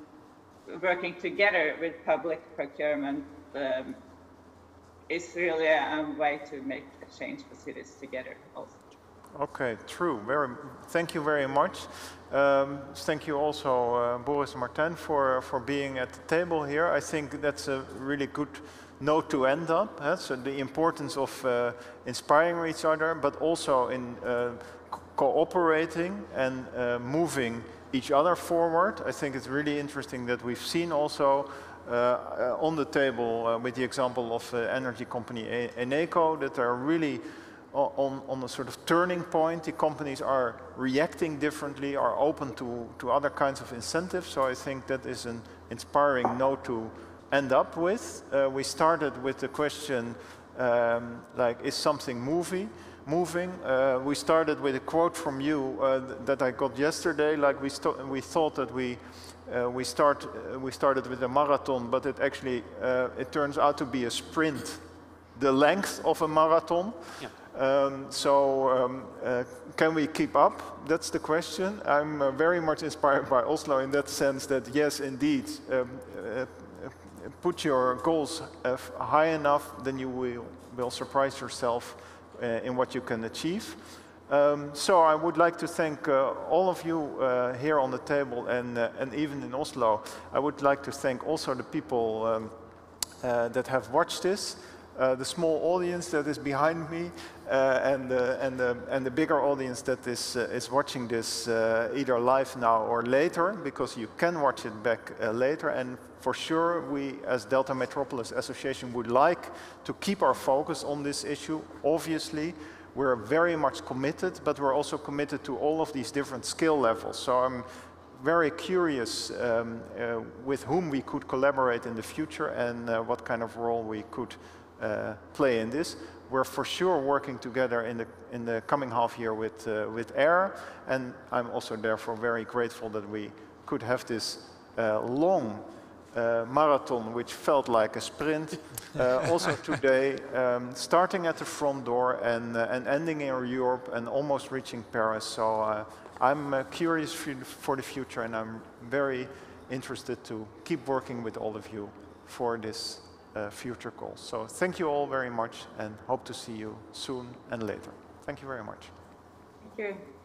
working together with public procurement um, is really a way to make a change for cities together also. Okay, true. Very, thank you very much. Um, thank you also, uh, Boris and Martin, for, for being at the table here. I think that's a really good note to end up. Huh? So the importance of uh, inspiring each other, but also in uh, cooperating and uh, moving each other forward. I think it's really interesting that we've seen also uh, uh on the table uh, with the example of uh, energy company Eneco that they're really on, on a sort of turning point. The companies are reacting differently, are open to, to other kinds of incentives. So I think that is an inspiring note to end up with. Uh, we started with the question um, like, is something movie? Moving. Uh, we started with a quote from you uh, that I got yesterday. Like we, we thought that we uh, we start uh, we started with a marathon, but it actually uh, it turns out to be a sprint, the length of a marathon. Yeah. Um, so um, uh, can we keep up? That's the question. I'm very much inspired by Oslo in that sense that yes, indeed. Um, put your goals high enough, then you will, will surprise yourself in what you can achieve. Um, so I would like to thank uh, all of you uh, here on the table and, uh, and even in Oslo. I would like to thank also the people um, uh, that have watched this. uh, the small audience that is behind me uh, and, and, and the bigger audience that is, uh, is watching this uh, either live now or later, because you can watch it back uh, later. And for sure, we as Delta Metropolis Association would like to keep our focus on this issue. Obviously, we're very much committed, but we're also committed to all of these different skill levels. So I'm very curious um, uh, with whom we could collaborate in the future and uh, what kind of role we could uh, play in this. We're for sure working together in the, in the coming half year with, uh, with AIR, and I'm also therefore very grateful that we could have this uh, long uh, marathon, which felt like a sprint, uh, also today, um, starting at the front door and, uh, and ending in Europe and almost reaching Paris. So uh, I'm uh, curious for the future and I'm very interested to keep working with all of you for this uh, future goals. So thank you all very much and hope to see you soon and later. Thank you very much. Thank you.